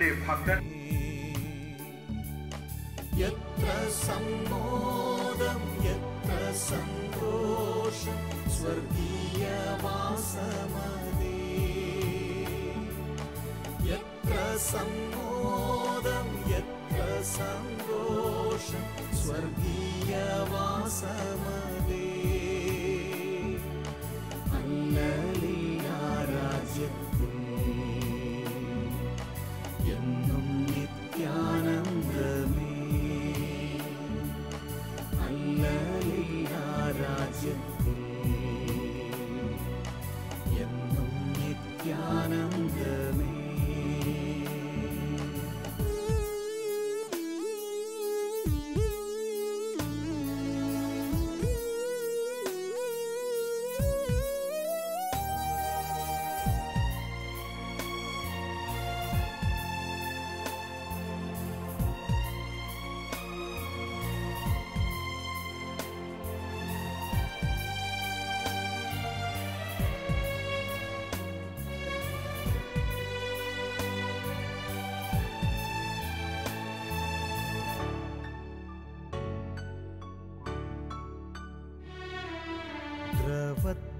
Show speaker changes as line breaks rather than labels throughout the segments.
സുസ്ഥിരമായി
തന്റെ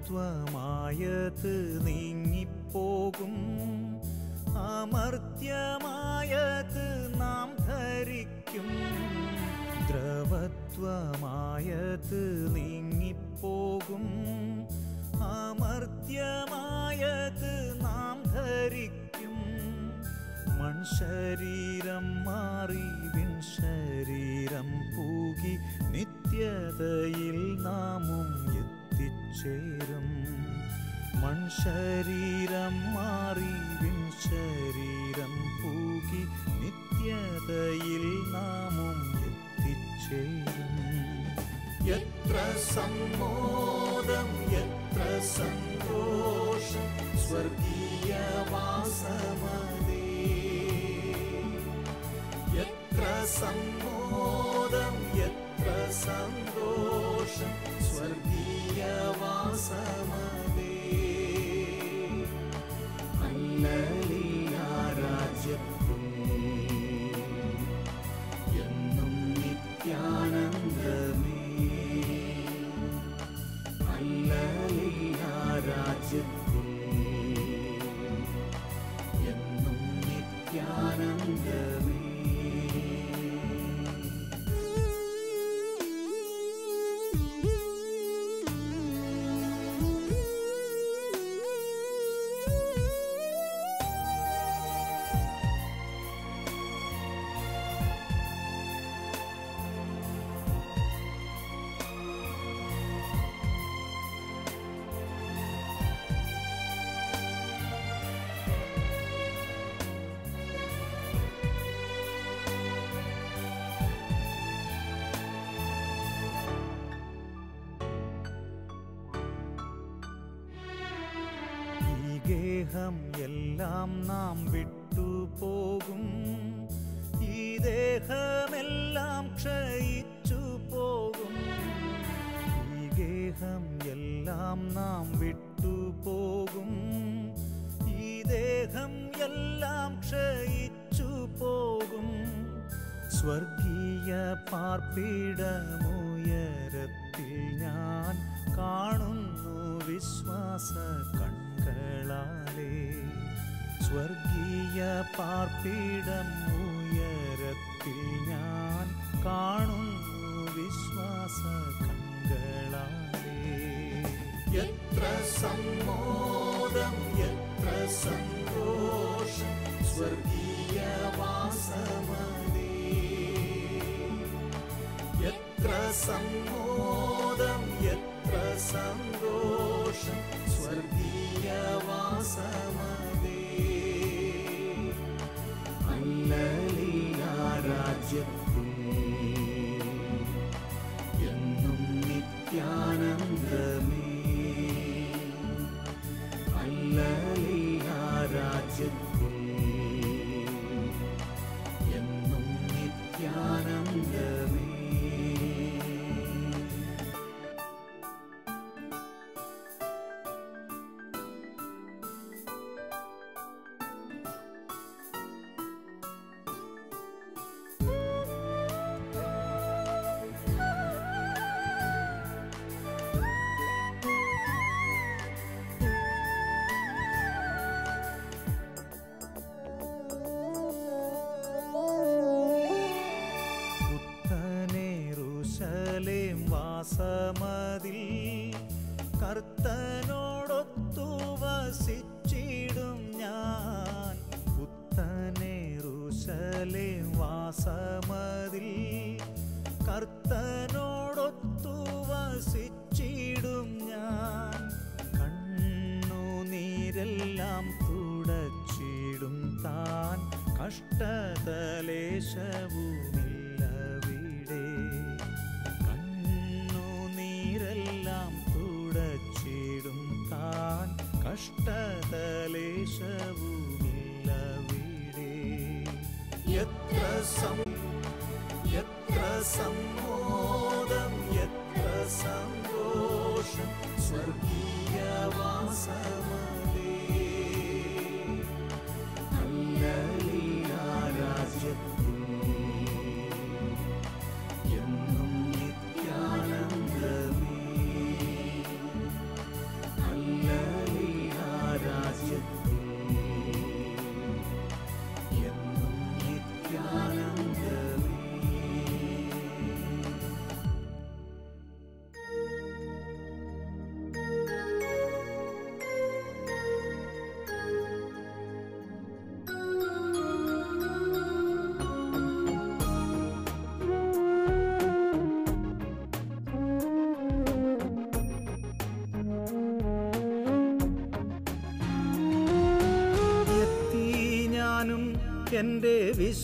ദ്രവത്വമായത്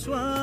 വിശ്വാസയാത്രയിൽ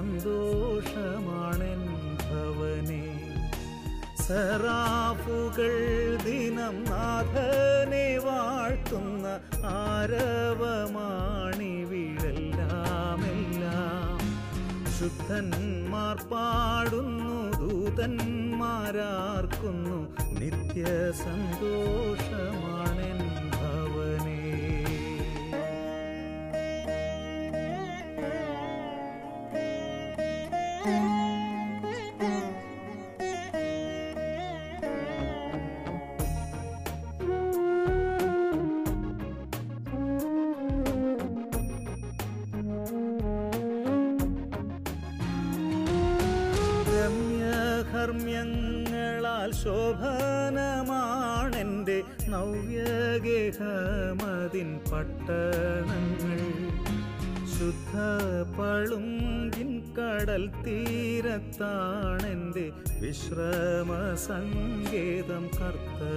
നിത്യ വിശ്രമ സങ്കേതം കർത്തനൊത്ത്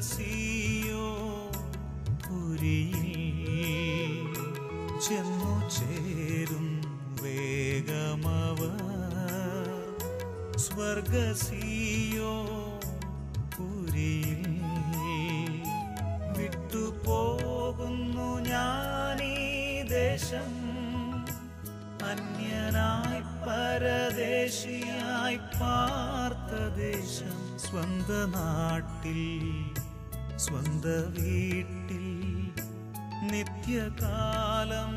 സിയോ പുരിയിൽ ചെന്നു ചേരും വേഗമവർ സ്വർഗസിയോ പുരിയിൽ വിട്ടുപോകുന്നു ഞാനീ ദേശം. അന്യനായി പരദേശിയായി പാർത്ത ദേശം. സ്വന്തനാട്ടിൽ സ്വന്ത വീട്ടിൽ നിത്യകാലം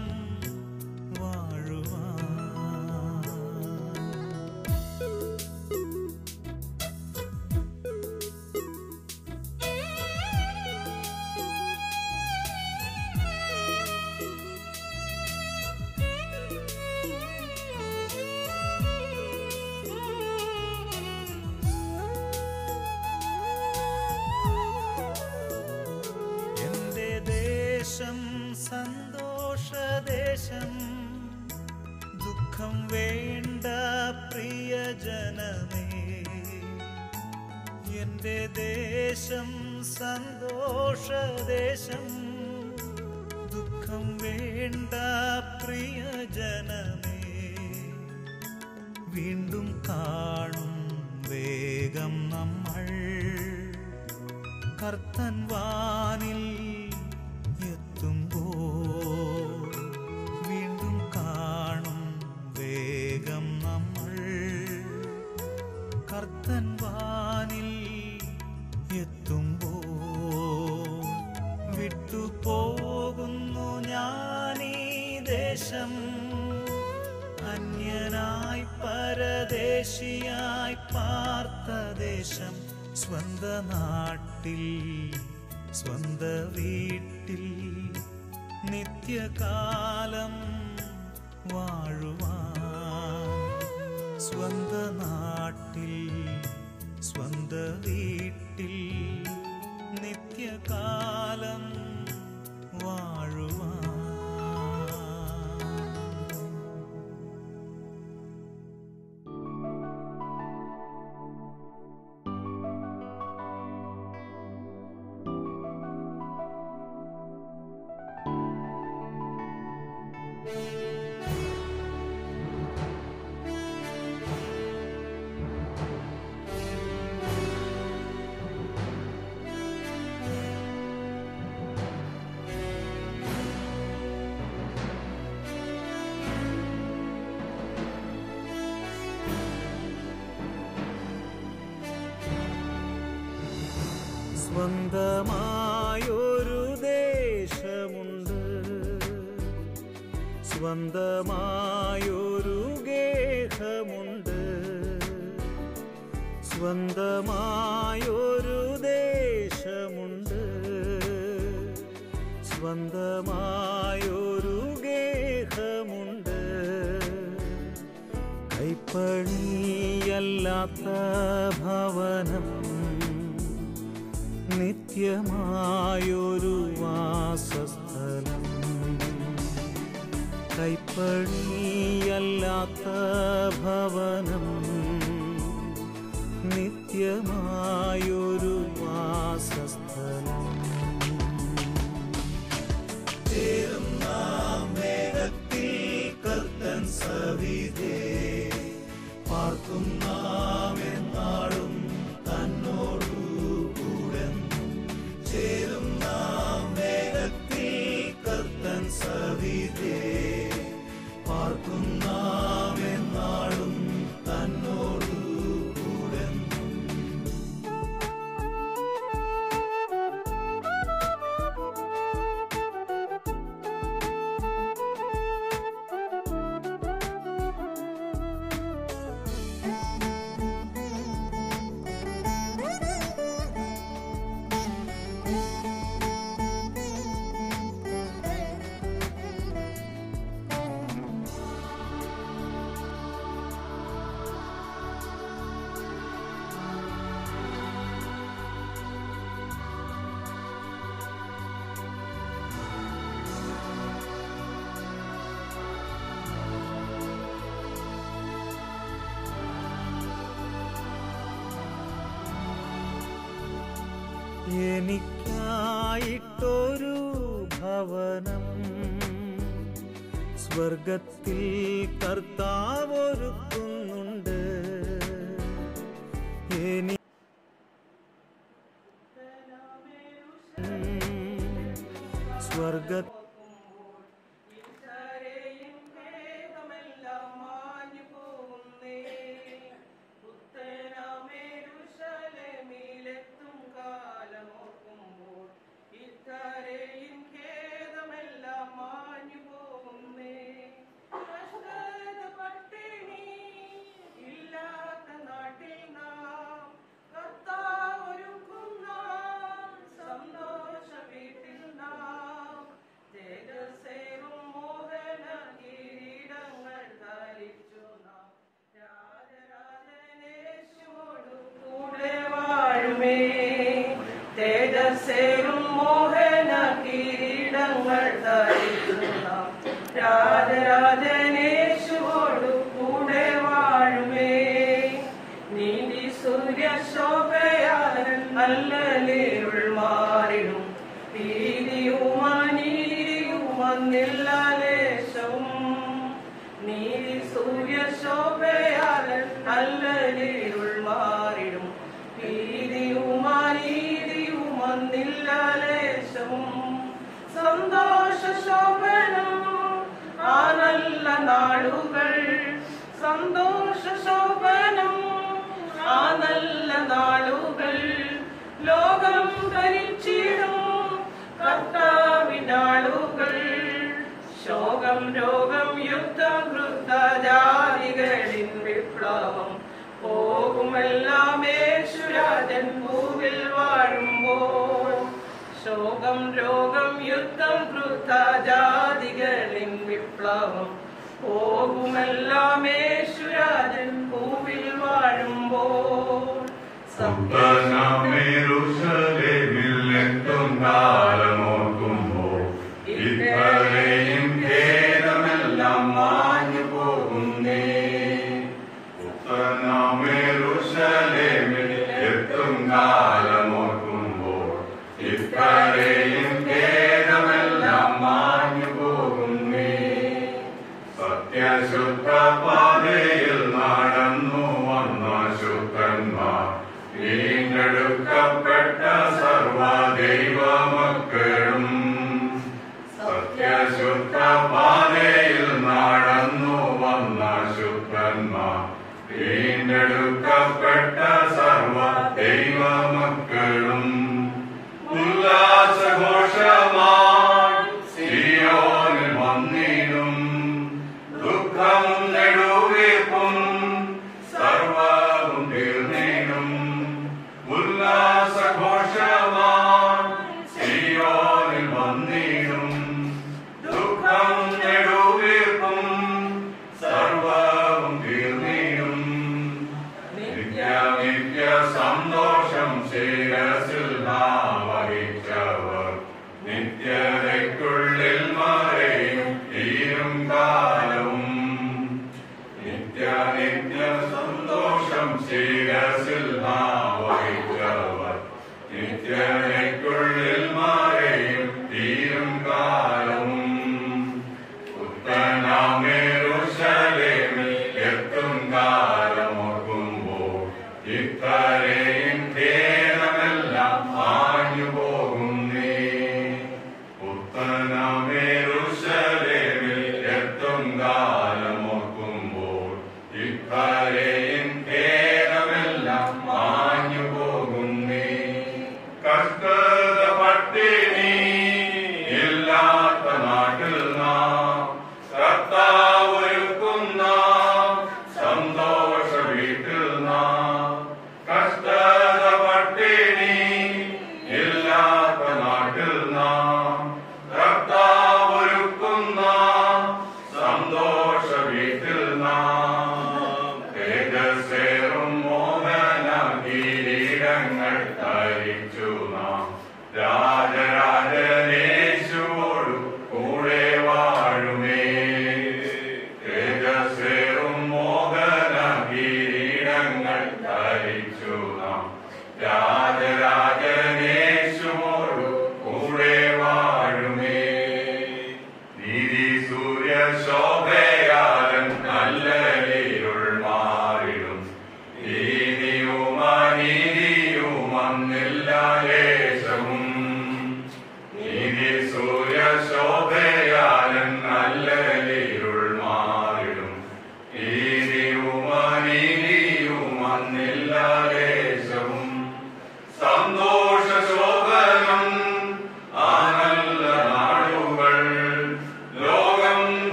സ്വർഗത്തിൽ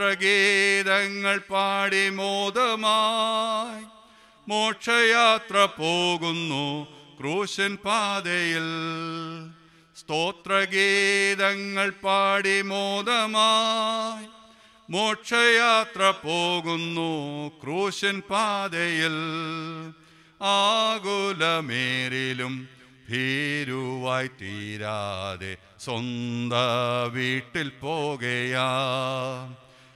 സ്തോത്രഗീതങ്ങൾ പാടി മോദമായി. മോക്ഷയാത്ര പോകുന്നു ക്രൂശൻ പാതയിൽ. സ്തോത്രഗീതങ്ങൾ പാടി മോദമായി. മോക്ഷയാത്ര പോകുന്നു
ക്രൂശൻ പാതയിൽ. ആകുലമേരിലും ഭീരുവായി തീരാതെ സ്വന്ത വീട്ടിൽ പോകയാ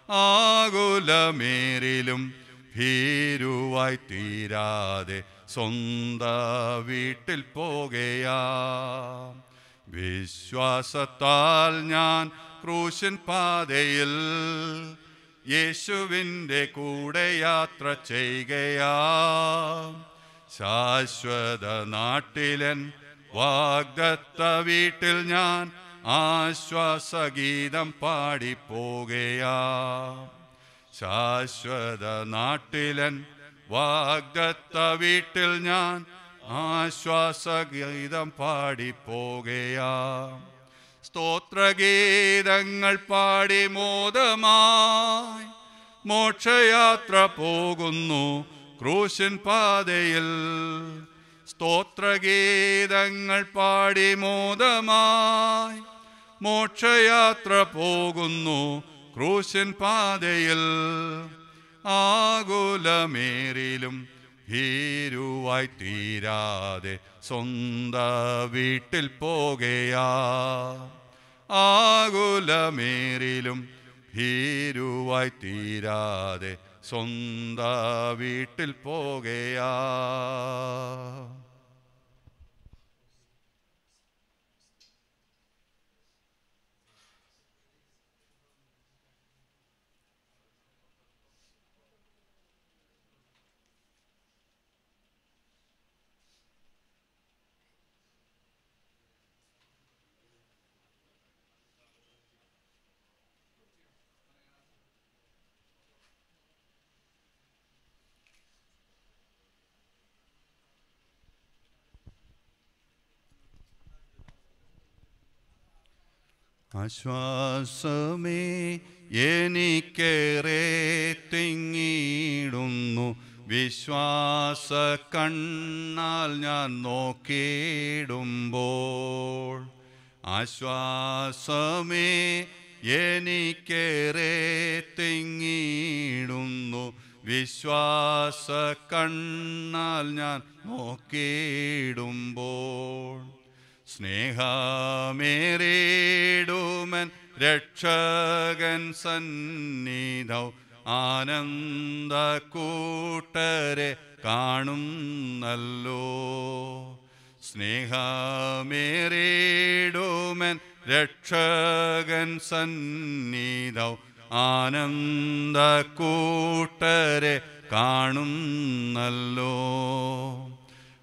ആകുലമേറിലും ഭീരുവായി തീരാതെ സ്വന്ത വീട്ടിൽ പോകയാ വിശ്വാസത്താൽ ഞാൻ ക്രൂശൻ പാതയിൽ യേശുവിന്റെ കൂടെ യാത്ര ചെയ്യുകയാ. ശാശ്വത നാട്ടിലൻ വാഗ്ദത്ത വീട്ടിൽ ഞാൻ ആശ്വാസഗീതം പാടിപ്പോകയാ. ശാശ്വത നാട്ടിലൻ വാഗ്ദത്ത വീട്ടിൽ ഞാൻ ആശ്വാസഗീതം പാടിപ്പോകയാ. സ്തോത്രഗീതങ്ങൾ പാടി മോദമായി മോക്ഷയാത്ര പോകുന്നു ക്രൂശൻ പാതയിൽ. സ്തോത്രഗീതങ്ങൾ പാടി മോദമായി മോക്ഷയാത്ര പോകുന്നു ക്രൂശൻ പാതയിൽ. ആകുലമേറിലും ഭീരുവായി തീരാതെ സ്വന്ത വീട്ടിൽ പോകയാ ആകുലമേറിലും ഭീരുവായി തീരാതെ സ്വന്ത വീട്ടിൽ പോകയാ ആശ്വാസമേ എനിക്കേറെ തിങ്ങിടുന്നു വിശ്വാസ കണ്ണാൽ ഞാൻ നോക്കിയിടുമ്പോൾ ആശ്വാസമേ എനിക്കേറെ തിങ്ങിടുന്നു വിശ്വാസ കണ്ണാൽ ഞാൻ നോക്കിയിടുമ്പോൾ സ്നേഹമേറിടുമൻ രക്ഷകൻ സന്നിധൗ. ആനന്ദ കൂട്ടരെ കാണുന്നല്ലോ. സ്നേഹമേറേടുമൻ രക്ഷകൻ സന്നിധൗ. ആനന്ദ കൂട്ടരെ കാണുന്നല്ലോ.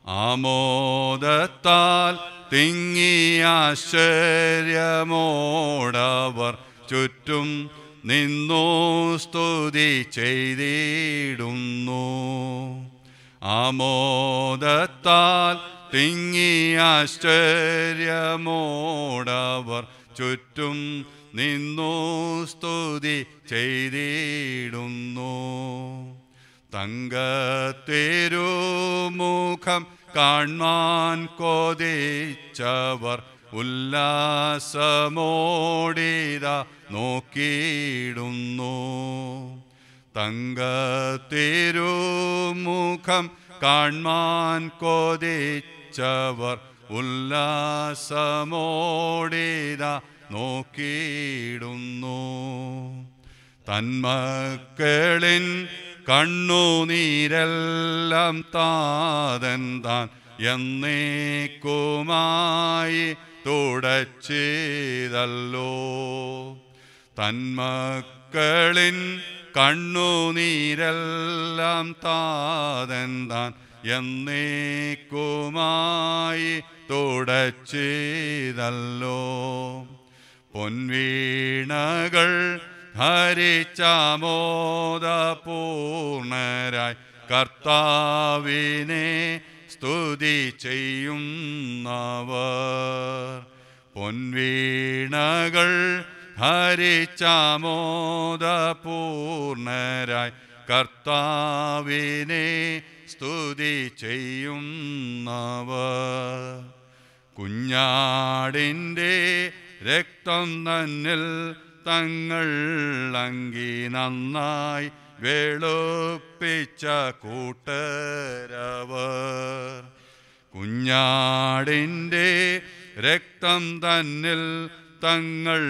ആമോദത്താൽ തിങ്ങിയാശ്ചര്യമോടവർ ചുറ്റും നിന്നു സ്തുതി ചെയ്തിടുന്നു. ആമോദത്താൽ തിങ്ങിയാശ്ചര്യമോടവർ ചുറ്റും നിന്നു സ്തുതി ചെയ്തിടുന്നു. തങ്കത്തേരുമുഖം കാൺമാൻ കൊതിച്ചവർ ഉല്ലാസമോടിത നോക്കിയിടുന്നു. തങ്കത്തിരുമുഖം കാൺമാൻ കൊതിച്ചവർ ഉല്ലാസമോടിത നോക്കിയിടുന്നു. തന്മക്കളിൻ കണ്ണുനീരെല്ലാം താതൻ താൻ എന്നേക്കുമായി തുടച്ചേതല്ലോ. തന്മക്കളിൻ കണ്ണുനീരെല്ലാം താതൻ താൻ എന്നേക്കുമായി തുടച്ചേതല്ലോ. പൊൻവീണകൾ ഹരിച്ചാമോദപൂർണരായി കർത്താവിനെ സ്തുതി ചെയ്യുന്നവർ. പൊൻവീണകൾ ഹരിച്ചാമോദപൂർണരായി കർത്താവിനെ സ്തുതി ചെയ്യുന്നവർ. കുഞ്ഞാടിന്റെ രക്തം തന്നിൽ തങ്ങൾ അങ്കി നന്നായി വെളുപ്പിച്ച കൂട്ടരവർ. കുഞ്ഞാടിന്റെ രക്തം തന്നിൽ തങ്ങൾ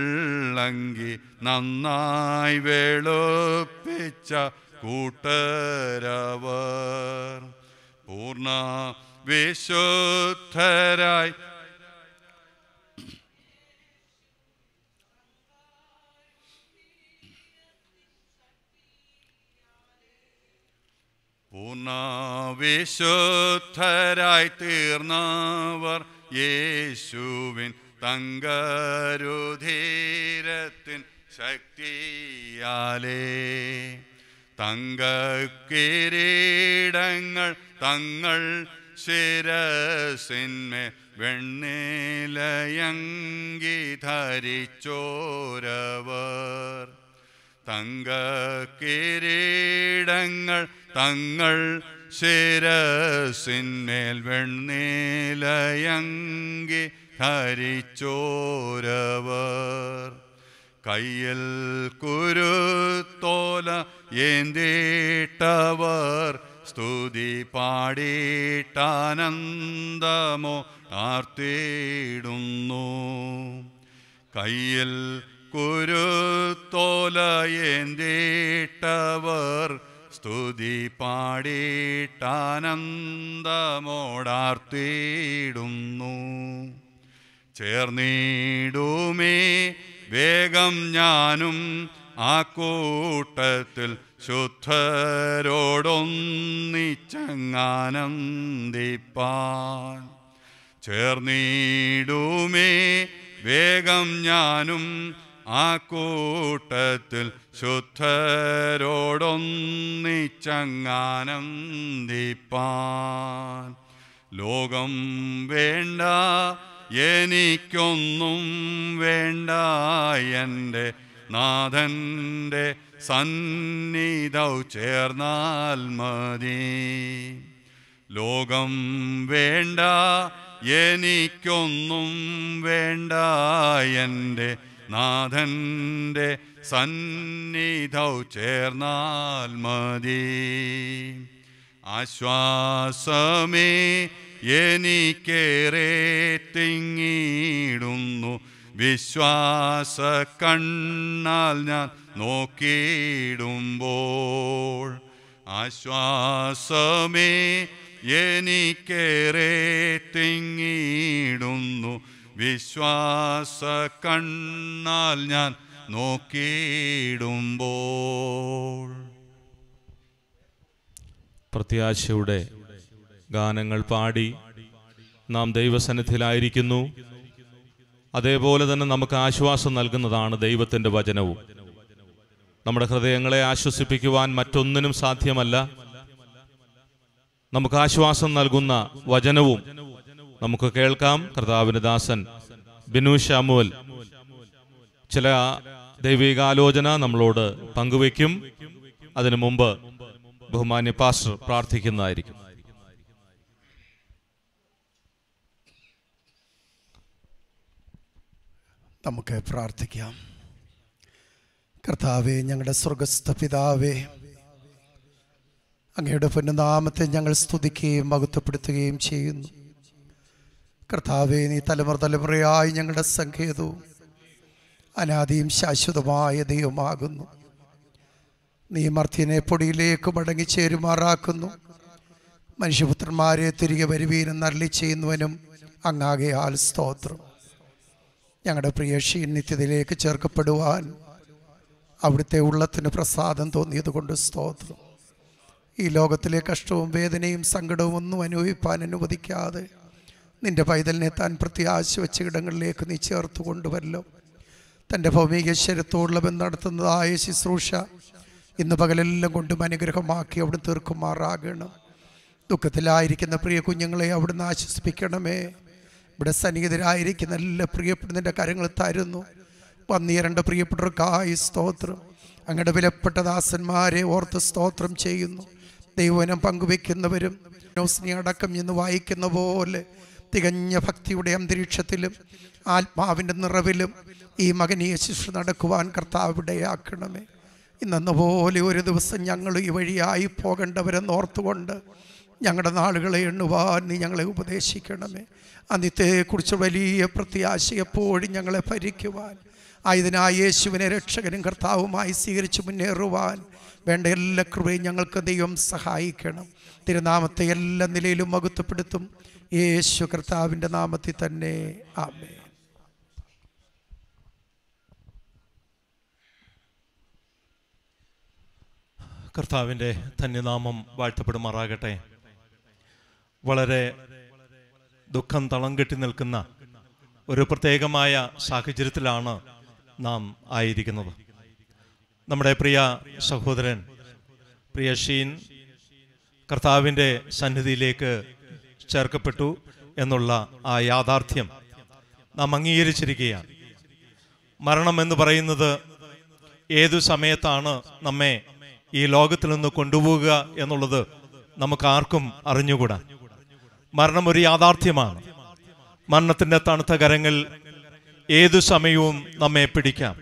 അങ്കി നന്നായി വെളുപ്പിച്ച കൂട്ടരവർ. പൂർണ വിശുദ്ധരായി പൂർണ വിശുദ്ധരായി തീർന്നവർ യേശുവിൻ തങ്കരുധീരത്തിൻ ശക്തിയാലേ. തങ്കക്കിരീടങ്ങൾ തങ്ങൾ ശിരസിന്മേ വെണ്ണിലയങ്കി ധരിച്ചോരവർ. തങ്കക്കിരീടങ്ങൾ തങ്ങൾ ശിരസിന്മേൽ വെണ്ണീലയങ്കി ധരിച്ചോരവർ. കയ്യിൽ കുരുത്തോല ഏന്തിട്ടവർ സ്തുതി പാടിയിട്ടാനന്ദമോ ആർത്തിയിടുന്നു. കയ്യിൽ കുരുത്തോലയേന്തിട്ടവർ സ്തുതി പാടിയിട്ടാനന്ദമോടാർത്തിയിടുന്നു. ചേർന്നിടുമേ വേഗം ഞാനും ആ കൂട്ടത്തിൽ ശുദ്ധരോടൊന്നിച്ചങ്ങാനന്ദിപ്പാൻ. ചേർന്നിടുമേ വേഗം ഞാനും ആ കൂട്ടത്തിൽ ശുദ്ധരോടൊന്നിച്ചങ്ങാനന്ദിപ്പാൻ ലോകം വേണ്ട എനിക്കൊന്നും വേണ്ട എന്റെ നാഥന്റെ സന്നിധൗ ചേർന്നാൽ മതി. ലോകം വേണ്ട എനിക്കൊന്നും വേണ്ട എന്റെ നാഥന്റെ സന്നിധൗ ചേർന്നാൽ മതി. ആശ്വാസമേ എനിക്കേറെ തിങ്ങിടുന്നു വിശ്വാസ കണ്ണാൽ ഞാൻ നോക്കിയിടുമ്പോൾ ആശ്വാസമേ എനിക്കേറെ തിങ്ങിടുന്നു വിശ്വാസ കണ്ണാൽ ഞാൻ നോക്കിയിടുമ്പോൾ.
പ്രത്യാശയുടെ ഗാനങ്ങൾ പാടി നാം ദൈവസന്നിധിയിലായിരിക്കുന്നു. അതേപോലെ തന്നെ നമുക്ക് ആശ്വാസം നൽകുന്നതാണ് ദൈവത്തിന്റെ വചനവും. നമ്മുടെ ഹൃദയങ്ങളെ ആശ്വസിപ്പിക്കുവാൻ മറ്റൊന്നിനും സാധ്യമല്ല. നമുക്ക് ആശ്വാസം നൽകുന്ന വചനവും നമുക്ക് കേൾക്കാം. കർത്താവിന് ദാസൻ ബിനു ഷാമുവൽ ചില ദൈവികാലോചന നമ്മളോട് പങ്കുവെക്കും. അതിനു മുമ്പ് ബഹുമാന്യ പാസ്റ്റർ പ്രാർത്ഥിക്കുന്നതായിരിക്കും.
നമുക്ക് പ്രാർത്ഥിക്കാം. കർത്താവേ ഞങ്ങളുടെ സ്വർഗസ്ഥ പിതാവേ അങ്ങയുടെ പൊന്നുനാമത്തെ ഞങ്ങൾ സ്തുതിക്കുകയും മഹത്വപ്പെടുത്തുകയും ചെയ്യുന്നു. കർത്താവെ നീ തലമുറ തലമുറയായി ഞങ്ങളുടെ സങ്കേതവും അനാദിയും ശാശ്വതമായ ദൈവമാകുന്നു. നീ മർത്യനെ പൊടിയിലേക്ക് മടങ്ങി ചേരുമാറാക്കുന്നു മനുഷ്യപുത്രന്മാരെ തിരികെ വരുവീനെന്ന് അരളി ചെയ്യുന്നവനും അങ്ങാകയാൽ സ്തോത്രം. ഞങ്ങളുടെ പ്രിയക്ഷീൻ നിത്യതയിലേക്ക് ചേർക്കപ്പെടുവാൻ അവിടുത്തെ ഉള്ളത്തിന് പ്രസാദം തോന്നിയത് കൊണ്ട് സ്തോത്രം. ഈ ലോകത്തിലെ കഷ്ടവും വേദനയും സങ്കടവും ഒന്നും അനുഭവിപ്പാൻ അനുവദിക്കാതെ നിന്റെ പൈതലിനെ താൻ പ്രത്യാശ വെച്ച ഇടങ്ങളിലേക്ക് നീ ചേർത്ത് കൊണ്ടുവരല്ലോ. തന്റെ ഭൗമിക ശരത്തോടുള്ള ബന്ധം നടത്തുന്നതായ ശുശ്രൂഷ ഇന്ന് പകലെല്ലാം കൊണ്ടും അനുഗ്രഹമാക്കി അവിടെ തീർക്കുമാറാകണം. ദുഃഖത്തിലായിരിക്കുന്ന പ്രിയ കുഞ്ഞുങ്ങളെ അവിടുന്ന് ആശ്വസിപ്പിക്കണമേ. ഇവിടെ സന്നിഹിതരായിരിക്കുന്ന എല്ലാ പ്രിയപ്പെടുന്നതിന്റെ കാര്യങ്ങൾ തരുന്നു. വന്നീരണ്ട പ്രിയപ്പെട്ടവർക്കായി സ്തോത്രം. അങ്ങയുടെ വിലപ്പെട്ട ദാസന്മാരെ ഓർത്ത് സ്തോത്രം ചെയ്യുന്നു. ദൈവനം പങ്കുവെക്കുന്നവരും അടക്കം എന്ന് വായിക്കുന്ന പോലെ തികഞ്ഞ ഭക്തിയുടെ അന്തരീക്ഷത്തിലും ആത്മാവിന്റെ നിറവിലും ഈ മകനീയ ശിശു നടക്കുവാൻ കർത്താവ് ഇടയാക്കണമേ ഇന്നെന്ന പോലെ ഒരു ദിവസം ഞങ്ങൾ ഈ വഴിയായി പോകേണ്ടവരെന്ന് ഓർത്തുകൊണ്ട് ഞങ്ങളുടെ നാളുകളെ എണ്ണുവാൻ നീ ഞങ്ങളെ ഉപദേശിക്കണമേ. അന്ത്യത്തെക്കുറിച്ച് വലിയ പ്രത്യാശ എപ്പോഴും ഞങ്ങളെ ഭരിക്കുവാൻ ആയതിനായി യേശുവിനെ രക്ഷകനും കർത്താവുമായി സ്വീകരിച്ച് മുന്നേറുവാൻ വേണ്ട എല്ലാ കൃപയും ഞങ്ങൾക്ക് ദൈവം സഹായിക്കണം. തിരുനാമത്തെ എല്ലാ നിലയിലും മഹത്വപ്പെടുത്തും. യേശു കർത്താവിന്റെ നാമത്തിൽ തന്നെ. ആമേ
കർത്താവിന്റെ ധന്യനാമം വാഴ്ത്തപ്പെടുമാറാകട്ടെ. വളരെ ദുഃഖം തളം കെട്ടി നിൽക്കുന്ന ഒരു പ്രത്യേകമായ സാഹചര്യത്തിലാണ് നാം ആയിരിക്കുന്നത്. നമ്മുടെ പ്രിയ സഹോദരൻ പ്രിയ ഷീൻ കർത്താവിന്റെ സന്നിധിയിലേക്ക് ചേർക്കപ്പെട്ടു എന്നുള്ള ആ യാഥാർത്ഥ്യം നാം അംഗീകരിച്ചിരിക്കുകയാണ്. മരണം എന്ന് പറയുന്നത് ഏതു സമയത്താണ് നമ്മെ ഈ ലോകത്തിൽ നിന്ന് കൊണ്ടുപോവുക എന്നുള്ളത് നമുക്ക് ആർക്കും അറിഞ്ഞുകൂടാ. മരണം ഒരു യാഥാർത്ഥ്യമാണ്. മരണത്തിന്റെ തണുത്ത കരങ്ങൾ ഏതു സമയവും നമ്മെ പിടിക്കാം.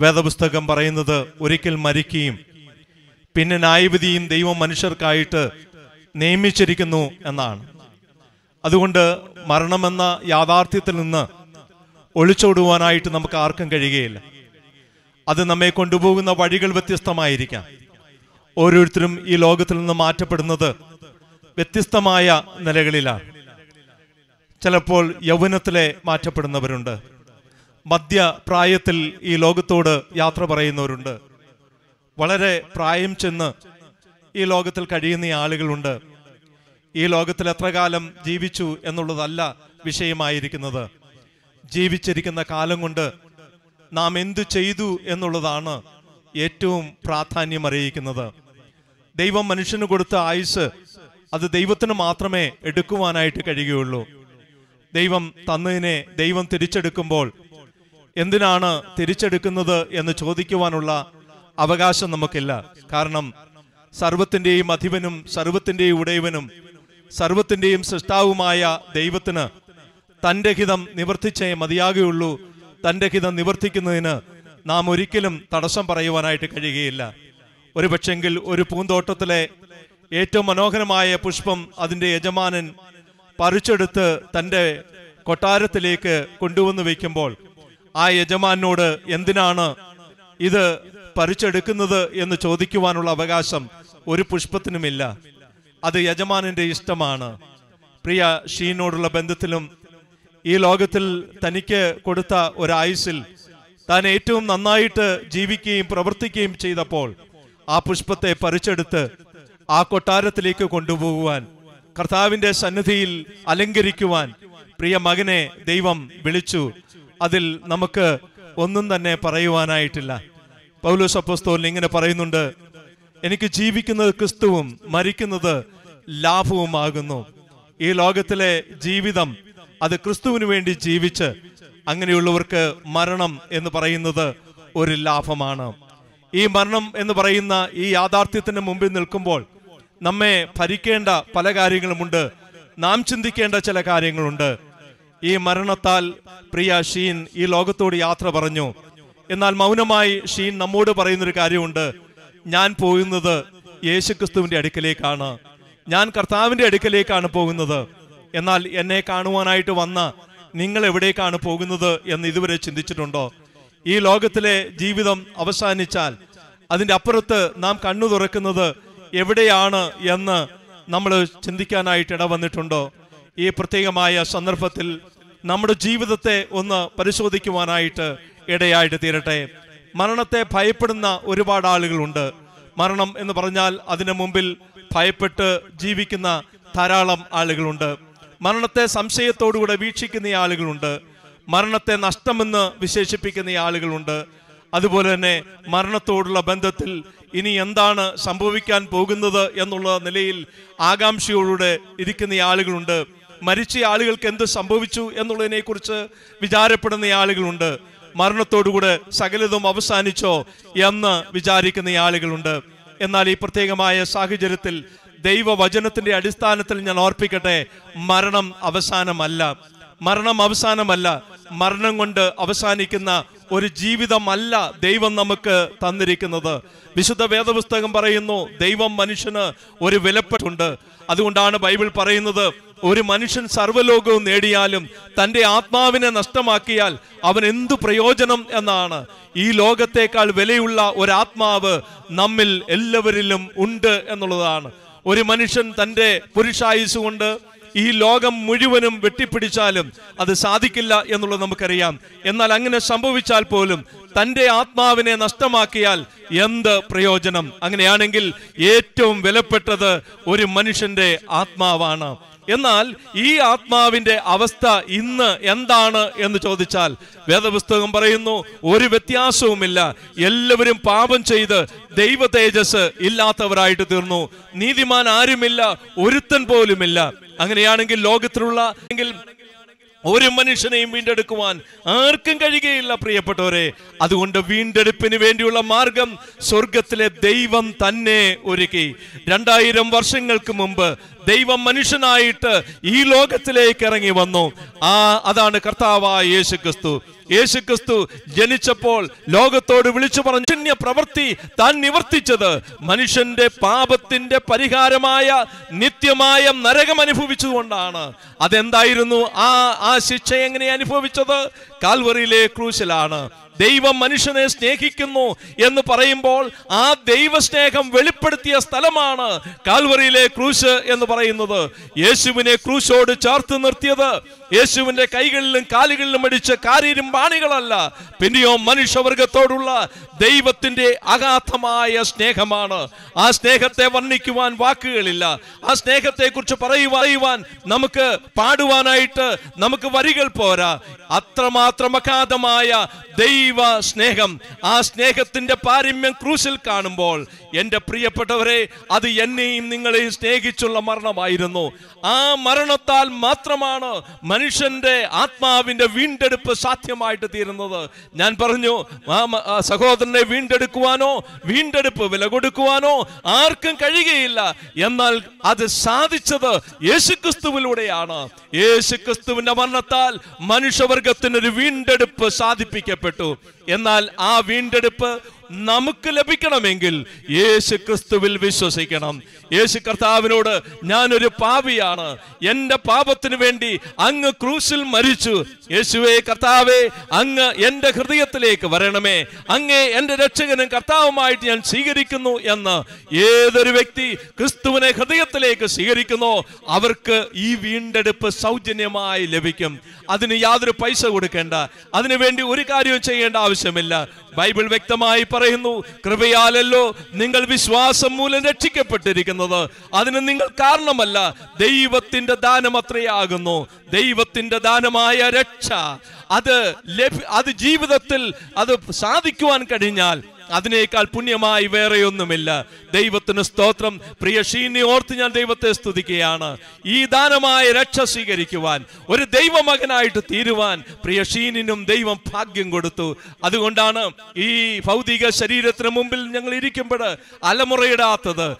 വേദപുസ്തകം പറയുന്നത് ഒരിക്കൽ മരിക്കുകയും പിന്നെ ന്യായവിധിയും ദൈവം മനുഷ്യർക്കായിട്ട് നിയമിച്ചിരിക്കുന്നു എന്നാണ്. അതുകൊണ്ട് മരണമെന്ന യാഥാർത്ഥ്യത്തിൽ നിന്ന് ഒളിച്ചോടുവാനായിട്ട് നമുക്ക് ആർക്കും കഴിയുകയില്ല. അത് നമ്മെ കൊണ്ടുപോകുന്ന വഴികൾ വ്യത്യസ്തമായിരിക്കാം. ഓരോരുത്തരും ഈ ലോകത്തിൽ നിന്ന് മാറ്റപ്പെടുന്നത് വ്യത്യസ്തമായ നിലകളിലാണ്. ചിലപ്പോൾ യൗവനത്തിലെ മാറ്റപ്പെടുന്നവരുണ്ട്. മധ്യപ്രായത്തിൽ ഈ ലോകത്തോട് യാത്ര പറയുന്നവരുണ്ട്. വളരെ പ്രായം ചെന്ന് ഈ ലോകത്തിൽ കഴിയുന്ന ആളുകളുണ്ട്. ഈ ലോകത്തിൽ എത്ര കാലം ജീവിച്ചു എന്നുള്ളതല്ല വിഷയമായിരിക്കുന്നത്. ജീവിച്ചിരിക്കുന്ന കാലം കൊണ്ട് നാം എന്തു ചെയ്തു എന്നുള്ളതാണ് ഏറ്റവും പ്രാധാന്യം അറിയിക്കുന്നത്. ദൈവം മനുഷ്യന് കൊടുത്ത ആയുസ് അത് ദൈവത്തിന് മാത്രമേ എടുക്കുവാനായിട്ട് കഴിയുകയുള്ളൂ. ദൈവം തന്നതിനെ ദൈവം തിരിച്ചെടുക്കുമ്പോൾ എന്തിനാണ് തിരിച്ചെടുക്കുന്നത് എന്ന് ചോദിക്കുവാനുള്ള അവകാശം നമുക്കില്ല. കാരണം സർവത്തിന്റെയും അധിപനും സർവത്തിന്റെയും ഉടയവനും സർവത്തിന്റെയും സൃഷ്ടാവുമായ ദൈവത്തിന് തന്റെ ഹിതം നിവർത്തിച്ചേ മതിയാകുകയുള്ളൂ. തന്റെ ഹിതം നിവർത്തിക്കുന്നതിന് നാം ഒരിക്കലും തടസ്സം പറയുവാനായിട്ട് കഴിയുകയില്ല. ഒരു പക്ഷെങ്കിൽ ഒരു പൂന്തോട്ടത്തിലെ ഏറ്റവും മനോഹരമായ പുഷ്പം അതിന്റെ യജമാനൻ പറിച്ചെടുത്ത് തന്റെ കൊട്ടാരത്തിലേക്ക് കൊണ്ടുവന്ന് വയ്ക്കുമ്പോൾ ആ യജമാനോട് എന്തിനാണ് ഇത് പറിച്ചെടുക്കുന്നത് എന്ന് ചോദിക്കുവാനുള്ള അവകാശം ഒരു പുഷ്പത്തിനുമില്ല. അത് യജമാനന്റെ ഇഷ്ടമാണ്. പ്രിയ ഷീനോടുള്ള ബന്ധത്തിലും ഈ ലോകത്തിൽ തനിക്ക് കൊടുത്ത ഒരായുസിൽ താൻ ഏറ്റവും നന്നായിട്ട് ജീവിക്കുകയും പ്രവർത്തിക്കുകയും ചെയ്തപ്പോൾ ആ പുഷ്പത്തെ പറിച്ചെടുത്ത് ആ കൊട്ടാരത്തിലേക്ക് കൊണ്ടുപോകുവാൻ കർത്താവിന്റെ സന്നിധിയിൽ അലങ്കരിക്കുവാൻ പ്രിയ മകനെ ദൈവം വിളിച്ചു. അതിൽ നമുക്ക് ഒന്നും തന്നെ പറയുവാനായിട്ടില്ല. പൗലോസ് അപ്പോസ്തോലൻ ഇങ്ങനെ പറയുന്നുണ്ട് എനിക്ക് ജീവിക്കുന്നത് ക്രിസ്തുവും മരിക്കുന്നത് ലാഭവുമാകുന്നു. ഈ ലോകത്തിലെ ജീവിതം അത് ക്രിസ്തുവിന് വേണ്ടി ജീവിച്ച് അങ്ങനെയുള്ളവർക്ക് മരണം എന്ന് പറയുന്നത് ഒരു ലാഭമാണ്. ഈ മരണം എന്ന് പറയുന്ന ഈ യാഥാർത്ഥ്യത്തിന് മുമ്പിൽ നിൽക്കുമ്പോൾ നമ്മെ ഭരിക്കേണ്ട പല കാര്യങ്ങളുമുണ്ട്. നാം ചിന്തിക്കേണ്ട ചില കാര്യങ്ങളുണ്ട്. ഈ മരണത്താൽ പ്രിയ ഷീൻ ഈ ലോകത്തോട് യാത്ര പറഞ്ഞു എന്നാൽ മൗനമായി ഷീൻ നമ്മോട് പറയുന്നൊരു കാര്യമുണ്ട്. ഞാൻ പോകുന്നത് യേശുക്രിസ്തുവിന്റെ അടുക്കലേക്കാണ്. ഞാൻ കർത്താവിന്റെ അടുക്കലേക്കാണ് പോകുന്നത്. എന്നാൽ എന്നെ കാണുവാനായിട്ട് വന്ന നിങ്ങൾ എവിടേക്കാണ് പോകുന്നത് എന്ന് ഇതുവരെ ചിന്തിച്ചിട്ടുണ്ടോ? ഈ ലോകത്തിലെ ജീവിതം അവസാനിച്ചാൽ അതിന്റെ അപ്പുറത്ത് നാം കണ്ണു തുറക്കുന്നത് എവിടെയാണ് എന്ന് നമ്മൾ ചിന്തിക്കാനായിട്ട് ഇടവന്നിട്ടുണ്ടോ ഈ പ്രത്യേകമായ സന്ദർഭത്തിൽ നമ്മുടെ ജീവിതത്തെ ഒന്ന് പരിശോധിക്കുവാനായിട്ട് ഇടയായിട്ട് തീരട്ടെ. മരണത്തെ ഭയപ്പെടുന്ന ഒരുപാട് ആളുകളുണ്ട്. മരണം എന്ന് പറഞ്ഞാൽ അതിനു മുമ്പിൽ ഭയപ്പെട്ട് ജീവിക്കുന്ന ധാരാളം ആളുകളുണ്ട്. മരണത്തെ സംശയത്തോടുകൂടെ വീക്ഷിക്കുന്ന ആളുകളുണ്ട്. മരണത്തെ നഷ്ടമെന്ന് വിശേഷിപ്പിക്കുന്ന ആളുകളുണ്ട്. അതുപോലെ തന്നെ മരണത്തോടുള്ള ബന്ധത്തിൽ ഇനി എന്താണ് സംഭവിക്കാൻ പോകുന്നത് എന്നുള്ള നിലയിൽ ആകാംക്ഷയോടുകൂടെ ഇരിക്കുന്ന ആളുകളുണ്ട്. മരിച്ച ആളുകൾക്ക് എന്ത് സംഭവിച്ചു എന്നുള്ളതിനെ കുറിച്ച് വിചാരപ്പെടുന്ന ആളുകളുണ്ട്. മരണത്തോടുകൂടെ സകലതും അവസാനിച്ചോ എന്ന് വിചാരിക്കുന്ന ആളുകളുണ്ട്. എന്നാൽ ഈ പ്രത്യേകമായ സാഹചര്യത്തിൽ ദൈവവചനത്തിന്റെ അടിസ്ഥാനത്തിൽ ഞാൻ ഓർപ്പിക്കട്ടെ മരണം അവസാനമല്ല. മരണം അവസാനമല്ല. മരണം കൊണ്ട് അവസാനിക്കുന്ന ഒരു ജീവിതമല്ല ദൈവം നമുക്ക് തന്നിരിക്കുന്നത്. വിശുദ്ധ വേദപുസ്തകം പറയുന്നു ദൈവം മനുഷ്യന് ഒരു വിലപ്പെട്ടുണ്ട്. അതുകൊണ്ടാണ് ബൈബിൾ പറയുന്നത് ഒരു മനുഷ്യൻ സർവലോകവും നേടിയാലും തന്റെ ആത്മാവിനെ നഷ്ടമാക്കിയാൽ അവൻ എന്തു പ്രയോജനം എന്നാണ്. ഈ ലോകത്തേക്കാൾ വിലയുള്ള ഒരാത്മാവ് നമ്മിൽ എല്ലാവരിലും ഉണ്ട് എന്നുള്ളതാണ്. ഒരു മനുഷ്യൻ തന്റെ പുരുഷായുസ് കൊണ്ട് ഈ ലോകം മുഴുവനും വെട്ടിപ്പിടിച്ചാലും അത് സാധിക്കില്ല എന്നുള്ളത് നമുക്കറിയാം. എന്നാൽ അങ്ങനെ സംഭവിച്ചാൽ പോലും തന്റെ ആത്മാവിനെ നഷ്ടമാക്കിയാൽ എന്ത് പ്രയോജനം? അങ്ങനെയാണെങ്കിൽ ഏറ്റവും വിലപ്പെട്ടത് ഒരു മനുഷ്യന്റെ ആത്മാവാണ്. എന്നാൽ ഈ ആത്മാവിന്റെ അവസ്ഥ ഇന്ന് എന്താണ് എന്ന് ചോദിച്ചാൽ വേദപുസ്തകം പറയുന്നു ഒരു വ്യത്യാസവുമില്ല. എല്ലാവരും പാപം ചെയ്ത് ദൈവ തേജസ് ഇല്ലാത്തവരായിട്ട് തീർന്നു. നീതിമാൻ ആരുമില്ല ഒരുത്തൻ പോലുമില്ല. അങ്ങനെയാണെങ്കിൽ ലോകത്തിലുള്ള ഒരു മനുഷ്യനെയും വീണ്ടെടുക്കുവാൻ ആർക്കും കഴിയുകയില്ല പ്രിയപ്പെട്ടവരെ. അതുകൊണ്ട് വീണ്ടെടുപ്പിന് വേണ്ടിയുള്ള മാർഗം സ്വർഗത്തിലെ ദൈവം തന്നെ ഒരുക്കി. രണ്ടായിരം വർഷങ്ങൾക്ക് മുമ്പ് ദൈവം മനുഷ്യനായിട്ട് ഈ ലോകത്തിലേക്ക് ഇറങ്ങി വന്നു. ആ അതാണ് കർത്താവായ യേശു ക്രിസ്തു യേശു ക്രിസ്തു ജനിച്ചപ്പോൾ ലോകത്തോട് വിളിച്ചു പറഞ്ഞു പ്രവൃത്തി താൻ നിവർത്തിച്ചത് മനുഷ്യന്റെ പാപത്തിന്റെ പരിഹാരമായ നിത്യമായ നരകം അനുഭവിച്ചുകൊണ്ടാണ് അതെന്തായിരുന്നു? ആ ആ ശിക്ഷ എങ്ങനെ അനുഭവിച്ചത്? കാൽവറിയിലെ ക്രൂശിലാണ്. ദൈവം മനുഷ്യനെ സ്നേഹിക്കുന്നു എന്ന് പറയുമ്പോൾ ആ ദൈവസ്നേഹം വെളിപ്പെടുത്തിയ സ്ഥലമാണ് കാൽവറിയിലെ ക്രൂശ് എന്ന് പറയുന്നത്. യേശുവിനെ ക്രൂശോട് ചേർത്ത് നിർത്തിയത് യേശുവിന്റെ കൈകളിലും കാലുകളിലും അടിച്ച കാരീരും പാണികളല്ല. പിന്നെയോ മനുഷ്യവർഗത്തോടുള്ള ദൈവത്തിന്റെ അഗാധമായ സ്നേഹമാണ്. ആ സ്നേഹത്തെ വർണിക്കുവാൻ വാക്കുകളില്ല. ആ സ്നേഹത്തെ കുറിച്ച് പറയുവാൻ നമുക്ക് പാടുവാനായിട്ട് നമുക്ക് വരികൾ പോരാ. അത്രമാത്രം അഗാധമായ ദൈവ സ്നേഹം ആ സ്നേഹത്തിന്റെ പാരമ്യം ക്രൂശിൽ കാണുമ്പോൾ എന്റെ പ്രിയപ്പെട്ടവരെ അത് എന്നെയും നിങ്ങളെയും സ്നേഹിച്ചുള്ള മരണമായിരുന്നു. ആ മരണത്താൽ മാത്രമാണ് മനുഷ്യന്റെ ആത്മാവിന്റെ വീണ്ടെടുപ്പ് സാധ്യമായിട്ട് തീരുന്നത്. ഞാൻ പറഞ്ഞു ആ സഹോദരനെ വീണ്ടെടുക്കുവാനോ വീണ്ടെടുപ്പ് വില കൊടുക്കുവാനോ ആർക്കും കഴിയുകയില്ല. എന്നാൽ അത് സാധിച്ചത് യേശുക്രിസ്തുവിലൂടെയാണ്. യേശുക്രിസ്തുവിന്റെ മരണത്താൽ മനുഷ്യവർഗത്തിനൊരു വീണ്ടെടുപ്പ് സാധിപ്പിക്കപ്പെട്ടു. എന്നാൽ ആ വീണ്ടെടുപ്പ് നമുക്ക് ലഭിക്കണമെങ്കിൽ യേശു ക്രിസ്തുവിൽ വിശ്വസിക്കണം. യേശു കർത്താവിനോട് ഞാനൊരു പാപിയാണ്. എന്റെ പാപത്തിന് വേണ്ടി അങ്ങ് ക്രൂശിൽ മരിച്ചു. യേശുവേ കർത്താവേ അങ്ങ് എന്റെ ഹൃദയത്തിലേക്ക് വരണമേ. അങ്ങേ എന്റെ രക്ഷകനും കർത്താവുമായിട്ട് ഞാൻ സ്വീകരിക്കുന്നു എന്ന് ഏതൊരു വ്യക്തി ക്രിസ്തുവിനെ ഹൃദയത്തിലേക്ക് സ്വീകരിക്കുന്നോ അവർക്ക് ഈ വീണ്ടെടുപ്പ് സൗജന്യമായി ലഭിക്കും. അതിന് യാതൊരു പൈസ കൊടുക്കേണ്ട. അതിനുവേണ്ടി ഒരു കാര്യവും ചെയ്യേണ്ട ആവശ്യമില്ല. ബൈബിൾ വ്യക്തമായി പറയുന്നു കൃപയാലല്ലോ നിങ്ങൾ വിശ്വാസം മൂലം രക്ഷിക്കപ്പെട്ടിരിക്കുന്നത്. അതിന് നിങ്ങൾ കാരണമല്ല ദൈവത്തിന്റെ ദാനം അത്രയാകുന്നു. ദൈവത്തിന്റെ ദാനമായ രക്ഷ അത് അത് ജീവിതത്തിൽ അത് സാധിക്കുവാൻ കഴിഞ്ഞാൽ അതിനേക്കാൾ പുണ്യമായി വേറെയൊന്നുമില്ല. ദൈവത്തിന് സ്തോത്രം. പ്രിയ ഷീനെ ഓർത്ത് ഞാൻ ദൈവത്തെ സ്തുതിക്കുകയാണ്. ഈ ദാനമായ രക്ഷ സ്വീകരിക്കുവാൻ ഒരു ദൈവമകനായിട്ട് തീരുവാൻ പ്രിയ ഷീനിനും ദൈവം ഭാഗ്യം കൊടുത്തു. അതുകൊണ്ടാണ് ഈ ഭൗതിക ശരീരത്തിന് മുമ്പിൽ ഞങ്ങൾ ഇരിക്കുമ്പോൾ അലമുറയിടാത്തത്.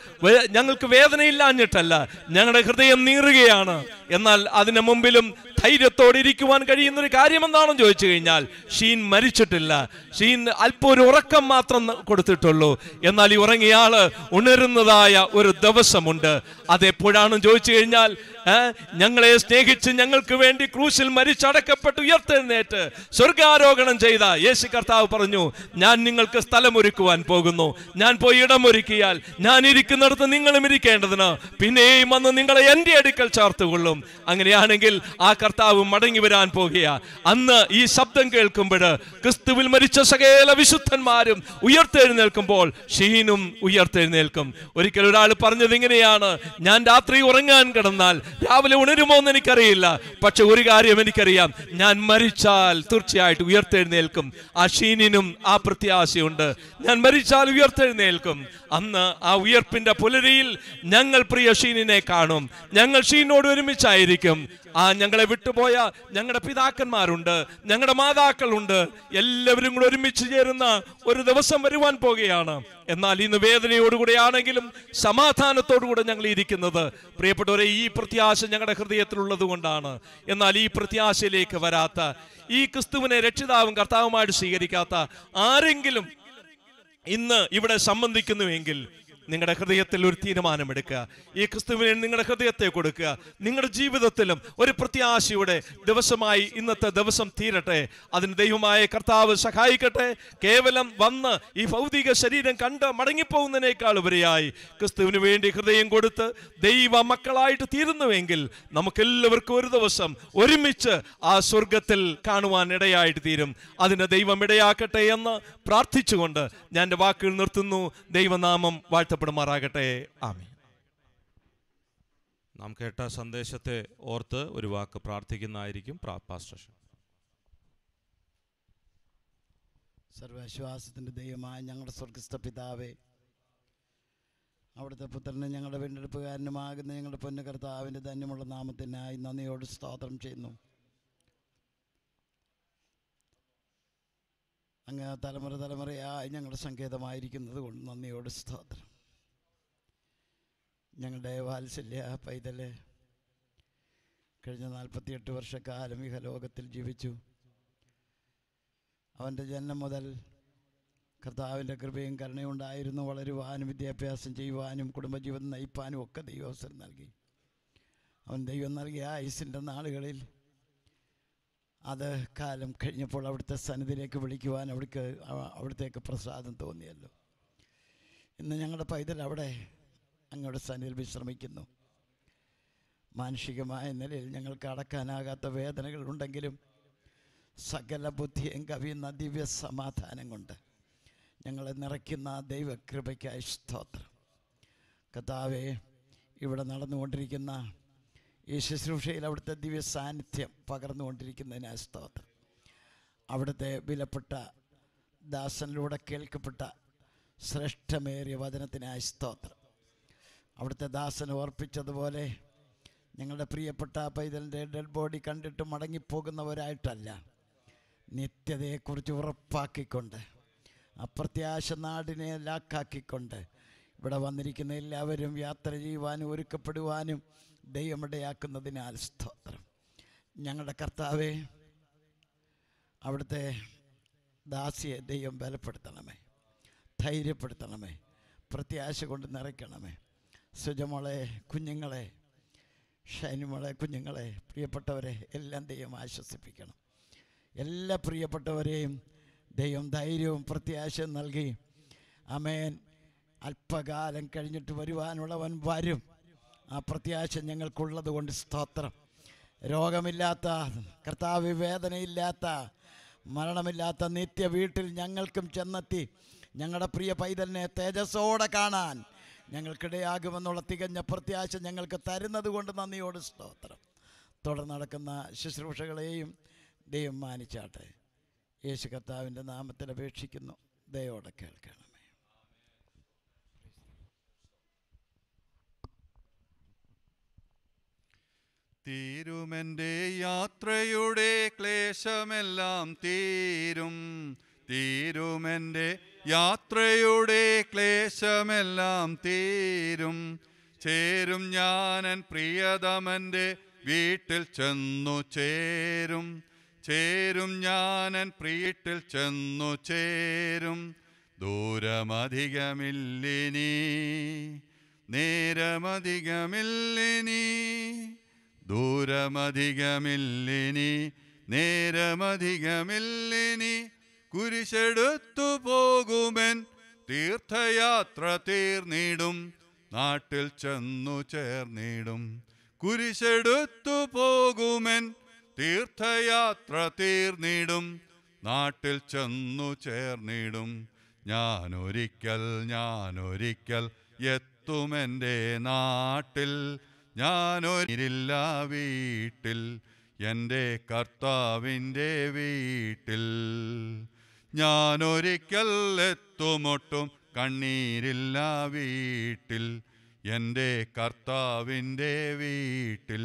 ഞങ്ങൾക്ക് വേദനയില്ലാഞ്ഞിട്ടല്ല ഞങ്ങളുടെ ഹൃദയം നീറുകയാണ്. എന്നാൽ അതിന് മുമ്പിലും ധൈര്യത്തോടെ ഇരിക്കുവാൻ കഴിയുന്ന ഒരു കാര്യം എന്താണെന്ന് ചോദിച്ചു കഴിഞ്ഞാൽ ഷീൻ മരിച്ചിട്ടില്ല. ഷീൻ അല്പം ഒരു ഉറക്കം മാത്രം കൊടുത്തിട്ടുള്ളൂ. എന്നാൽ ഈ ഉറങ്ങിയ ആൾ ഉണരുന്നതായ ഒരു ദിവസമുണ്ട്. അതെപ്പോഴാണെന്ന് ചോദിച്ചു കഴിഞ്ഞാൽ ഞങ്ങളെ സ്നേഹിച്ച് ഞങ്ങൾക്ക് വേണ്ടി ക്രൂശിൽ മരിച്ചടക്കപ്പെട്ട് ഉയർത്തെഴുന്നേറ്റ് സ്വർഗാരോഹണം ചെയ്ത യേശു കർത്താവ് പറഞ്ഞു ഞാൻ നിങ്ങൾക്ക് സ്ഥലമൊരുക്കുവാൻ പോകുന്നു. ഞാൻ പോയി ഇടമൊരുക്കിയാൽ ഞാൻ ഇരിക്കുന്നിടത്ത് നിങ്ങളും ഇരിക്കേണ്ടതിന് പിന്നെയും വന്ന് നിങ്ങളെ എന്റെ അടുക്കൽ ചേർത്തുകൊള്ളും. അങ്ങനെയാണെങ്കിൽ ആ കർത്താവ് മടങ്ങി വരാൻ പോകുക. അന്ന് ഈ ശബ്ദം കേൾക്കുമ്പോൾ ക്രിസ്തുവിൽ മരിച്ച സകല വിശുദ്ധന്മാരും ഉയർത്തെഴുന്നേൽക്കുമ്പോൾ ഷീനും ഉയർത്തെഴുന്നേൽക്കും. ഒരിക്കൽ ഒരാൾ പറഞ്ഞത് ഇങ്ങനെയാണ് ഞാൻ രാത്രി ഉറങ്ങാൻ കിടന്നാൽ രാവിലെ ഉണരുമോ എന്ന് എനിക്കറിയില്ല. പക്ഷെ ഒരു കാര്യം എനിക്കറിയാം. ഞാൻ മരിച്ചാൽ തീർച്ചയായിട്ടും ഉയർത്തെഴുന്നേൽക്കും. ആ ഷീനിനും ആ പ്രത്യാശയുണ്ട്. ഞാൻ മരിച്ചാൽ ഉയർത്തെഴുന്നേൽക്കും. അന്ന് ആ ഉയർപ്പിന്റെ പുലരിയിൽ ഞങ്ങൾ പ്രിയ ഷീനിനെ കാണും. ഞങ്ങൾ ഷീനോട് ഒരുമിച്ചായിരിക്കും. ആ ഞങ്ങളെ വിട്ടുപോയ ഞങ്ങളുടെ പിതാക്കന്മാരുണ്ട് ഞങ്ങളുടെ മാതാക്കളുണ്ട്. എല്ലാവരും കൂടെ ഒരുമിച്ച് ചേരുന്ന ഒരു ദിവസം വരുവാൻ പോകുകയാണ്. എന്നാൽ ഇന്ന് വേദനയോടുകൂടെ ആണെങ്കിലും സമാധാനത്തോടുകൂടെ ഞങ്ങൾ ഇരിക്കുന്നത്. പ്രിയപ്പെട്ടവരെ ഈ പ്രത്യാശ ഞങ്ങളുടെ ഹൃദയത്തിലുള്ളത് കൊണ്ടാണ് എന്നാൽ ഈ പ്രത്യാശയിലേക്ക് വരാത്ത ഈ ക്രിസ്തുവിനെ രക്ഷിതാവും കർത്താവുമായിട്ട് സ്വീകരിക്കാത്ത ആരെങ്കിലും ഇന്ന് ഇവിടെ സംബന്ധിക്കുന്നുവെങ്കിൽ നിങ്ങളുടെ ഹൃദയത്തിൽ ഒരു തീരുമാനമെടുക്കുക. ഈ ക്രിസ്തുവിനെ നിങ്ങളുടെ ഹൃദയത്തെ കൊടുക്കുക. നിങ്ങളുടെ ജീവിതത്തിലും ഒരു പ്രത്യാശയുടെ ദിവസമായി ഇന്നത്തെ ദിവസം തീരട്ടെ. അതിന് ദൈവമായ കർത്താവ് സഹായിക്കട്ടെ. കേവലം വന്ന് ഈ ഭൗതിക ശരീരം കണ്ട് മടങ്ങിപ്പോകുന്നതിനേക്കാൾ ഉപരിയായി ക്രിസ്തുവിന് വേണ്ടി ഹൃദയം കൊടുത്ത് ദൈവ മക്കളായിട്ട് തീരുന്നുവെങ്കിൽ നമുക്കെല്ലാവർക്കും ഒരു ദിവസം ഒരുമിച്ച് ആ സ്വർഗത്തിൽ കാണുവാൻ ഇടയായിട്ട് തീരും. അതിന് ദൈവം ഇടയാക്കട്ടെ എന്ന് പ്രാർത്ഥിച്ചുകൊണ്ട് ഞാൻ എന്റെ വാക്കുകൾ നിർത്തുന്നു. ദൈവനാമം വാഴ്ത്തപ്പെടുമാറാകട്ടെ ആമി
നാം കേട്ട സന്ദേശത്തെ ഓർത്ത് ഒരു വാക്ക് പ്രാർത്ഥിക്കുന്നതായിരിക്കും പ്രാ- പാസ്റ്റർ
ദൈവമായ ഞങ്ങളുടെ സ്വർഗസ്ഥ പിതാവേ അവിടുത്തെ പുത്രനും ഞങ്ങളുടെ വീണ്ടെടുപ്പുകാരനുമാകുന്ന ഞങ്ങളുടെ പൊന്നു കർത്താവിന്റെ ധന്യമുള്ള നാമത്തിനായി നന്ദിയോട് സ്തോത്രം ചെയ്യുന്നു. അങ്ങ് തലമുറ തലമുറയായി ഞങ്ങളുടെ സങ്കേതമായിരിക്കുന്നത് കൊണ്ട് നന്ദിയോട് സ്തോത്രം. ഞങ്ങളുടെ വാത്സല്യ പൈതലെ കഴിഞ്ഞ നാൽപ്പത്തിയെട്ട് വർഷക്കാലം ഈ ലോകത്തിൽ ജീവിച്ചു. അവന്റെ ജനനം മുതൽ കർത്താവിന്റെ കൃപയും കരുണയും ഉണ്ടായിരുന്നു. വളരുവാനും വിദ്യാഭ്യാസം ചെയ്യുവാനും കുടുംബജീവിതം നയിപ്പാനും ഒക്കെ ദൈവം അവസരം നൽകി. അവൻ ദൈവം നൽകിയ ആയുസിന്റെ നാളുകളിൽ അത് കാലം കഴിഞ്ഞപ്പോൾ അവിടുത്തെ സന്നിധിയിലേക്ക് വിളിക്കുവാൻ അവിടേക്ക് അവിടത്തേക്ക് പ്രസാദം തോന്നിയല്ലോ. ഇന്ന് ഞങ്ങളുടെ പൈതൽ അവിടെ അങ്ങയുടെ സന്നിധിയിൽ വിശ്രമിക്കുന്നു. മാനുഷികമായ നിലയിൽ ഞങ്ങൾക്ക് അടക്കാനാകാത്ത വേദനകൾ ഉണ്ടെങ്കിലും സകല ബുദ്ധിയും കവിയുന്ന ദിവ്യ സമാധാനം കൊണ്ട് ഞങ്ങളെ നിറയ്ക്കുന്ന ദൈവകൃപയ്ക്കായി സ്തോത്രം. കഥാവെ ഇവിടെ നടന്നുകൊണ്ടിരിക്കുന്ന ഈ ശുശ്രൂഷയിൽ അവിടുത്തെ ദിവ്യ സാന്നിധ്യം പകർന്നുകൊണ്ടിരിക്കുന്നതിനായി സ്തോത്രം. അവിടുത്തെ വിലപ്പെട്ട ദാസനിലൂടെ കേൾക്കപ്പെട്ട ശ്രേഷ്ഠമേറിയ വചനത്തിനായി സ്തോത്രം. അവിടുത്തെ ദാസന് ഓർപ്പിച്ചതുപോലെ ഞങ്ങളുടെ പ്രിയപ്പെട്ട പൈതലിന്റെ ഡെഡ് ബോഡി കണ്ടിട്ട് മടങ്ങിപ്പോകുന്നവരായിട്ടല്ല നിത്യതയെക്കുറിച്ച് ഉറപ്പാക്കിക്കൊണ്ട് അപ്രത്യാശ നാടിനെ ലാക്കാക്കിക്കൊണ്ട് ഇവിടെ വന്നിരിക്കുന്ന എല്ലാവരും യാത്ര ചെയ്യുവാനും ഒരുക്കപ്പെടുവാനും ദൈവമിടയാക്കുന്നതിനാൽ സ്തോത്രം. ഞങ്ങളുടെ കർത്താവെ അവിടുത്തെ ദാസിയെ ദൈവം ബലപ്പെടുത്തണമേ ധൈര്യപ്പെടുത്തണമേ പ്രത്യാശ കൊണ്ട് നിറയ്ക്കണമേ. സുജമോളെ കുഞ്ഞുങ്ങളെ ഷൈനുമോളെ കുഞ്ഞുങ്ങളെ പ്രിയപ്പെട്ടവരെ എല്ലാം ദൈവം ആശ്വസിപ്പിക്കണം. എല്ലാ പ്രിയപ്പെട്ടവരെയും ദൈവം ധൈര്യവും പ്രത്യാശയും നൽകി. അമേൻ അല്പകാലം കഴിഞ്ഞിട്ട് വരുവാനുള്ളവൻ വരും. ആ പ്രത്യാശ ഞങ്ങൾക്കുള്ളത് കൊണ്ട് സ്തോത്രം. രോഗമില്ലാത്ത കർത്താവ് വേദനയില്ലാത്ത മരണമില്ലാത്ത നിത്യ വീട്ടിൽ ഞങ്ങൾക്കും ചെന്നെത്തി ഞങ്ങളുടെ പ്രിയ പൈതലിനെ തേജസ്സോടെ കാണാൻ ഞങ്ങൾക്കിടയാകുമെന്നുള്ള തികഞ്ഞ പ്രത്യാശ ഞങ്ങൾക്ക് തരുന്നത് കൊണ്ട് നന്ദിയോട് സ്തോത്രം. തുടർന്ന് നടക്കുന്ന ശുശ്രൂഷകളെയും ദൈവം മാനിച്ചാട്ടെ. യേശു കർത്താവിന്റെ നാമത്തിൽ അപേക്ഷിക്കുന്നു. ദയോടെ കേൾക്കണമേ.
തീരുമെന്റെ യാത്രയുടെ ക്ലേശമെല്ലാം തീരും. തീരുമെന്റെ യാത്രയുടെ ക്ലേശമെല്ലാം തീരും. ചേരും ഞാനൻ പ്രിയതമന്റെ വീട്ടിൽ ചെന്നു ചേരും. ചേരും ഞാനൻ പ്രീട്ടിൽ ചെന്നു ചേരും. ദൂരമധികമില്ലിനി നേരമധികമില്ലിനി ദൂരമധികമില്ലിനി നേരമധികമില്ലിനി കുരിശെടുത്തു പോകുമെൻ തീർത്ഥയാത്ര തീർന്നിടും നാട്ടിൽ ചെന്നു ചേർന്നിടും. കുരിശെടുത്തു പോകുമെൻ തീർത്ഥയാത്ര തീർന്നിടും നാട്ടിൽ ചെന്നു ചേർന്നിടും. ഞാനൊരിക്കൽ ഞാനൊരിക്കൽ എത്തുമെന്റെ നാട്ടിൽ ഞാനൊരില്ല വീട്ടിൽ എന്റെ കർത്താവിന്റെ വീട്ടിൽ. ഞാനൊരിക്കൽ എത്തുമൊട്ടും കണ്ണീരില്ല വീട്ടിൽ എന്റെ കർത്താവിന്റെ വീട്ടിൽ.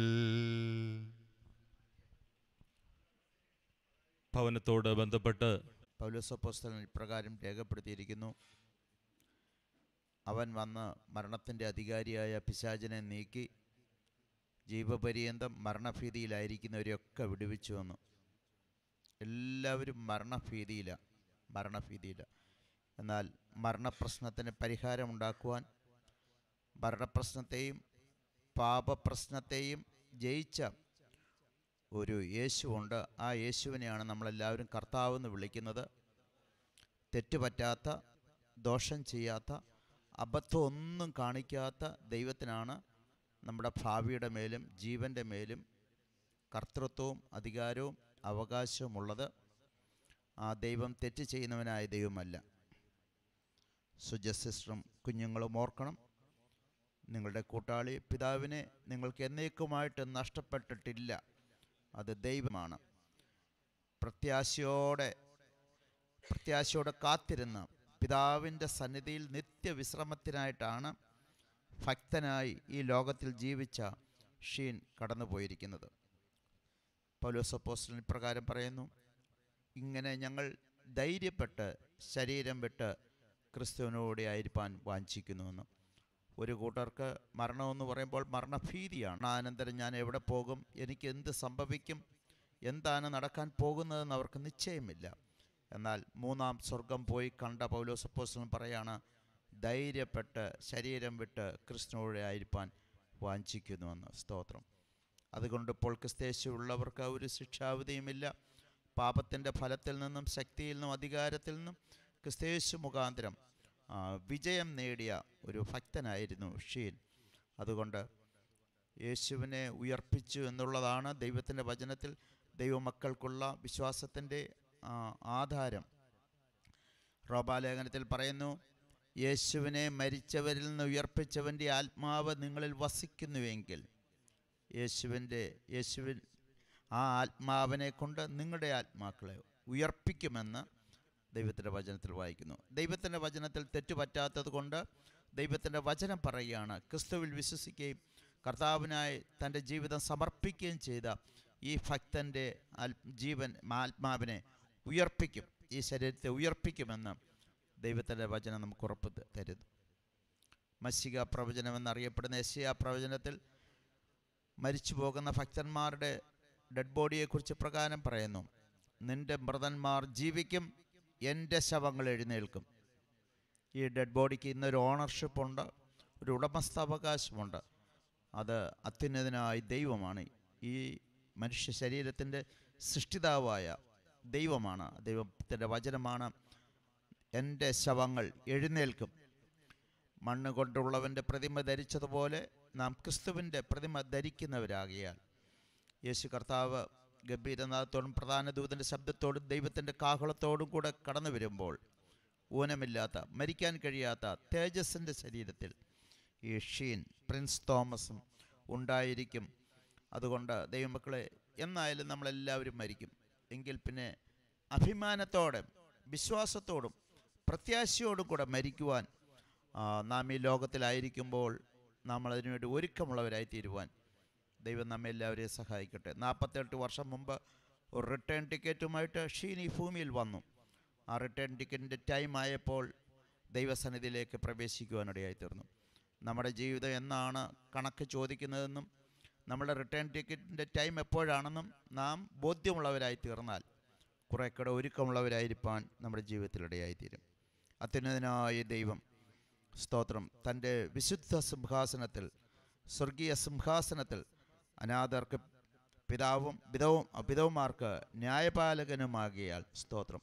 ഭവനത്തോട് ബന്ധപ്പെട്ട്
പൗലോസപ്പോസ്തലൻ ഇപ്രകാരം രേഖപ്പെടുത്തിയിരിക്കുന്നു. അവൻ വന്ന് മരണത്തിന്റെ അധികാരിയായ പിശാചിനെ നീക്കി ജീവപര്യന്തം മരണഭീതിയിലായിരിക്കുന്നവരെയൊക്കെ വിടുവിച്ചു വന്നു. എല്ലാവരും മരണഭീതിയില. മരണഭീതിയില എന്നാൽ മരണപ്രശ്നത്തിന് പരിഹാരമുണ്ടാക്കുവാൻ മരണപ്രശ്നത്തെയും പാപപ്രശ്നത്തെയും ജയിച്ച ഒരു യേശുവുണ്ട്. ആ യേശുവിനെയാണ് നമ്മളെല്ലാവരും കർത്താവ് എന്ന് വിളിക്കുന്നത്. തെറ്റുപറ്റാത്ത ദോഷം ചെയ്യാത്ത അബദ്ധമൊന്നും കാണിക്കാത്ത ദൈവത്തിനാണ് നമ്മുടെ ഭാവിയുടെ മേലും ജീവന്റെ മേലും കർത്തൃത്വവും അധികാരവും അവകാശവുമുള്ളത്. ആ ദൈവം തെറ്റ് ചെയ്യുന്നവനായ ദൈവമല്ല. സുജ സിസ്റ്ററും കുഞ്ഞുങ്ങളും ഓർക്കണം. നിങ്ങളുടെ കൂട്ടാളി പിതാവിനെ നിങ്ങൾക്ക് എന്നേക്കുമായിട്ട് നഷ്ടപ്പെട്ടിട്ടില്ല. അത് ദൈവമാണ്. പ്രത്യാശയോടെ പ്രത്യാശയോടെ കാത്തിരുന്ന പിതാവിന്റെ സന്നിധിയിൽ നിത്യവിശ്രമത്തിനായിട്ടാണ് ഭക്തനായി ഈ ലോകത്തിൽ ജീവിച്ച ഷീൻ കടന്നുപോയിരിക്കുന്നത്. പൗലോസപ്പോസ്റ്റലിൻ ഇപ്രകാരം പറയുന്നു ഇങ്ങനെ ഞങ്ങൾ ധൈര്യപ്പെട്ട് ശരീരം വിട്ട് ക്രിസ്തുവിനോടെ ആയിരിക്കാൻ വാഞ്ചിക്കുന്നുവെന്ന്. ഒരു കൂട്ടർക്ക് മരണമെന്ന് പറയുമ്പോൾ മരണഭീതിയാണ്. അനന്തരം ഞാൻ എവിടെ പോകും? എനിക്ക് എന്ത് സംഭവിക്കും? എന്താണ് നടക്കാൻ പോകുന്നതെന്ന് അവർക്ക് നിശ്ചയമില്ല. എന്നാൽ മൂന്നാം സ്വർഗം പോയി കണ്ട പൗലോസപ്പോസ്റ്റലൻ പറയാണ് ധൈര്യപ്പെട്ട് ശരീരം വിട്ട് കൃഷ്ണനോടെ ആയിരിക്കാൻ വാഞ്ചിക്കുന്നുവെന്ന്. സ്തോത്രം. അതുകൊണ്ട് ഇപ്പോൾ ക്രിസ്തേശുള്ളവർക്ക് ഒരു ശിക്ഷാവിധിയുമില്ല. പാപത്തിന്റെ ഫലത്തിൽ നിന്നും ശക്തിയിൽ നിന്നും അധികാരത്തിൽ നിന്നും ക്രിസ്തേശു മുഖാന്തരം വിജയം നേടിയ ഒരു ഭക്തനായിരുന്നു ഷീൻ. അതുകൊണ്ട് യേശുവിനെ ഉയർപ്പിച്ചു എന്നുള്ളതാണ് ദൈവത്തിന്റെ വചനത്തിൽ ദൈവമക്കൾക്കുള്ള വിശ്വാസത്തിന്റെ ആധാരം. റോബാലേഖനത്തിൽ പറയുന്നു യേശുവിനെ മരിച്ചവരിൽ നിന്ന് ഉയർപ്പിച്ചവന്റെ ആത്മാവ് നിങ്ങളിൽ വസിക്കുന്നുവെങ്കിൽ യേശുവിന്റെ യേശുവിൻ ആ ആത്മാവിനെ കൊണ്ട് നിങ്ങളുടെ ആത്മാക്കളെ ഉയർപ്പിക്കുമെന്ന് ദൈവത്തിന്റെ വചനത്തിൽ വായിക്കുന്നു. ദൈവത്തിന്റെ വചനത്തിൽ തെറ്റുപറ്റാത്തത് കൊണ്ട് ദൈവത്തിന്റെ വചനം പറയുകയാണ്. ക്രിസ്തുവിൽ വിശ്വസിക്കുകയും കർത്താവിനായി തന്റെ ജീവിതം സമർപ്പിക്കുകയും ചെയ്ത ഈ ഭക്തന്റെ ജീവൻ ആത്മാവിനെ ഉയർപ്പിക്കും. ഈ ശരീരത്തെ ഉയർപ്പിക്കുമെന്ന് ദൈവത്തിന്റെ വചനം നമുക്ക് ഉറപ്പ് തരുന്നു. മസിക പ്രവചനം എന്നറിയപ്പെടുന്ന യശയ പ്രവചനത്തിൽ മരിച്ചു പോകുന്ന ഭക്തന്മാരുടെ ഡെഡ് ബോഡിയെക്കുറിച്ച് പ്രകാരം പറയുന്നു. നിന്റെ മൃതന്മാർ ജീവിക്കും എന്റെ ശവങ്ങൾ എഴുന്നേൽക്കും. ഈ ഡെഡ് ബോഡിക്ക് ഇന്നൊരു ഓണർഷിപ്പുണ്ട് ഒരു ഉടമസ്ഥാവകാശമുണ്ട്. അത് അത്യുന്നതനായ ദൈവമാണ്. ഈ മനുഷ്യ ശരീരത്തിന്റെ സൃഷ്ടിതാവായ ദൈവമാണ്. ദൈവത്തിന്റെ വചനമാണ് എന്റെ ശവങ്ങൾ എഴുന്നേൽക്കും. മണ്ണ് കൊണ്ടുള്ളവന്റെ പ്രതിമ ധരിച്ചതുപോലെ നാം ക്രിസ്തുവിന്റെ പ്രതിമ ധരിക്കുന്നവരാകിയാൽ യേശു കർത്താവ് ഗംഭീരനാഥത്തോടും പ്രധാന ദൂതന്റെ ശബ്ദത്തോടും ദൈവത്തിന്റെ കാഹളത്തോടും കൂടെ കടന്നു വരുമ്പോൾ ഊനമില്ലാത്ത മരിക്കാൻ കഴിയാത്ത തേജസ്സിന്റെ ശരീരത്തിൽ ഈ ഷീൻ പ്രിൻസ് തോമസും ഉണ്ടായിരിക്കും. അതുകൊണ്ട് ദൈവമക്കളെ എന്നായാലും നമ്മളെല്ലാവരും മരിക്കും. എങ്കിൽ പിന്നെ അഭിമാനത്തോടെ വിശ്വാസത്തോടും പ്രത്യാശയോടും കൂടെ മരിക്കുവാൻ നാം ഈ ലോകത്തിലായിരിക്കുമ്പോൾ നമ്മൾ അതിനുവേണ്ടി ഒരുക്കമുള്ളവരായി തീരുവാൻ ദൈവം നമ്മെ എല്ലാവരെയും സഹായിക്കട്ടെ. നാൽപ്പത്തെട്ട് വർഷം മുമ്പ് ഒരു റിട്ടേൺ ടിക്കറ്റുമായിട്ട് ഷീനി ഭൂമിയിൽ വന്നു. ആ റിട്ടേൺ ടിക്കറ്റിന്റെ ടൈം ആയപ്പോൾ ദൈവസന്നിധിയിലേക്ക് പ്രവേശിക്കുവാനിടയായി തീർന്നു നമ്മുടെ ജീവിതം എന്നാണ് കണക്ക് ചോദിക്കുന്നതെന്നും നമ്മുടെ റിട്ടേൺ ടിക്കറ്റിന്റെ ടൈം എപ്പോഴാണെന്നും നാം ബോധ്യമുള്ളവരായി തീർന്നാൽ കുറേ കൂടെ ഒരുക്കമുള്ളവരായിരിക്കാൻ നമ്മുടെ ജീവിതത്തിലിടയായിത്തീരും അത്യുന്നതനായ ദൈവം സ്തോത്രം. തന്റെ വിശുദ്ധ സിംഹാസനത്തിൽ സ്വർഗീയ സിംഹാസനത്തിൽ അനാഥർക്ക് പിതാവും പിതവും പിതവുമാർക്ക് ന്യായപാലകനുമാകിയാൽ സ്തോത്രം.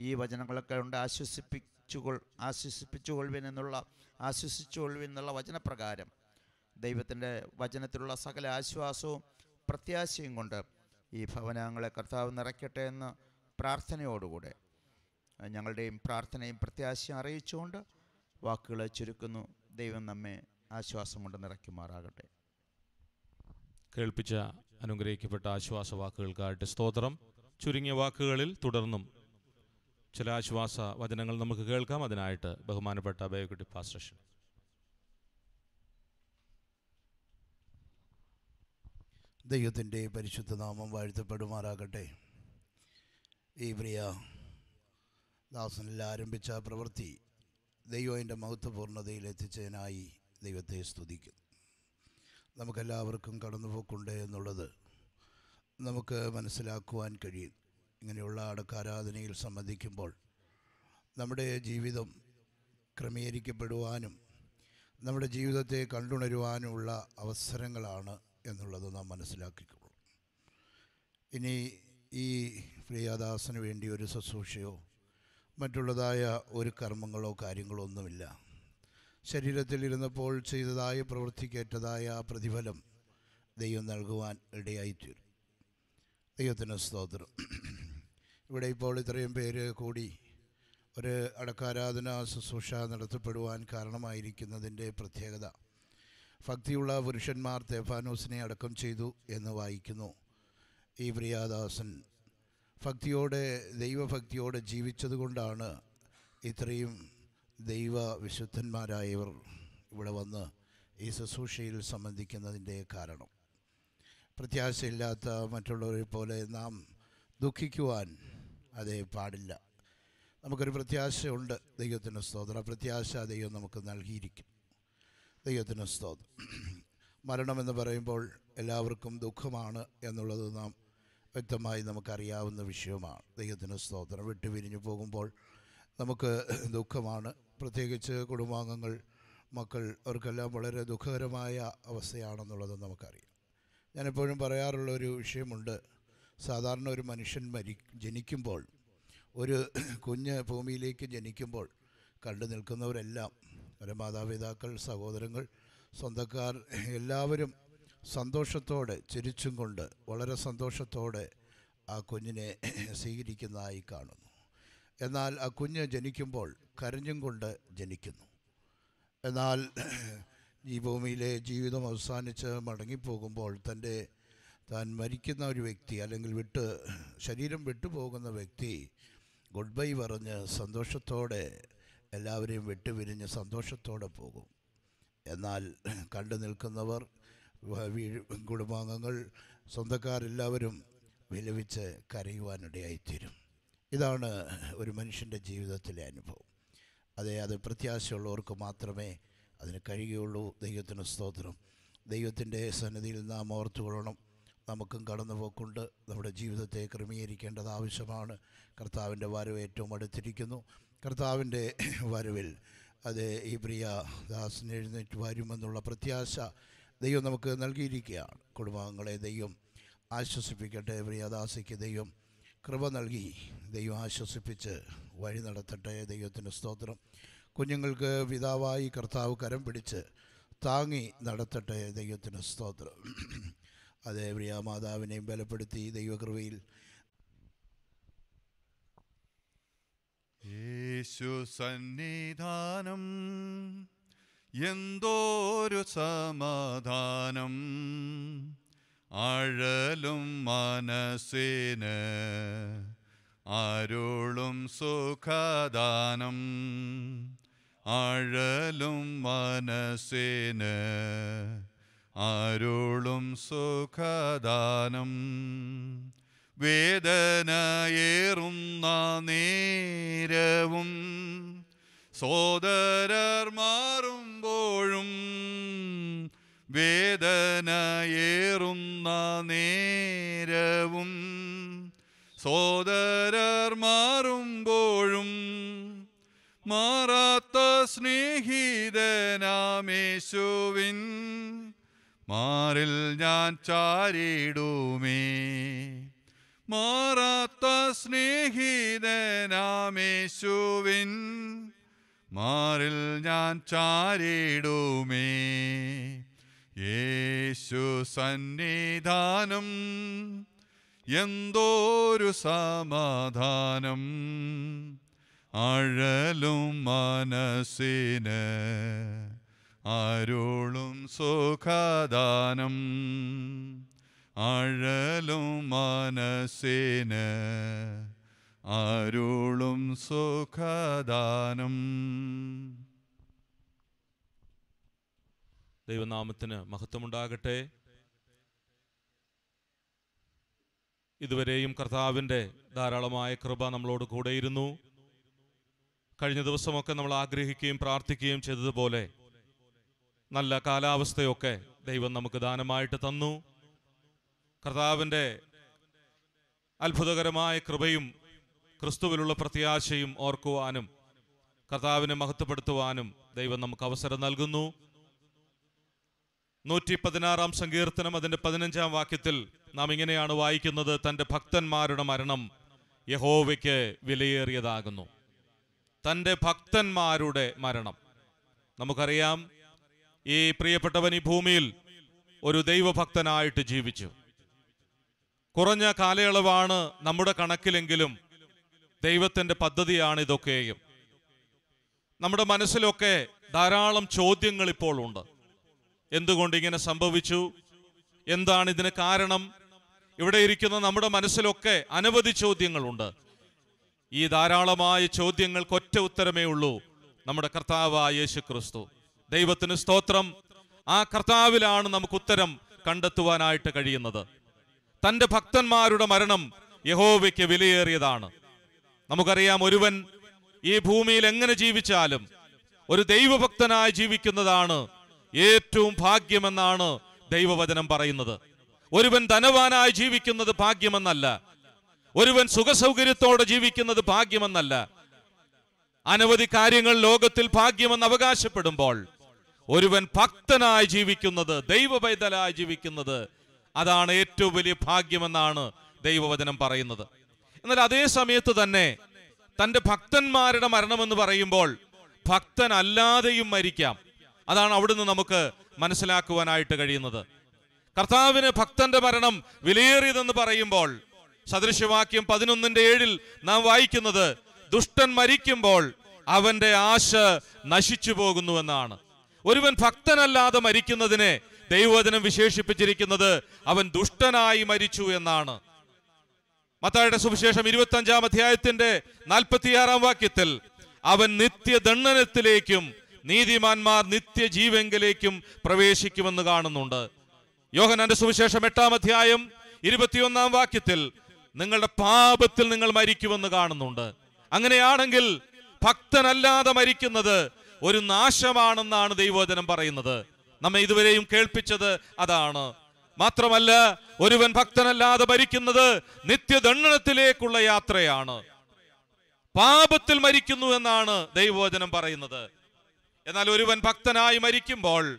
ഈ വചനങ്ങളൊക്കെ ഉണ്ട്. ആശ്വസിപ്പിച്ചുകൊൾ ആശ്വസിപ്പിച്ചുകൊള്ളുവിൻ എന്നുള്ള ആശ്വസിച്ചുകൊള്ളുവിൻ എന്നുള്ള വചനപ്രകാരം ദൈവത്തിന്റെ വചനത്തിലുള്ള സകല ആശ്വാസവും പ്രത്യാശയും കൊണ്ട് ഈ ഭവനങ്ങളെ കർത്താവ് നിറയ്ക്കട്ടെ എന്ന് പ്രാർത്ഥനയോടുകൂടെ ഞങ്ങളുടെയും പ്രാർത്ഥനയും പ്രത്യാശയും അറിയിച്ചുകൊണ്ട് വാക്കുകളെ ചുരുക്കുന്നു. ദൈവം നമ്മെ ആശ്വാസം കൊണ്ട് നിറയ്ക്കുമാറാകട്ടെ.
കേൾപ്പിച്ച അനുഗ്രഹിക്കപ്പെട്ട ആശ്വാസ വാക്കുകൾക്കായിട്ട് സ്തോത്രം. ചുരുങ്ങിയ വാക്കുകളിൽ തുടർന്നും ചില ആശ്വാസ വചനങ്ങൾ നമുക്ക് കേൾക്കാം. അതിനായിട്ട് ബഹുമാനപ്പെട്ട ബയോക്കുട്ടി പാസ്റ്റേഷൻ
ദൈവത്തിന്റെ പരിശുദ്ധ നാമം വാഴ്ത്തപ്പെടുമാറാകട്ടെ. ഈ പ്രിയ ദാസനിൽ ആരംഭിച്ച പ്രവൃത്തി ദൈവം അതിന്റെ മഹത്വപൂർണതയിൽ എത്തിച്ചതിനായി ദൈവത്തെ സ്തുതിക്കുന്നു. നമുക്കെല്ലാവർക്കും കടന്നുപോക്കുണ്ട് എന്നുള്ളത് നമുക്ക് മനസ്സിലാക്കുവാൻ കഴിയും. ഇങ്ങനെയുള്ള അടക്കാരാധനയിൽ സംബന്ധിക്കുമ്പോൾ നമ്മുടെ ജീവിതം ക്രമീകരിക്കപ്പെടുവാനും നമ്മുടെ ജീവിതത്തെ കണ്ടുണരുവാനുമുള്ള അവസരങ്ങളാണ് എന്നുള്ളത് നാം മനസ്സിലാക്കിക്കൊള്ളും ഇനി ഈ പ്രിയദാസന് വേണ്ടി ഒരു ശുശ്രൂഷയോ മറ്റുള്ളതായ ഒരു കർമ്മങ്ങളോ കാര്യങ്ങളോ ഒന്നുമില്ല. ശരീരത്തിൽ ഇരുന്നപ്പോൾ ചെയ്തതായ പ്രവൃത്തിക്കേറ്റതായ പ്രതിഫലം ദൈവം നൽകുവാൻ ഇടയായിത്തീരും. ദൈവത്തിന് സ്തോത്രം. ഇവിടെ ഇപ്പോൾ ഇത്രയും പേര് കൂടി ഒരു അടക്കാരാധന ശുശ്രൂഷ നടത്തപ്പെടുവാൻ കാരണമായിരിക്കുന്നതിന്റെ പ്രത്യേകത. ഭക്തിയുള്ള പുരുഷന്മാർ തേഫാനോസിനെ അടക്കം ചെയ്തു എന്ന് വായിക്കുന്നു ഈ പ്രിയാദാസൻ. ഭക്തിയോടെ ദൈവഭക്തിയോടെ ജീവിച്ചതുകൊണ്ടാണ് ഇത്രയും ദൈവ വിശുദ്ധന്മാരായവർ ഇവിടെ വന്ന് ഈ ശുശ്രൂഷയിൽ സംബന്ധിക്കുന്നതിന്റെ കാരണം. പ്രത്യാശയില്ലാത്ത മറ്റുള്ളവരെ പോലെ നാം ദുഃഖിക്കുവാൻ അതേ പാടില്ല. നമുക്കൊരു പ്രത്യാശയുണ്ട്. ദൈവത്തിന് സ്തോത്രം. പ്രത്യാശ ദൈവം നമുക്ക് നൽകിയിരിക്കും. ദൈവത്തിന് സ്തോത്രം. മരണമെന്ന് പറയുമ്പോൾ എല്ലാവർക്കും ദുഃഖമാണ് എന്നുള്ളത് നാം വ്യക്തമായി നമുക്കറിയാവുന്ന വിഷയമാണ്. ദൈവത്തിന് സ്തോത്രം. വിട്ടുപിരിഞ്ഞു പോകുമ്പോൾ നമുക്ക് ദുഃഖമാണ്. പ്രത്യേകിച്ച് കുടുംബാംഗങ്ങൾ മക്കൾ അവർക്കെല്ലാം വളരെ ദുഃഖകരമായ അവസ്ഥയാണെന്നുള്ളത് നമുക്കറിയാം. ഞാനെപ്പോഴും പറയാറുള്ള ഒരു വിഷയമുണ്ട്. സാധാരണ ഒരു മനുഷ്യൻ മരി ജനിക്കുമ്പോൾ ഒരു കുഞ്ഞ് ഭൂമിയിലേക്ക് ജനിക്കുമ്പോൾ കണ്ടു നിൽക്കുന്നവരെല്ലാം അവരെ മാതാപിതാക്കൾ സഹോദരങ്ങൾ സ്വന്തക്കാർ എല്ലാവരും സന്തോഷത്തോടെ ചിരിച്ചും കൊണ്ട് വളരെ സന്തോഷത്തോടെ ആ കുഞ്ഞിനെ സ്വീകരിക്കുന്നതായി കാണുന്നു. എന്നാൽ ആ കുഞ്ഞ് ജനിക്കുമ്പോൾ കരഞ്ഞും കൊണ്ട് ജനിക്കുന്നു. എന്നാൽ ഈ ഭൂമിയിലെ ജീവിതം അവസാനിച്ച് മടങ്ങിപ്പോകുമ്പോൾ തന്റെ താൻ മരിക്കുന്ന ഒരു വ്യക്തി അല്ലെങ്കിൽ വിട്ട് ശരീരം വിട്ടുപോകുന്ന വ്യക്തി ഗുഡ് ബൈ പറഞ്ഞ് സന്തോഷത്തോടെ എല്ലാവരെയും വിട്ടുപിരിഞ്ഞ് സന്തോഷത്തോടെ പോകും. എന്നാൽ കണ്ടു നിൽക്കുന്നവർ കുടുംബാംഗങ്ങൾ സ്വന്തക്കാരെല്ലാവരും വിലപിച്ച് കരയുവാനിടയായിത്തീരും. ഇതാണ് ഒരു മനുഷ്യന്റെ ജീവിതത്തിലെ അനുഭവം. അതെ അത് പ്രത്യാശയുള്ളവർക്ക് മാത്രമേ അതിന് കഴിയുകയുള്ളൂ. ദൈവത്തിന് സ്തോത്രം. ദൈവത്തിന്റെ സന്നിധിയിൽ നാം ഓർത്തുകൊള്ളണം. നമുക്കും കടന്നു പോക്കുണ്ട് നമ്മുടെ ജീവിതത്തെ ക്രമീകരിക്കേണ്ടത് ആവശ്യമാണ്. കർത്താവിന്റെ വരവ് ഏറ്റവും അടുത്തിരിക്കുന്നു. കർത്താവിന്റെ വരവിൽ അത് ഈ പ്രിയ ദാസിന് എഴുന്നേറ്റ് വരുമെന്നുള്ള പ്രത്യാശ ദൈവം നമുക്ക് നൽകിയിരിക്കുകയാണ്. കുടുംബാംഗങ്ങളെ ദൈവം ആശ്വസിപ്പിക്കട്ടെ. പ്രിയദാസിക്ക് ദൈവം കൃപ നൽകി. ദൈവം ആശ്വസിപ്പിച്ച് വഴി നടത്തട്ടെ. ദൈവത്തിന്റെ സ്തോത്രം. കുഞ്ഞുങ്ങൾക്ക് പിതാവായി കർത്താവ് കരം പിടിച്ച് താങ്ങി നടത്തട്ടെ. ദൈവത്തിന് സ്തോത്രം. അതേ പ്രിയ മാതാവിനെയും ബലപ്പെടുത്തി ദൈവകൃപയിൽ.
യേശു സന്നിധാനം എന്തോരു സമാധാനം. ആഴലും മനസ്സിന് അരുളും സുഖദാനം. ആഴലും മനസ്സിന് അരുളും സുഖദാനം. വേദനയേറുന്ന നേരവും സോദരർ മാറുമ്പോഴും വേദനയേറുന്ന നേരവും സോദരർ മാറുമ്പോഴും മാറാത്ത സ്നേഹിതനാമേശുവിൻ മാറിൽ ഞാൻ ചാരിടുമേ. മാറാത്ത സ്നേഹിതനാമേശുവിൻ മാറിൽ ഞാൻ ചാരിടുമേ. യേശു സന്നിധാനം എന്തോരു സമാധാനം. അഴലും മനസ്സിന് അരുളും സുഖദാനം. അഴലും മനസ്സിന് അരുളും സുഖദാനം.
ദൈവനാമത്തിന് മഹത്വമുണ്ടാകട്ടെ. ഇതുവരെയും കർത്താവിന്റെ ധാരാളമായ കൃപ നമ്മളോട് കൂടെയിരുന്നു. കഴിഞ്ഞ ദിവസമൊക്കെ നമ്മൾ ആഗ്രഹിക്കുകയും പ്രാർത്ഥിക്കുകയും ചെയ്തതുപോലെ നല്ല കാലാവസ്ഥയൊക്കെ ദൈവം നമുക്ക് ദാനമായിട്ട് തന്നു. കർത്താവിന്റെ അത്ഭുതകരമായ കൃപയും ക്രിസ്തുവിലുള്ള പ്രത്യാശയും ഓർക്കുവാനും കർത്താവിനെ മഹത്വപ്പെടുത്തുവാനും ദൈവം നമുക്ക് അവസരം നൽകുന്നു. നൂറ്റി പതിനാറാം സങ്കീർത്തനം അതിന്റെ പതിനഞ്ചാം വാക്യത്തിൽ നാം ഇങ്ങനെയാണ് വായിക്കുന്നത് തന്റെ ഭക്തന്മാരുടെ മരണം യഹോവയ്ക്ക് വിലയേറിയതാകുന്നു. തന്റെ ഭക്തന്മാരുടെ മരണം. നമുക്കറിയാം ഈ പ്രിയപ്പെട്ടവൻ ഈ ഭൂമിയിൽ ഒരു ദൈവഭക്തനായിട്ട് ജീവിച്ചു. കുറഞ്ഞ കാലയളവാണ് നമ്മുടെ കണക്കിലെങ്കിലും ദൈവത്തിന്റെ പദ്ധതിയാണ് ഇതൊക്കെയും നമ്മുടെ മനസ്സിലൊക്കെ ധാരാളം ചോദ്യങ്ങൾ ഇപ്പോൾ ഉണ്ട്. എന്തുകൊണ്ട് ഇങ്ങനെ സംഭവിച്ചു? എന്താണ് ഇതിന് കാരണം? ഇവിടെ ഇരിക്കുന്ന നമ്മുടെ മനസ്സിലൊക്കെ അനവധി ചോദ്യങ്ങളുണ്ട്. ഈ ധാരാളമായ ചോദ്യങ്ങൾക്ക് ഒറ്റ ഉത്തരമേ ഉള്ളൂ. നമ്മുടെ കർത്താവായ യേശു ക്രിസ്തു ദൈവത്തിന് സ്തോത്രം. ആ കർത്താവിലാണ് നമുക്ക് ഉത്തരം കണ്ടെത്തുവാനായിട്ട് കഴിയുന്നത്. തന്റെ ഭക്തന്മാരുടെ മരണം യഹോവയ്ക്ക് വിലയേറിയതാണ്. നമുക്കറിയാം ഒരുവൻ ഈ ഭൂമിയിൽ എങ്ങനെ ജീവിച്ചാലും ഒരു ദൈവഭക്തനായി ജീവിക്കുന്നതാണ് ഏറ്റവും ഭാഗ്യമെന്നാണ് ദൈവവചനം പറയുന്നത്. ഒരുവൻ ധനവാനായി ജീവിക്കുന്നത് ഭാഗ്യമെന്നല്ല. ഒരുവൻ സുഖസൗകര്യത്തോടെ ജീവിക്കുന്നത് ഭാഗ്യമെന്നല്ല. അനവധി കാര്യങ്ങൾ ലോകത്തിൽ ഭാഗ്യമെന്ന് അവകാശപ്പെടുമ്പോൾ ഒരുവൻ ഭക്തനായി ജീവിക്കുന്നത് ദൈവപൈതലായി ജീവിക്കുന്നത് അതാണ് ഏറ്റവും വലിയ ഭാഗ്യമെന്നാണ് ദൈവവചനം പറയുന്നത്. എന്നാൽ അതേ സമയത്ത് തന്നെ തന്റെ ഭക്തന്മാരുടെ മരണമെന്ന് പറയുമ്പോൾ ഭക്തനല്ലാതെയും മരിക്കാം. അതാണ് അവിടുന്ന് നമുക്ക് മനസ്സിലാക്കുവാനായിട്ട് കഴിയുന്നത്. കർത്താവിന് ഭക്തന്റെ മരണം വിലയേറിയതെന്ന് പറയുമ്പോൾ സദൃശവാക്യം പതിനൊന്നിന്റെ ഏഴിൽ നാം വായിക്കുന്നത് ദുഷ്ടൻ മരിക്കുമ്പോൾ അവന്റെ ആശ നശിച്ചു പോകുന്നുവെന്നാണ് ഒരുവൻ ഭക്തനല്ലാതെ മരിക്കുന്നതിനെ ദൈവവചനം വിശേഷിപ്പിച്ചിരിക്കുന്നത് അവൻ ദുഷ്ടനായി മരിച്ചു എന്നാണ്. മത്തായുടെ സുവിശേഷം ഇരുപത്തി അഞ്ചാം അധ്യായത്തിന്റെ നാൽപ്പത്തിയാറാം വാക്യത്തിൽ അവൻ നിത്യദണ്ഡനത്തിലേക്കും നീതിമാന്മാർ നിത്യജീവെങ്കിലേക്കും പ്രവേശിക്കുമെന്ന് കാണുന്നുണ്ട്. യോഹനാന്റെ സുവിശേഷം എട്ടാം അധ്യായം ഇരുപത്തിയൊന്നാം വാക്യത്തിൽ നിങ്ങളുടെ പാപത്തിൽ നിങ്ങൾ മരിക്കുമെന്ന് കാണുന്നുണ്ട്. അങ്ങനെയാണെങ്കിൽ ഭക്തനല്ലാതെ മരിക്കുന്നത് ഒരു നാശമാണെന്നാണ് ദൈവവചനം പറയുന്നത്. നമ്മെ ഇതുവരെയും കേൾപ്പിച്ചത് അതാണ്. മാത്രമല്ല ഒരുവൻ ഭക്തനല്ലാതെ മരിക്കുന്നത് നിത്യദണ്ഡനത്തിലേക്കുള്ള യാത്രയാണ്. പാപത്തിൽ മരിക്കുന്നു എന്നാണ് ദൈവവചനം പറയുന്നത്. എന്നാൽ ഒരുവൻ ഭക്തനായി മരിക്കുമ്പോൾ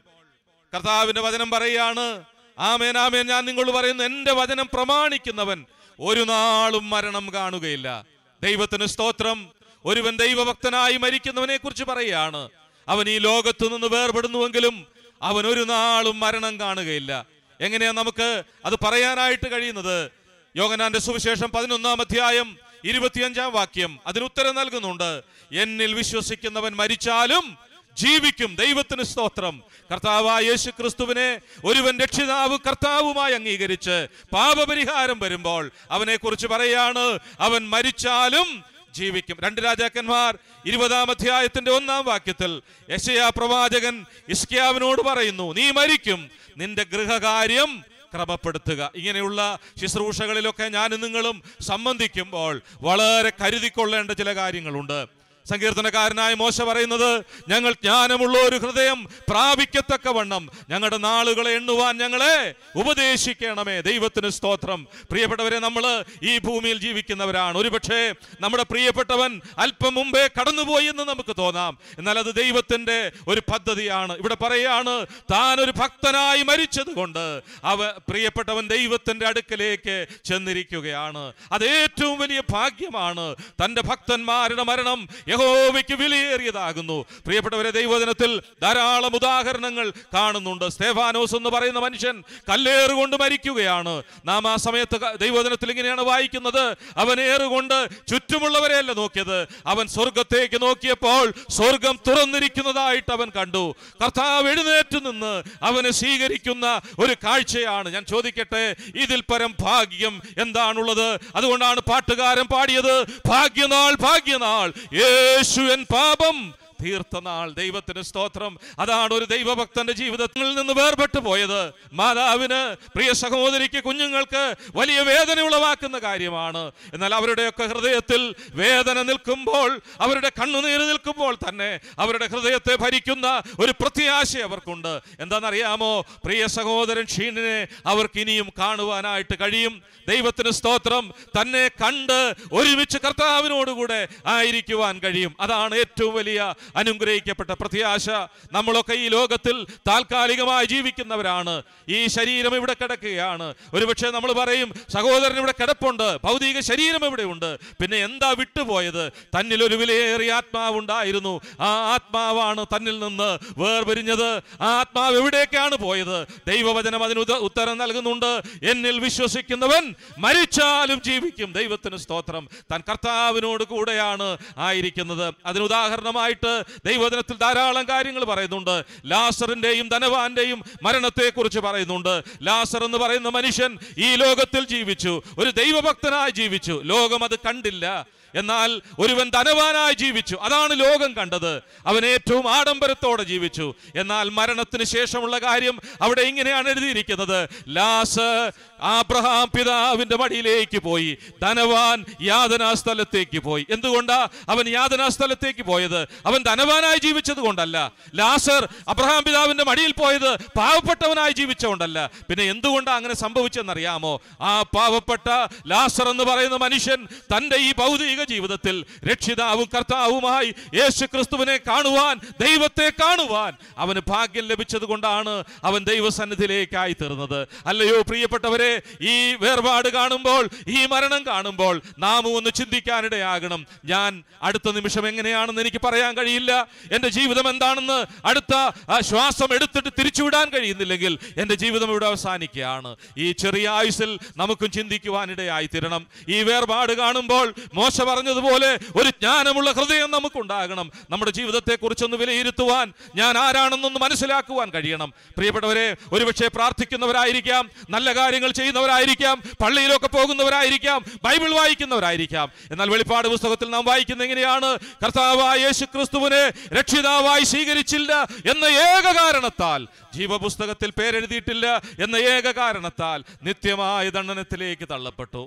കർത്താവിന്റെ വചനം പറയാണ് ആമേൻ ആമേൻ ഞാൻ നിങ്ങൾ പറയുന്നു എന്റെ വചനം പ്രമാണിക്കുന്നവൻ ഒരു നാളും മരണം കാണുകയില്ല. ദൈവത്തിന് സ്തോത്രം. ഒരുവൻ ദൈവഭക്തനായി മരിക്കുന്നവനെ കുറിച്ച് പറയുകയാണ് അവൻ ഈ ലോകത്തു നിന്ന് വേർപെടുന്നുവെങ്കിലും അവൻ ഒരു നാളും മരണം കാണുകയില്ല. എങ്ങനെയാ നമുക്ക് അത് പറയാനായിട്ട് കഴിയുന്നത്? യോഗനാന്റെ സുവിശേഷം പതിനൊന്നാം അധ്യായം ഇരുപത്തിയഞ്ചാം വാക്യം അതിന് ഉത്തരം നൽകുന്നുണ്ട് എന്നിൽ വിശ്വസിക്കുന്നവൻ മരിച്ചാലും ജീവിക്കും. ദൈവത്തിന് സ്തോത്രം. കർത്താവായ യേശു ക്രിസ്തുവിനെ ഒരുവൻ രക്ഷിതാവ് കർത്താവുമായി അംഗീകരിച്ച് പാപപരിഹാരം വരുമ്പോൾ അവനെ കുറിച്ച് പറയാണ് അവൻ മരിച്ചാലും ജീവിക്കും. രണ്ട് രാജാക്കന്മാർ ഇരുപതാം അധ്യായത്തിന്റെ ഒന്നാം വാക്യത്തിൽ യശയാ പ്രവാചകൻ ഇസ്കിയാവിനോട് പറയുന്നു നീ മരിക്കും. നിന്റെ ഗൃഹകാര്യം ക്രമപ്പെടുത്തുക. ഇങ്ങനെയുള്ള ശുശ്രൂഷകളിലൊക്കെ ഞാനും നിങ്ങളും സംബന്ധിക്കുമ്പോൾ വളരെ കരുതിക്കൊള്ളേണ്ട ചില കാര്യങ്ങളുണ്ട്. സങ്കീർത്തനക്കാരനായ മോശ പറയുന്നത് ഞങ്ങൾ ജ്ഞാനമുള്ള ഒരു ഹൃദയം പ്രാപിക്കത്തക്ക വണ്ണം. ഞങ്ങളുടെ നാളുകളെ എണ്ണുവാൻ ഞങ്ങളെ ഉപദേശിക്കണമേ. ദൈവത്തിന് സ്തോത്രം. പ്രിയപ്പെട്ടവരെ നമ്മൾ ഈ ഭൂമിയിൽ ജീവിക്കുന്നവരാണ്. ഒരുപക്ഷെ നമ്മുടെ പ്രിയപ്പെട്ടവൻ അല്പം മുമ്പേ കടന്നുപോയി എന്ന് നമുക്ക് തോന്നാം. എന്നാൽ അത് ദൈവത്തിന്റെ ഒരു പദ്ധതിയാണ്. ഇവിടെ പറയാണ് താൻ ഒരു ഭക്തനായി മരിച്ചത് കൊണ്ട് അവ പ്രിയപ്പെട്ടവൻ ദൈവത്തിന്റെ അടുക്കലേക്ക് ചെന്നിരിക്കുകയാണ്. അത് ഏറ്റവും വലിയ ഭാഗ്യമാണ്. തന്റെ ഭക്തന്മാരുടെ മരണം യഹോവയ്ക്ക് വിലയേറിയതാകുന്നു. പ്രിയപ്പെട്ടവരെ ദൈവദിനത്തിൽ ധാരാളം ഉദാഹരണങ്ങൾ കാണുന്നുണ്ട്. സ്തേഫാനോസ് എന്ന് പറയുന്ന മനുഷ്യൻ കല്ലേറുകൊണ്ട് മരിക്കുകയാണ്. നാം ആ സമയത്ത് ദൈവദിനത്തിൽ ഇങ്ങനെയാണ് വായിക്കുന്നത്. അവൻ ഏറുകൊണ്ട് ചുറ്റുമുള്ളവരെയല്ല നോക്കിയത്. അവൻ സ്വർഗത്തേക്ക് നോക്കിയപ്പോൾ സ്വർഗം തുറന്നിരിക്കുന്നതായിട്ട് അവൻ കണ്ടു. കർത്താവ് എഴുന്നേറ്റ് നിന്ന് അവനെ സ്വീകരിക്കുന്ന ഒരു കാഴ്ചയാണ്. ഞാൻ ചോദിക്കട്ടെ ഇതിൽ പരം ഭാഗ്യം എന്താണുള്ളത്? അതുകൊണ്ടാണ് പാട്ടുകാരൻ പാടിയത് ഭാഗ്യനാൾ ഭാഗ്യനാൾ യേശു എൻ പാപം തീർത്ത നാൾ ദൈവത്തിന് സ്തോത്രം. അതാണ് ഒരു ദൈവഭക്തന്റെ ജീവിതത്തിൽ നിന്ന് വേർപെട്ടു പോയത്. മാതാവിന് പ്രിയ സഹോദരിക്ക് കുഞ്ഞുങ്ങൾക്ക് വലിയ വേദന ഉളവാക്കുന്ന കാര്യമാണ്. എന്നാൽ അവരുടെയൊക്കെ ഹൃദയത്തിൽ വേദന നിൽക്കുമ്പോൾ അവരുടെ കണ്ണുനീർ നിൽക്കുമ്പോൾ തന്നെ അവരുടെ ഹൃദയത്തെ ഭരിക്കുന്ന ഒരു പ്രത്യാശ അവർക്കുണ്ട്. എന്താണെന്നറിയാമോ? പ്രിയ സഹോദരൻ ക്ഷീണിനെ അവർക്ക് ഇനിയും കാണുവാനായിട്ട് കഴിയും. ദൈവത്തിന് സ്തോത്രം. തന്നെ കണ്ട് ഒരുമിച്ച് കർത്താവിനോടുകൂടെ ആയിരിക്കുവാൻ കഴിയും. അതാണ് ഏറ്റവും വലിയ അനുഗ്രഹിക്കപ്പെട്ട പ്രത്യാശ. നമ്മളൊക്കെ ഈ ലോകത്തിൽ താൽക്കാലികമായി ജീവിക്കുന്നവരാണ്. ഈ ശരീരം ഇവിടെ കിടക്കുകയാണ്. ഒരുപക്ഷെ നമ്മൾ പറയും സഹോദരൻ ഇവിടെ കിടപ്പുണ്ട്. ഭൗതിക ശരീരം ഇവിടെ ഉണ്ട്. പിന്നെ എന്താ വിട്ടുപോയത്? തന്നിൽ ഒരു വിലയേറിയ ആത്മാവുണ്ടായിരുന്നു ആ ആത്മാവാണ് തന്നിൽ നിന്ന് വേർപിരിഞ്ഞത്. ആ ആത്മാവ് എവിടേക്കാണ് പോയത്? ദൈവവചനം അതിന് ഉത്തരം നൽകുന്നുണ്ട്. എന്നിൽ വിശ്വസിക്കുന്നവൻ മരിച്ചാലും ജീവിക്കും. ദൈവത്തിന് സ്തോത്രം. താൻ കർത്താവിനോട് കൂടെയാണ് ആയിരിക്കുന്നത്. അതിന് ഉദാഹരണമായിട്ട് ദൈവവചനത്തിൽ ധാരാളം കാര്യങ്ങൾ പറയുന്നുണ്ട്. ലാസറിന്റെയും ധനവാന്റെയും മരണത്തെക്കുറിച്ച് പറയുന്നുണ്ട്. ലാസർ എന്ന് പറയുന്ന മനുഷ്യൻ ഈ ലോകത്തിൽ ജീവിച്ചു. ഒരു ദൈവഭക്തനായി ജീവിച്ചു. ലോകം അത് കണ്ടില്ല. എന്നാൽ ഒരുവൻ ധനവാനായി ജീവിച്ചു. അതാണ് ലോകം കണ്ടത്. അവൻ ഏറ്റവും ആഡംബരത്തോടെ ജീവിച്ചു. എന്നാൽ മരണത്തിന് ശേഷമുള്ള കാര്യം അവിടെ ഇങ്ങനെയാണ് എഴുതിയിരിക്കുന്നത്. ലാസ് ആബ്രഹാം പിതാവിന്റെ മടിയിലേക്ക് പോയി. ധനവാൻ യാതനാ സ്ഥലത്തേക്ക് പോയി. എന്തുകൊണ്ടാ അവൻ യാതനാ സ്ഥലത്തേക്ക് പോയത്? അവൻ ധനവാനായി ജീവിച്ചത് കൊണ്ടല്ല ലാസർ അബ്രഹാം പിതാവിന്റെ മടിയിൽ പോയത് പാവപ്പെട്ടവനായി ജീവിച്ചതുകൊണ്ടല്ല. പിന്നെ എന്തുകൊണ്ടാ അങ്ങനെ സംഭവിച്ചെന്നറിയാമോ? ആ പാവപ്പെട്ട ലാസർ എന്ന് പറയുന്ന മനുഷ്യൻ തന്റെ ഈ ഭൗതിക ജീവിതത്തിൽ രക്ഷിതാവും കർത്താവുമായി യേശു ക്രിസ്തുവിനെ കാണുവാൻ ദൈവത്തെ കാണുവാൻ അവന് ഭാഗ്യം ലഭിച്ചത് കൊണ്ടാണ് അവൻ ദൈവസന്നിധിയിലേക്കായി തീർന്നത്. അല്ലയോ പ്രിയപ്പെട്ടവരെ ഈ വേർപാട് കാണുമ്പോൾ ഈ മരണം കാണുമ്പോൾ നാം ഒന്ന് ചിന്തിക്കാനിടയാകണം. ഞാൻ അടുത്ത നിമിഷം എങ്ങനെയാണെന്ന് എനിക്ക് പറയാൻ കഴിയില്ല. എന്റെ ജീവിതം എന്താണെന്ന് അടുത്ത ശ്വാസം എടുത്തിട്ട് തിരിച്ചുവിടാൻ കഴിയുന്നില്ലെങ്കിൽ എന്റെ ജീവിതം ഇവിടെ അവസാനിക്കുകയാണ്. ഈ ചെറിയ ആയുസിൽ നമുക്കും ചിന്തിക്കുവാനിടയായി തീരണം. ഈ വേർപാട് കാണുമ്പോൾ മോശ പറഞ്ഞതുപോലെ ഒരു ജ്ഞാനമുള്ള ഹൃദയം നമുക്കുണ്ടാകണം. നമ്മുടെ ജീവിതത്തെ കുറിച്ചൊന്ന് വിലയിരുത്തുവാൻ ഞാൻ ആരാണെന്നൊന്ന് മനസ്സിലാക്കുവാൻ കഴിയണം. പ്രിയപ്പെട്ടവരെ ഒരുപക്ഷെ പ്രാർത്ഥിക്കുന്നവരായിരിക്കാം. നല്ല കാര്യങ്ങൾ ചെയ്യുന്നവരായിരിക്കാം പള്ളിയിലൊക്കെ പോകുന്നവരായിരിക്കാം ബൈബിൾ വായിക്കുന്നവരായിരിക്കാം. എന്നാൽ വെളിപ്പാട് പുസ്തകത്തിൽ നാം വായിക്കുന്ന എങ്ങനെയാണ്? കർത്താവായ യേശു ക്രിസ്തുവിനെ രക്ഷിതാവായി സ്വീകരിച്ചില്ല എന്ന ഏക കാരണത്താൽ ജീവപുസ്തകത്തിൽ പേരെഴുതിയിട്ടില്ല എന്ന ഏക കാരണത്താൽ നിത്യമായ ദണ്ഡനത്തിലേക്ക് തള്ളപ്പെട്ടു.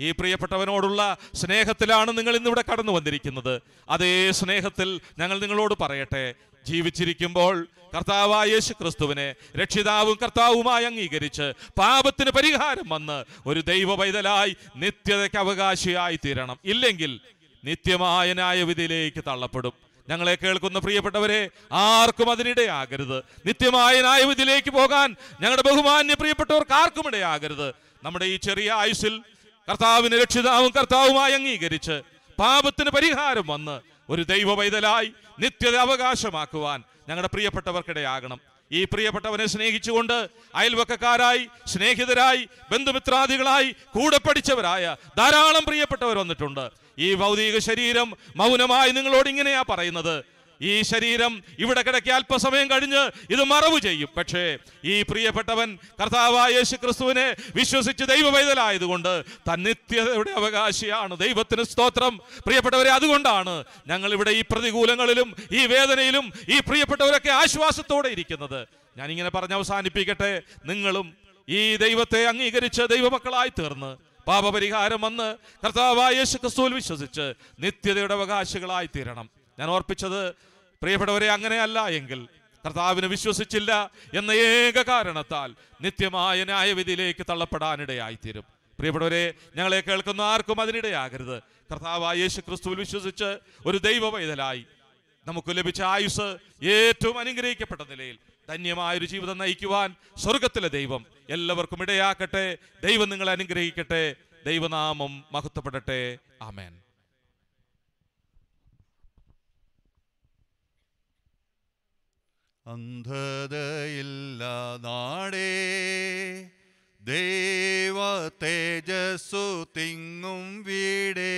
ഈ പ്രിയപ്പെട്ടവനോടുള്ള സ്നേഹത്തിലാണ് നിങ്ങൾ ഇന്നിവിടെ കടന്നു വന്നിരിക്കുന്നത് അതേ സ്നേഹത്തിൽ ഞങ്ങൾ നിങ്ങളോട് പറയട്ടെ. ജീവിച്ചിരിക്കുമ്പോൾ കർത്താവായ യേശു ക്രിസ്തുവിനെ രക്ഷിതാവും കർത്താവുമായി അംഗീകരിച്ച് പാപത്തിന് പരിഹാരം വന്ന് ഒരു ദൈവ പൈതലായി നിത്യതയ്ക്ക് അവകാശിയായി തീരണം. ഇല്ലെങ്കിൽ നിത്യമായ ന്യായവിധിയിലേക്ക് തള്ളപ്പെടും. ഞങ്ങളെ കേൾക്കുന്ന പ്രിയപ്പെട്ടവരെ ആർക്കും അതിനിടയാകരുത്. നിത്യമായ ന്യായവിധിയിലേക്ക് പോകാൻ ഞങ്ങളുടെ ബഹുമാന്യ പ്രിയപ്പെട്ടവർക്ക് ആർക്കും ഇടയാകരുത്. നമ്മുടെ ഈ ചെറിയ ആയുസിൽ കർത്താവിന് രക്ഷിതാവും കർത്താവുമായി അംഗീകരിച്ച് പാപത്തിന് പരിഹാരം വന്ന് ഒരു ദൈവ പൈതലായി നിത്യത അവകാശമാക്കുവാൻ ഞങ്ങളുടെ പ്രിയപ്പെട്ടവർക്കിടയാകണം. ഈ പ്രിയപ്പെട്ടവനെ സ്നേഹിച്ചുകൊണ്ട് അയൽവക്കക്കാരായി സ്നേഹിതരായി ബന്ധുമിത്രാദികളായി കൂടെ പഠിച്ചവരായ ധാരാളം പ്രിയപ്പെട്ടവർ വന്നിട്ടുണ്ട്. ഈ ഭൗതിക ശരീരം മൗനമായി നിങ്ങളോട് ഇങ്ങനെയാ പറയുന്നത്. ഈ ശരീരം ഇവിടെ കിടക്കി അല്പസമയം കഴിഞ്ഞ് ഇത് മറവ് ചെയ്യും. പക്ഷേ ഈ പ്രിയപ്പെട്ടവൻ കർത്താവായ യേശു ക്രിസ്തുവിനെ വിശ്വസിച്ച് ദൈവ പൈതലായതുകൊണ്ട് തന്നിത്യതയുടെ അവകാശിയാണ്. ദൈവത്തിന് സ്തോത്രം. പ്രിയപ്പെട്ടവരെ അതുകൊണ്ടാണ് ഞങ്ങൾ ഇവിടെ ഈ പ്രതികൂലങ്ങളിലും ഈ വേദനയിലും ഈ പ്രിയപ്പെട്ടവരൊക്കെ ആശ്വാസത്തോടെ ഇരിക്കുന്നത്. ഞാനിങ്ങനെ പറഞ്ഞ് അവസാനിപ്പിക്കട്ടെ. നിങ്ങളും ഈ ദൈവത്തെ അംഗീകരിച്ച് ദൈവമക്കളായി തീർന്ന് പാപപരിഹാരം വന്ന് കർത്താവായ യേശു ക്രിസ്തുവിൽ വിശ്വസിച്ച് നിത്യതയുടെ അവകാശികളായി തീരണം. ഞാൻ ഓർപ്പിച്ചത് പ്രിയപ്പെട്ടവരെ അങ്ങനെയല്ല എങ്കിൽ കർത്താവിനെ വിശ്വസിച്ചില്ല എന്ന ഏക കാരണത്താൽ നിത്യമായ ന്യായവിധിയിലേക്ക് തള്ളപ്പെടാനിടയായിത്തീരും. പ്രിയപ്പെട്ടവരെ ഞങ്ങളെ കേൾക്കുന്ന ആർക്കും അതിനിടയാകരുത്. കർത്താവായ യേശു ക്രിസ്തുവിൽ വിശ്വസിച്ച് ഒരു ദൈവ പൈതലായി നമുക്ക് ലഭിച്ച ആയുസ് ഏറ്റവും അനുഗ്രഹിക്കപ്പെട്ട നിലയിൽ ധന്യമായൊരു ജീവിതം നയിക്കുവാൻ സ്വർഗത്തിലെ ദൈവം എല്ലാവർക്കും ഇടയാക്കട്ടെ. ദൈവം നിങ്ങളെ അനുഗ്രഹിക്കട്ടെ. ദൈവനാമം മഹത്വപ്പെടട്ടെ. ആമേൻ.
അന്ധതയില്ല നാടേ ദൈവ തേജസ്സു തിങ്ങും വീടേ.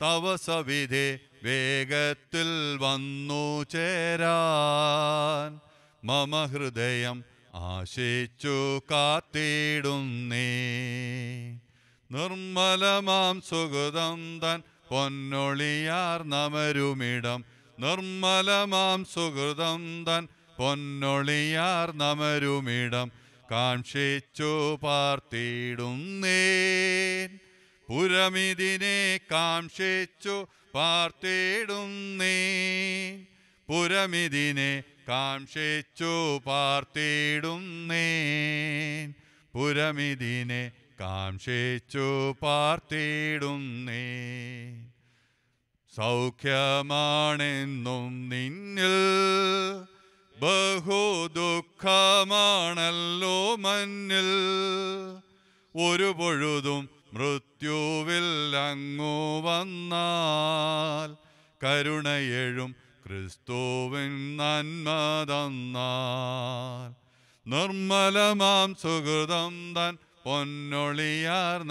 തവ സവിധേ വേഗത്തിൽ വന്നു ചേരാൻ മമ ഹൃദയം ആശിച്ചു കാത്തിടുന്നേ. നിർമ്മലമാം സുഗതം തൻ പൊന്നൊളിയാർ നമരുമിടം നിർമ്മലമാം സുഹൃതം തൻ പൊന്നൊളിയാർ നമരുമിടം കാക്ഷിച്ചു പാർത്തിടുന്നേൻ. പുരമിതിനെ കാക്ഷിച്ചു പാർത്തിടുന്നേ പുരമിതിനെ കാക്ഷിച്ചു പാർത്തിടുന്നേ പുരമിതിനെ കാക്ഷിച്ചു പാർത്തിടുന്നേൻ. സൗഖ്യമാണെന്നും നിന്നിൽ ബഹുദുഃഖമാണല്ലോ മന്നിൽ. ഒരു പൊഴുതും മൃത്യുവിൽ അങ്ങു വന്നാൽ കരുണയെഴും ക്രിസ്തുവിൻ നന്മ തന്നാൽ. നിർമ്മലമാം സുഹൃതം തൻ പൊന്നൊളിയാർ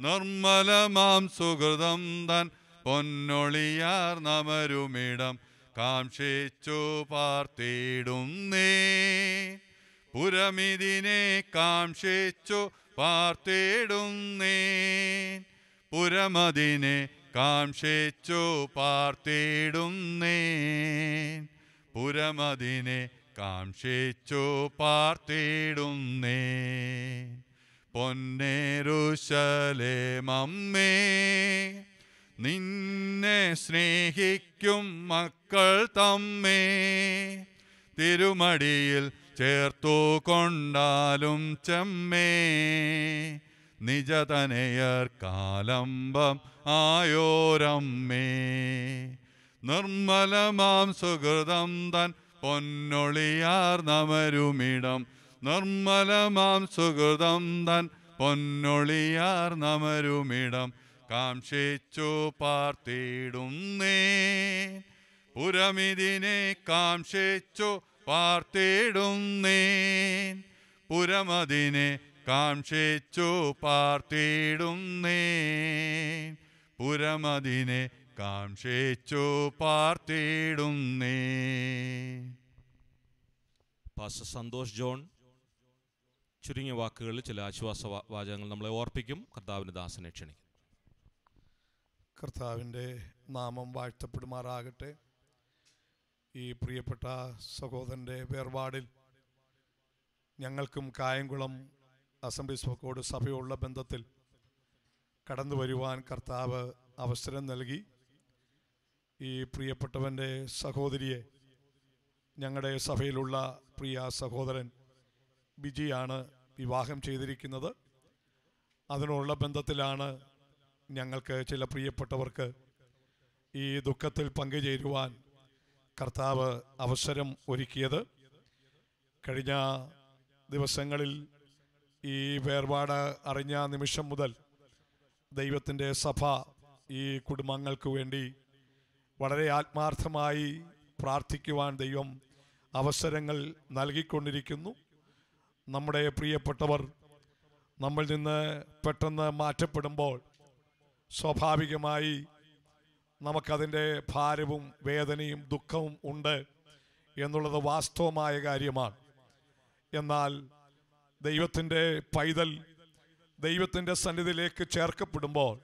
നിർമ്മലമാം സുഹൃതം തൻ പൊന്നൊളിയാർ നമരുമിടം കാക്ഷിച്ചു പാർത്തിടുന്നേ. പുരമിതിനെ കാക്ഷിച്ചു പാർത്തിടുന്നേ. പുരമതിനെ കാക്ഷിച്ചു പാർത്തിടുന്നേ. പുരമതിനെ കാക്ഷിച്ചു പാർത്തിടുന്നേ. പൊന്നേരുശലേമമ്മേ. നിന്നെ സ്നേഹിക്കും മക്കൾ തമ്മേ. തിരുമടിയിൽ ചേർത്തു കൊണ്ടാലും ചെമ്മേ. നിജതനയർ കാലംബം ആയോരമ്മേ. നിർമ്മലമാം സുഹൃതം തൻ പൊന്നൊളിയാർ നമരുമിടം. നിർമ്മലമാം സുഹൃതം തൻ പൊന്നൊളിയാർ നമരുമിടം. കാക്ഷിച്ചു പാർത്തിടുന്നേ. പുരമിതിനെ കാംക്ഷിച്ചു പാർത്തിടുന്നേ. പുരമതിനെ കാംക്ഷിച്ചു പാർത്തിടുന്നേ. പുരമതിനെ കാംക്ഷിച്ചു പാർത്തിടുന്നേ.
പാസ്റ്റർ സന്തോഷ് ജോൺ ചുരുങ്ങിയ വാക്കുകളിൽ ചില ആശ്വാസ വാചകങ്ങൾ നമ്മളെ ഓർപ്പിക്കും. കർത്താവിന് ദാസനെ ക്ഷണിക്കും
കർത്താവിന്റെ നാമം വാഴ്ത്തപ്പെടുമാറാകട്ടെ. ഈ പ്രിയപ്പെട്ട സഹോദരന്റെ വേർപാടിൽ ഞങ്ങൾക്കും കായംകുളം അസംബ്ലി സ്പോക്കോട് സഭയുള്ള ബന്ധത്തിൽ കടന്നു വരുവാൻ കർത്താവ് അവസരം നൽകി. ഈ പ്രിയപ്പെട്ടവന്റെ സഹോദരിയെ ഞങ്ങളുടെ സഭയിലുള്ള പ്രിയ സഹോദരൻ ബിജിയാണ് വിവാഹം ചെയ്തിരിക്കുന്നത്. അതിനുള്ള ബന്ധത്തിലാണ് ഞങ്ങൾക്ക് ചില പ്രിയപ്പെട്ടവർക്ക് ഈ ദുഃഖത്തിൽ പങ്കുചേരുവാൻ കർത്താവ് അവസരം ഒരുക്കിയത്. കഴിഞ്ഞ ദിവസങ്ങളിൽ ഈ വേർപാട് അറിഞ്ഞ നിമിഷം മുതൽ ദൈവത്തിന്റെ സഭ ഈ കുടുംബങ്ങൾക്ക് വേണ്ടി വളരെ ആത്മാർത്ഥമായി പ്രാർത്ഥിക്കുവാൻ ദൈവം അവസരങ്ങൾ നൽകിക്കൊണ്ടിരിക്കുന്നു. നമ്മുടെ പ്രിയപ്പെട്ടവർ നമ്മിൽ നിന്ന് പെട്ടെന്ന് മാറ്റപ്പെടുമ്പോൾ സ്വാഭാവികമായി നമുക്കതിന്റെ ഭാരവും വേദനയും ദുഃഖവും ഉണ്ട് എന്നുള്ളത് വാസ്തവമായ കാര്യമാണ്. എന്നാൽ ദൈവത്തിന്റെ പൈതൽ ദൈവത്തിന്റെ സന്നിധിയിലേക്ക് ചേർക്കപ്പെടുമ്പോൾ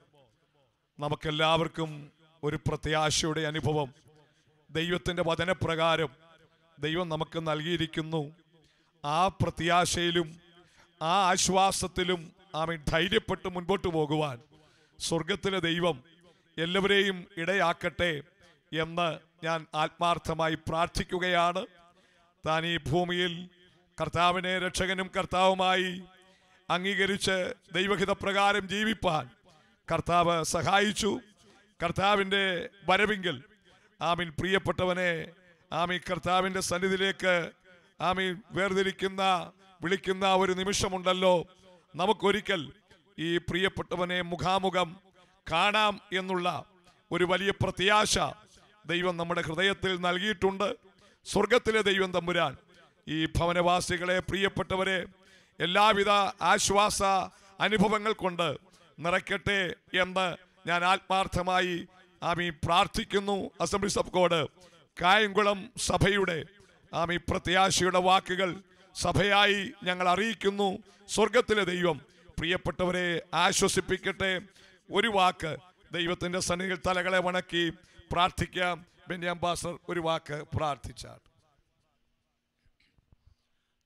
നമുക്കെല്ലാവർക്കും ഒരു പ്രത്യാശയുടെ അനുഭവം. ദൈവത്തിന്റെ വചനപ്രകാരം ദൈവം നമുക്ക് നൽകിയിരിക്കുന്നു. ആ പ്രത്യാശയിലും ആ ആശ്വാസത്തിലും ആമീൻ ധൈര്യപ്പെട്ട് മുൻപോട്ട് പോകുവാൻ. സ്വർഗത്തിലെ ദൈവം എല്ലാവരെയും ഇടയാക്കട്ടെ എന്ന് ഞാൻ ആത്മാർത്ഥമായി പ്രാർത്ഥിക്കുകയാണ്. താൻ ഈ ഭൂമിയിൽ കർത്താവിനെ രക്ഷകനും കർത്താവുമായി അംഗീകരിച്ച് ദൈവഹിതപ്രകാരം ജീവിപ്പാൻ കർത്താവ് സഹായിച്ചു. കർത്താവിന്റെ വരവിങ്കിൽ ആമീൻ. പ്രിയപ്പെട്ടവനെ ആമീൻ. കർത്താവിന്റെ സന്നിധിയിലേക്ക് ആമീൻ വേർതിരിക്കുന്ന വിളിക്കുന്ന ഒരു നിമിഷമുണ്ടല്ലോ. നമുക്കൊരിക്കൽ ഈ പ്രിയപ്പെട്ടവനെ മുഖാമുഖം കാണാം എന്നുള്ള ഒരു വലിയ പ്രത്യാശ ദൈവം നമ്മുടെ ഹൃദയത്തിൽ നൽകിയിട്ടുണ്ട്. സ്വർഗത്തിലെ ദൈവം തമ്പുരാൻ ഈ ഭവനവാസികളെ പ്രിയപ്പെട്ടവരെ എല്ലാവിധ ആശ്വാസ അനുഭവങ്ങൾ കൊണ്ട് നിറയ്ക്കട്ടെ എന്ന് ഞാൻ ആത്മാർത്ഥമായി ആമി പ്രാർത്ഥിക്കുന്നു. അസംബ്ലി സബ് കോഡ് കായംകുളം സഭയുടെ ആമി പ്രത്യാശയുടെ വാക്കുകൾ സഭയായി ഞങ്ങൾ അറിയിക്കുന്നു. സ്വർഗത്തിലെ ദൈവം പ്രിയപ്പെട്ടവരെ ആശ്വസിപ്പിക്കട്ടെ. ഒരു വാക്ക് ദൈവത്തിന്റെ സന്നിധിയിൽ തലകളെ വണക്കി പ്രാർത്ഥിക്കാം. ബെന്യാം പാസ്റ്റർ ഒരു വാക്ക് പ്രാർത്ഥിച്ചാൽ.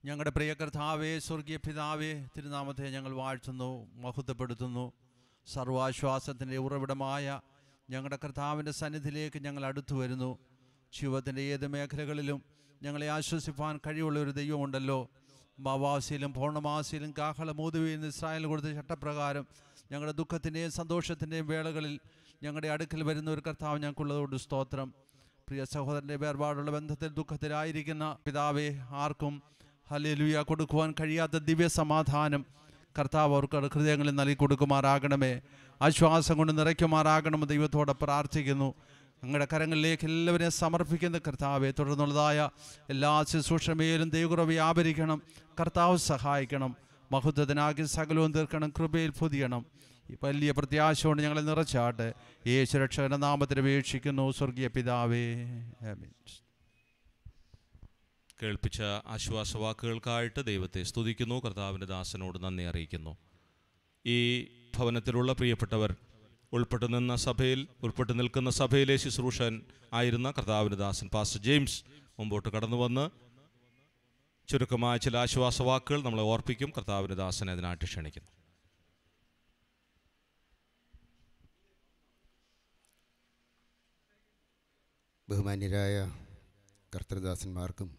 ഞങ്ങളുടെ പ്രിയ കർത്താവേ സ്വർഗീയ പിതാവേ തിരുനാമത്തെ ഞങ്ങൾ വാഴ്ത്തുന്നു മഹത്വപ്പെടുത്തുന്നു. സർവാശ്വാസത്തിന്റെ ഉറവിടമായ ഞങ്ങളുടെ കർത്താവിന്റെ സന്നിധിയിലേക്ക് ഞങ്ങൾ അടുത്തു വരുന്നു. ജീവിതത്തിന്റെ ഏത് മേഖലകളിലും ഞങ്ങളെ ആശ്വസിപ്പാൻ കഴിവുള്ള ഒരു ദൈവമുണ്ടല്ലോ. മാവാസിയിലും കാഹള കാഹളമൂതുവയിൽ ഇസ്രായേൽ കൊടുത്ത ചട്ടപ്രകാരം ഞങ്ങളുടെ ദുഃഖത്തിന്റെയും സന്തോഷത്തിന്റെയും വേളകളിൽ ഞങ്ങളുടെ അടുക്കൽ വരുന്ന ഒരു കർത്താവ് ഞങ്ങൾക്കുള്ളതുകൊണ്ട് സ്തോത്രം. പ്രിയ സഹോദരന്റെ വേർപാടുള്ള ബന്ധത്തിൽ ദുഃഖത്തിലായിരിക്കുന്ന പിതാവെ ആർക്കും ഹല്ലേലൂയ കൊടുക്കുവാൻ കഴിയാത്ത ദിവ്യ സമാധാനം കർത്താവ് അവർക്ക് ഹൃദയങ്ങളിൽ നൽകി കൊടുക്കുമാറാകണമേ ആശ്വാസം കൊണ്ട് നിറയ്ക്കുമാറാകണമെന്ന് ദൈവത്തോടെ പ്രാർത്ഥിക്കുന്നു. ഞങ്ങളുടെ കരങ്ങളിലേക്ക് എല്ലാവരെയും സമർപ്പിക്കുന്ന കർത്താവെ തുടർന്നുള്ളതായ എല്ലാ ശുശ്രൂഷമേലും ദൈവകുറ വ്യാപരിക്കണം കർത്താവ് സഹായിക്കണം. മഹുദ്ധനാകി സകലവും തീർക്കണം. കൃപയിൽ പൊതിയണം. വലിയ പ്രത്യാശ കൊണ്ട് ഞങ്ങളെ നിറച്ചാട്ടെ. യേശു രക്ഷകന്റെ നാമത്തിൽ അപേക്ഷിക്കുന്നു. സ്വർഗീയ പിതാവേ. കേൾപ്പിച്ച
കേൾപ്പിച്ച ആശ്വാസവാക്കുകൾക്കായിട്ട് ദൈവത്തെ സ്തുതിക്കുന്നു. കർത്താവിന്റെ ദാസനോട് നന്ദി അറിയിക്കുന്നു. ഈ ഭവനത്തിലുള്ള പ്രിയപ്പെട്ടവർ ഉൾപ്പെട്ടു നിന്ന സഭയിൽ ഉൾപ്പെട്ടു നിൽക്കുന്ന സഭയിലെ ശുശ്രൂഷൻ ആയിരുന്ന കർത്താവിന്റെ ദാസൻ പാസ്റ്റർ ജെയിംസ് മുമ്പോട്ട് കടന്നു വന്ന് ചുരുക്കമായ ചില ആശ്വാസവാക്കുകൾ നമ്മളെ ഓർപ്പിക്കും. കർത്താവിന്റെ ദാസനെ അതിനായിട്ട് ക്ഷണിക്കുന്നു.
ബഹുമാന്യരായ കർത്തൃദാസന്മാർക്കും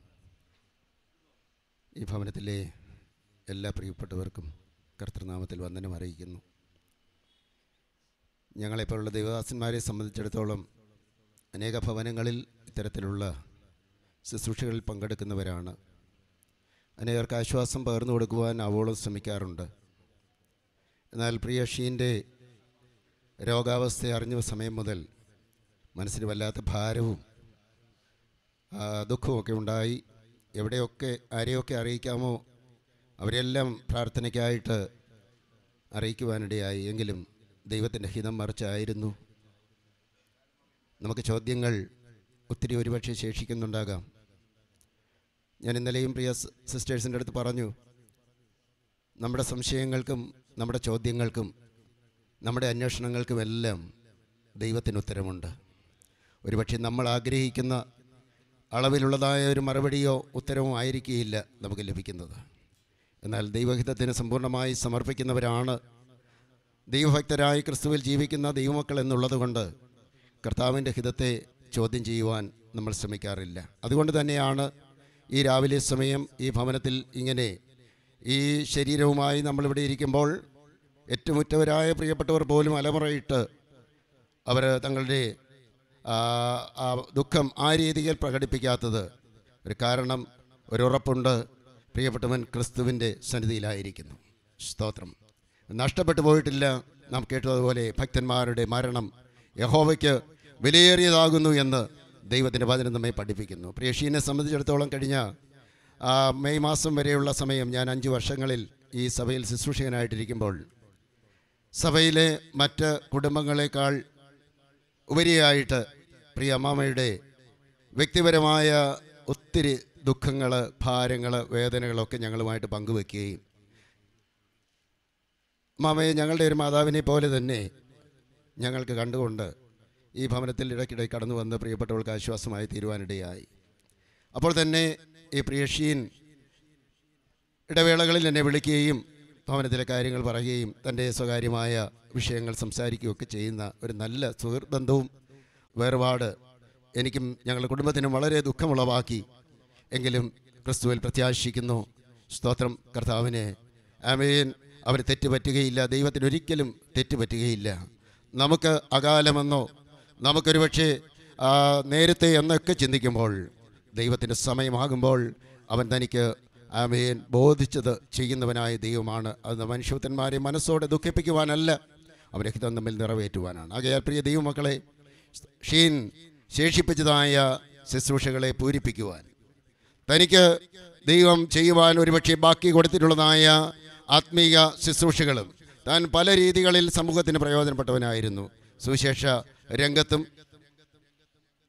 ഈ ഭവനത്തിലെ എല്ലാ പ്രിയപ്പെട്ടവർക്കും കർത്തൃനാമത്തിൽ വന്ദനം അറിയിക്കുന്നു. ഞങ്ങളെപ്പോലുള്ള ദൈവദാസന്മാരെ സംബന്ധിച്ചിടത്തോളം അനേക ഭവനങ്ങളിൽ ഇത്തരത്തിലുള്ള ശുശ്രൂഷകളിൽ പങ്കെടുക്കുന്നവരാണ്. അനേകർക്ക് ആശ്വാസം പകർന്നു കൊടുക്കുവാൻ ആവോളം ശ്രമിക്കാറുണ്ട്. എന്നാൽ പ്രിയ ഷീന്റെ രോഗാവസ്ഥ അറിഞ്ഞ സമയം മുതൽ മനസ്സിന് വല്ലാത്ത ഭാരവും ദുഃഖവും ദുഃഖവുമൊക്കെ ഉണ്ടായി. എവിടെയൊക്കെ ആരെയൊക്കെ അറിയിക്കാമോ അവരെല്ലാം പ്രാർത്ഥനയ്ക്കായിട്ട് അറിയിക്കുവാനിടയായി. എങ്കിലും ദൈവത്തിന്റെ ഹിതം മറിച്ചായിരുന്നു. നമുക്ക് ചോദ്യങ്ങൾ ഒത്തിരി ഒരുപക്ഷെ ശേഷിക്കുന്നുണ്ടാകാം. ഞാൻ ഇന്നലെയും പ്രിയ സിസ്റ്റേഴ്സിന്റെ അടുത്ത് പറഞ്ഞു നമ്മുടെ സംശയങ്ങൾക്കും നമ്മുടെ ചോദ്യങ്ങൾക്കും നമ്മുടെ അന്വേഷണങ്ങൾക്കുമെല്ലാം ദൈവത്തിന് ഉത്തരമുണ്ട്. ഒരുപക്ഷെ നമ്മൾ ആഗ്രഹിക്കുന്ന അളവിലുള്ളതായ ഒരു മറുപടിയോ ഉത്തരവോ ആയിരിക്കുകയില്ല നമുക്ക് ലഭിക്കുന്നത്. എന്നാൽ ദൈവഹിതത്തിന് സമ്പൂർണമായി സമർപ്പിക്കുന്നവരാണ് ദൈവഭക്തരായി ക്രിസ്തുവിൽ ജീവിക്കുന്ന ദൈവമക്കൾ എന്നുള്ളതുകൊണ്ട് കർത്താവിന്റെ ഹിതത്തെ ചോദ്യം ചെയ്യുവാൻ നമ്മൾ ശ്രമിക്കാറില്ല. അതുകൊണ്ട് തന്നെയാണ് ഈ രാവിലെ സമയം ഈ ഭവനത്തിൽ ഇങ്ങനെ ഈ ശരീരവുമായി നമ്മളിവിടെ ഇരിക്കുമ്പോൾ ഏറ്റുമുറ്റവരായ പ്രിയപ്പെട്ടവർ പോലും അലമുറയിട്ട് അവർ തങ്ങളുടെ ദുഃഖം ആ രീതിയിൽ പ്രകടിപ്പിക്കാത്തത് ഒരു കാരണം ഒരു ഉറപ്പുണ്ട്. പ്രിയപ്പെട്ടവൻ ക്രിസ്തുവിന്റെ സന്നിധിയിലായിരിക്കുന്നു. സ്തോത്രം. നഷ്ടപ്പെട്ടു പോയിട്ടില്ല. നാം കേട്ടതുപോലെ ഭക്തന്മാരുടെ മരണം യഹോവയ്ക്ക് വിലയേറിയതാകുന്നു എന്ന് ദൈവത്തിന്റെ വചനം നമ്മെ പഠിപ്പിക്കുന്നു. പ്രിയഷീനെ സംബന്ധിച്ചിടത്തോളം കഴിഞ്ഞ മെയ് മാസം വരെയുള്ള സമയം ഞാൻ അഞ്ച് വർഷങ്ങളിൽ ഈ സഭയിൽ ശുശ്രൂഷകനായിട്ടിരിക്കുമ്പോൾ സഭയിലെ മറ്റ് കുടുംബങ്ങളെക്കാൾ ഉപരിയായിട്ട് പ്രിയ അമ്മാമ്മയുടെ വ്യക്തിപരമായ ഒത്തിരി ദുഃഖങ്ങൾ ഭാരങ്ങൾ വേദനകളൊക്കെ ഞങ്ങളുമായിട്ട് പങ്കുവെക്കുകയും മാമയെ ഞങ്ങളുടെ ഒരു മാതാവിനെ പോലെ തന്നെ ഞങ്ങൾക്ക് കണ്ടുകൊണ്ട് ഈ ഭവനത്തിൽ ഇടയ്ക്കിടെ കടന്നു വന്ന് പ്രിയപ്പെട്ടവൾക്ക് ആശ്വാസമായി തീരുവാനിടയായി. അപ്പോൾ തന്നെ ഈ പ്രിയഷീൻ ഇടവേളകളിൽ എന്നെ വിളിക്കുകയും ഭവനത്തിലെ കാര്യങ്ങൾ പറയുകയും തന്റെ സ്വകാര്യമായ വിഷയങ്ങൾ സംസാരിക്കുകയൊക്കെ ചെയ്യുന്ന ഒരു നല്ല സുഹൃത്ത് ബന്ധവും വേർപാട് എനിക്കും ഞങ്ങളുടെ കുടുംബത്തിനും വളരെ ദുഃഖമുളവാക്കി. എങ്കിലും ക്രിസ്തുവിൽ പ്രത്യാശിക്കുന്നു. സ്തോത്രം. കർത്താവിനെ. ആമേൻ. അവന് തെറ്റുപറ്റുകയില്ല ദൈവത്തിന് ഒരിക്കലും തെറ്റുപറ്റുകയില്ല നമുക്ക് അകാലമെന്നോ നമുക്കൊരു പക്ഷേ നേരത്തെ എന്നൊക്കെ ചിന്തിക്കുമ്പോൾ ദൈവത്തിന്റെ സമയമാകുമ്പോൾ അവൻ തനിക്ക് ആമേൻ ബോധിച്ചത് ചെയ്യുന്നവനായ ദൈവമാണ്. അത് മനുഷ്യത്തന്മാരെ മനസ്സോടെ ദുഃഖിപ്പിക്കുവാനല്ല അവരെ ഹിതം തമ്മിൽ നിറവേറ്റുവാനാണ്. ആകയാൽ പ്രിയ ദൈവമക്കളെ ഷീൻ ശേഷിപ്പിച്ചതായ ശുശ്രൂഷകളെ പൂരിപ്പിക്കുവാൻ. തനിക്ക് ദൈവം ചെയ്യുവാൻ ഒരുപക്ഷെ ബാക്കി കൊടുത്തിട്ടുള്ളതായ ആത്മീയ ശുശ്രൂഷകളും താൻ പല രീതികളിൽ സമൂഹത്തിന് പ്രയോജനപ്പെട്ടവനായിരുന്നു. സുവിശേഷ രംഗത്തും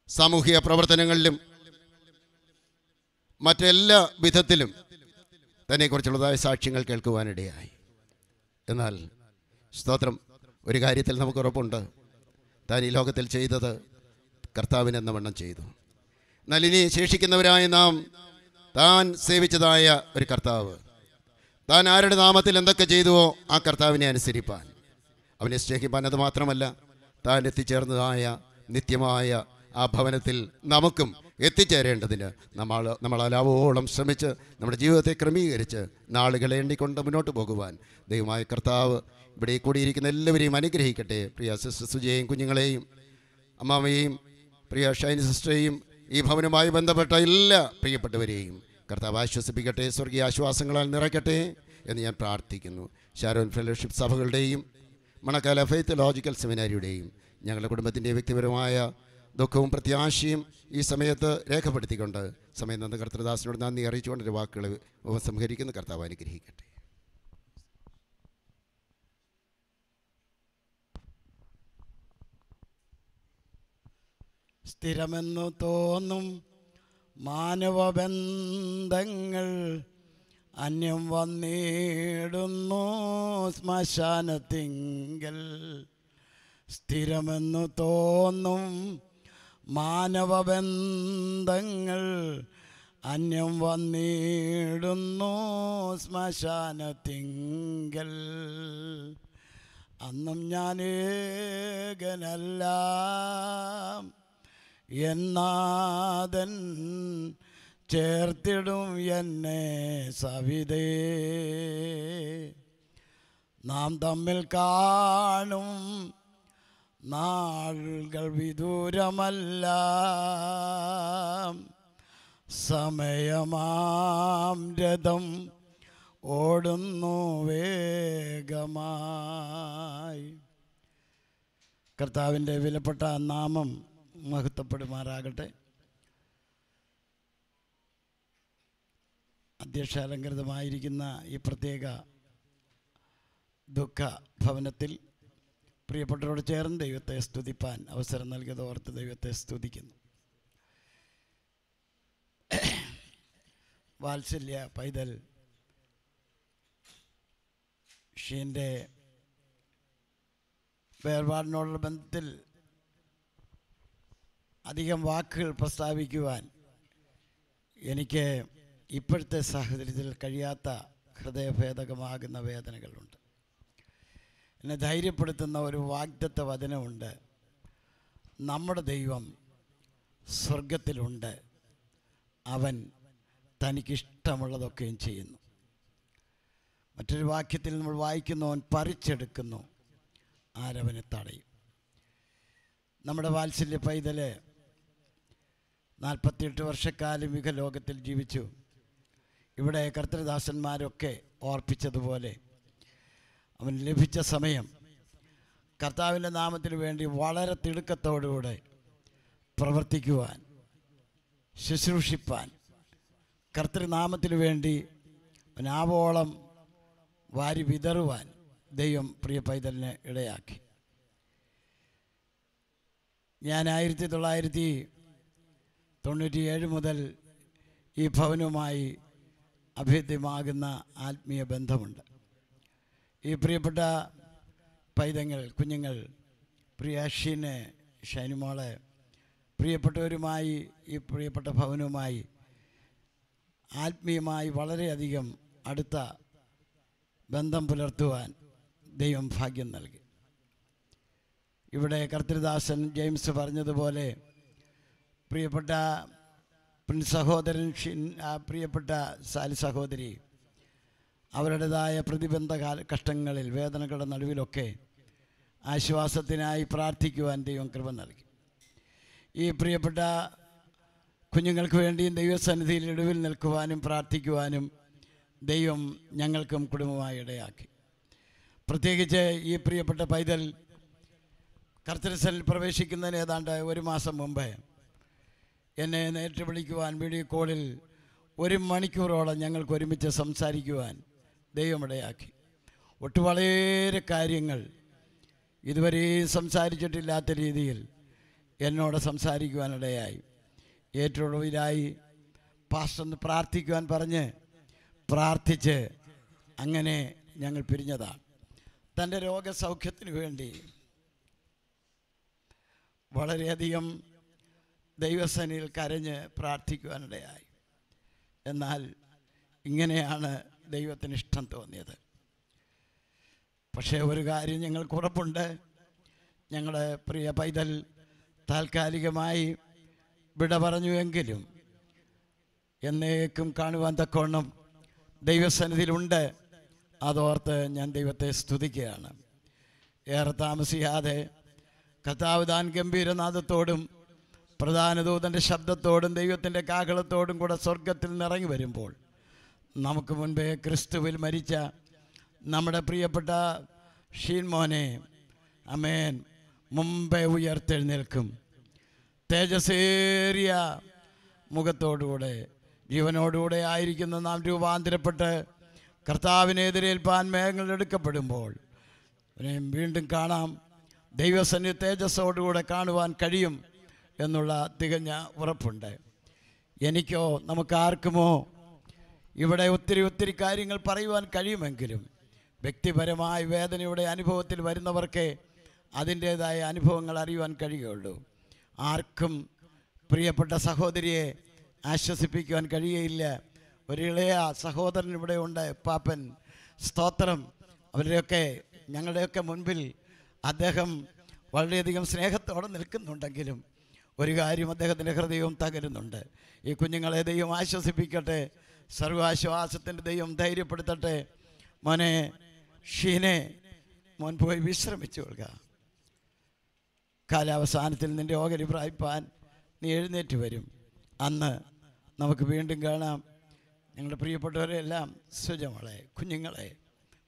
സാമൂഹിക പ്രവർത്തനങ്ങളിലും മറ്റെല്ലാ വിധത്തിലും തന്നെക്കുറിച്ചുള്ളതായ സാക്ഷ്യങ്ങൾ കേൾക്കുവാനിടയായി. എന്നാൽ സ്തോത്രം ഒരു കാര്യത്തിൽ നമുക്ക് ഉറപ്പുണ്ട്. താൻ ഈ ലോകത്തിൽ ചെയ്തത് കർത്താവിനെന്ന വണ്ണം ചെയ്തു. എന്നാൽ ഇനി ശേഷിക്കുന്നവരായ നാം താൻ സേവിച്ചതായ ഒരു കർത്താവ്. താൻ ആരുടെ നാമത്തിൽ എന്തൊക്കെ ചെയ്തുവോ ആ കർത്താവിനെ അനുസരിപ്പാൻ. അവനെ സ്നേഹിപ്പാൻ അത് മാത്രമല്ല താൻ എത്തിച്ചേർന്നതായ നിത്യമായ ആ ഭവനത്തിൽ നമുക്കും എത്തിച്ചേരേണ്ടതിന് നമ്മൾ നമ്മൾ അലാവോളം ശ്രമിച്ച് നമ്മുടെ ജീവിതത്തെ ക്രമീകരിച്ച് നാളുകളെ എണ്ണിക്കൊണ്ട് മുന്നോട്ട് പോകുവാൻ ദൈവമായ കർത്താവ് ഇവിടെ കൂടിയിരിക്കുന്ന എല്ലാവരെയും അനുഗ്രഹിക്കട്ടെ. പ്രിയ സിസ്റ്റർ സുജയെയും കുഞ്ഞുങ്ങളെയും അമ്മാമയെയും പ്രിയ ഷൈനി സിസ്റ്ററെയും ഈ ഭവനുമായി ബന്ധപ്പെട്ട എല്ലാ പ്രിയപ്പെട്ടവരെയും കർത്താവ് ആശ്വസിപ്പിക്കട്ടെ സ്വർഗീയ ആശ്വാസങ്ങളാൽ നിറയ്ക്കട്ടെ എന്ന് ഞാൻ പ്രാർത്ഥിക്കുന്നു. ഷാരോൻ ഫെലോഷിപ്പ് സഭകളുടെയും മണക്കാല ഫെയ്ത്ത് ലോജിക്കൽ സെമിനാരിയുടെയും ഞങ്ങളുടെ കുടുംബത്തിന്റെ വ്യക്തിപരമായ ദുഃഖവും പ്രത്യാശയും ഈ സമയത്ത് രേഖപ്പെടുത്തിക്കൊണ്ട് സമയം നന്ദ കർത്തൃദാസിനോട് നന്ദി അറിയിച്ചുകൊണ്ട് ഒരു വാക്കുകൾ ഉപസംഹരിക്കുന്ന. കർത്താവ് അനുഗ്രഹിക്കട്ടെ.
സ്ഥിരമെന്നു തോന്നും മാനവബന്ധങ്ങൾ അന്യം വന്നിടുന്നു ശ്മശാനത്തിങ്കൽ. സ്ഥിരമെന്നു തോന്നും മാനവബന്ധങ്ങൾ. അന്യം വന്നിടുന്നു ശ്മശാനത്തിങ്കൽ. അന്നും ഞാൻ ഏകനല്ല. എന്നാഥൻ ചേർത്തിടും എന്നെ സവിതേ. നാം തമ്മിൽ കാണും നാളുകൾ വിദൂരമല്ല. സമയമാം രഥം ഓടുന്നു വേഗമായി. കർത്താവിന്റെ വിലപ്പെട്ട നാമം മഹത്വപ്പെടുമാറാകട്ടെ. അധ്യക്ഷാലങ്കൃതമായിരിക്കുന്ന ഈ പ്രത്യേക ദുഃഖ ഭവനത്തിൽ പ്രിയപ്പെട്ടവരോട് ചേർന്ന് ദൈവത്തെ സ്തുതിപ്പാൻ അവസരം നൽകിയത് ഓർത്ത് ദൈവത്തെ സ്തുതിക്കുന്നു. വാത്സല്യ പൈതൽ ഷീന്റെ വേർപാടിനോടുള്ള ബന്ധത്തിൽ അധികം വാക്കുകൾ പ്രസ്താവിക്കുവാൻ എനിക്ക് ഇപ്പോഴത്തെ സാഹചര്യത്തിൽ കഴിയാത്ത ഹൃദയഭേദകമാകുന്ന വേദനകളുണ്ട്. എന്നെ ധൈര്യപ്പെടുത്തുന്ന ഒരു വാഗ്ദത്ത വചനമുണ്ട്. നമ്മുടെ ദൈവം സ്വർഗത്തിലുണ്ട് അവൻ തനിക്കിഷ്ടമുള്ളതൊക്കെയും ചെയ്യുന്നു. മറ്റൊരു വാക്യത്തിൽ നമ്മൾ വായിക്കുന്നു അവൻ പറിച്ചെടുക്കുന്നു ആരവനെ തടയും. നമ്മുടെ വാത്സല്യ പൈതൽ നാൽപ്പത്തിയെട്ട് വർഷക്കാലം മിക ലോകത്തിൽ ജീവിച്ചു. ഇവിടെ കർത്തൃദാസന്മാരൊക്കെ ഓർപ്പിച്ചതുപോലെ അവൻ ലഭിച്ച സമയം കർത്താവിന്റെ നാമത്തിന് വേണ്ടി വളരെ തിടുക്കത്തോടുകൂടെ പ്രവർത്തിക്കുവാൻ ശുശ്രൂഷിപ്പാൻ കർത്തൃനാമത്തിന് വേണ്ടി അവനാവോളം വാരി വിതറുവാൻ ദൈവം പ്രിയ പൈതലിനെ ഇടയാക്കി. ഞാൻ ആയിരത്തി തൊള്ളായിരത്തി തൊണ്ണൂറ്റിയേഴ് മുതൽ ഈ ഭവനവുമായി അഭേദ്യമാകുന്ന ആത്മീയ ബന്ധമുണ്ട്. ഈ പ്രിയപ്പെട്ട പൈതങ്ങൾ കുഞ്ഞുങ്ങൾ പ്രിയ അഷീന് ഷൈനുമോളെ പ്രിയപ്പെട്ടവരുമായി ഈ പ്രിയപ്പെട്ട ഭവനവുമായി ആത്മീയമായി വളരെയധികം അടുത്ത ബന്ധം പുലർത്തുവാൻ ദൈവം ഭാഗ്യം നൽകി. ഇവിടെ കർത്തൃദാസൻ ജെയിംസ് പറഞ്ഞതുപോലെ പ്രിയപ്പെട്ട സഹോദരൻ ഷിൻ പ്രിയപ്പെട്ട സാലി സഹോദരി അവരുടേതായ പ്രതിബന്ധ കഷ്ടങ്ങളിൽ വേദനകളുടെ നടുവിലൊക്കെ ആശ്വാസത്തിനായി പ്രാർത്ഥിക്കുവാൻ ദൈവം കൃപ നൽകി. ഈ പ്രിയപ്പെട്ട കുഞ്ഞുങ്ങൾക്ക് വേണ്ടിയും ദൈവസന്നിധിയിൽ ഇടിവിൽ നിൽക്കുവാനും പ്രാർത്ഥിക്കുവാനും ദൈവം ഞങ്ങൾക്കും കുടുംബമായി ഇടയാക്കി. പ്രത്യേകിച്ച് ഈ പ്രിയപ്പെട്ട പൈതൽ കർത്തരസനിൽ പ്രവേശിക്കുന്നതിന് ഏതാണ്ട് ഒരു മാസം മുമ്പേ എന്നെ നേരിട്ട് വിളിക്കുവാൻ വീഡിയോ കോളിൽ ഒരു മണിക്കൂറോളം ഞങ്ങൾക്ക് ഒരുമിച്ച് സംസാരിക്കുവാൻ ദൈവമിടയാക്കി. ഒട്ടു വളരെ കാര്യങ്ങൾ ഇതുവരെയും സംസാരിച്ചിട്ടില്ലാത്ത രീതിയിൽ എന്നോട് സംസാരിക്കുവാനിടയായി. ഏറ്റവും ഒടുവിലായി പാസ്റ്റൊന്ന് പ്രാർത്ഥിക്കുവാൻ പറഞ്ഞ് പ്രാർത്ഥിച്ച് അങ്ങനെ ഞങ്ങൾ പിരിഞ്ഞതാണ്. തന്റെ രോഗസൗഖ്യത്തിന് വേണ്ടി വളരെയധികം ദൈവസേനയിൽ കരഞ്ഞ് പ്രാർത്ഥിക്കുവാനിടയായി. എന്നാൽ ഇങ്ങനെയാണ് ദൈവത്തിന് ഇഷ്ടം തോന്നിയത്. പക്ഷേ ഒരു കാര്യം ഞങ്ങൾക്ക് ഉറപ്പുണ്ട്. ഞങ്ങളുടെ പ്രിയ പൈതൽ താൽക്കാലികമായി വിട പറഞ്ഞുവെങ്കിലും എന്നേക്കും കാണുവാൻ തക്കവണ്ണം ദൈവസന്നിധിയിലുണ്ട്. അതോർത്ത് ഞാൻ ദൈവത്തെ സ്തുതിക്കുകയാണ്. ഏറെ താമസിയാതെ കർത്താവ് താൻ ഗംഭീരനാഥത്തോടും പ്രധാന ദൂതന്റെ ശബ്ദത്തോടും ദൈവത്തിന്റെ കാഹളത്തോടും കൂടെ സ്വർഗത്തിൽ നിറങ്ങി വരുമ്പോൾ നമുക്ക് മുൻപേ ക്രിസ്തുവിൽ മരിച്ച നമ്മുടെ പ്രിയപ്പെട്ട ഷീൻമോനെ അമേൻ മുമ്പേ ഉയർത്തെഴുന്നേൽക്കും. തേജസേറിയ മുഖത്തോടുകൂടെ ജീവനോടുകൂടെ ആയിരിക്കുന്ന നാം രൂപാന്തരപ്പെട്ട് കർത്താവിനെതിരേൽപ്പാൻ മേഘങ്ങൾ എടുക്കപ്പെടുമ്പോൾ വീണ്ടും കാണാം. ദൈവസന്നി തേജസ്സോടുകൂടെ കാണുവാൻ കഴിയും. എന്നുള്ള തികഞ്ഞ ഉറപ്പുണ്ട്. എനിക്കോ നമുക്കാർക്കുമോ ഇവിടെ ഒത്തിരി ഒത്തിരി കാര്യങ്ങൾ പറയുവാൻ കഴിയുമെങ്കിലും വ്യക്തിപരമായ വേദനയുടെ അനുഭവത്തിൽ വരുന്നവർക്ക് അതിന്റേതായ അനുഭവങ്ങൾ അറിയുവാൻ കഴിയുകയുള്ളൂ. ആർക്കും പ്രിയപ്പെട്ട സഹോദരിയെ ആശ്വസിപ്പിക്കുവാൻ കഴിയയില്ല ഒരു ഇളയ സഹോദരൻ ഇവിടെ ഉണ്ട് പാപ്പൻ. സ്തോത്രം. അവരുടെയൊക്കെ ഞങ്ങളുടെയൊക്കെ മുൻപിൽ അദ്ദേഹം വളരെയധികം സ്നേഹത്തോടെ നിൽക്കുന്നുണ്ടെങ്കിലും ഒരു കാര്യം അദ്ദേഹത്തിന്റെ ഹൃദയവും തകരുന്നുണ്ട്. ഈ കുഞ്ഞുങ്ങളെ ദൈവം ആശ്വസിപ്പിക്കട്ടെ. സർവാശ്വാസത്തിന്റെ ദൈവം ധൈര്യപ്പെടുത്തട്ടെ. മോനെ ഷീനെ മോൻ പോയി വിശ്രമിച്ചു കൊടുക്കുക കാലാവസാനത്തിൽ നിന്റെ ഓഹരി പ്രായിപ്പാൻ നീ എഴുന്നേറ്റ് വരും. അന്ന് നമുക്ക് വീണ്ടും കാണാം. ഞങ്ങളുടെ പ്രിയപ്പെട്ടവരെല്ലാം സുജമളെ കുഞ്ഞുങ്ങളെ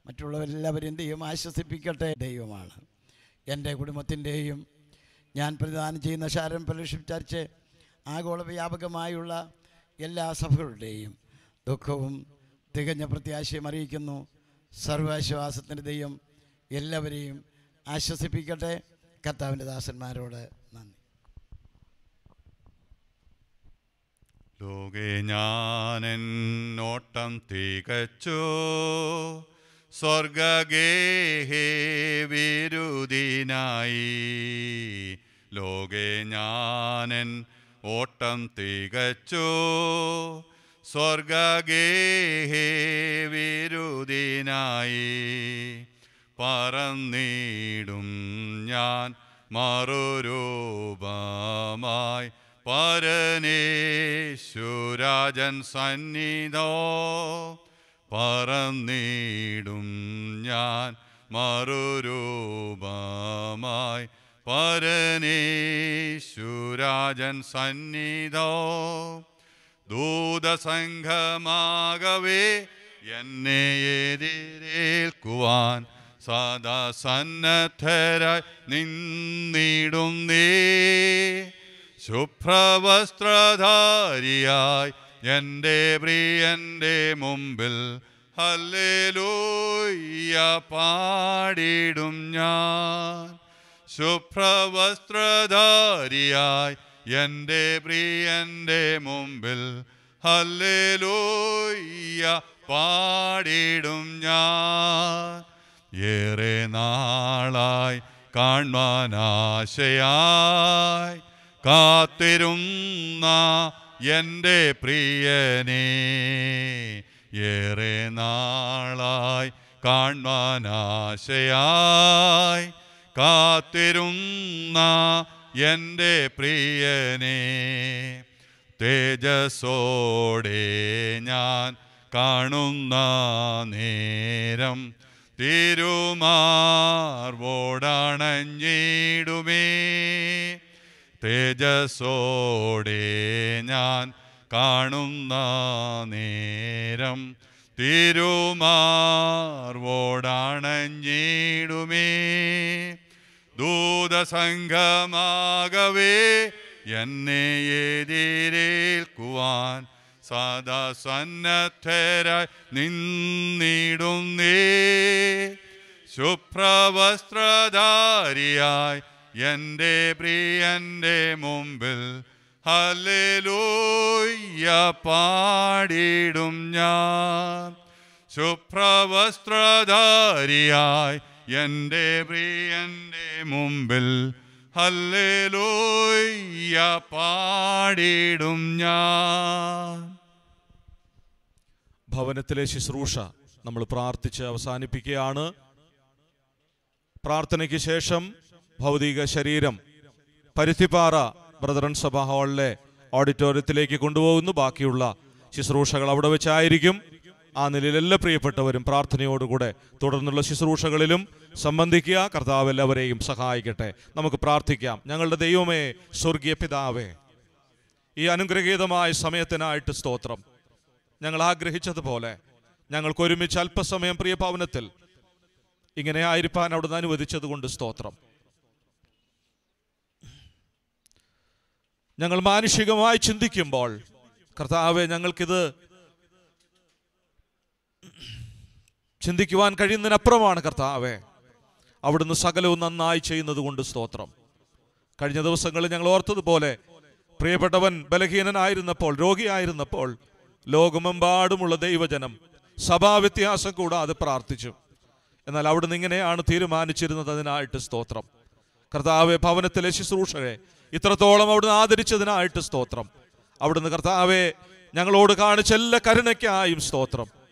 മറ്റുള്ളവരെല്ലാവരെയും ദൈവം ആശ്വസിപ്പിക്കട്ടെ. ദൈവമാണ്. എന്റെ കുടുംബത്തിന്റെയും ഞാൻ പ്രതിദാനം ചെയ്യുന്ന ശാരൻ ഫെലോഷിപ്പ് ചർച്ച് ആഗോള വ്യാപകമായുള്ള എല്ലാ സഭകളുടെയും ദുഃഖവും തികഞ്ഞ പ്രത്യാശയും അറിയിക്കുന്നു. സർവാശ്വാസത്തിന്റെ ദൈവം എല്ലാവരെയും ആശ്വസിപ്പിക്കട്ടെ. കർത്താവിന്റെ ദാസന്മാരോട് നന്ദി.
ലോകെ ഞാനെന്നോട്ടം തികച്ചു. സ്വർഗഗേഹേ വിരുദിനായി. ലോകെ ഞാനൻ ഓട്ടം തികച്ചു. സ്വർഗഗേഹേ വിരുദിനായി പറന്നിടും ഞാൻ മറുരൂപമായി. പരനേശുരാജൻ സന്നിധോ പറന്നിടും ഞാൻ മറുരൂപമായി. പരനേശുരാജൻ സന്നിധോ. ദൂതസംഘമാകവേ എന്നെ എതിരേൽക്കുവാൻ സദാ സന്നദ്ധരായി നിന്നിടും നീ ശുഭ്രവസ്ത്രധാരിയായി എന്റെ പ്രിയന്റെ മുമ്പിൽ ഹല്ലേലൂയ്യ പാടിടും ഞാൻ. ശുഭ്രവസ്ത്രധാരിയായി എന്റെ പ്രിയന്റെ മുമ്പിൽ. ഹല്ലേലൂയ്യ പാടിടും ഞാൻ. ഏറെ നാളായി കാൺമാനാശയായി കാത്തിരുന്ന എന്റെ പ്രിയനെ. ഏറെ നാളായി കാൺമാനാശയായി കാത്തിരുന്ന എന്റെ പ്രിയനെ തേജസ്സോടെ ഞാൻ കാണുന്ന നേരം തിരുമാർവോടണഞ്ഞിടുമേ. തേജസ്സോടെ ഞാൻ കാണുന്ന നേരം തിരുമാർവോടണഞ്ഞിടുമേ. ദൂതസംഘമാകവേ എന്നെ എതിരേൽക്കുവാൻ സദാ സന്നദ്ധരായി നിന്നിടുന്നേ. ശുഭ്രവസ്ത്രധാരിയായി എന്റെ പ്രിയന്റെ മുമ്പിൽ ഹല്ലേലൂയ്യ പാടിടും ഞാൻ. ശുഭ്രവസ്ത്രധാരിയായി എന്റെ പ്രിയന്റെ മുമ്പിൽ ഹല്ലേലൂയ്യ പാടിടും ഞാൻ.
ഭവനത്തിലെ ശുശ്രൂഷ നമ്മൾ പ്രാർത്ഥിച്ച് അവസാനിപ്പിക്കുകയാണ്. പ്രാർത്ഥനയ്ക്ക് ശേഷം ഭൗതിക ശരീരം പരുത്തിപ്പാറ ബ്രദറൻ സഭ ഹാളിലെ ഓഡിറ്റോറിയത്തിലേക്ക് കൊണ്ടുപോകുന്നു. ബാക്കിയുള്ള ശുശ്രൂഷകൾ അവിടെ വെച്ചായിരിക്കും. ആ നിലയിൽ എല്ലാ പ്രിയപ്പെട്ടവരും പ്രാർത്ഥനയോടുകൂടെ തുടർന്നുള്ള ശുശ്രൂഷകളിലും സംബന്ധിക്കുക. കർത്താവ് എല്ലാവരെയും സഹായിക്കട്ടെ. നമുക്ക് പ്രാർത്ഥിക്കാം. ഞങ്ങളുടെ ദൈവമേ സ്വർഗീയ പിതാവേ ഈ അനുഗ്രഹീതമായ സമയത്തിനായിട്ട് സ്തോത്രം. ഞങ്ങൾ ആഗ്രഹിച്ചതുപോലെ ഞങ്ങൾക്ക് ഒരുമിച്ച് അല്പസമയം പ്രിയ ഭവനത്തിൽ ഇങ്ങനെ ആയിരിക്കാൻ അവിടുന്ന് അനുവദിച്ചത് കൊണ്ട് സ്തോത്രം. ഞങ്ങൾ മാനുഷികമായി ചിന്തിക്കുമ്പോൾ കർത്താവെ ഞങ്ങൾക്കിത് ചിന്തിക്കുവാൻ കഴിയുന്നതിനപ്പുറമാണ് കർത്താവേ. അവിടുന്ന് സകലവും നന്നായി ചെയ്യുന്നത് കൊണ്ട് സ്തോത്രം. കഴിഞ്ഞ ദിവസങ്ങളിൽ ഞങ്ങൾ ഓർത്തതുപോലെ പ്രിയപ്പെട്ടവൻ ബലഹീനനായിരുന്നപ്പോൾ രോഗിയായിരുന്നപ്പോൾ ലോകമെമ്പാടുമുള്ള ദൈവജനം സഭാവ്യത്യാസം കൂടാതെ പ്രാർത്ഥിച്ചു. എന്നാൽ അവിടുന്ന് ഇങ്ങനെയാണ് തീരുമാനിച്ചിരുന്നത് അതിനായിട്ട് സ്തോത്രം. കർത്താവെ ഭവനത്തിലെ ശുശ്രൂഷകെ ഇത്രത്തോളം അവിടുന്ന് ആദരിച്ചതിനായിട്ട് സ്തോത്രം. അവിടുന്ന് കർത്താവെ ഞങ്ങളോട് കാണിച്ച എല്ലാ കരുണയ്ക്കായും സ്തോത്രം.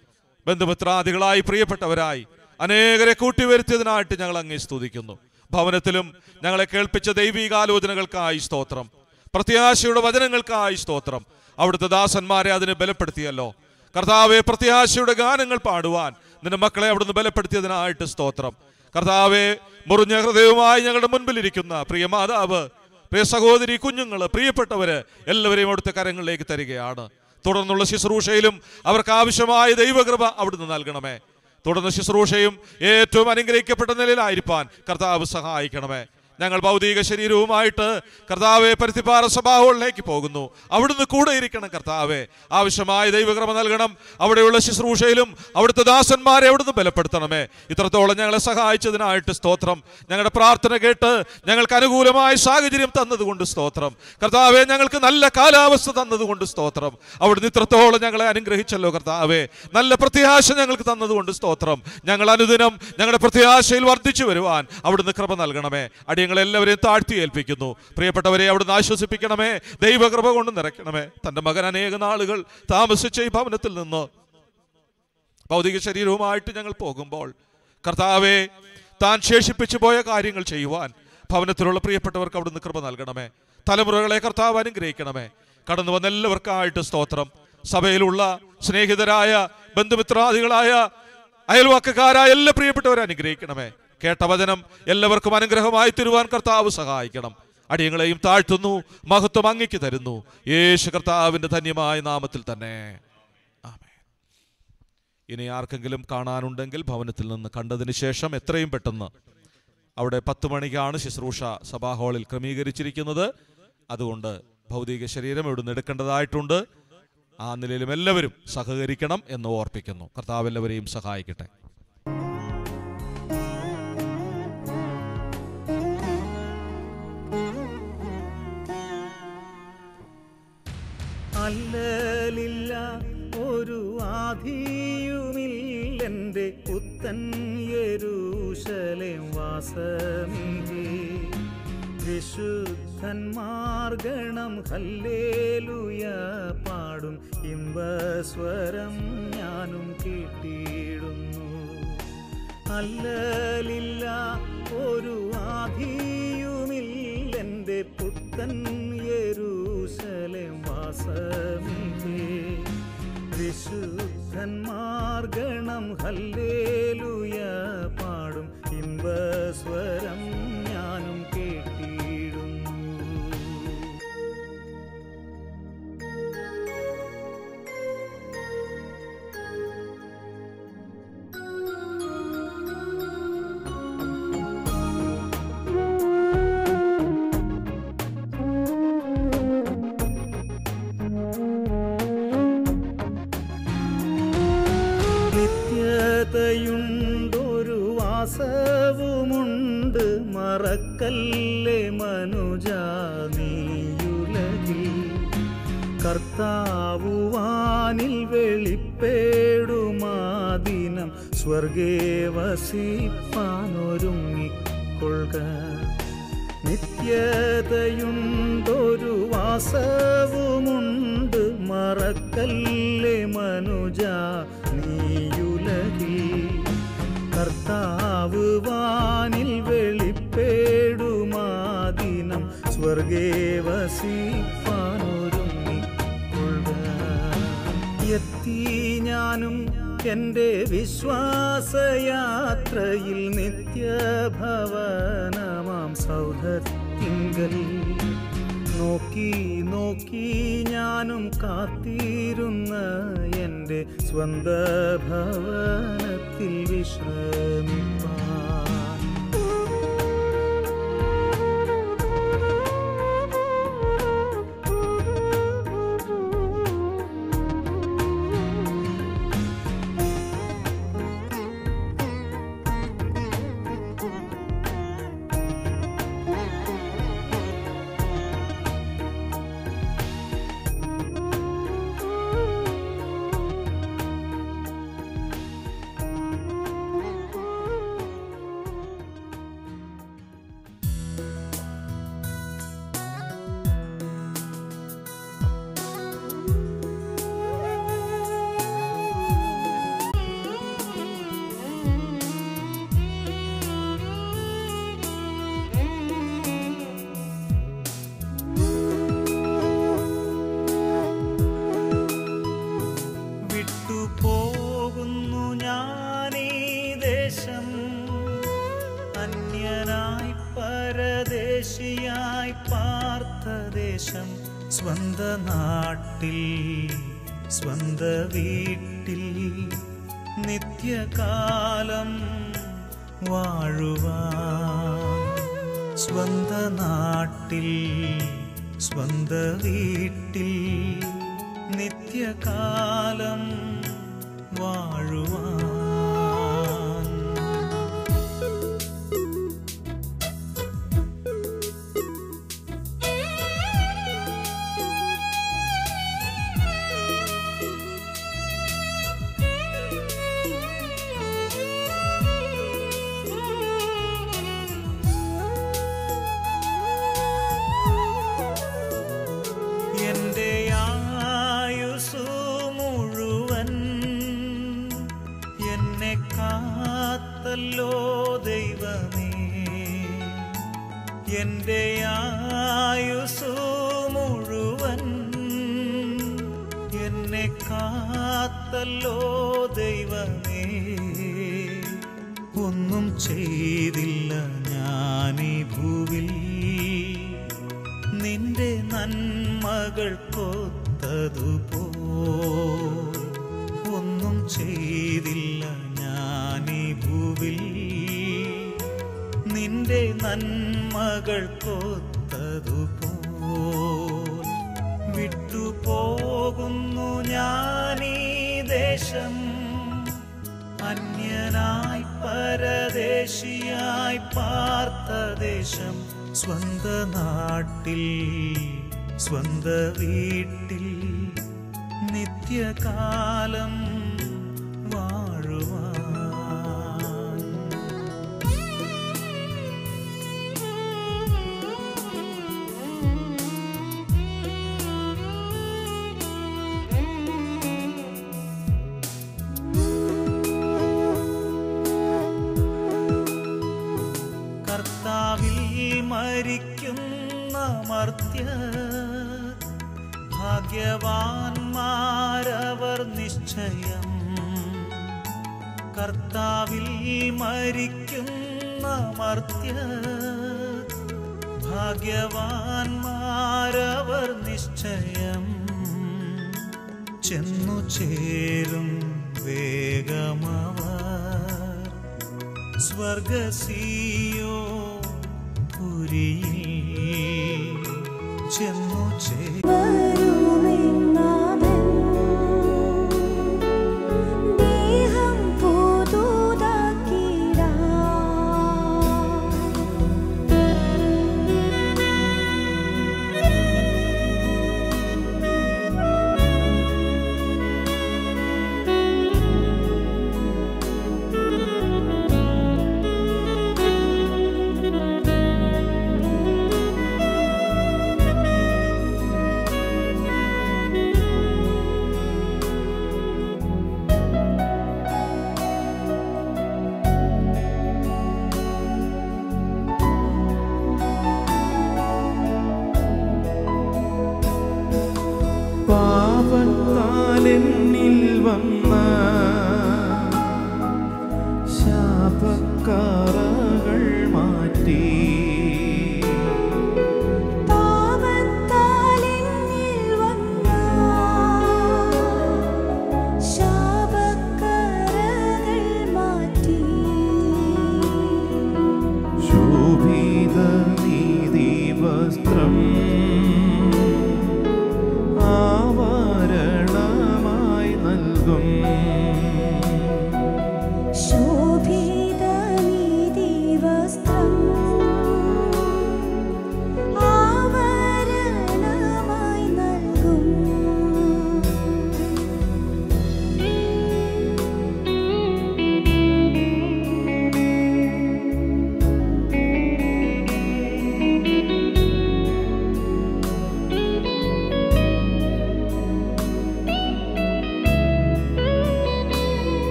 ബന്ധുമിത്രാദികളായി പ്രിയപ്പെട്ടവരായി അനേകരെ കൂട്ടിവരുത്തിയതിനായിട്ട് ഞങ്ങൾ അങ്ങേ സ്തുതിക്കുന്നു. ഭവനത്തിലും ഞങ്ങളെ കേൾപ്പിച്ച ദൈവികാലോചനകൾക്കായി സ്തോത്രം. പ്രത്യാശയുടെ വചനങ്ങൾക്കായി സ്തോത്രം. അവിടുത്തെ ദാസന്മാരെ അതിനെ ബലപ്പെടുത്തിയല്ലോ. കർത്താവെ പ്രത്യാശയുടെ ഗാനങ്ങൾ പാടുവാൻ നിന്റെ മക്കളെ അവിടുന്ന് ബലപ്പെടുത്തിയതിനായിട്ട് സ്തോത്രം. കർത്താവെ മുറിഞ്ഞ ഹൃദയവുമായി ഞങ്ങളുടെ മുൻപിലിരിക്കുന്ന പ്രിയ മാതാവ് പ്രിയ സഹോദരി കുഞ്ഞുങ്ങൾ പ്രിയപ്പെട്ടവര് എല്ലാവരെയും അവിടുത്തെ കരങ്ങളിലേക്ക് തരികയാണ്. തുടർന്നുള്ള ശുശ്രൂഷയിലും അവർക്ക് ആവശ്യമായ ദൈവകൃപ അവിടുന്ന് നൽകണമേ. തുടർന്ന് ശുശ്രൂഷയും ഏറ്റവും അനുഗ്രഹിക്കപ്പെട്ട നിലയിലായിരിക്കാൻ കർത്താവ് സഹായിക്കണമേ. ഞങ്ങൾ ഭൗതിക ശരീരവുമായിട്ട് കർത്താവെ പരുത്തിപ്പാറ സഭാഹോളിലേക്ക് പോകുന്നു. അവിടുന്ന് കൂടെ ഇരിക്കണം കർത്താവെ. ആവശ്യമായ ദൈവകൃപ നൽകണം. അവിടെയുള്ള ശുശ്രൂഷയിലും അവിടുത്തെ ദാസന്മാരെ അവിടുന്ന് ബലപ്പെടുത്തണമേ. ഇത്രത്തോളം ഞങ്ങളെ സഹായിച്ചതിനായിട്ട് സ്തോത്രം. ഞങ്ങളുടെ പ്രാർത്ഥന കേട്ട് ഞങ്ങൾക്ക് അനുകൂലമായ സാഹചര്യം തന്നതുകൊണ്ട് സ്തോത്രം. കർത്താവെ ഞങ്ങൾക്ക് നല്ല കാലാവസ്ഥ തന്നതുകൊണ്ട് സ്തോത്രം. അവിടുന്ന് ഇത്രത്തോളം ഞങ്ങളെ അനുഗ്രഹിച്ചല്ലോ കർത്താവെ. നല്ല പ്രത്യാശ ഞങ്ങൾക്ക് തന്നതുകൊണ്ട് സ്തോത്രം. ഞങ്ങൾ അനുദിനം ഞങ്ങളുടെ പ്രത്യാശയിൽ വർദ്ധിച്ചു വരുവാൻ അവിടുന്ന് കൃപ നൽകണമേ. അടിയങ്ങളെല്ലാവരെയും താഴ്ത്തി ഏൽപ്പിക്കുന്നു പ്രിയപ്പെട്ടവരെ അവിടുന്ന് ആശ്വസിപ്പിക്കണമേ. ദൈവകൃപ കൊണ്ട് നിറയ്ക്കണമേ. തന്റെ മകൻ അനേക നാളുകൾ താമസിച്ച ഈ ഭവനത്തിൽ നിന്ന് ഭൗതിക ശരീരവുമായിട്ട് ഞങ്ങൾ പോകുമ്പോൾ കർത്താവെ താൻ ശേഷിപ്പിച്ചു പോയ കാര്യങ്ങൾ ചെയ്യുവാൻ ഭവനത്തിലുള്ള പ്രിയപ്പെട്ടവർക്ക് അവിടുന്ന് കൃപ നൽകണമേ. തലമുറകളെ കർത്താവ് അനുഗ്രഹിക്കണമേ. കടന്നു വന്ന എല്ലാവർക്കായിട്ട് സ്തോത്രം. സഭയിലുള്ള സ്നേഹിതരായ ബന്ധുമിത്രാദികളായ അയൽവാക്കക്കാരായ എല്ലാ പ്രിയപ്പെട്ടവരെ അനുഗ്രഹിക്കണമേ. കേട്ട വചനം എല്ലാവർക്കും അനുഗ്രഹമായി തരുവാൻ കർത്താവ് സഹായിക്കണം. അടിയങ്ങളെയും താഴ്ത്തുന്നു മഹത്വം അങ്ങിക്ക് തരുന്നു. യേശു കർത്താവിന്റെ ധന്യമായ നാമത്തിൽ തന്നെ. ഇനി ആർക്കെങ്കിലും കാണാനുണ്ടെങ്കിൽ ഭവനത്തിൽ നിന്ന് കണ്ടതിന് ശേഷം എത്രയും പെട്ടെന്ന് അവിടെ പത്ത് മണിക്കാണ് ശുശ്രൂഷ സഭാ ഹാളിൽ ക്രമീകരിച്ചിരിക്കുന്നത്. അതുകൊണ്ട് ഭൗതിക ശരീരം ഇവിടുന്ന് എടുക്കേണ്ടതായിട്ടുണ്ട്? ആ നിലയിലും എല്ലാവരും സഹകരിക്കണം എന്ന് ഓർപ്പിക്കുന്നു. കർത്താവ് എല്ലാവരെയും സഹായിക്കട്ടെ.
അല്ലലില്ല ഒരു ആധിയുമില്ലെന്റെ പുത്തൻ യരൂശലെ വാസമിതി വിശുദ്ധന്മാർഗണം ഹല്ലേലുയ പാടും ഇമ്പസ്വരം ഞാനും കേട്ടിടുന്നു അല്ലലില്ല ഒരു ആധിയുമില്ലെന്റെ പുത്തൻ യരൂശലെ വിലാസമിതേ വിശുദ്ധന്മാർഗണം ഹല്ലേലുയ. പാടും ഇമ്പസ്വരം. അല്ലേ മനുജാ നീയുലകിൽ കർത്താവുവാനിൽ വെളിപ്പേടുമാദിനം സ്വർഗേ വസിപ്പാ എന്റെ വിശ്വാസയാത്രയിൽ നിത്യഭവനമാം സൗധത്തിങ്കൽ നോക്കി നോക്കി ഞാനും കാത്തിരുന്ന എന്റെ
സ്വന്തഭവ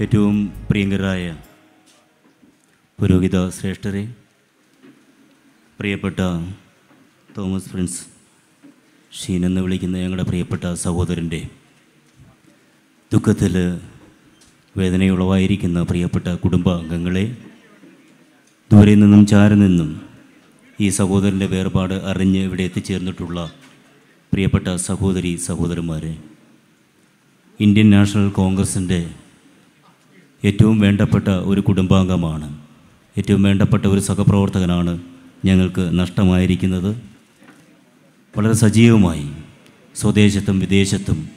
ഏറ്റവും പ്രിയങ്കരായ പുരോഹിത ശ്രേഷ്ഠരെ പ്രിയപ്പെട്ട തോമസ് ഫ്രിൻസ് ഷീൻ എന്ന് വിളിക്കുന്ന ഞങ്ങളുടെ പ്രിയപ്പെട്ട സഹോദരന്റെ ദുഃഖത്തിൽ വേദനയുളവായിരിക്കുന്ന പ്രിയപ്പെട്ട കുടുംബാംഗങ്ങളെ ദൂരെ നിന്നും ചാരി നിന്നും ഈ സഹോദരന്റെ വേർപാട് അറിഞ്ഞ് ഇവിടെ എത്തിച്ചേർന്നിട്ടുള്ള പ്രിയപ്പെട്ട സഹോദരി സഹോദരന്മാരെ ഇന്ത്യൻ നാഷണൽ കോൺഗ്രസിന്റെ ഏറ്റവും വേണ്ടപ്പെട്ട ഒരു കുടുംബാംഗമാണ്. ഏറ്റവും വേണ്ടപ്പെട്ട ഒരു സഹപ്രവർത്തകനാണ് ഞങ്ങൾക്ക് നഷ്ടമായിരിക്കുന്നത്. വളരെ സജീവമായി സ്വദേശത്തും വിദേശത്തും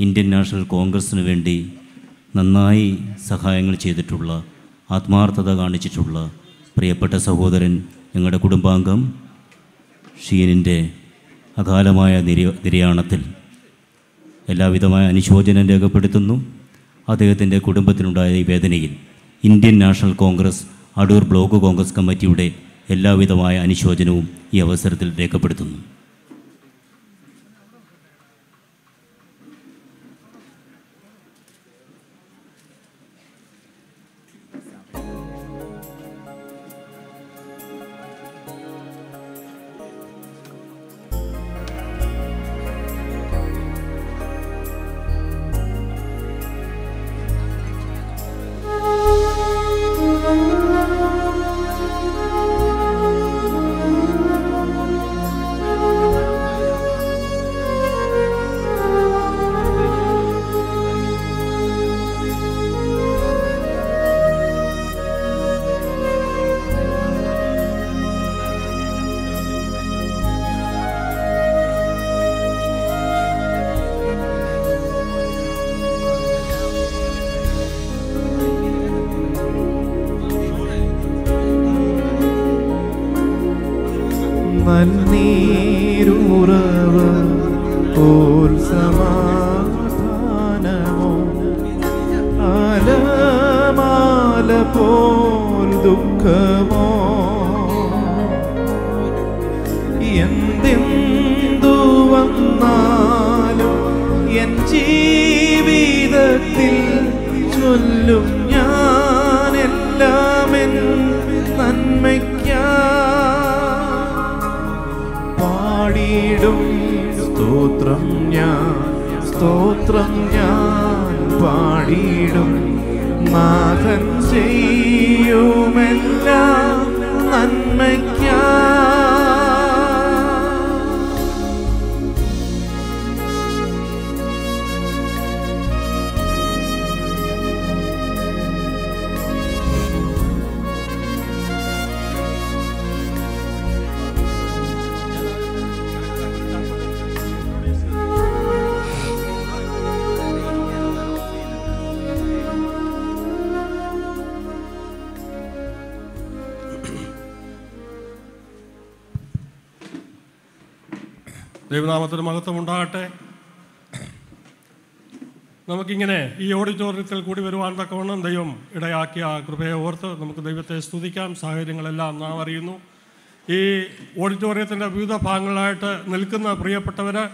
ഇന്ത്യൻ നാഷണൽ കോൺഗ്രസ്സിന് വേണ്ടി നന്നായി സഹായങ്ങൾ ചെയ്തിട്ടുള്ള ആത്മാർത്ഥത കാണിച്ചിട്ടുള്ള പ്രിയപ്പെട്ട സഹോദരൻ ഞങ്ങളുടെ കുടുംബാംഗം ഷീനിന്റെ അകാലമായ നിര്യ നിര്യാണത്തിൽ എല്ലാവിധമായ അനുശോചനം രേഖപ്പെടുത്തുന്നു. അദ്ദേഹത്തിന്റെ കുടുംബത്തിനുണ്ടായ ഈ വേദനയിൽ Indian National Congress Adoor block Congress കമ്മിറ്റിയുടെ എല്ലാവിധമായ അനുശോചനവും ഈ അവസരത്തിൽ രേഖപ്പെടുത്തുന്നു.
ഈ ഓഡിറ്റോറിയത്തിൽ കൂടി വരുവാൻ തക്കവണ്ണം ദൈവം ഇടയാക്കിയ കൃപയെ ഓർത്ത് നമുക്ക് ദൈവത്തെ സ്തുതിക്കാം. സാഹചര്യങ്ങളെല്ലാം നാം അറിയുന്നു. ഈ ഓഡിറ്റോറിയത്തിന്റെ വിവിധ ഭാഗങ്ങളായിട്ട് നിൽക്കുന്ന പ്രിയപ്പെട്ടവർ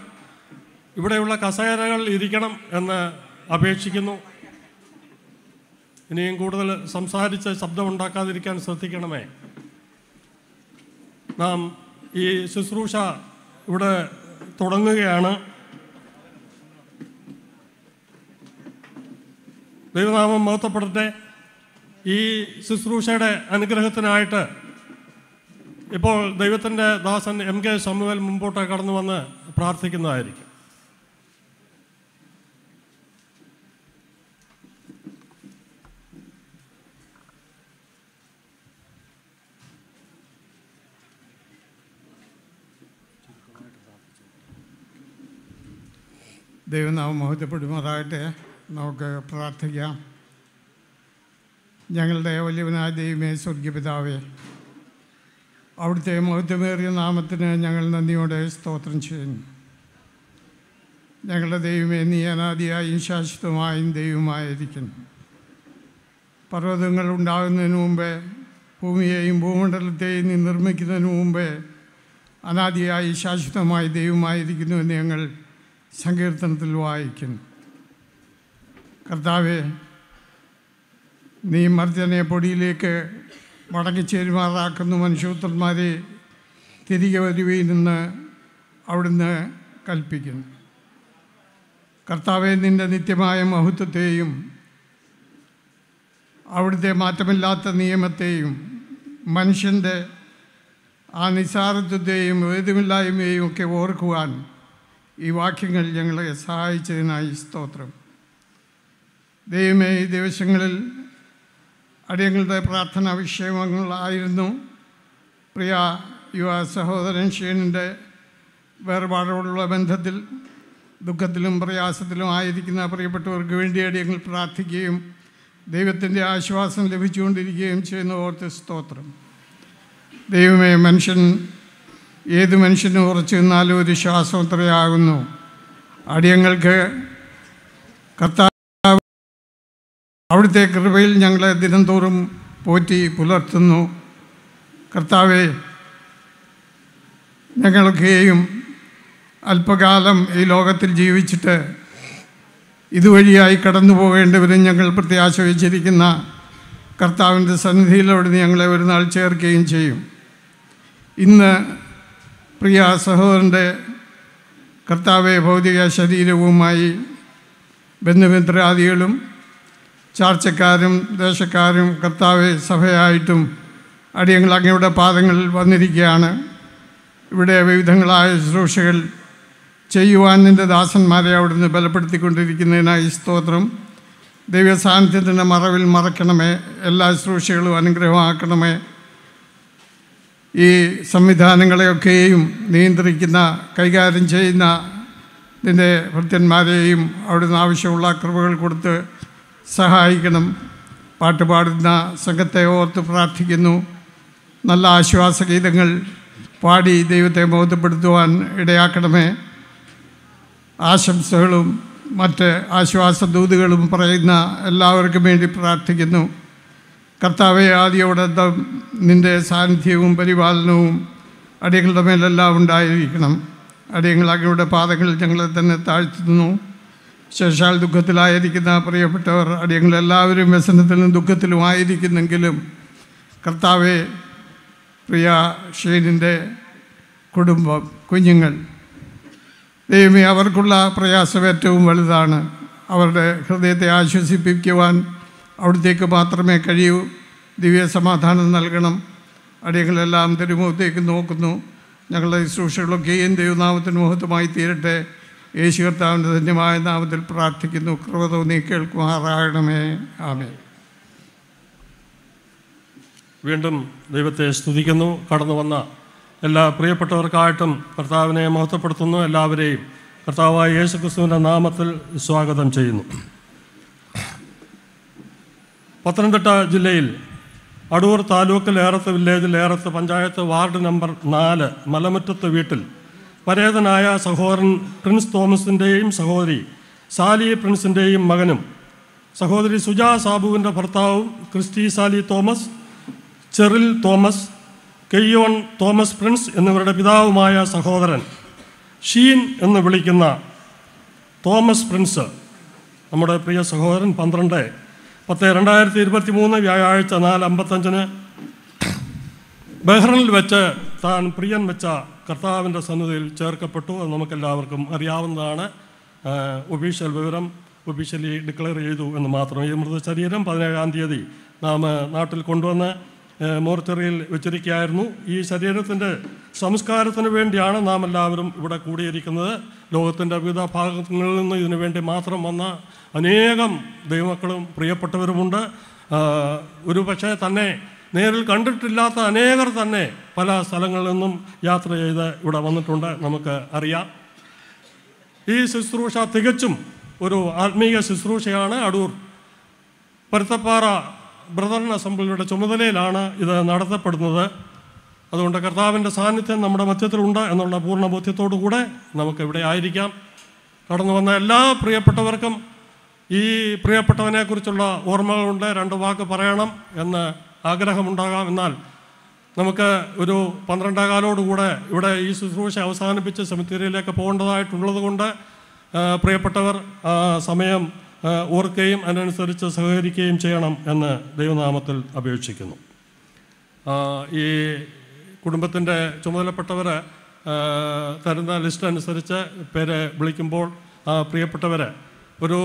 ഇവിടെയുള്ള കസേരകൾ ഇരിക്കണം എന്ന് അപേക്ഷിക്കുന്നു. ഇനിയും കൂടുതൽ സംസാരിച്ച് ശബ്ദമുണ്ടാക്കാതിരിക്കാൻ ശ്രദ്ധിക്കണമേ. നാം ഈ ശുശ്രൂഷ ഇവിടെ തുടങ്ങുകയാണ്. ദൈവനാമം മഹത്വപ്പെടട്ടെ. ഈ ശുശ്രൂഷയുടെ അനുഗ്രഹത്തിനായിട്ട് ഇപ്പോൾ ദൈവത്തിന്റെ ദാസൻ എം കെ ശമുവൽ മുമ്പോട്ട് കടന്നു വന്ന് പ്രാർത്ഥിക്കുന്നതായിരിക്കും.
ദൈവനാമം മഹത്വപ്പെടുമാറാകട്ടെ. നമുക്ക് പ്രാർത്ഥിക്കാം. ഞങ്ങളുടെ വലിയവനായ ദൈവമേ സ്വർഗീയപിതാവേ അവിടുത്തെ മഹത്വമേറിയ നാമത്തിന് ഞങ്ങൾ നന്ദിയോടെ സ്തോത്രം ചെയ്യുന്നു. ഞങ്ങളുടെ ദൈവമേ നീ അനാദിയായും ശാശ്വതമായും ദൈവമായിരിക്കുന്നു. പർവതങ്ങൾ ഉണ്ടാകുന്നതിന് മുമ്പേ ഭൂമിയെയും ഭൂമണ്ഡലത്തെയും നീ നിർമ്മിക്കുന്നതിന് മുമ്പേ അനാദിയായി ശാശ്വതമായി ദൈവമായിരിക്കുന്നു എന്ന് ഞങ്ങൾ സങ്കീർത്തനത്തിൽ വായിക്കുന്നു. കർത്താവെ നീ മർദ്ദനെ പൊടിയിലേക്ക് മടങ്ങിച്ചേരുമാറാക്കുന്നു മനുഷ്യപുത്രന്മാരെ തിരികെ വരുവീനെന്ന് അവിടുന്ന് കൽപ്പിക്കുന്നു. കർത്താവെ നിന്റെ നിത്യമായ മഹത്വത്തെയും അവിടുത്തെ മാറ്റമില്ലാത്ത നിയമത്തെയും മനുഷ്യന്റെ ആ നിസ്സാരത്വത്തെയും വേദമില്ലായ്മയെയും ഒക്കെ ഓർക്കുവാൻ ഈ വാക്യങ്ങൾ ഞങ്ങളെ സഹായിച്ചതിനായി സ്തോത്രം. ദൈവമേ ഈ ദിവസങ്ങളിൽ അടിയങ്ങളുടെ പ്രാർത്ഥനാ വിഷയങ്ങളായിരുന്നു. പ്രിയ യുവ സഹോദരൻ ഷീനിന്റെ വേർപാടോടുള്ള ബന്ധത്തിൽ ദുഃഖത്തിലും പ്രയാസത്തിലും ആയിരിക്കുന്ന പ്രിയപ്പെട്ടവർക്ക് വേണ്ടി അടിയങ്ങൾ പ്രാർത്ഥിക്കുകയും ദൈവത്തിന്റെ ആശ്വാസം ലഭിച്ചുകൊണ്ടിരിക്കുകയും ചെയ്യുന്ന ഓർത്ത് സ്തോത്രം. ദൈവമേ മനുഷ്യൻ ഏത് മനുഷ്യനും ഉറച്ചു നിന്നാലും ഒരു ശ്വാസം അടിയങ്ങൾക്ക് കർത്താവ് അവിടുത്തെ കൃപയിൽ ഞങ്ങളെ ദിനംതോറും പോറ്റി പുലർത്തുന്നു. കർത്താവെ ഞങ്ങളൊക്കെയും അല്പകാലം ഈ ലോകത്തിൽ ജീവിച്ചിട്ട് ഇതുവഴിയായി കടന്നു പോകേണ്ടവരും ഞങ്ങൾ പ്രത്യാശ വെച്ചിരിക്കുന്ന കർത്താവിന്റെ സന്നിധിയിലൂടെ ഞങ്ങളെ ഒരു നാൾ ചേർക്കുകയും ചെയ്യും. ഇന്ന് പ്രിയ സഹോദരന്റെ കർത്താവെ ഭൗതിക ശരീരവുമായി ബന്ധുമിത്രാദികളും ചാർച്ചക്കാരും ദേശക്കാരും കർത്താവെ സഭയായിട്ടും അടിയങ്ങൾ അങ്ങയുടെ പാദങ്ങളിൽ വന്നിരിക്കുകയാണ്. ഇവിടെ വിവിധങ്ങളായ ശുശ്രൂഷകൾ ചെയ്യുവാൻ നിന്റെ ദാസന്മാരെ അവിടുന്ന് ബലപ്പെടുത്തിക്കൊണ്ടിരിക്കുന്നതിനായി സ്തോത്രം. ദൈവ സാന്നിധ്യത്തിന്റെ മറവിൽ മറക്കണമേ. എല്ലാ ശുശ്രൂഷകളും അനുഗ്രഹമാക്കണമേ. ഈ സംവിധാനങ്ങളെയൊക്കെയും നിയന്ത്രിക്കുന്ന കൈകാര്യം ചെയ്യുന്ന നിന്റെ ഭൃത്യന്മാരെയും അവിടുന്ന് ആവശ്യമുള്ള കൃപകൾ കൊടുത്ത് സഹായിക്കണം. പാട്ട് പാടുന്ന സംഘത്തെ ഓർത്ത് പ്രാർത്ഥിക്കുന്നു. നല്ല ആശ്വാസഗീതങ്ങൾ പാടി ദൈവത്തെ ബോധ്യപ്പെടുത്തുവാൻ ഇടയാക്കണമേ. ആശംസകളും മറ്റ് ആശ്വാസദൂതുകളും പറയുന്ന എല്ലാവർക്കും വേണ്ടി പ്രാർത്ഥിക്കുന്നു. കർത്താവെ ആദ്യോടന്തം നിന്റെ സാന്നിധ്യവും പരിപാലനവും അടിയങ്ങളുടെ മേലെല്ലാം ഉണ്ടായിരിക്കണം. അടിയങ്ങൾ അങ്ങയുടെ പാദങ്ങളിൽ ഞങ്ങളെ തന്നെ താഴ്ത്തുന്നു. ശേഷാൽ ദുഃഖത്തിലായിരിക്കുന്ന പ്രിയപ്പെട്ടവർ അടിയങ്ങളെല്ലാവരും വ്യസനത്തിലും ദുഃഖത്തിലും ആയിരിക്കുന്നെങ്കിലും കർത്താവെ പ്രിയ ഷെയ്നിന്റെ കുടുംബം കുഞ്ഞുങ്ങൾ ദൈവമേ അവർക്കുള്ള പ്രയാസം ഏറ്റവും വലുതാണ്. അവരുടെ ഹൃദയത്തെ ആശ്വസിപ്പിക്കുവാൻ അവിടത്തേക്ക് മാത്രമേ കഴിയൂ. ദിവ്യ സമാധാനം നൽകണം. അടിയങ്ങളെല്ലാം തിരുമുഖത്തേക്ക് നോക്കുന്നു. ഞങ്ങളുടെ ശുശ്രൂഷകളൊക്കെയും ദൈവനാമത്തിന് മുഖത്തുമായി തീരട്ടെ. യേശു കർത്താവിന്റെ ധന്യമായ നാമത്തിൽ പ്രാർത്ഥിക്കുന്നു. കൃപ തോന്നി കേൾക്കുമാറാകണമേ. ആമേ
വീണ്ടും ദൈവത്തെ സ്തുതിക്കുന്നു. കടന്നു വന്ന എല്ലാ പ്രിയപ്പെട്ടവർക്കായിട്ടും കർത്താവിനെ മഹത്വപ്പെടുത്തുന്നു. എല്ലാവരെയും കർത്താവായ യേശു ക്രിസ്തുവിന്റെ നാമത്തിൽ സ്വാഗതം ചെയ്യുന്നു. പത്തനംതിട്ട ജില്ലയിൽ അടൂർ താലൂക്കിൽ ഏറത്ത് വില്ലേജിൽ ഏറത്ത് പഞ്ചായത്ത് വാർഡ് നമ്പർ നാല് മലമുറ്റത്ത് വീട്ടിൽ പരേതനായ സഹോദരൻ പ്രിൻസ് തോമസിന്റെയും സഹോദരി സാലി പ്രിൻസിന്റെയും മകനും സഹോദരി സുജാ സാബുവിന്റെ ഭർത്താവും Christy Sally Thomas Cheryl Thomas Keyon Thomas Prince എന്നിവരുടെ പിതാവുമായ സഹോദരൻ ഷീൻ എന്ന് വിളിക്കുന്ന തോമസ് പ്രിൻസ്. നമ്മുടെ പ്രിയ സഹോദരൻ പന്ത്രണ്ട് പത്ത് രണ്ടായിരത്തി ഇരുപത്തി മൂന്ന് വ്യാഴാഴ്ച നാല് അമ്പത്തഞ്ചിന് ബഹ്റിനിൽ വെച്ച് താൻ പ്രിയൻ വെച്ച കർത്താവിന്റെ സന്നിധിയിൽ ചേർക്കപ്പെട്ടു അത് നമുക്കെല്ലാവർക്കും അറിയാവുന്നതാണ്. ഒഫീഷ്യൽ വിവരം ഒഫീഷ്യലി ഡിക്ലെയർ ചെയ്തു എന്ന് മാത്രം. ഈ മൃതശരീരം പതിനേഴാം തീയതി നാം നാട്ടിൽ കൊണ്ടുവന്ന് മോർച്ചറിയിൽ വെച്ചിരിക്കുകയായിരുന്നു. ഈ ശരീരത്തിന്റെ സംസ്കാരത്തിന് വേണ്ടിയാണ് നാം എല്ലാവരും ഇവിടെ കൂടിയിരിക്കുന്നത്. ലോകത്തിന്റെ വിവിധ ഭാഗങ്ങളിൽ നിന്ന് ഇതിനു വേണ്ടി മാത്രം വന്ന അനേകം ദൈവക്കളും പ്രിയപ്പെട്ടവരുമുണ്ട്. ഒരു പക്ഷേ തന്നെ നേരിൽ കണ്ടിട്ടില്ലാത്ത അനേകർ തന്നെ പല സ്ഥലങ്ങളിൽ നിന്നും യാത്ര ചെയ്ത് ഇവിടെ വന്നിട്ടുണ്ട്. നമുക്ക് അറിയാം. ഈ ശുശ്രൂഷ തികച്ചും ഒരു ആത്മീയ ശുശ്രൂഷയാണ്. അടൂർ പരുത്തപ്പാറ ബ്രദർ അസംബ്ലിയുടെ ചുമതലയിലാണ് ഇത് നടത്തപ്പെടുന്നത്. അതുകൊണ്ട് കർത്താവിന്റെ സാന്നിധ്യം നമ്മുടെ മധ്യത്തിലുണ്ട് എന്നുള്ള പൂർണ ബോധ്യത്തോടു കൂടെ നമുക്ക് ഇവിടെ ആയിരിക്കാം. കടന്നു വന്ന എല്ലാ പ്രിയപ്പെട്ടവർക്കും ഈ പ്രിയപ്പെട്ടവനെക്കുറിച്ചുള്ള ഓർമ്മകളുണ്ട്. രണ്ട് വാക്ക് പറയണം എന്ന് ആഗ്രഹമുണ്ടാകാം എന്നാൽ നമുക്ക് ഒരു പന്ത്രണ്ടേകാലോടുകൂടെ ഇവിടെ ഈ ശുശ്രൂഷ അവസാനിപ്പിച്ച് സെമിത്തേരിയിലേക്ക് പോകേണ്ടതായിട്ടുള്ളത് കൊണ്ട് പ്രിയപ്പെട്ടവർ സമയം ഓർക്കുകയും അതിനനുസരിച്ച് സഹകരിക്കുകയും ചെയ്യണം എന്ന് ദൈവനാമത്തിൽ അപേക്ഷിക്കുന്നു. ഈ കുടുംബത്തിന്റെ ചുമതലപ്പെട്ടവർ തരുന്ന ലിസ്റ്റ് അനുസരിച്ച് പേരെ വിളിക്കുമ്പോൾ പ്രിയപ്പെട്ടവരെ ഒരു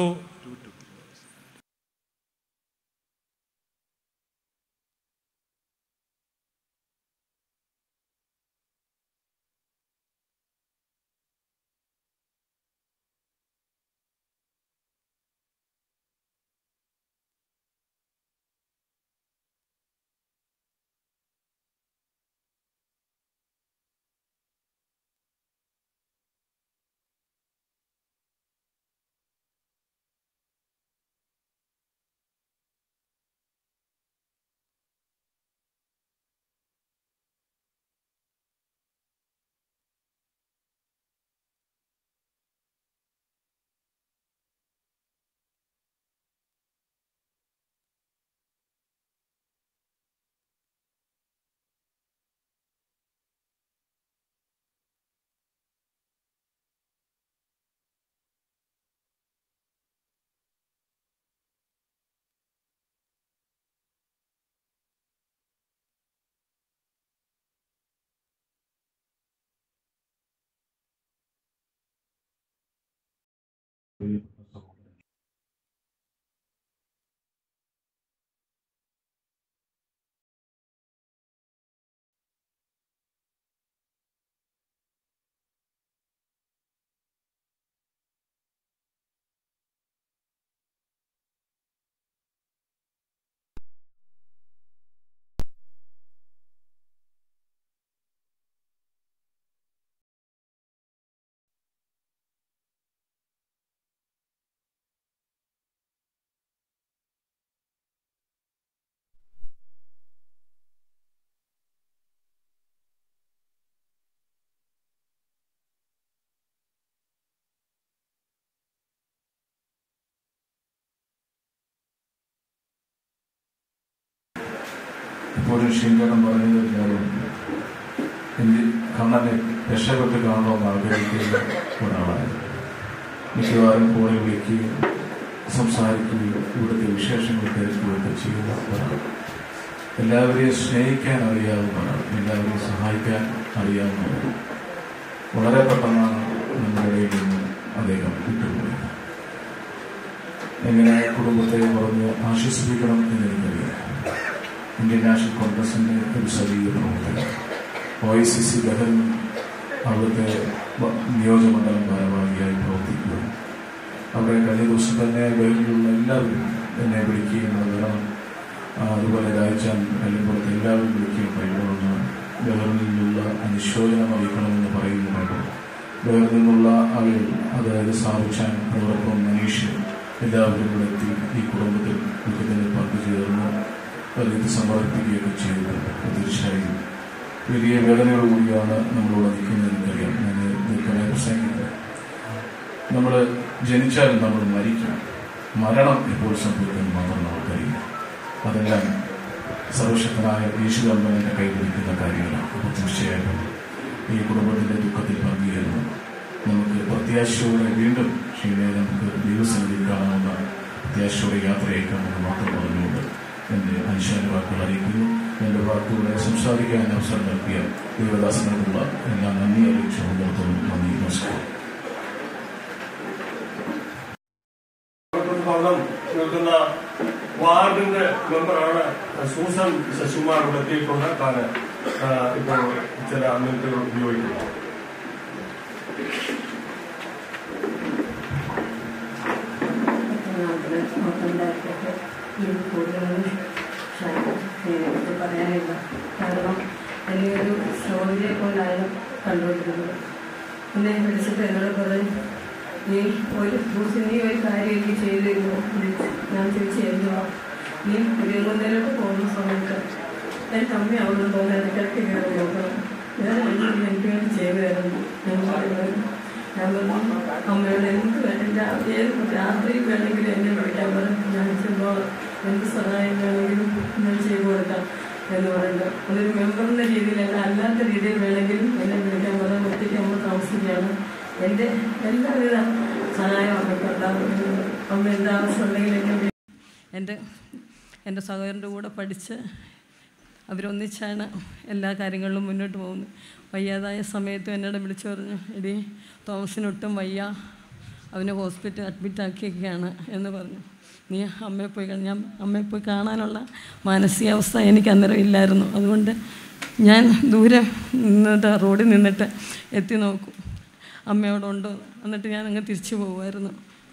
എപ്പോഴും ഷീങ്കടം പറയുന്ന ഒരു കാര്യമുണ്ട് എനിക്ക് കണ്ണനെ രക്ഷപ്പെട്ട് കാണണമെന്ന് ആഗ്രഹിക്കുന്ന ഒരാളായിരുന്നു മിക്കവാറും ഫോണിൽ വിളിക്കുകയും സംസാരിക്കുകയും ഇവിടുത്തെ വിശേഷങ്ങൾ തിരക്കുകയൊക്കെ ചെയ്യുന്ന ഒരാൾ എല്ലാവരെയും സ്നേഹിക്കാൻ അറിയാവുന്ന ഒരാൾ എല്ലാവരെയും സഹായിക്കാൻ അറിയാവുന്ന വളരെ പെട്ടെന്നാണ് നമ്മുടെ നിന്ന് അദ്ദേഹം വിട്ടുപോയത്. എങ്ങനെ കുടുംബത്തെ പറഞ്ഞ് ആശ്വസിപ്പിക്കണം എന്ന് ഇന്ത്യൻ നാഷണൽ കോൺഗ്രസിന്റെ ഒരു സജീവ പ്രവർത്തകർ ഒ ഐ സി സി ബഹൻ അവിടുത്തെ നിയോജകമണ്ഡലം ഭാരവാഹിയായി പ്രവർത്തിക്കുക അവിടെ കഴിഞ്ഞ ദിവസം തന്നെ ബഹലിലുള്ള എല്ലാവരും എന്നെ വിളിക്കുകയും വരണം അതുപോലെ രാജാൻ കല്ലുമ്പുറത്ത് എല്ലാവരും വിളിക്കുകയും കഴിയണമെന്ന് ബഹറിനിലുള്ള അനുശോചനം അറിയിക്കണമെന്ന് പറയുന്നുണ്ട് ബഹറിൽ നിന്നുള്ള ആളുകൾ അതായത് സാറുഖാൻ അതോടൊപ്പം മനീഷ് എല്ലാവരും കൂടെ എത്തി ഈ കുടുംബത്തിൽ ഇത് സമർപ്പിക്കുകയൊക്കെ ചെയ്തു തീർച്ചയായും വലിയ വേദനയോടുകൂടിയാണ് നമ്മളോട് നിൽക്കുന്നത് എനിക്കറിയാം ഞാൻ ദീർഘമായി പ്രസംഗിക്കുന്നത് നമ്മൾ ജനിച്ചാലും നമ്മൾ മരിക്കും മരണം എപ്പോൾ സംഭവിക്കും മാത്രം നമുക്കറിയില്ല. അതെല്ലാം സർവശക്തനായ യേശു യേശുദമ്പനന്റെ കൈപിടിക്കുന്ന കാര്യങ്ങളാണ്. അപ്പോൾ തീർച്ചയായിട്ടും ഈ കുടുംബത്തിന്റെ ദുഃഖത്തിൽ പങ്കുചേരുന്നു. നമുക്ക് പ്രത്യാശയോടെ വീണ്ടും ക്ഷീണയെ നമുക്ക് ദൈവസന്നിധിയിൽ കാണാവുന്ന പ്രത്യാശയോടെ യാത്രയേക്കാമെന്ന് മാത്രം പറഞ്ഞുകൊണ്ട് എന്റെ അനുശാന വാക്കുകൾ അറിയിക്കുന്നു. എന്റെ വാക്കുകളെ സംസാരിക്കാൻ അവസരം നൽകിയ ദേവദാസനോടുള്ള എല്ലാ നന്ദി അറിയിച്ചു. നിർത്തുന്നു നന്ദി. നമസ്കാരം.
നിൽക്കുന്ന വാർഡിന്റെ മെമ്പറാണ് സൂസൻ ശശികുമാർ ഇവിടെ എത്തിയിട്ടുണ്ട്. താന് ഇപ്പോൾ ചില മിനിറ്റുകൾ കൂടുതലും
ഇത് പറയാനില്ല. കാരണം എന്നെ സൗകര്യം കൊണ്ടായാലും കണ്ടുകൊണ്ടിരുന്നത് എന്നെ വിളിച്ചിട്ട് എന്നോട് പറഞ്ഞു നീ ഒരു ദിവസം നീ ഒരു കാര്യം എനിക്ക് ചെയ്തിരുന്നു? ഞാൻ ചോദിച്ചു എന്തുവാ? നീ കുരുങ്ങുന്നതിലോട്ട് പോകുന്ന സമയത്ത് എന്റെ അമ്മ ആവുന്നു പോകുന്ന ഇടയ്ക്കിടയ്ക്ക് കയറി നോക്കണം. ഞാൻ എനിക്ക് വേണ്ടി ചെയ്തു തരുന്നു ഞാൻ പറയുന്നത് ഞാൻ പറഞ്ഞു അമ്മയോട് എന്ത് വേണ്ട? രാത്രി വേണമെങ്കിലും എന്നെ വിളിക്കാൻ പറഞ്ഞു. ഞാൻ ചെന്നോ എന്ത് സഹായം വേണമെങ്കിലും ഞാൻ ചെയ്തു കൊടുക്കാം എന്ന് പറയുന്നത്. അതൊരു മെമ്പറിന്റെ രീതിയിലല്ല അല്ലാത്ത രീതിയിൽ വേണമെങ്കിലും എന്നെ വിളിക്കാൻ പറയാൻ ഒറ്റയ്ക്ക് നമ്മൾ താമസിക്കുകയാണ്. എന്റെ എല്ലാവിധ സഹായം അവർക്ക് അമ്മ എന്റെ എന്റെ സഹോദരന്റെ കൂടെ പഠിച്ച് അവരൊന്നിച്ചാണ് എല്ലാ കാര്യങ്ങളിലും മുന്നോട്ട് പോകുന്നത്. വയ്യാതായ സമയത്തും എന്നോട് വിളിച്ചു പറഞ്ഞു എടി തോമസിനൊട്ടും വയ്യ. അവനെ ഹോസ്പിറ്റൽ അഡ്മിറ്റാക്കിയൊക്കെയാണ് എന്ന് പറഞ്ഞു. നീ അമ്മയെ പോയി ഞാൻ അമ്മയെ പോയി കാണാനുള്ള മാനസികാവസ്ഥ എനിക്ക് അന്നേരം ഇല്ലായിരുന്നു. അതുകൊണ്ട് ഞാൻ ദൂരെ നിന്നിട്ട് റോഡിൽ നിന്നിട്ട് എത്തി നോക്കും. അമ്മയോടുണ്ടോ എന്നിട്ട് ഞാൻ അങ്ങ് തിരിച്ചു പോകുമായിരുന്നു.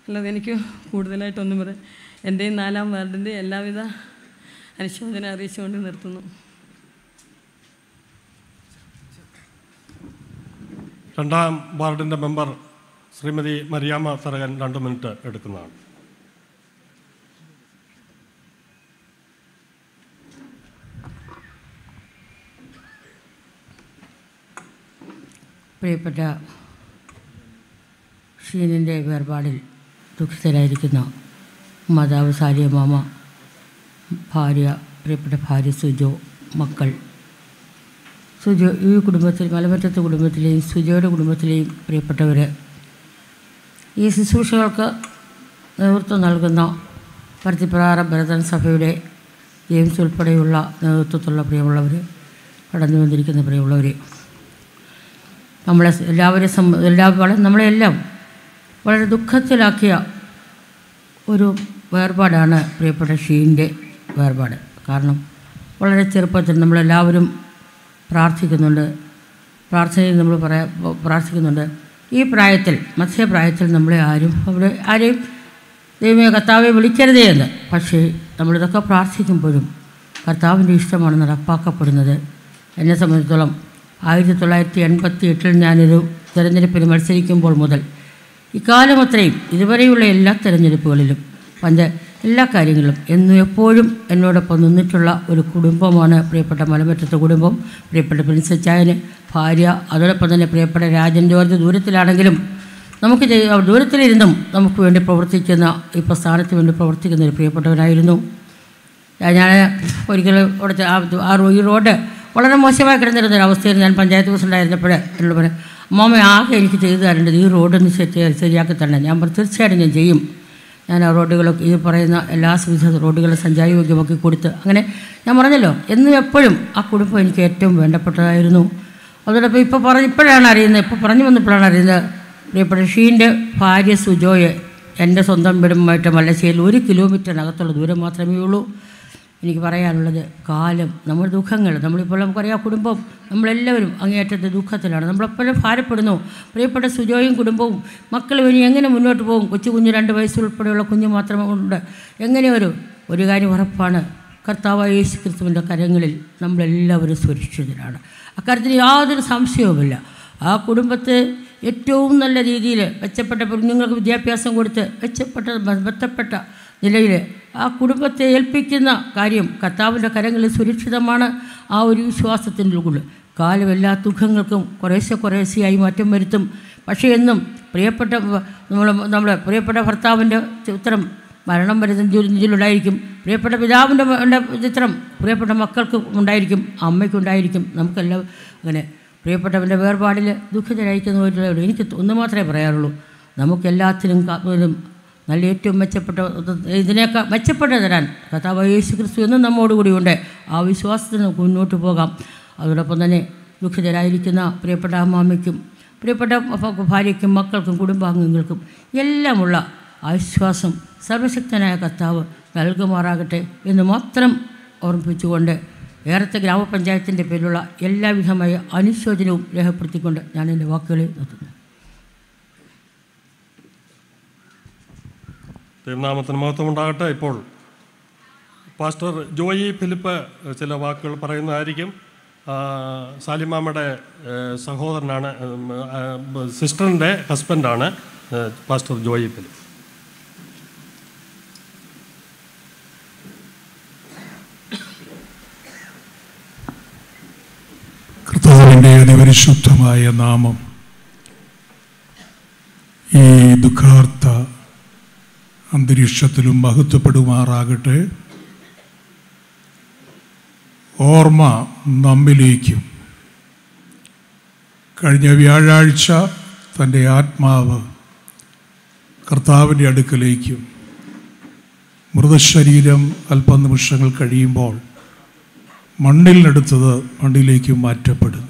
അല്ലാതെ എനിക്ക് കൂടുതലായിട്ടൊന്നും പറയാം എന്റെ ഈ നാലാം വാർഡിന്റെ എല്ലാവിധ അനുശോചന അറിയിച്ചുകൊണ്ട് നിർത്തുന്നു.
രണ്ടാം വാർഡിന്റെ മെമ്പർ ശ്രീമതി മരിയാമ്മ തറകൻ രണ്ട് മിനിറ്റ് എടുക്കുന്നതാണ്.
പ്രിയപ്പെട്ട ഷീനിന്റെ വേർപാടിൽ ദുഃഖിതരായിരിക്കുന്ന മാതാവ് സാലിയ മാമ ഭാര്യ പ്രിയപ്പെട്ട ഭാര്യ സുജോ മക്കൾ. സുജോ ഈ കുടുംബത്തിൽ മലമറ്റത്തെ കുടുംബത്തിലെയും സുജോയുടെ കുടുംബത്തിലെയും പ്രിയപ്പെട്ടവർ ഈ ശുശ്രൂഷകൾക്ക് നേതൃത്വം നൽകുന്ന പരത്തിപ്രാറ ഭരതൻ സഭയുടെ ജെയിംസ് ഉൾപ്പെടെയുള്ള നേതൃത്വത്തിലുള്ള പ്രിയമുള്ളവർ കടന്നു വന്നിരിക്കുന്ന പ്രിയമുള്ളവർ നമ്മളെ എല്ലാവരെയും സംബ എല്ലാ വളരെ നമ്മളെല്ലാം വളരെ ദുഃഖത്തിലാക്കിയ ഒരു വേർപാടാണ് പ്രിയപ്പെട്ട ഷീന്റെ വേർപാട്. കാരണം വളരെ ചെറുപ്പത്തിൽ നമ്മളെല്ലാവരും പ്രാർത്ഥിക്കുന്നുണ്ട്. പ്രാർത്ഥനയിൽ നമ്മൾ പറയാ പ്രാർത്ഥിക്കുന്നുണ്ട്. ഈ പ്രായത്തിൽ മത്സ്യപ്രായത്തിൽ നമ്മളെ ആരും അവിടെ ആരെയും ദൈവമേ കർത്താവെ വിളിക്കരുതേ എന്ന്. പക്ഷേ നമ്മളിതൊക്കെ പ്രാർത്ഥിക്കുമ്പോഴും കർത്താവിന്റെ ഇഷ്ടമാണ് നടപ്പാക്കപ്പെടുന്നത്. എന്നെ സംബന്ധിച്ചിടത്തോളം ആയിരത്തി തൊള്ളായിരത്തി എൺപത്തി എട്ടിൽ ഞാനൊരു തിരഞ്ഞെടുപ്പിന് മത്സരിക്കുമ്പോൾ മുതൽ ഇക്കാലം അത്രയും ഇതുവരെയുള്ള എല്ലാ തിരഞ്ഞെടുപ്പുകളിലും പഞ്ച എല്ലാ കാര്യങ്ങളും എന്നും എപ്പോഴും എന്നോടൊപ്പം നിന്നിട്ടുള്ള ഒരു കുടുംബമാണ് പ്രിയപ്പെട്ട മലമറ്റത്തെ കുടുംബം പ്രിയപ്പെട്ട പ്രിൻസസ് ചായന് ഭാര്യ അതോടൊപ്പം തന്നെ പ്രിയപ്പെട്ട രാജൻ ജോർജ് ദൂരത്തിലാണെങ്കിലും നമുക്ക് ദൂരത്തിലിരുന്നും നമുക്ക് വേണ്ടി പ്രവർത്തിക്കുന്ന ഈ പ്രസ്ഥാനത്തിന് വേണ്ടി പ്രവർത്തിക്കുന്ന ഒരു പ്രിയപ്പെട്ടവനായിരുന്നു. ഞാൻ ഒരിക്കലും അവിടുത്തെ ആ ഈ റോഡ് വളരെ മോശമായി കിടന്നിരുന്ന ഒരു അവസ്ഥയിൽ ഞാൻ പഞ്ചായത്ത് പ്രസിഡന്റായിരുന്നപ്പോൾ എന്നോട് പറയും അമ്മാമ ആകെ എനിക്ക് ചെയ്തു തരേണ്ടത് ഈ റോഡൊന്ന് സെറ്റ് ശരിയാക്കി തന്നെ ഞാൻ പറഞ്ഞു തീർച്ചയായിട്ടും ഞാൻ ചെയ്യും. ഞാൻ ആ റോഡുകളൊക്കെ ഈ പറയുന്ന എല്ലാ സുവിധ റോഡുകളും സഞ്ചാരയോഗ്യമാക്കി കൊടുത്ത് അങ്ങനെ ഞാൻ പറഞ്ഞല്ലോ എന്നും എപ്പോഴും ആ കുടുംബം എനിക്ക് ഏറ്റവും വേണ്ടപ്പെട്ടതായിരുന്നു. അതോടൊപ്പം ഇപ്പോൾ പറഞ്ഞ് ഇപ്പോഴാണ് അറിയുന്നത് ഇപ്പോൾ പറഞ്ഞു വന്നപ്പോഴാണ് അറിയുന്നത് പ്രിയപ്പെട്ട ഷീന്റെ ഭാര്യ സുജോയെ എന്റെ സ്വന്തം വീടുമായിട്ട് മല്ലശ്ശേരിയിൽ ഒരു കിലോമീറ്ററിനകത്തുള്ള ദൂരം മാത്രമേ ഉള്ളൂ. എനിക്ക് പറയാനുള്ളത് കാലം നമ്മുടെ ദുഃഖങ്ങൾ നമ്മളിപ്പോൾ നമുക്കറിയാം കുടുംബം നമ്മളെല്ലാവരും അങ്ങേയറ്റത്തെ ദുഃഖത്തിലാണ്. നമ്മളെപ്പോഴും ഭാരപ്പെടുന്നു. പ്രിയപ്പെട്ട സുജോയും കുടുംബവും മക്കളും ഇനി എങ്ങനെ മുന്നോട്ട് പോകും? കൊച്ചു കുഞ്ഞ് രണ്ട് വയസ്സുൾപ്പെടെയുള്ള കുഞ്ഞ് മാത്രമേ ഉണ്ട്. എങ്ങനെ ഒരു ഒരു കാര്യം ഉറപ്പാണ്. കർത്താവായ യേശു ക്രിസ്തുവിന്റെ കരങ്ങളിൽ നമ്മളെല്ലാവരും സുരക്ഷിതരാണ്. അക്കാര്യത്തിൽ യാതൊരു സംശയവുമില്ല. ആ കുടുംബത്തെ ഏറ്റവും നല്ല രീതിയിൽ മെച്ചപ്പെട്ട കുഞ്ഞുങ്ങൾക്ക് വിദ്യാഭ്യാസം കൊടുത്ത് മെച്ചപ്പെട്ട ബന്ധപ്പെട്ട നിലയിൽ ആ കുടുംബത്തെ ഏൽപ്പിക്കുന്ന കാര്യം കർത്താവിന്റെ കരങ്ങളിൽ സുരക്ഷിതമാണ് ആ ഒരു വിശ്വാസത്തിന്റെ ഉള്ളിൽ. കാലം എല്ലാ ദുഃഖങ്ങൾക്കും കുറേശ്ശെ കുറേശ്ശെയായി മാറ്റം വരുത്തും. പക്ഷേ എന്നും പ്രിയപ്പെട്ട നമ്മൾ നമ്മുടെ പ്രിയപ്പെട്ട ഭർത്താവിന്റെ ചിത്രം മരണം വരുന്ന നെഞ്ചിലുണ്ടായിരിക്കും പ്രിയപ്പെട്ട പിതാവിന്റെ ചിത്രം പ്രിയപ്പെട്ട മക്കൾക്ക് ഉണ്ടായിരിക്കും. അമ്മയ്ക്കുണ്ടായിരിക്കും നമുക്കെല്ലാം അങ്ങനെ പ്രിയപ്പെട്ടവന്റെ വേർപാടിൽ ദുഃഖിതരായിരിക്കുന്നവരോട് എനിക്ക് ഒന്ന് മാത്രമേ പറയാറുള്ളൂ. നമുക്കെല്ലാത്തിനും നല്ല ഏറ്റവും മെച്ചപ്പെട്ട ഇതിനേക്കാൾ മെച്ചപ്പെട്ട തരാൻ കഥാവ് യേശു ക്രിസ്തു എന്നും നമ്മോടുകൂടിയുണ്ട് ആ വിശ്വാസത്തിന് മുന്നോട്ട് പോകാം. അതോടൊപ്പം തന്നെ ദുഃഖിതരായിരിക്കുന്ന പ്രിയപ്പെട്ട അമ്മാമ്മയ്ക്കും പ്രിയപ്പെട്ട ഭാര്യയ്ക്കും മക്കൾക്കും കുടുംബാംഗങ്ങൾക്കും എല്ലാമുള്ള ആശ്വാസം സർവശക്തനായ കർത്താവ് നൽകുമാറാകട്ടെ എന്ന് മാത്രം ഓർമ്മിപ്പിച്ചുകൊണ്ട് ഏറത്തെ ഗ്രാമപഞ്ചായത്തിന്റെ പേരിലുള്ള എല്ലാവിധമായ അനുശോചനവും രേഖപ്പെടുത്തിക്കൊണ്ട് ഞാൻ എന്റെ വാക്കുകളെ നിർത്തുന്നു.
തിരുനാമത്തിന് മഹത്വം ഉണ്ടാകട്ടെ ഇപ്പോൾ. പാസ്റ്റർ ജോയി ഫിലിപ്പ് ചില വാക്കുകൾ പറയുന്നതായിരിക്കും. സാലിമാമയുടെ സഹോദരനാണ് സിസ്റ്ററിന്റെ ഹസ്ബൻഡാണ് പാസ്റ്റർ ജോയി ഫിലിപ്പ്.
കർത്താവിന്റെ നാമം ഈ ദുഃഖാർത്ഥ അന്തരീക്ഷത്തിലും മഹത്വപ്പെടുമാറാകട്ടെ. ഓർമ്മ നമ്മിലേക്കും. കഴിഞ്ഞ വ്യാഴാഴ്ച തന്റെ ആത്മാവ് കർത്താവിന്റെ അടുക്കലേക്കും. മൃതശരീരം അല്പനിമിഷങ്ങൾ കഴിയുമ്പോൾ മണ്ണിൽ നിന്നെടുത്തത് മണ്ണിലേക്ക് മാറ്റപ്പെടുന്നു.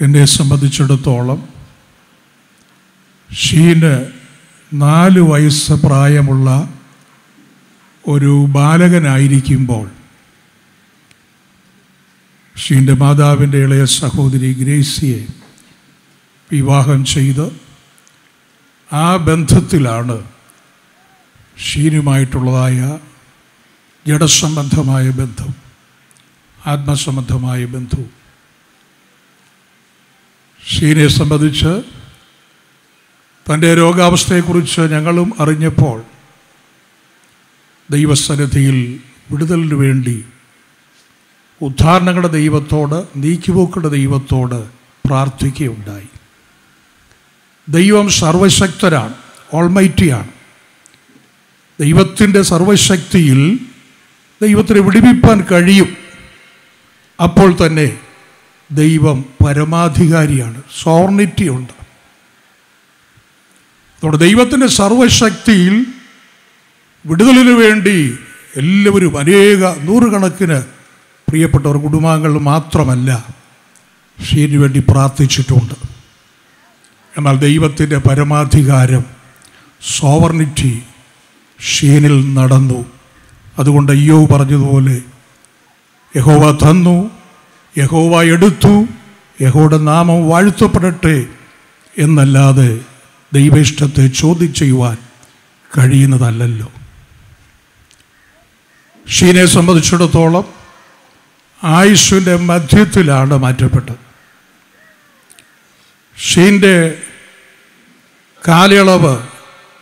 എന്നെ സംബന്ധിച്ചിടത്തോളം ഷീന് നാല് വയസ്സ് പ്രായമുള്ള ഒരു ബാലകനായിരിക്കുമ്പോൾ ഷീന്റെ മാതാവിന്റെ ഇളയ സഹോദരി ഗ്രേസിയെ വിവാഹം ചെയ്ത് ആ ബന്ധത്തിലാണ് ഷീനുമായിട്ടുള്ളതായ ജഡസംബന്ധമായ ബന്ധം ആത്മസംബന്ധമായ ബന്ധവും ഷീനെ സംബന്ധിച്ച് തന്റെ രോഗാവസ്ഥയെക്കുറിച്ച് ഞങ്ങളും അറിഞ്ഞപ്പോൾ ദൈവസന്നിധിയിൽ വിടുതലിന് വേണ്ടി ഉദ്ധാരണങ്ങളുടെ ദൈവത്തോട് നീക്കിപോക്കുടെ ദൈവത്തോട് പ്രാർത്ഥിക്കുകയുണ്ടായി. ദൈവം സർവശക്തരാണ് ഓൾമൈറ്റിയാണ്. ദൈവത്തിന്റെ സർവശക്തിയിൽ ദൈവത്തിനെ വിടിവിപ്പാൻ കഴിയും. അപ്പോൾ തന്നെ ദൈവം പരമാധികാരിയാണ് സോർണിറ്റി ഉണ്ട് അതുകൊണ്ട് ദൈവത്തിന്റെ സർവശക്തിയിൽ വിടുതലിന് വേണ്ടി എല്ലാവരും അനേക നൂറുകണക്കിന് പ്രിയപ്പെട്ടവർ കുടുംബാംഗങ്ങൾ മാത്രമല്ല ഷീന് വേണ്ടി പ്രാർത്ഥിച്ചിട്ടുണ്ട്. എന്നാൽ ദൈവത്തിന്റെ പരമാധികാരം സോവർണിറ്റി ഷീനിൽ നടന്നു. അതുകൊണ്ട് അയ്യോ പറഞ്ഞതുപോലെ യഹോവ തന്നു യഹോവ എടുത്തു യഹോയുടെ നാമം വാഴ്ത്തപ്പെടട്ടെ എന്നല്ലാതെ ദൈവേഷ്ടത്തെ ചോദ്യം ചെയ്യുവാൻ കഴിയുന്നതല്ലല്ലോ. ഷീനെ സംബന്ധിച്ചിടത്തോളം ആയുഷിന്റെ മധ്യത്തിലാണ് മാറ്റപ്പെട്ടത്. ഷീന്റെ കാലയളവ്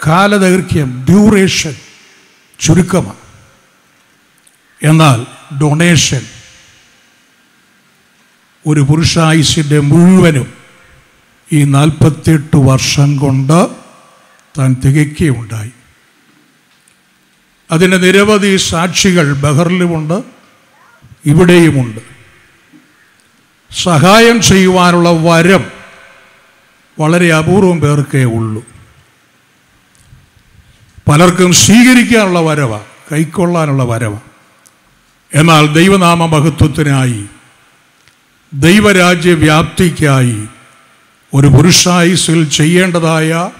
കാലദൈർഘ്യം ഡ്യൂറേഷൻ ചുരുക്കമാണ്. എന്നാൽ ഡൊണേഷൻ ഒരു പുരുഷായുസിന്റെ മുഴുവനും ഈ നാൽപ്പത്തിയെട്ട് വർഷം കൊണ്ട് താൻ തികയ്ക്കുകയുണ്ടായി. അതിന് നിരവധി സാക്ഷികൾ ബഹറിലുമുണ്ട് ഇവിടെയുമുണ്ട്. സഹായം ചെയ്യുവാനുള്ള വരം വളരെ അപൂർവം പേർക്കേ ഉള്ളൂ. പലർക്കും സ്വീകരിക്കാനുള്ള വരവാണ് കൈക്കൊള്ളാനുള്ള വരവാണ് എന്നാൽ ദൈവനാമ മഹത്വത്തിനായി ദൈവരാജ്യ വ്യാപ്തിക്കായി ഒരു പുരുഷായുസിൽ ചെയ്യേണ്ടതായ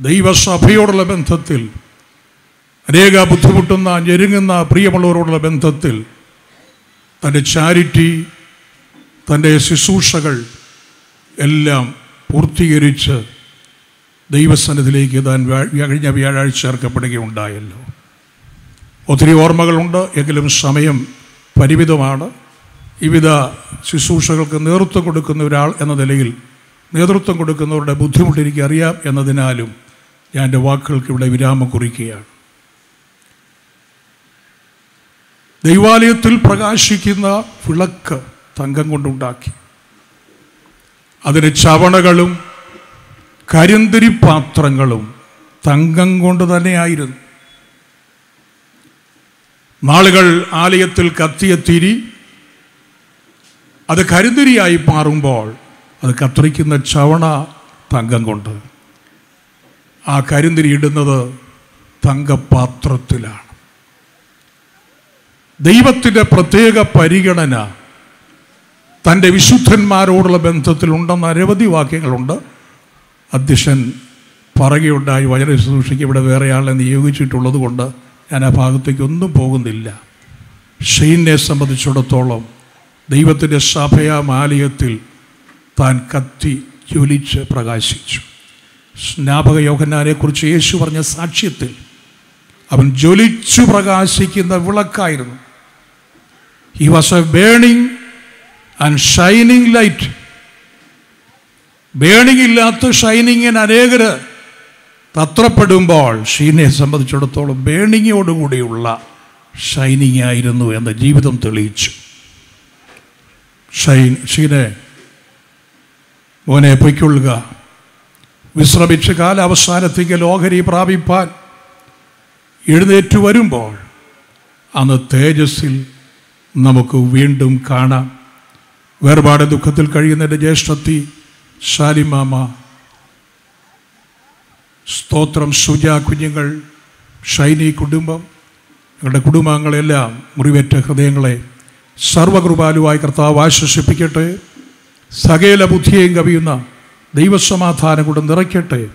ദൈവസഭയോടുള്ള ബന്ധത്തിൽ അനേക ബുദ്ധിമുട്ടുന്ന ഞെരുങ്ങുന്ന പ്രിയമുള്ളവരോടുള്ള ബന്ധത്തിൽ തന്റെ ചാരിറ്റി തന്റെ ശുശ്രൂഷകൾ എല്ലാം പൂർത്തീകരിച്ച് ദൈവസന്നിധിയിലേക്ക് താൻ കഴിഞ്ഞ വ്യാഴാഴ്ച ചേർക്കപ്പെടുകയുണ്ടായല്ലോ. ഒത്തിരി ഓർമ്മകളുണ്ട് എങ്കിലും സമയം പരിമിതമാണ്. വിവിധ ശുശ്രൂഷകൾക്ക് നേതൃത്വം കൊടുക്കുന്ന ഒരാൾ എന്ന നിലയിൽ നേതൃത്വം കൊടുക്കുന്നവരുടെ ബുദ്ധിമുട്ട് എനിക്കറിയാം എന്നതിനാലും ഞാൻ എന്റെ വാക്കുകൾക്ക് ഇവിടെ വിരാമം കുറിക്കുകയാണ്. ദൈവാലയത്തിൽ പ്രകാശിക്കുന്ന വിളക്ക് തങ്കം കൊണ്ടുണ്ടാക്കി. അതിന് ചവണകളും കരിന്തിരി പാത്രങ്ങളും തങ്കം കൊണ്ട് തന്നെയായിരുന്നു. നാളുകൾ ആലയത്തിൽ കത്തിയ തിരി അത് കരിന്തിരിയായി മാറുമ്പോൾ അത് കത്തിരിക്കുന്ന ചവണ തങ്കം കൊണ്ട്. ആ കരിന്തിരി ഇടുന്നത് തങ്കപാത്രത്തിലാണ്. ദൈവത്തിന്റെ പ്രത്യേക പരിഗണന തന്റെ വിശുദ്ധന്മാരോടുള്ള ബന്ധത്തിലുണ്ടെന്ന് അനവധി വാക്യങ്ങളുണ്ട്. അധ്യക്ഷൻ പറയുകയുണ്ടായി വചന ശുശ്രൂഷയ്ക്ക് ഇവിടെ വേറെ ആളെ നിയോഗിച്ചിട്ടുള്ളത് കൊണ്ട് ഞാൻ ആ ഭാഗത്തേക്ക് ഒന്നും പോകുന്നില്ല. ഷെയ്നെ സംബന്ധിച്ചിടത്തോളം ദൈവത്തിന്റെ സഭയാമാലയത്തിൽ താൻ കത്തി ജ്വലിച്ച് പ്രകാശിച്ചു. സ്നാപക യോഹന്നാനെക്കുറിച്ച് യേശു പറഞ്ഞ സാക്ഷ്യത്തിൽ അവൻ ജ്വലിച്ചു പ്രകാശിക്കുന്ന വിളക്കായിരുന്നു. He was a burning and shining light burning ഇല്ലാത്ത ഷൈനിങ്ങിന് അനേകർ തത്രപ്പെടുമ്പോൾ ഷീനെ സംബന്ധിച്ചിടത്തോളം ബേണിങ്ങോടുകൂടിയുള്ള ഷൈനിങ് ആയിരുന്നു എന്ന ജീവിതം തെളിയിച്ചു. ഷൈൻ ഷീനെ മോനെ പൊയ്ക്കൊള്ളുക. വിശ്രമിച്ച് കാലാവസാനത്തേക്ക് ലോഹരി പ്രാപിപ്പാൻ എഴുന്നേറ്റ് വരുമ്പോൾ അന്ന് തേജസ്സിൽ നമുക്ക് വീണ്ടും കാണാം. വേർപാട് ദുഃഖത്തിൽ കഴിയുന്ന എന്റെ ജ്യേഷ്ഠത്തി ശാലിമാമ. സ്തോത്രം സുജ കുഞ്ഞുങ്ങൾ ഷൈനി കുടുംബം ഞങ്ങളുടെ കുടുംബാംഗങ്ങളെല്ലാം മുറിവേറ്റ ഹൃദയങ്ങളെ സർവകൃപാലുവായി കർത്താവ് ആശ്വസിപ്പിക്കട്ടെ. സകല ബുദ്ധിയെയും കവിയുന്ന ദൈവസമാധാനം കൊണ്ട് നിറയ്ക്കട്ടെ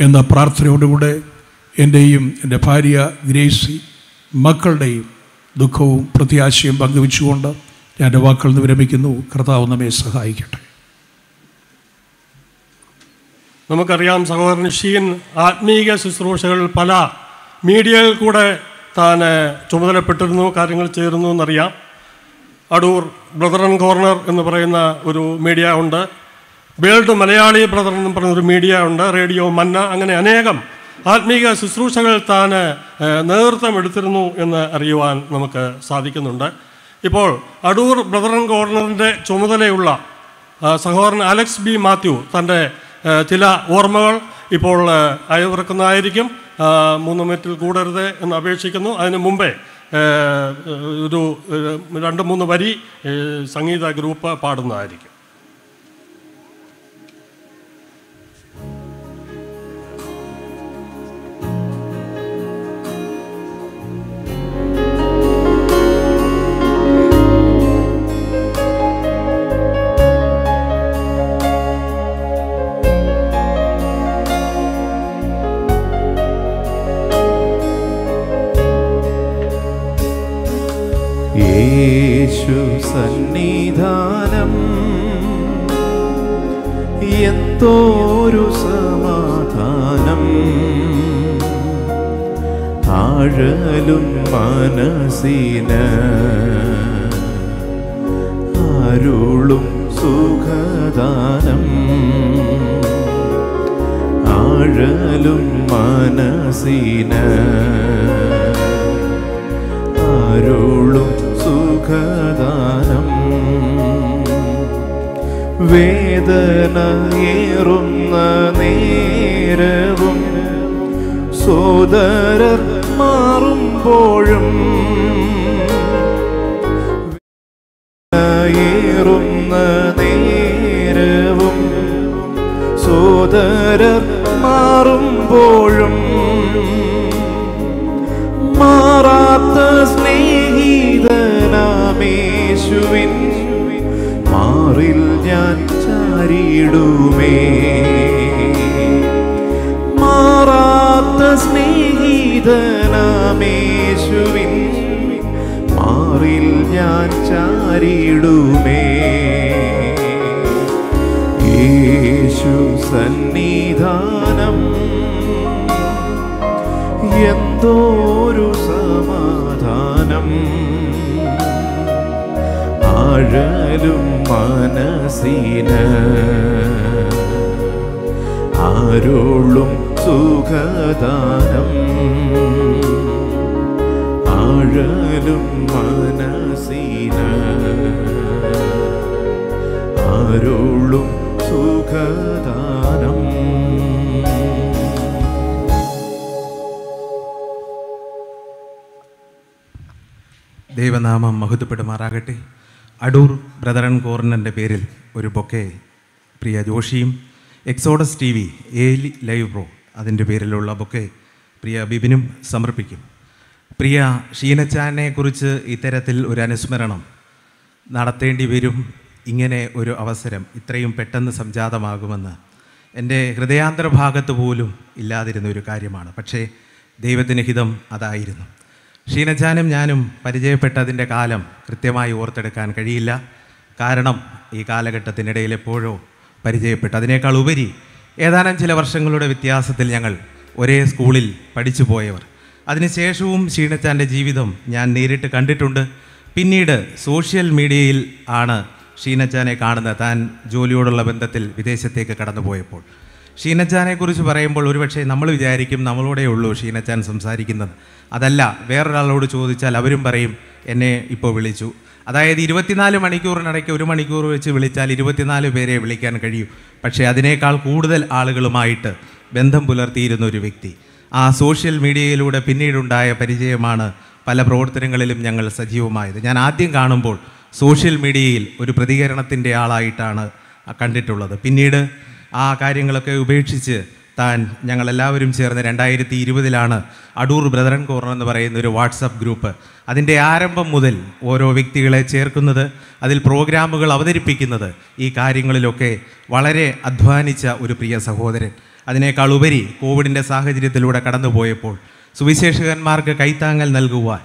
എന്ന പ്രാർത്ഥനയോടുകൂടെ എന്റെയും എന്റെ ഭാര്യ ഗ്രേസി മക്കളുടെയും ദുഃഖവും പ്രത്യാശയും പങ്കുവെച്ചുകൊണ്ട് ഞാൻ എന്റെ വാക്കുകൾ നിന്ന് വിരമിക്കുന്നു. കർത്താവ് നമ്മെ സഹായിക്കട്ടെ.
നമുക്കറിയാം സഹോദരൻ ഷീൻ ആത്മീയ ശുശ്രൂഷകൾ പല മീഡിയയിൽ കൂടെ താൻ ചുമതലപ്പെട്ടിരുന്നു കാര്യങ്ങൾ ചേരുന്നു എന്നറിയാം. അടൂർ ബ്രദർ ആൻഡ് കോർണർ എന്ന് പറയുന്ന ഒരു മീഡിയ ഉണ്ട്. വേൾഡ് മലയാളി ബ്രദർ എന്ന് പറയുന്ന ഒരു മീഡിയ ഉണ്ട്. റേഡിയോ മന്ന അങ്ങനെ അനേകം ആത്മീക ശുശ്രൂഷകൾ താൻ നേതൃത്വം എടുത്തിരുന്നു എന്ന് അറിയുവാൻ നമുക്ക് സാധിക്കുന്നുണ്ട്. ഇപ്പോൾ അടൂർ ബ്രദർ ആൻഡ് കോർണറിന്റെ ചുമതലയുള്ള സഹോദരൻ അലക്സ് ബി മാത്യു തന്റെ ചില ഓർമ്മകൾ ഇപ്പോൾ അയവിറക്കുന്നതായിരിക്കും. മൂന്ന് മിനിറ്റിൽ കൂടരുത് എന്ന് അപേക്ഷിക്കുന്നു. അതിനു മുമ്പേ ഒരു രണ്ട് മൂന്ന് വരി സംഗീത ഗ്രൂപ്പ് പാടുന്നതായിരിക്കും.
സന്നിധാനം എന്തോരു സമാധാനം. ആഴലും മനസ്സിന് അരുളും സുഖദാനം. ആഴലും മനസ്സിന് വേദനയേറുന്ന നേരവും സോദരർ മാറുമ്പോഴും ചാരിടുമേ യേശു സന്നിധാനം. എന്തോരു സമാധാനം. ആഴലും മനസീന ആരോളും സുഖദാനം. ആഴലും മനസ്സിന് ആരോളും സുഖദാനം.
ദൈവനാമം മഹത്വപ്പെടുമാറാകട്ടെ. അടൂർ ബ്രദറൻ കോർണറിന്റെ പേരിൽ ഒരു ബൊക്കെ. പ്രിയ ജോഷിയും എക്സോഡസ് ടി വി ഏലി ലൈവ് പ്രോ അതിന്റെ പേരിലുള്ള ബൊക്കെ പ്രിയ ബിബിനും സമർപ്പിക്കും. പ്രിയ ഷീനച്ചാനെ കുറിച്ച് ഇത്തരത്തിൽ ഒരു അനുസ്മരണം നടത്തേണ്ടി വരും. ഇങ്ങനെ ഒരു അവസരം ഇത്രയും പെട്ടെന്ന് സംജാതമാകുമെന്ന് എന്റെ ഹൃദയാന്തരഭാഗത്ത് പോലും ഇല്ലാതിരുന്ന ഒരു കാര്യമാണ്. പക്ഷേ ദൈവത്തിന് ഹിതം അതായിരുന്നു. ഷീനജാനും ഞാനും പരിചയപ്പെട്ടതിന്റെ കാലം കൃത്യമായി ഓർത്തെടുക്കാൻ കഴിയില്ല. കാരണം ഈ കാലഘട്ടത്തിനിടയിൽ എപ്പോഴോ പരിചയപ്പെട്ടു. അതിനേക്കാൾ ഉപരി ഏതാനും ചില വർഷങ്ങളുടെ വ്യത്യാസത്തിൽ ഞങ്ങൾ ഒരേ സ്കൂളിൽ പഠിച്ചു പോയവർ അതിനുശേഷവും ഷീനച്ചാന്റെ ജീവിതം ഞാൻ നേരിട്ട് കണ്ടിട്ടുണ്ട്. പിന്നീട് സോഷ്യൽ മീഡിയയിൽ ആണ് ഷീനച്ചാനെ കാണുന്നത്. താൻ ജോലിയോടുള്ള ബന്ധത്തിൽ വിദേശത്തേക്ക് കടന്നുപോയപ്പോൾ. ഷീനച്ചാനെക്കുറിച്ച് പറയുമ്പോൾ ഒരുപക്ഷെ നമ്മൾ വിചാരിക്കും നമ്മളോടെ ഉള്ളൂ ഷീനച്ചാൻ സംസാരിക്കുന്നത്. അതല്ല വേറൊരാളോട് ചോദിച്ചാൽ അവരും പറയും എന്നെ ഇപ്പോൾ വിളിച്ചു. അതായത് ഇരുപത്തിനാല് മണിക്കൂറിനിടയ്ക്ക് ഒരു മണിക്കൂർ വെച്ച് വിളിച്ചാൽ ഇരുപത്തിനാല് പേരെ വിളിക്കാൻ കഴിയും. പക്ഷേ അതിനേക്കാൾ കൂടുതൽ ആളുകളുമായിട്ട് ബന്ധം പുലർത്തിയിരുന്ന ഒരു വ്യക്തി. ആ സോഷ്യൽ മീഡിയയിലൂടെ പിന്നീടുണ്ടായ പരിചയമാണ് പല പ്രവർത്തനങ്ങളിലും ഞങ്ങൾ സജീവമായത്. ഞാൻ ആദ്യം കാണുമ്പോൾ സോഷ്യൽ മീഡിയയിൽ ഒരു പ്രതികരണത്തിന്റെ ആളായിട്ടാണ് കണ്ടിട്ടുള്ളത്. പിന്നീട് ആ കാര്യങ്ങളൊക്കെ ഉപേക്ഷിച്ച് താൻ ഞങ്ങളെല്ലാവരും ചേർന്ന് രണ്ടായിരത്തി ഇരുപതിലാണ് അടൂർ ബ്രദറൻ കോർണർ എന്ന് പറയുന്ന ഒരു വാട്സപ്പ് ഗ്രൂപ്പ്. അതിന്റെ ആരംഭം മുതൽ ഓരോ വ്യക്തികളെ ചേർക്കുന്നത് അതിൽ പ്രോഗ്രാമുകൾ അവതരിപ്പിക്കുന്നത് ഈ കാര്യങ്ങളിലൊക്കെ വളരെ അധ്വാനിച്ച ഒരു പ്രിയ സഹോദരൻ. അതിനേക്കാൾ ഉപരി കോവിഡിന്റെ സാഹചര്യത്തിലൂടെ കടന്നുപോയപ്പോൾ സുവിശേഷകന്മാർക്ക് കൈത്താങ്ങൽ നൽകുവാൻ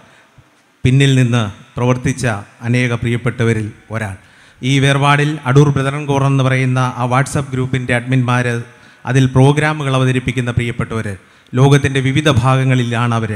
പിന്നിൽ നിന്ന് പ്രവർത്തിച്ച അനേക പ്രിയപ്പെട്ടവരിൽ ഒരാൾ. ഈ വേർപാടിൽ അടൂർ ബ്രദറൻ കോർ എന്ന് പറയുന്ന ആ വാട്സപ്പ് ഗ്രൂപ്പിന്റെ അഡ്മിന്മാർ അതിൽ പ്രോഗ്രാമുകൾ അവതരിപ്പിക്കുന്ന പ്രിയപ്പെട്ടവർ ലോകത്തിന്റെ വിവിധ ഭാഗങ്ങളിലാണ് അവർ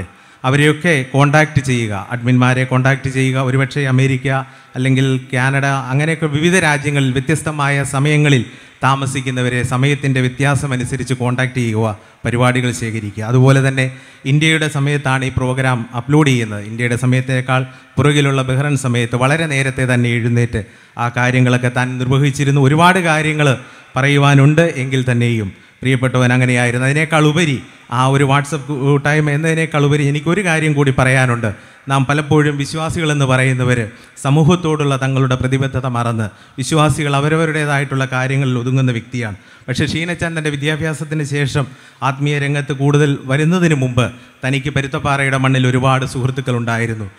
അവരെയൊക്കെ കോണ്ടാക്റ്റ് ചെയ്യുക. അഡ്മിന്മാരെ കോണ്ടാക്റ്റ് ചെയ്യുക. ഒരുപക്ഷെ അമേരിക്ക അല്ലെങ്കിൽ കാനഡ അങ്ങനെയൊക്കെ വിവിധ രാജ്യങ്ങളിൽ വ്യത്യസ്തമായ സമയങ്ങളിൽ താമസിക്കുന്നവരെ സമയത്തിന്റെ വ്യത്യാസം അനുസരിച്ച് കോണ്ടാക്റ്റ് ചെയ്യുക പരിപാടികൾ ശേഖരിക്കുക. അതുപോലെ തന്നെ ഇന്ത്യയുടെ സമയത്താണ് ഈ പ്രോഗ്രാം അപ്ലോഡ് ചെയ്യുന്നത്. ഇന്ത്യയുടെ സമയത്തേക്കാൾ പുറകിലുള്ള ബഹ്റൻ സമയത്ത് വളരെ നേരത്തെ തന്നെ എഴുന്നേറ്റ് ആ കാര്യങ്ങളൊക്കെ താൻ നിർവഹിച്ചിരുന്ന. ഒരുപാട് കാര്യങ്ങൾ പറയുവാനുണ്ട് എങ്കിൽ തന്നെയും. പ്രിയപ്പെട്ടവൻ അങ്ങനെയായിരുന്നു. അതിനേക്കാൾ ഉപരി ആ ഒരു വാട്സപ്പ് കൂട്ടായ്മ എന്നതിനേക്കാൾ ഉപരി എനിക്കൊരു കാര്യം കൂടി പറയാനുണ്ട്. നാം പലപ്പോഴും വിശ്വാസികളെന്ന് പറയുന്നവർ സമൂഹത്തോടുള്ള തങ്ങളുടെ പ്രതിബദ്ധത മറന്ന് വിശ്വാസികൾ അവരവരുടേതായിട്ടുള്ള കാര്യങ്ങളിൽ ഒതുങ്ങുന്ന വ്യക്തിയാണ്. പക്ഷേ ഷീനച്ചാൻ തന്റെ വിദ്യാഭ്യാസത്തിന് ശേഷം ആത്മീയ രംഗത്ത് കൂടുതൽ വരുന്നതിന് മുമ്പ് തനിക്ക് പരുത്തപ്പാറയുടെ മണ്ണിൽ ഒരുപാട് സുഹൃത്തുക്കളുണ്ടായിരുന്നു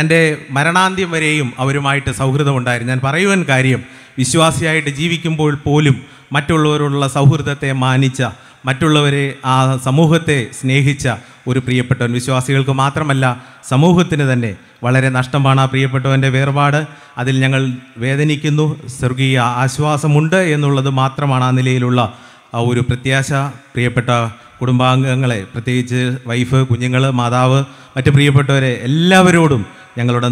തന്റെ മരണാന്ത്യം വരെയും അവരുമായിട്ട് സൗഹൃദമുണ്ടായിരുന്നു. ഞാൻ പറയുവാൻ കാര്യം വിശ്വാസിയായിട്ട് ജീവിക്കുമ്പോൾ പോലും മറ്റുള്ളവരോടുള്ള സൗഹൃദത്തെ മാനിച്ച മറ്റുള്ളവരെ ആ സമൂഹത്തെ സ്നേഹിച്ച ഒരു പ്രിയപ്പെട്ടവൻ. വിശ്വാസികൾക്ക് മാത്രമല്ല സമൂഹത്തിന് തന്നെ വളരെ നഷ്ടമാണ് ആ പ്രിയപ്പെട്ടവന്റെ വേർപാട്. അതിൽ ഞങ്ങൾ വേദനിക്കുന്നു സ്വർഗീയ ആശ്വാസമുണ്ട് എന്നുള്ളത് മാത്രമാണ് ആ നിലയിലുള്ള ആ ഒരു പ്രത്യാശ. പ്രിയപ്പെട്ട കുടുംബാംഗങ്ങളെ പ്രത്യേകിച്ച് വൈഫ് കുഞ്ഞുങ്ങൾ മാതാവ് മറ്റ് പ്രിയപ്പെട്ടവരെ എല്ലാവരോടും ഞങ്ങളുടെ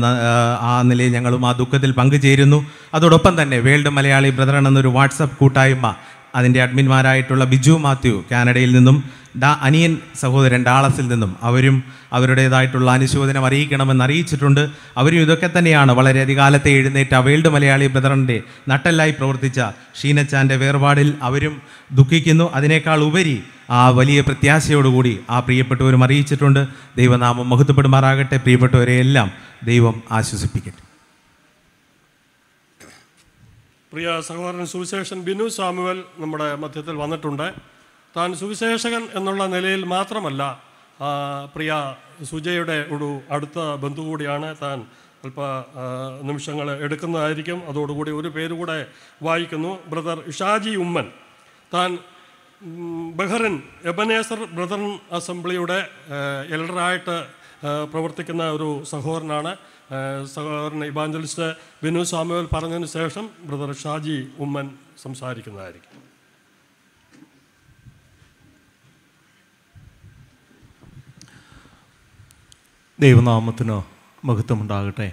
ആ, നിലയിൽ ഞങ്ങളും ആ ദുഃഖത്തിൽ പങ്കുചേരുന്നു. അതോടൊപ്പം തന്നെ വേൾഡ് മലയാളി ബ്രദറൻ എന്നൊരു വാട്സപ്പ് കൂട്ടായ്മ അതിന്റെ അഡ്മിന്മാരായിട്ടുള്ള ബിജു മാത്യു കാനഡയിൽ നിന്നും ഡാ അനിയൻ സഹോദരൻ ഡാളസിൽ നിന്നും അവരും അവരുടേതായിട്ടുള്ള അനുശോചനം അറിയിക്കണമെന്ന് അറിയിച്ചിട്ടുണ്ട്. അവരും ഇതൊക്കെ തന്നെയാണ് വളരെ അധികാലത്തെ എഴുന്നേറ്റ വേൾഡ് മലയാളി ബ്രദറിന്റെ നട്ടല്ലായി പ്രവർത്തിച്ച ഷീനച്ചാന്റെ വേർപാടിൽ അവരും ദുഃഖിക്കുന്നു. അതിനേക്കാൾ ഉപരി ആ വലിയ പ്രത്യാശയോടുകൂടി ആ പ്രിയപ്പെട്ടവരും അറിയിച്ചിട്ടുണ്ട്. ദൈവനാമം മഹത്വപ്പെടുമാറാകട്ടെ. പ്രിയപ്പെട്ടവരെയെല്ലാം ദൈവം ആശ്വസിപ്പിക്കട്ടെ.
പ്രിയ സഹോദരൻ സുവിശേഷൻ ബിനു സാമുവൽ നമ്മുടെ മധ്യത്തിൽ വന്നിട്ടുണ്ട്. താൻ സുവിശേഷകൻ എന്നുള്ള നിലയിൽ മാത്രമല്ല പ്രിയ സുജയുടെ ഒരു അടുത്ത ബന്ധു കൂടിയാണ് താൻ അല്പ നിമിഷങ്ങൾ എടുക്കുന്നതായിരിക്കും. അതോടുകൂടി ഒരു പേരുകൂടെ വായിക്കുന്നു. ബ്രദർ ഇഷാജി ഉമ്മൻ. താൻ ബഹ്റിൻ എബനേസർ ബ്രദറൻ അസംബ്ലിയുടെ എൽഡറായിട്ട് പ്രവർത്തിക്കുന്ന ഒരു സഹോദരനാണ്. സഹോദരൻ ഇവാഞ്ചലിസ്റ്റ് ബിനു സാമുവൽ പറഞ്ഞതിന് ശേഷം ബ്രദർ ഷാജി ഉമ്മൻ സംസാരിക്കുന്നതായിരിക്കും.
ദൈവനാമത്തിന് മഹത്വമുണ്ടാകട്ടെ.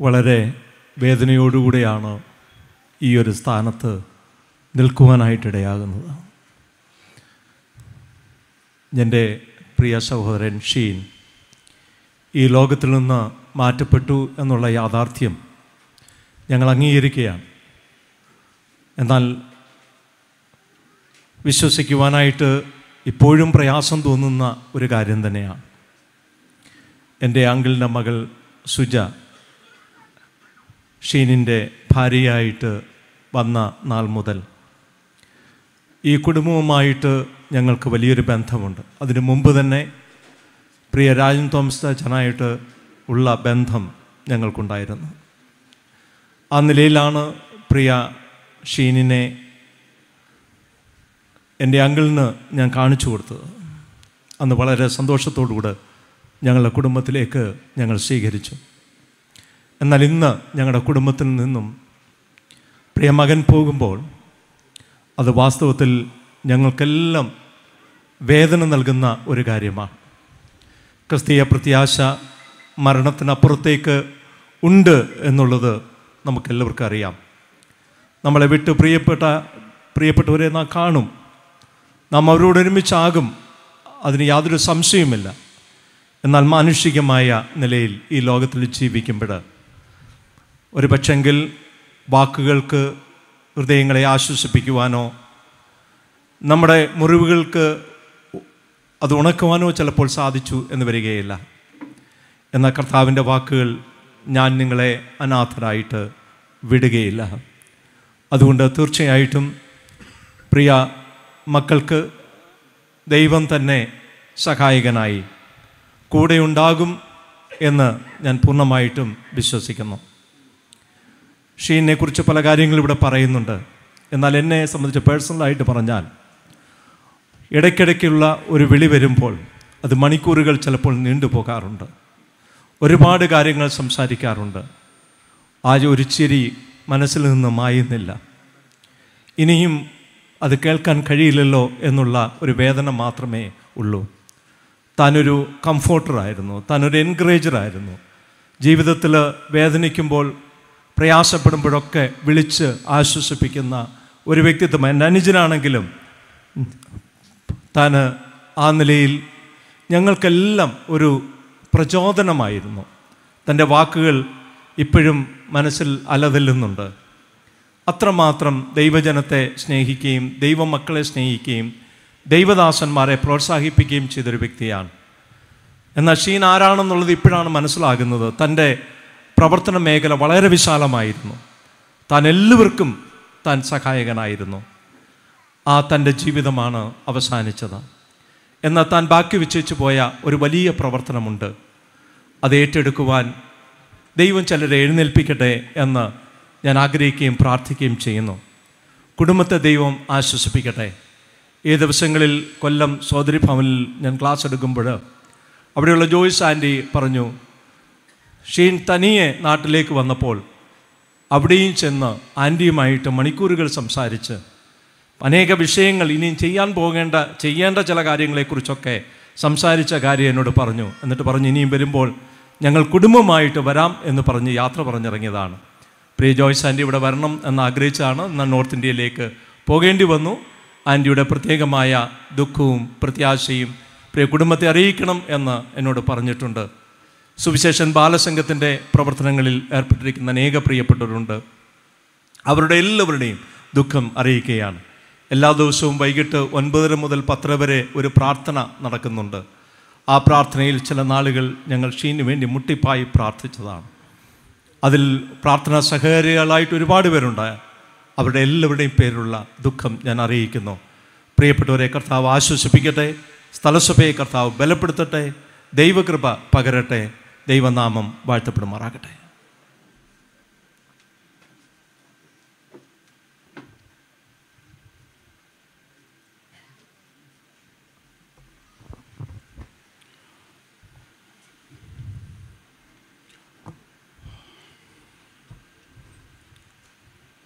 വളരെ വേദനയോടുകൂടെയാണ് ഈ ഒരു സ്ഥാനത്ത് നിൽക്കുവാനായിട്ടിടയാകുന്നത്. എന്റെ പ്രിയ സഹോദരൻ ഷീൻ ഈ ലോകത്തിൽ നിന്ന് മാറ്റപ്പെട്ടു എന്നുള്ള യാഥാർത്ഥ്യം ഞങ്ങൾ അംഗീകരിക്കുകയാണ്. എന്നാൽ വിശ്വസിക്കുവാനായിട്ട് ഇപ്പോഴും പ്രയാസം തോന്നുന്ന ഒരു കാര്യം തന്നെയാണ്. എന്റെ അങ്കിളിന്റെ മകൾ സുജ ഷീനിന്റെ ഭാര്യയായിട്ട് വന്ന നാൾ മുതൽ ഈ കുടുംബവുമായിട്ട് ഞങ്ങൾക്ക് വലിയൊരു ബന്ധമുണ്ട്. അതിനു മുമ്പ് തന്നെ പ്രിയ രാജൻ തോമസ് അച്ഛനായിട്ട് ഉള്ള ബന്ധം ഞങ്ങൾക്കുണ്ടായിരുന്നു. ആ നിലയിലാണ് പ്രിയ ഷീനിനെ എന്റെ അങ്കിളിന് ഞാൻ കാണിച്ചു കൊടുത്തത്. അന്ന് വളരെ സന്തോഷത്തോടുകൂടെ ഞങ്ങളുടെ കുടുംബത്തിലേക്ക് ഞങ്ങൾ സ്വീകരിച്ചു. എന്നാൽ ഇന്ന് ഞങ്ങളുടെ കുടുംബത്തിൽ നിന്നും പ്രിയ മകൻ പോകുമ്പോൾ അത് വാസ്തവത്തിൽ ഞങ്ങൾക്കെല്ലാം വേദന നൽകുന്ന ഒരു കാര്യമാണ്. ക്രിസ്തീയ പ്രത്യാശ മരണത്തിനപ്പുറത്തേക്ക് ഉണ്ട് എന്നുള്ളത് നമുക്കെല്ലാവർക്കും അറിയാം. നമ്മളെ വിട്ട് പ്രിയപ്പെട്ട പ്രിയപ്പെട്ടവരെ നാം കാണും. നാം അവരോട് ഒരുമിച്ചാകും. അതിന് യാതൊരു സംശയവുമില്ല. എന്നാൽ മാനുഷികമായ നിലയിൽ ഈ ലോകത്തിൽ ജീവിക്കുമ്പോൾ ഒരു പക്ഷെങ്കിൽ വാക്കുകൾക്ക് ഹൃദയങ്ങളെ ആശ്വസിപ്പിക്കുവാനോ നമ്മുടെ മുറിവുകൾക്ക് അത് ഉണക്കുവാനോ ചിലപ്പോൾ സാധിച്ചു എന്ന് വരികയില്ല. എന്ന കർത്താവിന്റെ വാക്കുകൾ ഞാൻ നിങ്ങളെ അനാഥരായിട്ട് വിടുകയില്ല. അതുകൊണ്ട് തീർച്ചയായിട്ടും പ്രിയ മക്കൾക്ക് ദൈവം തന്നെ സഹായകനായി കൂടെയുണ്ടാകും എന്ന് ഞാൻ പൂർണമായിട്ടും വിശ്വസിക്കുന്നു. ഷീനെക്കുറിച്ച് പല കാര്യങ്ങളും ഇവിടെ പറയുന്നുണ്ട്. എന്നാൽ എന്നെ സംബന്ധിച്ച് പേഴ്സണലായിട്ട് പറഞ്ഞാൽ ഇടയ്ക്കിടയ്ക്കുള്ള ഒരു വിളി വരുമ്പോൾ അത് മണിക്കൂറുകൾ ചിലപ്പോൾ നീണ്ടുപോകാറുണ്ട് ഒരുപാട് കാര്യങ്ങൾ സംസാരിക്കാറുണ്ട്. ആ ഒരു ചിരി മനസ്സിൽ നിന്ന് മായുന്നില്ല. ഇനിയും അത് കേൾക്കാൻ കഴിയില്ലല്ലോ എന്നുള്ള ഒരു വേദന മാത്രമേ ഉള്ളൂ. താനൊരു കംഫോർട്ടറായിരുന്നു താനൊരു എൻകറേജറായിരുന്നു ജീവിതത്തിൽ വേദനിക്കുമ്പോൾ പ്രയാസപ്പെടുമ്പോഴൊക്കെ വിളിച്ച് ആശ്വസിപ്പിക്കുന്ന ഒരു വ്യക്തിത്വം. എന്റെ അനുജനാണെങ്കിലും താൻ ആ നിലയിൽ ഞങ്ങൾക്കെല്ലാം ഒരു പ്രചോദനമായിരുന്നു. തന്റെ വാക്കുകൾ ഇപ്പോഴും മനസ്സിൽ അലതല്ലുന്നുണ്ട്. അത്രമാത്രം ദൈവജനത്തെ സ്നേഹിക്കുകയും ദൈവമക്കളെ സ്നേഹിക്കുകയും ദൈവദാസന്മാരെ പ്രോത്സാഹിപ്പിക്കുകയും ചെയ്തൊരു വ്യക്തിയാണ്. എന്നാൽ ഷീൻ ആരാണെന്നുള്ളത് ഇപ്പോഴാണ് മനസ്സിലാകുന്നത്. തന്റെ പ്രവർത്തന മേഖല വളരെ വിശാലമായിരുന്നു. താൻ എല്ലാവർക്കും താൻ സഹായകനായിരുന്നു. ആ തന്റെ ജീവിതമാണ് അവസാനിച്ചത്. എന്നാൽ താൻ ബാക്കി വെച്ചേച്ചു പോയ ഒരു വലിയ പ്രവർത്തനമുണ്ട്. അത് ഏറ്റെടുക്കുവാൻ ദൈവം ചിലരെ എഴുന്നേൽപ്പിക്കട്ടെ എന്ന് ഞാൻ ആഗ്രഹിക്കുകയും പ്രാർത്ഥിക്കുകയും ചെയ്യുന്നു. കുടുംബത്തെ ദൈവം ആശ്വസിപ്പിക്കട്ടെ. ഈ ദിവസങ്ങളിൽ കൊല്ലം സോദരി ഭവനിൽ ഞാൻ ക്ലാസ് എടുക്കുമ്പോൾ അവിടെയുള്ള ജോയിസ് ആന്റി പറഞ്ഞു ഷീൻ തനിയെ നാട്ടിലേക്ക് വന്നപ്പോൾ അവിടെയും ചെന്ന് ആന്റിയുമായിട്ട് മണിക്കൂറുകൾ സംസാരിച്ച് അനേക വിഷയങ്ങൾ ഇനിയും ചെയ്യാൻ പോകേണ്ട ചെയ്യേണ്ട ചില കാര്യങ്ങളെക്കുറിച്ചൊക്കെ സംസാരിച്ച കാര്യം എന്നോട് പറഞ്ഞു. എന്നിട്ട് പറഞ്ഞു ഇനിയും വരുമ്പോൾ ഞങ്ങൾ കുടുംബമായിട്ട് വരാം എന്ന് പറഞ്ഞ് യാത്ര പറഞ്ഞിറങ്ങിയതാണ്. പ്രിയ ജോയ്സ് ആന്റി ഇവിടെ വരണം എന്ന് ആഗ്രഹിച്ചാണ് എന്നാൽ നോർത്ത് ഇന്ത്യയിലേക്ക് പോകേണ്ടി വന്നു. ആന്റിയുടെ പ്രത്യേകമായ ദുഃഖവും പ്രത്യാശയും പ്രിയ കുടുംബത്തെ അറിയിക്കണം എന്ന് എന്നോട് പറഞ്ഞിട്ടുണ്ട്. സുവിശേഷൻ ബാലസംഘത്തിന്റെ പ്രവർത്തനങ്ങളിൽ ഏർപ്പെട്ടിരിക്കുന്ന അനേക പ്രിയപ്പെട്ടവരുണ്ട്. അവരുടെ എല്ലാവരുടെയും ദുഃഖം അറിയിക്കുകയാണ്. എല്ലാ ദിവസവും വൈകിട്ട് ഒൻപതര മുതൽ പത്തര വരെ ഒരു പ്രാർത്ഥന നടക്കുന്നുണ്ട്. ആ പ്രാർത്ഥനയിൽ ചില നാളുകൾ ഞങ്ങൾ ഷീന് വേണ്ടി മുട്ടിപ്പായി പ്രാർത്ഥിച്ചതാണ്. അതിൽ പ്രാർത്ഥനാ സഹകാരികളായിട്ട് ഒരുപാട് പേരുണ്ട്. അവരുടെ എല്ലാവരുടെയും പേരുള്ള ദുഃഖം ഞാൻ അറിയിക്കുന്നു. പ്രിയപ്പെട്ടവരെ കർത്താവ് ആശ്വസിപ്പിക്കട്ടെ. സ്ഥലസഭയെ കർത്താവ് ബലപ്പെടുത്തട്ടെ. ദൈവകൃപ പകരട്ടെ. ദൈവനാമം വാഴ്ത്തപ്പെടുമാറാകട്ടെ.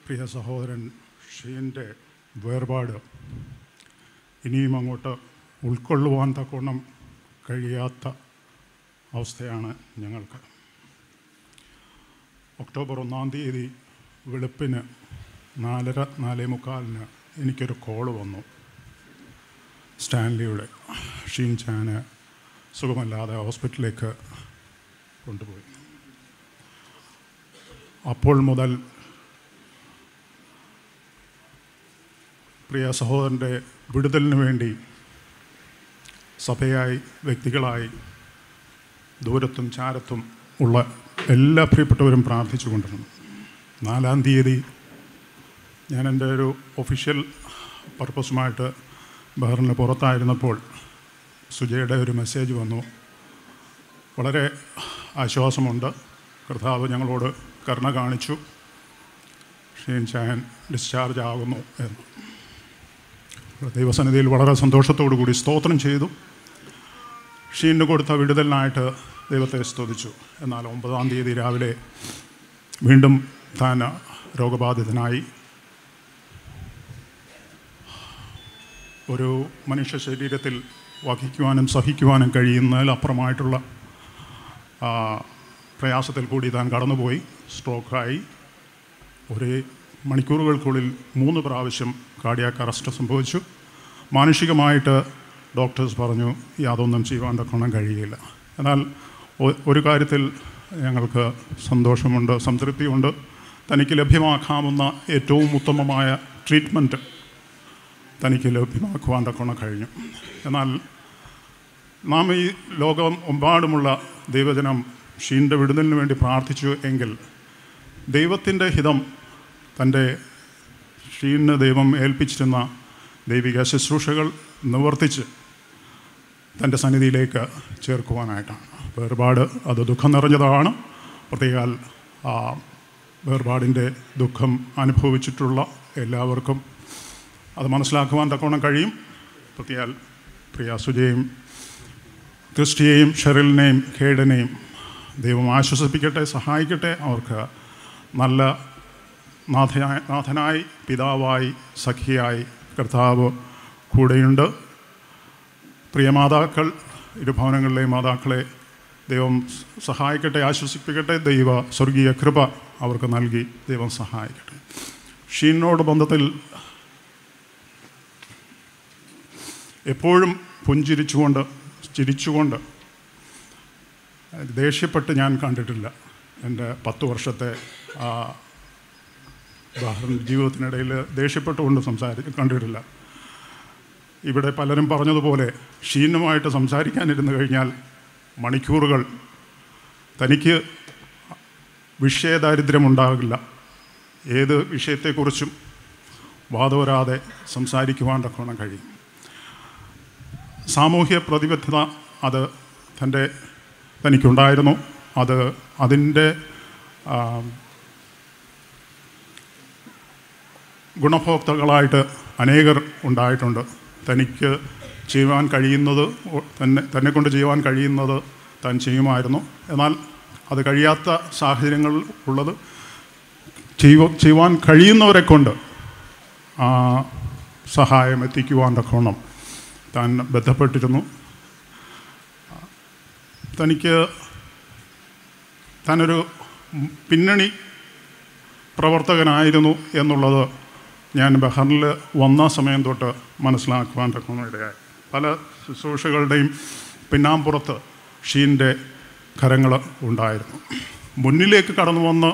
പ്രിയ സഹോദരൻ ഷീന്റെ വേർപാട് ഇനിയും അങ്ങോട്ട് ഉൾക്കൊള്ളുവാൻ തക്കോണം കഴിയാത്ത അവസ്ഥയാണ് ഞങ്ങൾക്ക്. ഒക്ടോബർ ഒന്നാം തീയതി വെളുപ്പിന് നാലര നാലേ മുക്കാലിന് എനിക്കൊരു കോൾ വന്നു. സ്റ്റാൻലിയുടെ ഷീൻ ചാന് സുഖമല്ലാതെ ഹോസ്പിറ്റലിലേക്ക് കൊണ്ടുപോയി. അപ്പോൾ മുതൽ പ്രിയ സഹോദരന്റെ വിടുതലിന് വേണ്ടി സഭയായി വ്യക്തികളായി ദൂരത്തും ചാരത്തും ഉള്ള എല്ലാ പ്രിയപ്പെട്ടവരും പ്രാർത്ഥിച്ചു കൊണ്ടിരുന്നു. നാലാം തീയതി ഞാൻ എന്റെ ഒരു ഒഫീഷ്യൽ പർപ്പസുമായിട്ട് ബഹറിന് പുറത്തായിരുന്നപ്പോൾ സുജയുടെ ഒരു മെസ്സേജ് വന്നു. വളരെ ആശ്വാസമുണ്ട്. കർത്താവ് ഞങ്ങളോട് കരുണ കാണിച്ചു. ഷീൻ ചായൻ ഡിസ്ചാർജ് ആകുന്നു എന്ന്. ദൈവസന്നിധിയിൽ വളരെ സന്തോഷത്തോടു കൂടി സ്തോത്രം ചെയ്തു. ഷീന് കൊടുത്ത വിടുതലിനായിട്ട് ദൈവത്തെ സ്തുതിച്ചു. എന്നാൽ ഒമ്പതാം തീയതി രാവിലെ വീണ്ടും താൻ രോഗബാധിതനായി. ഒരു മനുഷ്യ ശരീരത്തിൽ വഹിക്കുവാനും സഹിക്കുവാനും ആ, പ്രയാസത്തിൽ കൂടി താൻ കടന്നുപോയി സ്ട്രോക്കായി. ഒരേ മണിക്കൂറുകൾക്കുള്ളിൽ മൂന്ന് പ്രാവശ്യം കാർഡിയാക്ക് അറസ്റ്റ് സംഭവിച്ചു. മാനുഷികമായിട്ട് ഡോക്ടേഴ്സ് പറഞ്ഞു യാതൊന്നും ചെയ്യുവാൻ കൊണം കഴിയില്ല. എന്നാൽ ഒരു കാര്യത്തിൽ ഞങ്ങൾക്ക് സന്തോഷമുണ്ട് സംതൃപ്തിയുണ്ട്. തനിക്ക് ലഭ്യമാക്കാവുന്ന ഏറ്റവും ഉത്തമമായ ട്രീറ്റ്മെന്റ് തനിക്ക് ലഭ്യമാക്കുവാൻ തക്കണം കഴിഞ്ഞു. എന്നാൽ നാം ഈ ലോകം ഒമ്പാടുമുള്ള ദൈവജനം ഷീന്റെ വിടുതലിന് വേണ്ടി പ്രാർത്ഥിച്ചു എങ്കിൽ ദൈവത്തിന്റെ ഹിതം തന്റെ ഷീന് ദൈവം ഏൽപ്പിച്ചിരുന്ന ദൈവിക ശുശ്രൂഷകൾ നിവർത്തിച്ച് തന്റെ സന്നിധിയിലേക്ക് ചേർക്കുവാനായിട്ടാണ്. വേർപാട് അത് ദുഃഖം നിറഞ്ഞതാണ്. പ്രത്യേകാൽ ആ വേർപാടിന്റെ ദുഃഖം അനുഭവിച്ചിട്ടുള്ള എല്ലാവർക്കും അത് മനസ്സിലാക്കുവാൻ തക്കവണ്ണം കഴിയും. പ്രത്യേകാൽ പ്രിയ സുജയും ക്രിസ്റ്റിയെയും ഷെറിലിനെയും കേടനെയും ദൈവം ആശ്വസിപ്പിക്കട്ടെ സഹായിക്കട്ടെ. അവർക്ക് നല്ല നാഥനായി നാഥനായി പിതാവായി സഖിയായി കർത്താവ് കൂടെയുണ്ട്. പ്രിയ മാതാക്കൾ ഇരുഭവനങ്ങളിലെയും മാതാക്കളെ ദൈവം സഹായിക്കട്ടെ ആശ്വസിപ്പിക്കട്ടെ ദൈവ സ്വർഗീയ കൃപ അവർക്ക് നൽകി ദൈവം സഹായിക്കട്ടെ. ഷീനോട് ബന്ധത്തിൽ എപ്പോഴും പുഞ്ചിരിച്ചുകൊണ്ട് ചിരിച്ചുകൊണ്ട് ദേഷ്യപ്പെട്ട് ഞാൻ കണ്ടിട്ടില്ല. എന്റെ പത്ത് വർഷത്തെ ബഹ്റിൻ ജീവിതത്തിനിടയിൽ ദേഷ്യപ്പെട്ടുകൊണ്ട് സംസാരി കണ്ടിട്ടില്ല. ഇവിടെ പലരും പറഞ്ഞതുപോലെ ക്ഷീണമായിട്ട് സംസാരിക്കാനിരുന്നു കഴിഞ്ഞാൽ മണിക്കൂറുകൾ തനിക്ക് വിഷയദാരിദ്ര്യമുണ്ടാകില്ല. ഏത് വിഷയത്തെക്കുറിച്ചും വാദവരാതെ സംസാരിക്കുവാൻ കഴിയും. സാമൂഹ്യ പ്രതിബദ്ധത അത് തന്റെ തനിക്കുണ്ടായിരുന്നു. അത് അതിന്റെ ആ, ഗുണഭോക്താക്കളായിട്ട് അനേകർ ഉണ്ടായിട്ടുണ്ട്. തനിക്ക് ചെയ്യുവാൻ കഴിയുന്നത് തന്നെ തന്നെ കൊണ്ട് ചെയ്യുവാൻ കഴിയുന്നത് താൻ ചെയ്യുമായിരുന്നു. എന്നാൽ അത് കഴിയാത്ത സാഹചര്യങ്ങൾ ഉള്ളത് ചെയ്യുവ ചെയ്യുവാൻ കഴിയുന്നവരെ കൊണ്ട് സഹായം എത്തിക്കുവാൻ തക്കവണ്ണം താൻ ബന്ധപ്പെട്ടിരുന്നു. തനിക്ക് താനൊരു പിന്നണി പ്രവർത്തകനായിരുന്നു എന്നുള്ളത് ഞാൻ ബഹറിൽ വന്ന സമയം തൊട്ട് മനസ്സിലാക്കുവാൻ ഇടയായി. പല ശുശ്രൂഷകളുടെയും പിന്നാമ്പുറത്ത് ഷീന്റെ കരങ്ങൾ ഉണ്ടായിരുന്നു. മുന്നിലേക്ക് കടന്നു വന്ന്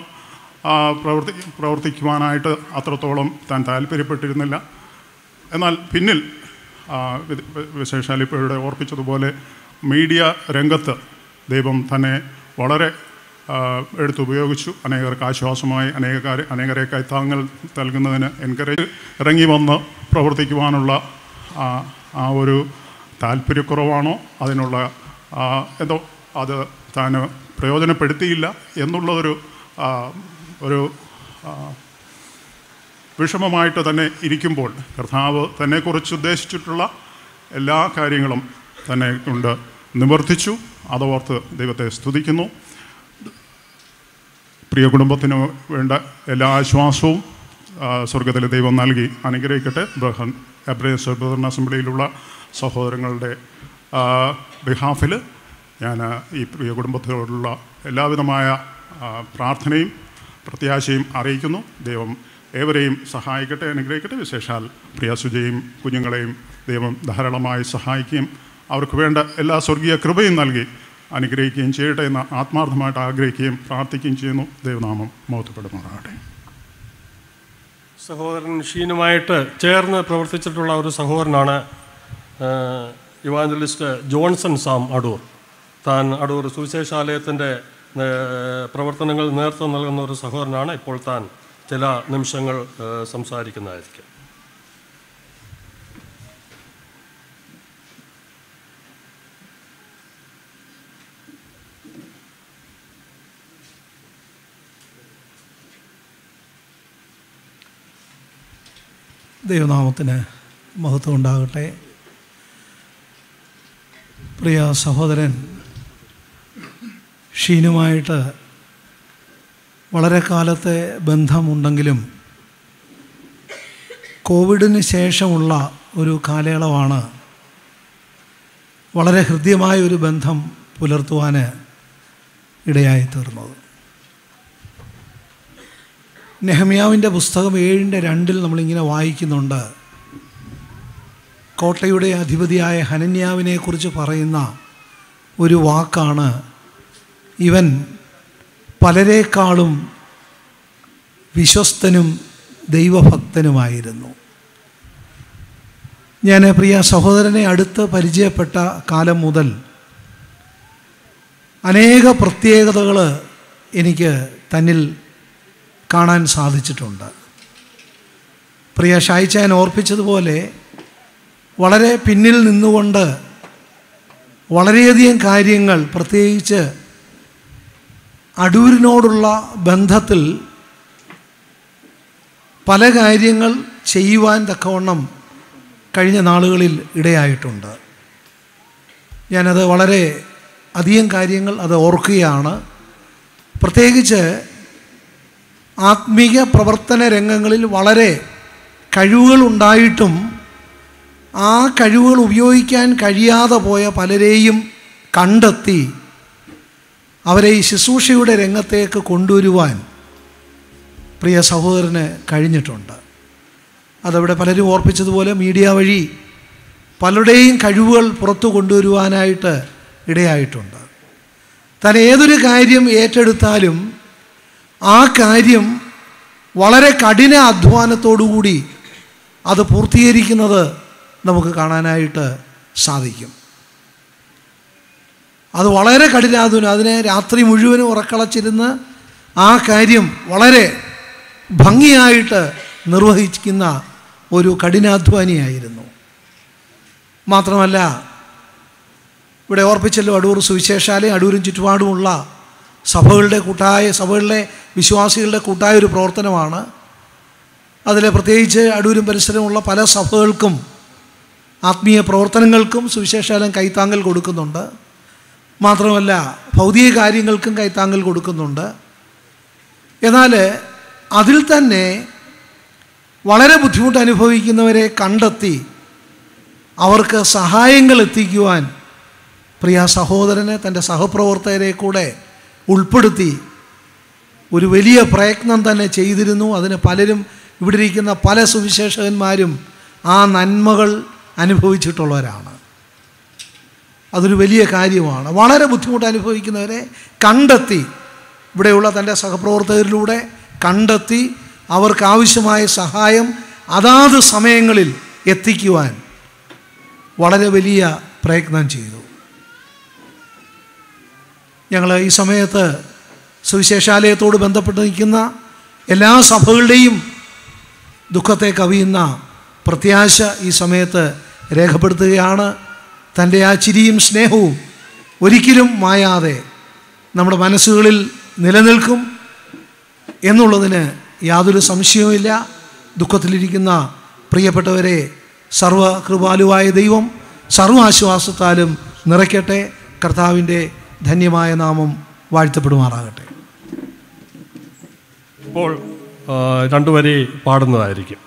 പ്രവർത്തി പ്രവർത്തിക്കുവാനായിട്ട് അത്രത്തോളം താൻ താല്പര്യപ്പെട്ടിരുന്നില്ല. എന്നാൽ പിന്നിൽ ആ, വി- വി- വിശേഷാൽ ഇപ്പോൾ ഇവിടെ ഓർപ്പിച്ചതുപോലെ മീഡിയ രംഗത്ത് ദൈവം തന്നെ വളരെ എടുത്തുപയോഗിച്ചു. അനേകർക്ക് ആശ്വാസമായി. അനേകരെ അനേകരെ കൈത്താങ്ങൾ നൽകുന്നതിന് എൻകറേജ് ഇറങ്ങി വന്ന് പ്രവർത്തിക്കുവാനുള്ള ആ, ഒരു താല്പര്യക്കുറവാണോ? അതിനുള്ള എന്തോ അത് താൻ പ്രയോജനപ്പെടുത്തിയില്ല എന്നുള്ളതൊരു ഒരു വിഷമമായിട്ട് തന്നെ ഇരിക്കുമ്പോൾ കർത്താവ് തന്നെക്കുറിച്ച് ഉദ്ദേശിച്ചിട്ടുള്ള എല്ലാ കാര്യങ്ങളും തന്നെ കൊണ്ട് നിവർത്തിച്ചു. അതോർത്ത് ദൈവത്തെ സ്തുതിക്കുന്നു. പ്രിയ കുടുംബത്തിന് വേണ്ട എല്ലാ ആശ്വാസവും സ്വർഗത്തിലെ ദൈവം നൽകി അനുഗ്രഹിക്കട്ടെ. ബ്രഹൻ എബ്രഹിം സഹോദരൻ അസംബ്ലിയിലുള്ള സഹോദരങ്ങളുടെ ബിഹാഫിൽ ഞാൻ ഈ പ്രിയ കുടുംബത്തോടുള്ള എല്ലാവിധമായ പ്രാർത്ഥനയും പ്രത്യാശയും അറിയിക്കുന്നു. ദൈവം ഏവരെയും സഹായിക്കട്ടെ അനുഗ്രഹിക്കട്ടെ. വിശേഷാൽ പ്രിയ സുജയും കുഞ്ഞുങ്ങളെയും ദൈവം ധാരാളമായി സഹായിക്കുകയും അവർക്ക് വേണ്ട എല്ലാ സ്വർഗീയ കൃപയും നൽകി അനുഗ്രഹിക്കുകയും ചെയ്യട്ടെ എന്ന് ആത്മാർത്ഥമായിട്ട് ആഗ്രഹിക്കുകയും പ്രാർത്ഥിക്കുകയും ചെയ്യുന്നു. ദൈവനാമം മഹത്വപ്പെടുമാറാകട്ടെ
സഹോദരൻ ഷീനുമായിട്ട് ചേർന്ന് പ്രവർത്തിച്ചിട്ടുള്ള ഒരു സഹോദരനാണ് ഇവാഞ്ചലിസ്റ്റ് ജോൺസൺ സാം അടൂർ. താൻ അടൂർ സുവിശേഷാലയത്തിന്റെ പ്രവർത്തനങ്ങൾ നേതൃത്വം നൽകുന്ന ഒരു സഹോദരനാണ്. ഇപ്പോൾ താൻ ചില നിമിഷങ്ങൾ സംസാരിക്കുന്നതായിരിക്കും.
ദൈവനാമത്തിന് മഹത്വം ഉണ്ടാകട്ടെ. പ്രിയ സഹോദരൻ ഷീനുമായിട്ട് വളരെ കാലത്തെ ബന്ധമുണ്ടെങ്കിലും കോവിഡിന് ശേഷമുള്ള ഒരു കാലയളവാണ് വളരെ ഹൃദ്യമായ ഒരു ബന്ധം പുലർത്തുവാൻ ഇടയായി തീർന്നത് നെഹമ്യാവിന്റെ പുസ്തകം ഏഴിന്റെ രണ്ടിൽ നമ്മളിങ്ങനെ വായിക്കുന്നുണ്ട്. കോട്ടയുടെ അധിപതിയായ ഹനന്യാവിനെക്കുറിച്ച് പറയുന്ന ഒരു വാക്കാണ് ഇവൻ പലരെക്കാളും വിശ്വസ്തനും ദൈവഭക്തനുമായിരുന്നു. ഞാൻ പ്രിയ സഹോദരനെ അടുത്ത് പരിചയപ്പെട്ട കാലം മുതൽ അനേക പ്രത്യേകതകൾ എനിക്ക് തന്നിൽ കാണാൻ സാധിച്ചിട്ടുണ്ട്. പ്രിയ ഷായിച്ചാൻ ഓർപ്പിച്ചതുപോലെ വളരെ പിന്നിൽ നിന്നുകൊണ്ട് വളരെയധികം കാര്യങ്ങൾ പ്രത്യേകിച്ച് അടൂരിനോടുള്ള ബന്ധത്തിൽ പല കാര്യങ്ങൾ ചെയ്യുവാൻ തക്കവണ്ണം കഴിഞ്ഞ നാളുകളിൽ ഇടയായിട്ടുണ്ട്. ഞാനത് വളരെ അധികം കാര്യങ്ങൾ അത് ഓർക്കുകയാണ്. പ്രത്യേകിച്ച് ആത്മീക പ്രവർത്തന രംഗങ്ങളിൽ വളരെ കഴിവുകൾ ഉണ്ടായിട്ടും ആ കഴിവുകൾ ഉപയോഗിക്കാൻ കഴിയാതെ പോയ പലരെയും കണ്ടെത്തി അവരെ ഈ ശുശ്രൂഷയുടെ രംഗത്തേക്ക് കൊണ്ടുവരുവാൻ പ്രിയ സഹോദരന് കഴിഞ്ഞിട്ടുണ്ട്. അതവിടെ പലരും ഓർപ്പിച്ചതുപോലെ മീഡിയ വഴി പലരുടെയും കഴിവുകൾ പുറത്തു കൊണ്ടുവരുവാനായിട്ട് ഇടയായിട്ടുണ്ട്. താൻ ഏതൊരു കാര്യം ഏറ്റെടുത്താലും ആ കാര്യം വളരെ കഠിന അധ്വാനത്തോടുകൂടി അത് പൂർത്തീകരിക്കുന്നത് നമുക്ക് കാണാനായിട്ട് സാധിക്കും. അത് വളരെ കഠിനാധ്വാനം അതിനെ രാത്രി മുഴുവനും ഉറക്കളച്ചിരുന്ന് ആ കാര്യം വളരെ ഭംഗിയായിട്ട് നിർവഹിക്കുന്ന ഒരു കഠിനാധ്വാനിയായിരുന്നു. മാത്രമല്ല ഇവിടെ ഓർപ്പിച്ചല്ലോ അടൂർ സുവിശേഷാലയം അടൂരും ചുറ്റുപാടുമുള്ള സഭകളുടെ കൂട്ടായ സഭകളിലെ വിശ്വാസികളുടെ കൂട്ടായ ഒരു പ്രവർത്തനമാണ്. അതിൽ പ്രത്യേകിച്ച് അടൂരും പരിസരമുള്ള പല സഭകൾക്കും ആത്മീയ പ്രവർത്തനങ്ങൾക്കും സുവിശേഷാലം കൈത്താങ്ങൽ കൊടുക്കുന്നുണ്ട്. മാത്രമല്ല ഭൗതിക കാര്യങ്ങൾക്കും കൈത്താങ്ങൽ കൊടുക്കുന്നുണ്ട്. എന്നാൽ അതിൽ തന്നെ വളരെ ബുദ്ധിമുട്ട് അനുഭവിക്കുന്നവരെ കണ്ടെത്തി അവർക്ക് സഹായങ്ങൾ എത്തിക്കുവാൻ പ്രിയ സഹോദരനെ തന്റെ സഹപ്രവർത്തകരെ കൂടെ ഉൾപ്പെടുത്തി ഒരു വലിയ പ്രയത്നം തന്നെ ചെയ്തിരുന്നു. അതിന് പലരും ഇവിടെ ഇരിക്കുന്ന പല സുവിശേഷകന്മാരും ആ നന്മകൾ അനുഭവിച്ചിട്ടുള്ളവരാണ്. അതൊരു വലിയ കാര്യമാണ്. വളരെ ബുദ്ധിമുട്ട് അനുഭവിക്കുന്നവരെ കണ്ടെത്തി ഇവിടെയുള്ള തന്റെ സഹപ്രവർത്തകരിലൂടെ കണ്ടെത്തി അവർക്ക് ആവശ്യമായ സഹായം അതാത് സമയങ്ങളിൽ എത്തിക്കുവാൻ വളരെ വലിയ പ്രയത്നം ചെയ്തു. ഞങ്ങൾ ഈ സമയത്ത് സുവിശേഷാലയത്തോട് ബന്ധപ്പെട്ട് നിൽക്കുന്ന എല്ലാ സഭകളുടെയും ദുഃഖത്തെ കവിയുന്ന പ്രത്യാശ ഈ സമയത്ത് രേഖപ്പെടുത്തുകയാണ്. തന്റെ ആ ചിരിയും സ്നേഹവും ഒരിക്കലും മായാതെ നമ്മുടെ മനസ്സുകളിൽ നിലനിൽക്കും എന്നുള്ളതിന് യാതൊരു സംശയവുമില്ല. ദുഃഖത്തിലിരിക്കുന്ന പ്രിയപ്പെട്ടവരെ സർവകൃപാലുവായ ദൈവം സർവാശ്വാസത്താലും നിറയ്ക്കട്ടെ. കർത്താവിന്റെ ധന്യമായ നാമം വാഴ്ത്തപ്പെടുമാറാകട്ടെ.
ഇപ്പോൾ രണ്ടുവരെ പാടുന്നതായിരിക്കും.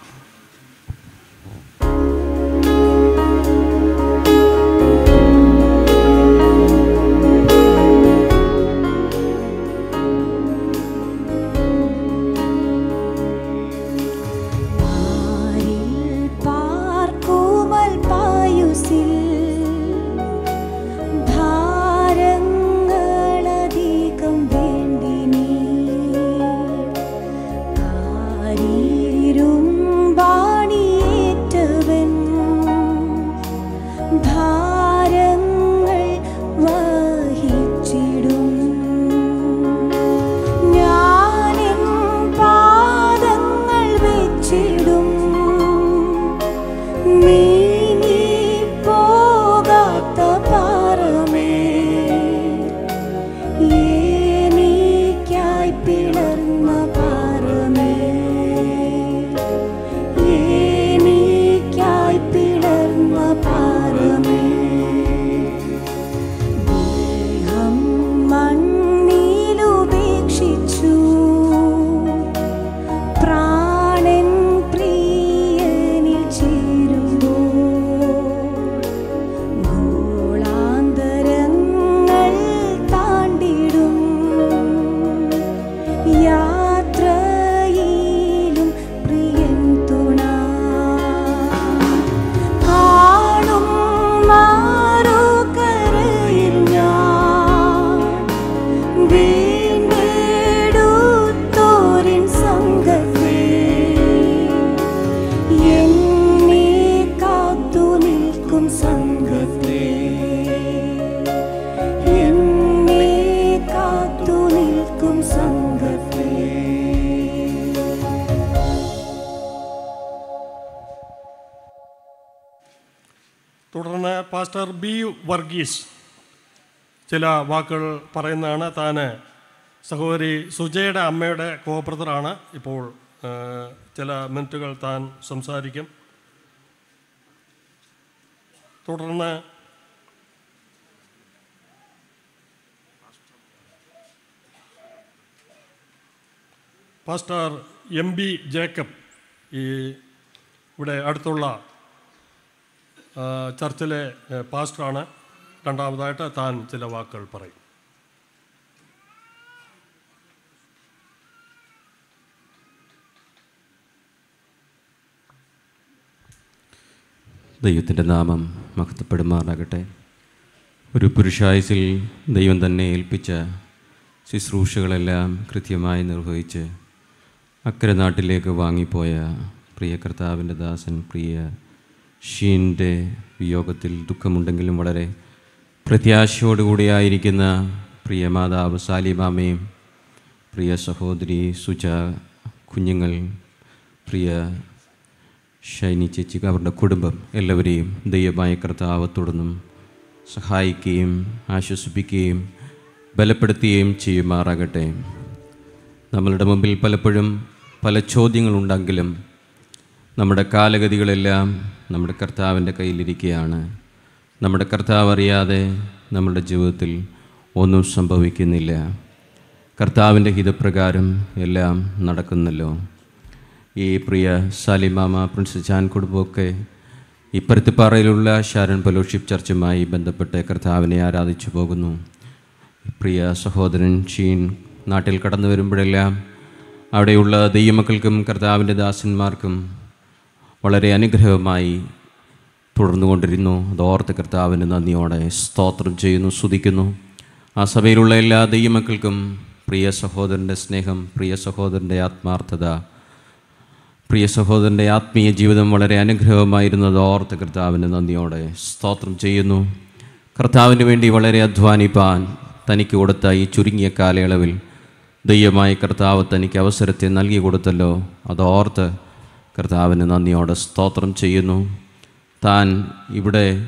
ചില വാക്കുകൾ പറയുന്നതാണ്. താൻ സഹോദരി സുജയുടെ അമ്മയുടെ കോപ്രതറാണ്. ഇപ്പോൾ ചില മിനിറ്റുകൾ താൻ സംസാരിക്കും. തുടർന്ന് പാസ്റ്റർ എം ബി ജേക്കബ് ഈ ഇവിടെ അടുത്തുള്ള ചർച്ചിലെ പാസ്റ്ററാണ്. രണ്ടാമതായിട്ട് താൻ ചില വാക്കുകൾ പറയും.
ദൈവത്തിന്റെ നാമം മഹത്വപ്പെടുമാറാകട്ടെ. ഒരു പുരുഷായുസിൽ ദൈവം തന്നെ ഏൽപ്പിച്ച ശുശ്രൂഷകളെല്ലാം കൃത്യമായി നിർവഹിച്ച് അക്കരെ നാട്ടിലേക്ക് വാങ്ങിപ്പോയ പ്രിയ കർത്താവിന്റെ ദാസൻ പ്രിയ ഷീന്റെ വിയോഗത്തിൽ ദുഃഖമുണ്ടെങ്കിലും വളരെ പ്രത്യാശയോടുകൂടിയായിരിക്കുന്ന പ്രിയ മാതാവ് സാലിമാമയും പ്രിയ സഹോദരി സുജ കുഞ്ഞുങ്ങൾ പ്രിയ ഷൈനി ചേച്ചി അവരുടെ കുടുംബം എല്ലാവരെയും ദൈവമായ കർത്താവ് തുടർന്നും സഹായിക്കുകയും ആശ്വസിപ്പിക്കുകയും ബലപ്പെടുത്തുകയും ചെയ്യുമാറാകട്ടെ. നമ്മളുടെ മുമ്പിൽ പലപ്പോഴും പല ചോദ്യങ്ങളുണ്ടെങ്കിലും നമ്മുടെ കാലഗതികളെല്ലാം നമ്മുടെ കർത്താവിന്റെ കയ്യിലിരിക്കുകയാണ്. നമ്മുടെ കർത്താവ് അറിയാതെ നമ്മുടെ ജീവിതത്തിൽ ഒന്നും സംഭവിക്കുന്നില്ല. കർത്താവിന്റെ ഹിതപ്രകാരം എല്ലാം നടക്കുന്നല്ലോ. ഈ പ്രിയ സാലിമാമ പ്രിൻസ് ജാൻ കുടുംബമൊക്കെ ഈ പാറയിലുള്ള ഷാരൻ ഫെലോഷിപ്പ് ചർച്ചുമായി ബന്ധപ്പെട്ട് കർത്താവിനെ ആരാധിച്ചു പോകുന്നു. പ്രിയ സഹോദരൻ ഷീൻ നാട്ടിൽ കടന്നു വരുമ്പോഴെല്ലാം അവിടെയുള്ള ദൈവമക്കൾക്കും കർത്താവിന്റെ ദാസന്മാർക്കും വളരെ അനുഗ്രഹമായി തുടർന്നുകൊണ്ടിരുന്നു അതോർത്ത് കർത്താവിന് നന്ദിയോടെ സ്തോത്രം ചെയ്യുന്നു സ്തുതിക്കുന്നു. ആ സഭയിലുള്ള എല്ലാ ദൈവമക്കൾക്കും പ്രിയ സഹോദരന്റെ സ്നേഹം പ്രിയ സഹോദരന്റെ ആത്മാർത്ഥത പ്രിയ സഹോദരന്റെ ആത്മീയ ജീവിതം വളരെ അനുഗ്രഹമായിരുന്നത് ഓർത്ത് കർത്താവിന് നന്ദിയോടെ സ്തോത്രം ചെയ്യുന്നു. കർത്താവിന് വേണ്ടി വളരെ അധ്വാനിപ്പാൻ തനിക്ക് കൊടുത്ത ഈ ചുരുങ്ങിയ കാലയളവിൽ ദൈവമായ കർത്താവ് തനിക്ക് അവസരത്തെ നൽകി കൊടുത്തല്ലോ. അതോർത്ത് കർത്താവിന് നന്ദിയോടെ സ്തോത്രം ചെയ്യുന്നു. താൻ ഇവിടെ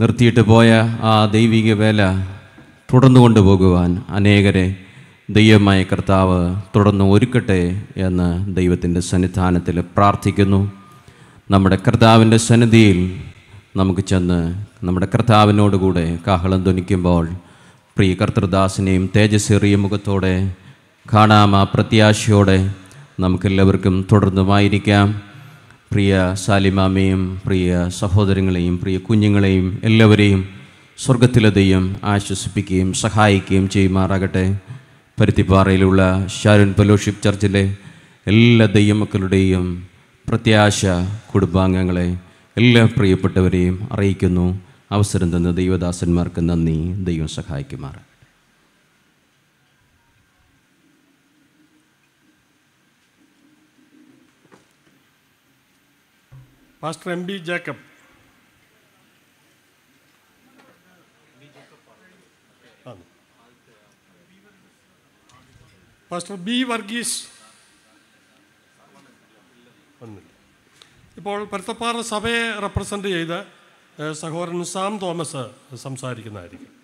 നിർത്തിയിട്ട് പോയ ആ ദൈവിക വേല തുടർന്നു കൊണ്ടുപോകുവാൻ അനേകരെ ദൈവമായ കർത്താവ് തുടർന്ന് ഒരുക്കട്ടെ എന്ന് ദൈവത്തിന്റെ സന്നിധാനത്തിൽ പ്രാർത്ഥിക്കുന്നു. നമ്മുടെ കർത്താവിന്റെ സന്നിധിയിൽ നമുക്ക് ചെന്ന് നമ്മുടെ കർത്താവിനോടുകൂടെ കാഹളം ധ്വനിക്കുമ്പോൾ പ്രിയ കർത്തൃദാസിനെയും തേജസ്സേറിയ മുഖത്തോടെ കാണാം ആ പ്രത്യാശയോടെ നമുക്കെല്ലാവർക്കും തുടർന്നുമായിരിക്കാം. പ്രിയ സാലിമാമയും പ്രിയ സഹോദരങ്ങളെയും പ്രിയ കുഞ്ഞുങ്ങളെയും എല്ലാവരെയും സ്വർഗത്തിലെ ദൈവം ആശ്വസിപ്പിക്കുകയും സഹായിക്കുകയും ചെയ്യുമാറാകട്ടെ. പരുത്തിപ്പാറയിലുള്ള ഷാരുൻ ഫെലോഷിപ്പ് ചർച്ചിലെ എല്ലാ ദൈവമക്കളുടെയും പ്രത്യാശ കുടുംബാംഗങ്ങളെ എല്ലാ പ്രിയപ്പെട്ടവരെയും അറിയിക്കുന്നു. അവസരം തന്ന ദൈവദാസന്മാർക്ക് നന്ദി. ദൈവം സഹായിക്കുമാറ്
pastor M B Jacob. Master B Varghese. ഇപ്പോൾ പരുത്തപ്പാറ സഭയെ റെപ്രസെന്റ് ചെയ്ത സഹോദരൻ സാം തോമസ് സംസാരിക്കുന്നതായിരിക്കും.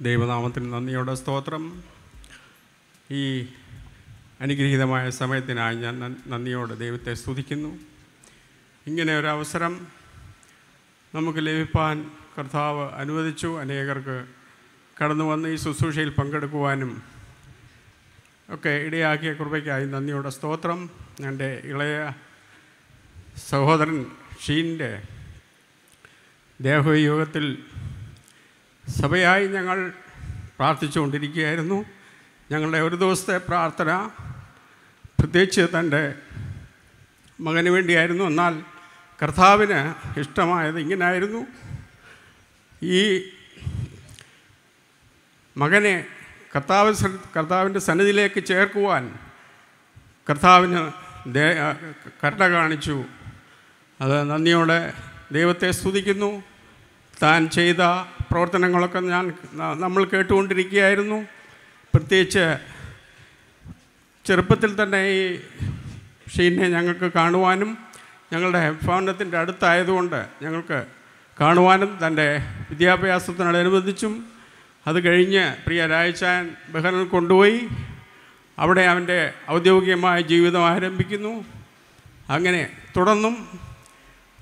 ദൈവനാമത്തിന് നന്ദിയോടെ സ്തോത്രം. ഈ അനുഗ്രഹീതമായ സമയത്തിനായി ഞാൻ നന്ദിയോടെ ദൈവത്തെ സ്തുതിക്കുന്നു. ഇങ്ങനെ ഒരു അവസരം നമുക്ക് ലഭിപ്പാൻ കർത്താവ് അനുവദിച്ചു. അനേകർക്ക് കടന്നു വന്ന് ഈ ശുശ്രൂഷയിൽ പങ്കെടുക്കുവാനും ഒക്കെ ഇടയാക്കിയ കൃപയ്ക്കായി നന്ദിയുടെ സ്തോത്രം. എന്റെ ഇളയ സഹോദരൻ ഷീന്റെ ദേഹയോഗത്തിൽ സഭയായി ഞങ്ങൾ പ്രാർത്ഥിച്ചുകൊണ്ടിരിക്കുകയായിരുന്നു. ഞങ്ങളുടെ ഒരു ദിവസത്തെ പ്രാർത്ഥന പ്രത്യേകിച്ച് തന്റെ മകന് വേണ്ടിയായിരുന്നു. എന്നാൽ കർത്താവിന് ഇഷ്ടമായത് ഇങ്ങനായിരുന്നു. ഈ മകനെ കർത്താവ് കർത്താവിന്റെ സന്നിധിയിലേക്ക് ചേർക്കുവാൻ കർത്താവിന് കരട കാണിച്ചു. അത് നന്ദിയോടെ ദൈവത്തെ സ്തുതിക്കുന്നു. താൻ ചെയ്ത പ്രവർത്തനങ്ങളൊക്കെ ഞാൻ നമ്മൾ കേട്ടുകൊണ്ടിരിക്കുകയായിരുന്നു. പ്രത്യേകിച്ച് ചെറുപ്പത്തിൽ തന്നെ ഈ ഷീനെ ഞങ്ങൾക്ക് കാണുവാനും ഞങ്ങളുടെ ഭവനത്തിന്റെ അടുത്തായതുകൊണ്ട് ഞങ്ങൾക്ക് കാണുവാനും തന്റെ വിദ്യാഭ്യാസത്തിനോടനുബന്ധിച്ചും അത് കഴിഞ്ഞ് പ്രിയ രായച്ചാൻ ബഹറിൽ കൊണ്ടുപോയി. അവിടെ അവന്റെ ഔദ്യോഗികമായ ജീവിതം ആരംഭിക്കുന്നു. അങ്ങനെ തുടർന്നും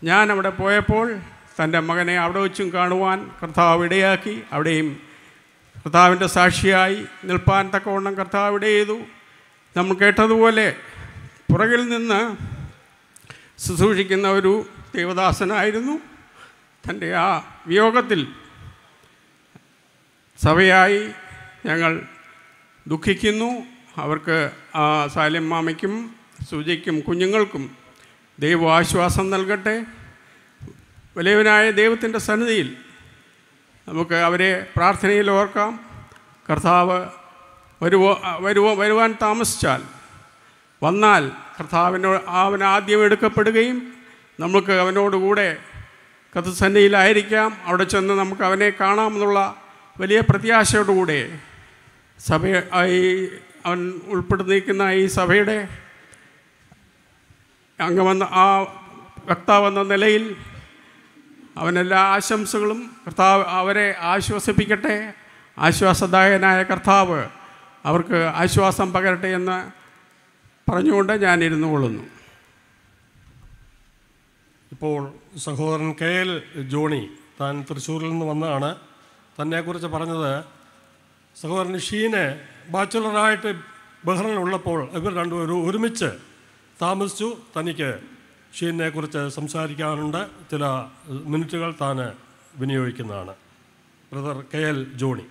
ഞാൻ അവിടെ പോയപ്പോൾ തന്റെ മകനെ അവിടെ വെച്ചും കാണുവാൻ കർത്താവ് ഇടയാക്കി. അവിടെയും കർത്താവിന്റെ സാക്ഷിയായി നിൽപ്പാൻ തക്കവണ്ണം കർത്താവ് ഇട ചെയ്തു. നമ്മൾ കേട്ടതുപോലെ പുറകിൽ നിന്ന് ശുശ്രൂഷിക്കുന്ന ഒരു ദേവദാസനായിരുന്നു. തന്റെ ആ വിയോഗത്തിൽ സഭയായി ഞങ്ങൾ ദുഃഖിക്കുന്നു. അവർക്ക് ആ സാലിം മാമയ്ക്കും സുജയ്ക്കും കുഞ്ഞുങ്ങൾക്കും ദൈവം ആശ്വാസം നൽകട്ടെ. വലിയവനായ ദൈവത്തിന്റെ സന്നിധിയിൽ നമുക്ക് അവരെ പ്രാർത്ഥനയിൽ ഓർക്കാം. കർത്താവ് വരുവോ വരുവോ വരുവാൻ താമസിച്ചാൽ വന്നാൽ കർത്താവിനോട് അവൻ ആദ്യം എടുക്കപ്പെടുകയും നമുക്ക് അവനോടുകൂടെ കഥസന്നിധിയിലായിരിക്കാം അവിടെ ചെന്ന് നമുക്ക് അവനെ കാണാമെന്നുള്ള വലിയ പ്രത്യാശയോടുകൂടെ സഭ ഈ അവൻ ഉൾപ്പെടുന്നിരിക്കുന്ന ഈ സഭയുടെ അംഗമെന്ന ആ വക്താവെന്ന നിലയിൽ അവനെല്ലാ ആശംസകളും കർത്താവ് അവരെ ആശ്വസിപ്പിക്കട്ടെ. ആശ്വാസദായകനായ കർത്താവ് അവർക്ക് ആശ്വാസം പകരട്ടെ എന്ന് പറഞ്ഞുകൊണ്ട് ഞാൻ ഇരുന്നു കൊള്ളുന്നു.
ഇപ്പോൾ സഹോദരൻ കെ എൽ ജോണി താൻ തൃശ്ശൂരിൽ നിന്ന് വന്നതാണ്. തന്നെക്കുറിച്ച് പറഞ്ഞത് സഹോദരൻ ഷീനെ ബാച്ചുലറായിട്ട് ബഹ്റിനുള്ളപ്പോൾ ഇവർ രണ്ടുപേരും ഒരുമിച്ച് താമസിച്ചു. തനിക്ക് ഷീനെ കുറിച്ച് സംസാരിക്കാനുണ്ട്. ചില മിനിറ്റുകൾ താൻ വിനിയോഗിക്കുന്നതാണ്. Brother K L Johny.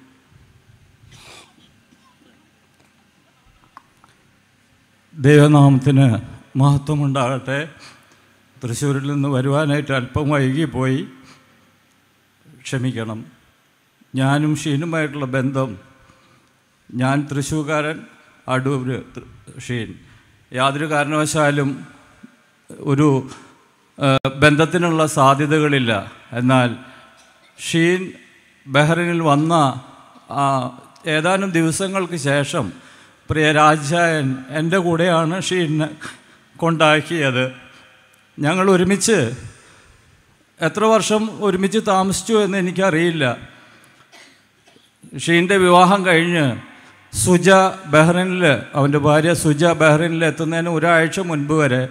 ദൈവനാമത്തിന് മഹത്വമുണ്ടാകട്ടെ. തൃശ്ശൂരിൽ നിന്ന് വരുവാനായിട്ട് അല്പം വൈകിപ്പോയി. ക്ഷമിക്കണം. ഞാനും ഷീനുമായിട്ടുള്ള ബന്ധം. ഞാൻ തൃശ്ശൂർക്കാരൻ അടൂർ ഷീൻ. യാതൊരു കാരണവശാലും ഒരു ബന്ധത്തിനുള്ള സാധ്യതകളില്ല. എന്നാൽ ഷീൻ ബഹ്റിനിൽ വന്ന ഏതാനും ദിവസങ്ങൾക്ക് ശേഷം പ്രിയ രാജായൻ എന്റെ കൂടെയാണ് ഷീനെ കൊണ്ടാക്കിയത്. ഞങ്ങൾ ഒരുമിച്ച് എത്ര വർഷം ഒരുമിച്ച് താമസിച്ചു എന്ന് എനിക്കറിയില്ല. ഷീന്റെ വിവാഹം കഴിഞ്ഞ് സുജ ബഹ്റിനിൽ അവന്റെ ഭാര്യ സുജ ബഹ്റിനിൽ എത്തുന്നതിന് ഒരാഴ്ച മുൻപ് വരെ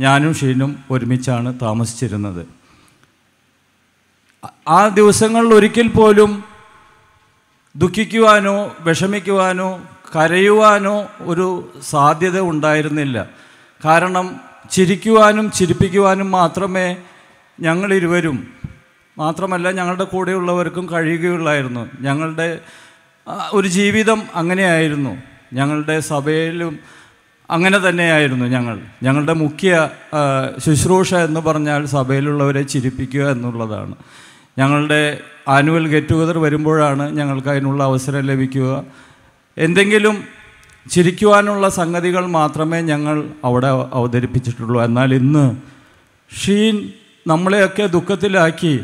ഞാനും ഷീനും ഒരുമിച്ചാണ് താമസിച്ചിരുന്നത്. ആ- ദിവസങ്ങളിൽ ഒരിക്കൽ പോലും ദുഃഖിക്കുവാനോ വിഷമിക്കുവാനോ കരയുവാനോ ഒരു സാധ്യത ഉണ്ടായിരുന്നില്ല. കാരണം ചിരിക്കുവാനും ചിരിപ്പിക്കുവാനും മാത്രമേ ഞങ്ങളിരുവരും. മാത്രമല്ല ഞങ്ങളുടെ കൂടെയുള്ളവർക്കും കഴിയുകയുള്ളായിരുന്നു. ഞങ്ങളുടെ ഒരു ജീവിതം അങ്ങനെയായിരുന്നു. ഞങ്ങളുടെ സഭയിലും അങ്ങനെ തന്നെയായിരുന്നു ഞങ്ങൾ. ഞങ്ങളുടെ മുഖ്യ ശുശ്രൂഷ എന്ന് പറഞ്ഞാൽ സഭയിലുള്ളവരെ ചിരിപ്പിക്കുക എന്നുള്ളതാണ്. ഞങ്ങളുടെ ആനുവൽ ഗെറ്റ് ടുഗദർ വരുമ്പോഴാണ് ഞങ്ങൾക്ക് അതിനുള്ള അവസരം ലഭിക്കുക. എന്തെങ്കിലും ചിരിക്കുവാനുള്ള സംഗതികൾ മാത്രമേ ഞങ്ങൾ അവിടെ അവതരിപ്പിച്ചിട്ടുള്ളൂ. എന്നാൽ ഇന്ന് ഷീൻ നമ്മളെയൊക്കെ ദുഃഖത്തിലാക്കി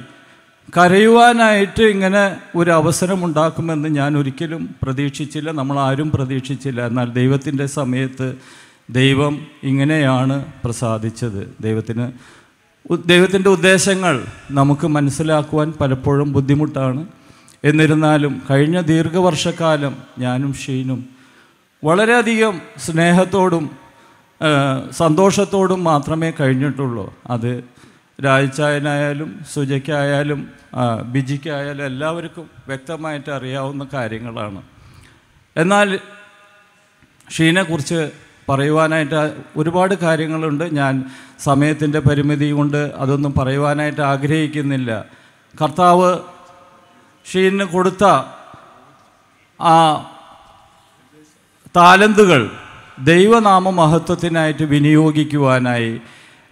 കരയുവാനായിട്ട് ഇങ്ങനെ ഒരു അവസരം ഉണ്ടാക്കുമെന്ന് ഞാൻ ഒരിക്കലും പ്രതീക്ഷിച്ചില്ല. നമ്മൾ ആരും പ്രതീക്ഷിച്ചില്ല. എന്നാൽ ദൈവത്തിന്റെ സമയത്ത് ദൈവം ഇങ്ങനെയാണ് പ്രസാദിച്ചത്. ദൈവത്തിന് ദൈവത്തിന്റെ ഉദ്ദേശങ്ങൾ നമുക്ക് മനസ്സിലാക്കുവാൻ പലപ്പോഴും ബുദ്ധിമുട്ടാണ്. എന്നിരുന്നാലും കഴിഞ്ഞ ദീർഘവർഷക്കാലം ഞാനും ഷീനും വളരെയധികം സ്നേഹത്തോടും സന്തോഷത്തോടും മാത്രമേ കഴിഞ്ഞിട്ടുള്ളൂ. അത് രാജച്ചായനായാലും സുജയ്ക്കായാലും ബിജിക്കായാലും എല്ലാവർക്കും വ്യക്തമായിട്ട് അറിയാവുന്ന കാര്യങ്ങളാണ്. എന്നാൽ ഷീനെക്കുറിച്ച് പറയുവാനായിട്ട് ഒരുപാട് കാര്യങ്ങളുണ്ട്. ഞാൻ സമയത്തിന്റെ പരിമിതി കൊണ്ട് അതൊന്നും പറയുവാനായിട്ട് ആഗ്രഹിക്കുന്നില്ല. കർത്താവ് ഷീന് കൊടുത്ത ആ താലന്തുകൾ ദൈവനാമ മഹത്വത്തിനായിട്ട് വിനിയോഗിക്കുവാനായി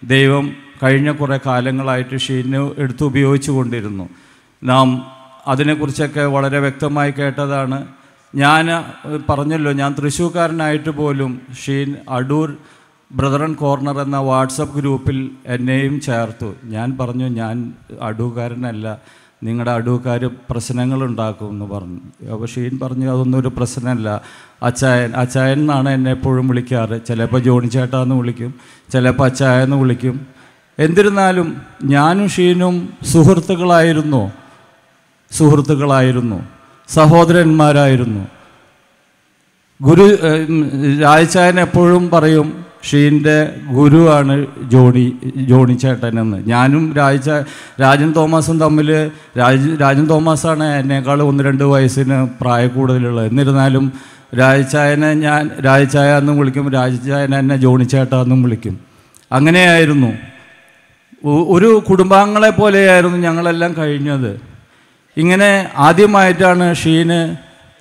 ദൈവം കഴിഞ്ഞ കുറേ കാലങ്ങളായിട്ട് ഷീന് എടുത്ത് ഉപയോഗിച്ചു കൊണ്ടിരുന്നു നാം അതിനെക്കുറിച്ചൊക്കെ വളരെ വ്യക്തമായി കേട്ടതാണ്. ഞാൻ പറഞ്ഞല്ലോ ഞാൻ തൃശ്ശൂർക്കാരനായിട്ട് പോലും ഷീൻ അടൂർ ബ്രദറൻ കോർണർ എന്ന വാട്സപ്പ് ഗ്രൂപ്പിൽ എന്നെയും ചേർത്തു. ഞാൻ പറഞ്ഞു ഞാൻ അടൂക്കാരനല്ല നിങ്ങളുടെ അടൂക്കാർ പ്രശ്നങ്ങളുണ്ടാക്കും എന്ന് പറഞ്ഞു. അപ്പോൾ ഷീൻ പറഞ്ഞു അതൊന്നും ഒരു പ്രശ്നമല്ല. അച്ചായൻ അച്ചായൻ എന്നാണ് എന്നെ എപ്പോഴും വിളിക്കാറ്. ചിലപ്പോൾ ജോണി ചേട്ടാന്ന് വിളിക്കും ചിലപ്പോൾ അച്ചായെന്ന് വിളിക്കും. എന്നിരുന്നാലും ഞാനും ഷീനും സുഹൃത്തുക്കളായിരുന്നു. സുഹൃത്തുക്കളായിരുന്നു. സഹോദരന്മാരായിരുന്നു. ഗുരു രാജചായൻ എപ്പോഴും പറയും ഷീന്റെ ഗുരുവാണ് ജോണി ജോണി ചേട്ടനെന്ന്. ഞാനും രാജ രാജൻ തോമസും തമ്മിൽ രാജ രാജൻ തോമസാണ് എന്നേക്കാൾ ഒന്ന് രണ്ട് വയസ്സിന് പ്രായ കൂടുതലുള്ളത് എന്നിരുന്നാലും രാജചായനെ ഞാൻ രാജചായ എന്നും വിളിക്കും രാജചായനെ എന്നെ ജോണി ചേട്ട എന്നും വിളിക്കും. അങ്ങനെയായിരുന്നു. ഒരു കുടുംബാംഗങ്ങളെ പോലെയായിരുന്നു ഞങ്ങളെല്ലാം കഴിഞ്ഞത്. ഇങ്ങനെ ആദ്യമായിട്ടാണ് ഷീന്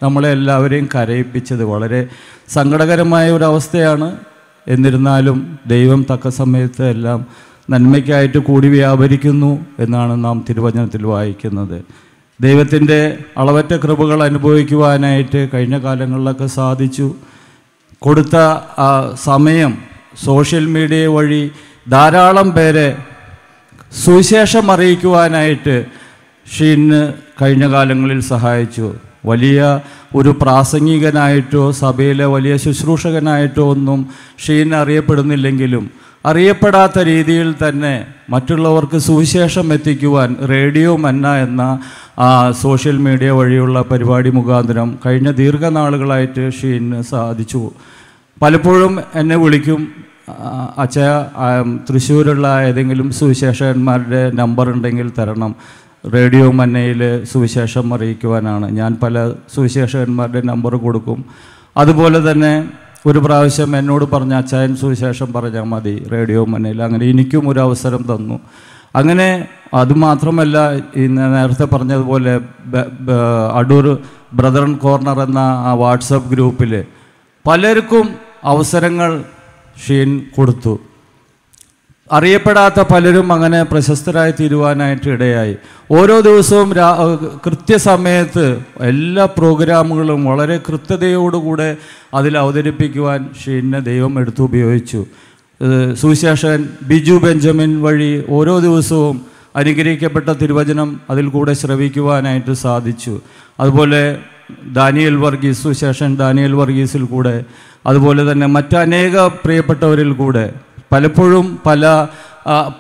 നമ്മളെ എല്ലാവരെയും കരയിപ്പിച്ചത്. വളരെ സങ്കടകരമായ ഒരു അവസ്ഥയാണ്. എന്നിരുന്നാലും ദൈവം തക്ക സമയത്ത് എല്ലാം നന്മയ്ക്കായിട്ട് കൂടി വ്യാപരിക്കുന്നു എന്നാണ് നാം തിരുവചനത്തിൽ വായിക്കുന്നത്. ദൈവത്തിന്റെ അളവറ്റ കൃപകൾ അനുഭവിക്കുവാനായിട്ട് കഴിഞ്ഞ കാലങ്ങളിലൊക്കെ സാധിച്ചു. കൊടുത്ത സമയം സോഷ്യൽ മീഡിയ വഴി ധാരാളം പേരെ സുവിശേഷം അറിയിക്കുവാനായിട്ട് ഷീന് കഴിഞ്ഞ കാലങ്ങളിൽ സഹായിച്ചു. വലിയ ഒരു പ്രാസംഗികനായിട്ടോ സഭയിലെ വലിയ ശുശ്രൂഷകനായിട്ടോ ഒന്നും ഷീൻ അറിയപ്പെടുന്നില്ലെങ്കിലും അറിയപ്പെടാത്ത രീതിയിൽ തന്നെ മറ്റുള്ളവർക്ക് സുവിശേഷം എത്തിക്കുവാൻ റേഡിയോ മന്ന എന്ന സോഷ്യൽ മീഡിയ വഴിയുള്ള പരിപാടി മുഖാന്തരം കഴിഞ്ഞ ദീർഘനാളുകളായിട്ട് ഷീന് സാധിച്ചു. പലപ്പോഴും എന്നെ വിളിക്കും അച്ഛ തൃശ്ശൂരുള്ള ഏതെങ്കിലും സുവിശേഷകന്മാരുടെ നമ്പർ ഉണ്ടെങ്കിൽ തരണം. റേഡിയോ മന്നയിൽ സുവിശേഷം അറിയിക്കുവാനാണ്. ഞാൻ പല സുവിശേഷകന്മാരുടെ നമ്പർ കൊടുക്കും. അതുപോലെ തന്നെ ഒരു പ്രാവശ്യം എന്നോട് പറഞ്ഞ അച്ചായൻ സുവിശേഷം പറഞ്ഞാൽ മതി റേഡിയോ മന്നയിൽ അങ്ങനെ എനിക്കും ഒരു അവസരം തന്നു. അങ്ങനെ അതുമാത്രമല്ല നേരത്തെ പറഞ്ഞതുപോലെ അടൂർ ബ്രദറൻ കോർണർ എന്ന ആ വാട്സപ്പ് ഗ്രൂപ്പിൽ പലർക്കും അവസരങ്ങൾ ഷീൻ കൊടുത്തു. അറിയപ്പെടാത്ത പലരും അങ്ങനെ പ്രശസ്തരായി തീരുവാനായിട്ട് ഇടയായി. ഓരോ ദിവസവും രാ കൃത്യസമയത്ത് എല്ലാ പ്രോഗ്രാമുകളും വളരെ കൃത്യതയോടുകൂടെ അതിൽ അവതരിപ്പിക്കുവാൻ ഷീനെ ദൈവം എടുത്തു ഉപയോഗിച്ചു. സുശേഷൻ ബിജു ബെഞ്ചമിൻ വഴി ഓരോ ദിവസവും അനുഗ്രഹിക്കപ്പെട്ട തിരുവചനം അതിൽ കൂടെ ശ്രവിക്കുവാനായിട്ട് സാധിച്ചു. അതുപോലെ ദാനിയൽ വർഗീസ് സുശേഷൻ ദാനിയൽ വർഗീസിൽ കൂടെ അതുപോലെ തന്നെ മറ്റനേക പ്രിയപ്പെട്ടവരിൽ കൂടെ പലപ്പോഴും പല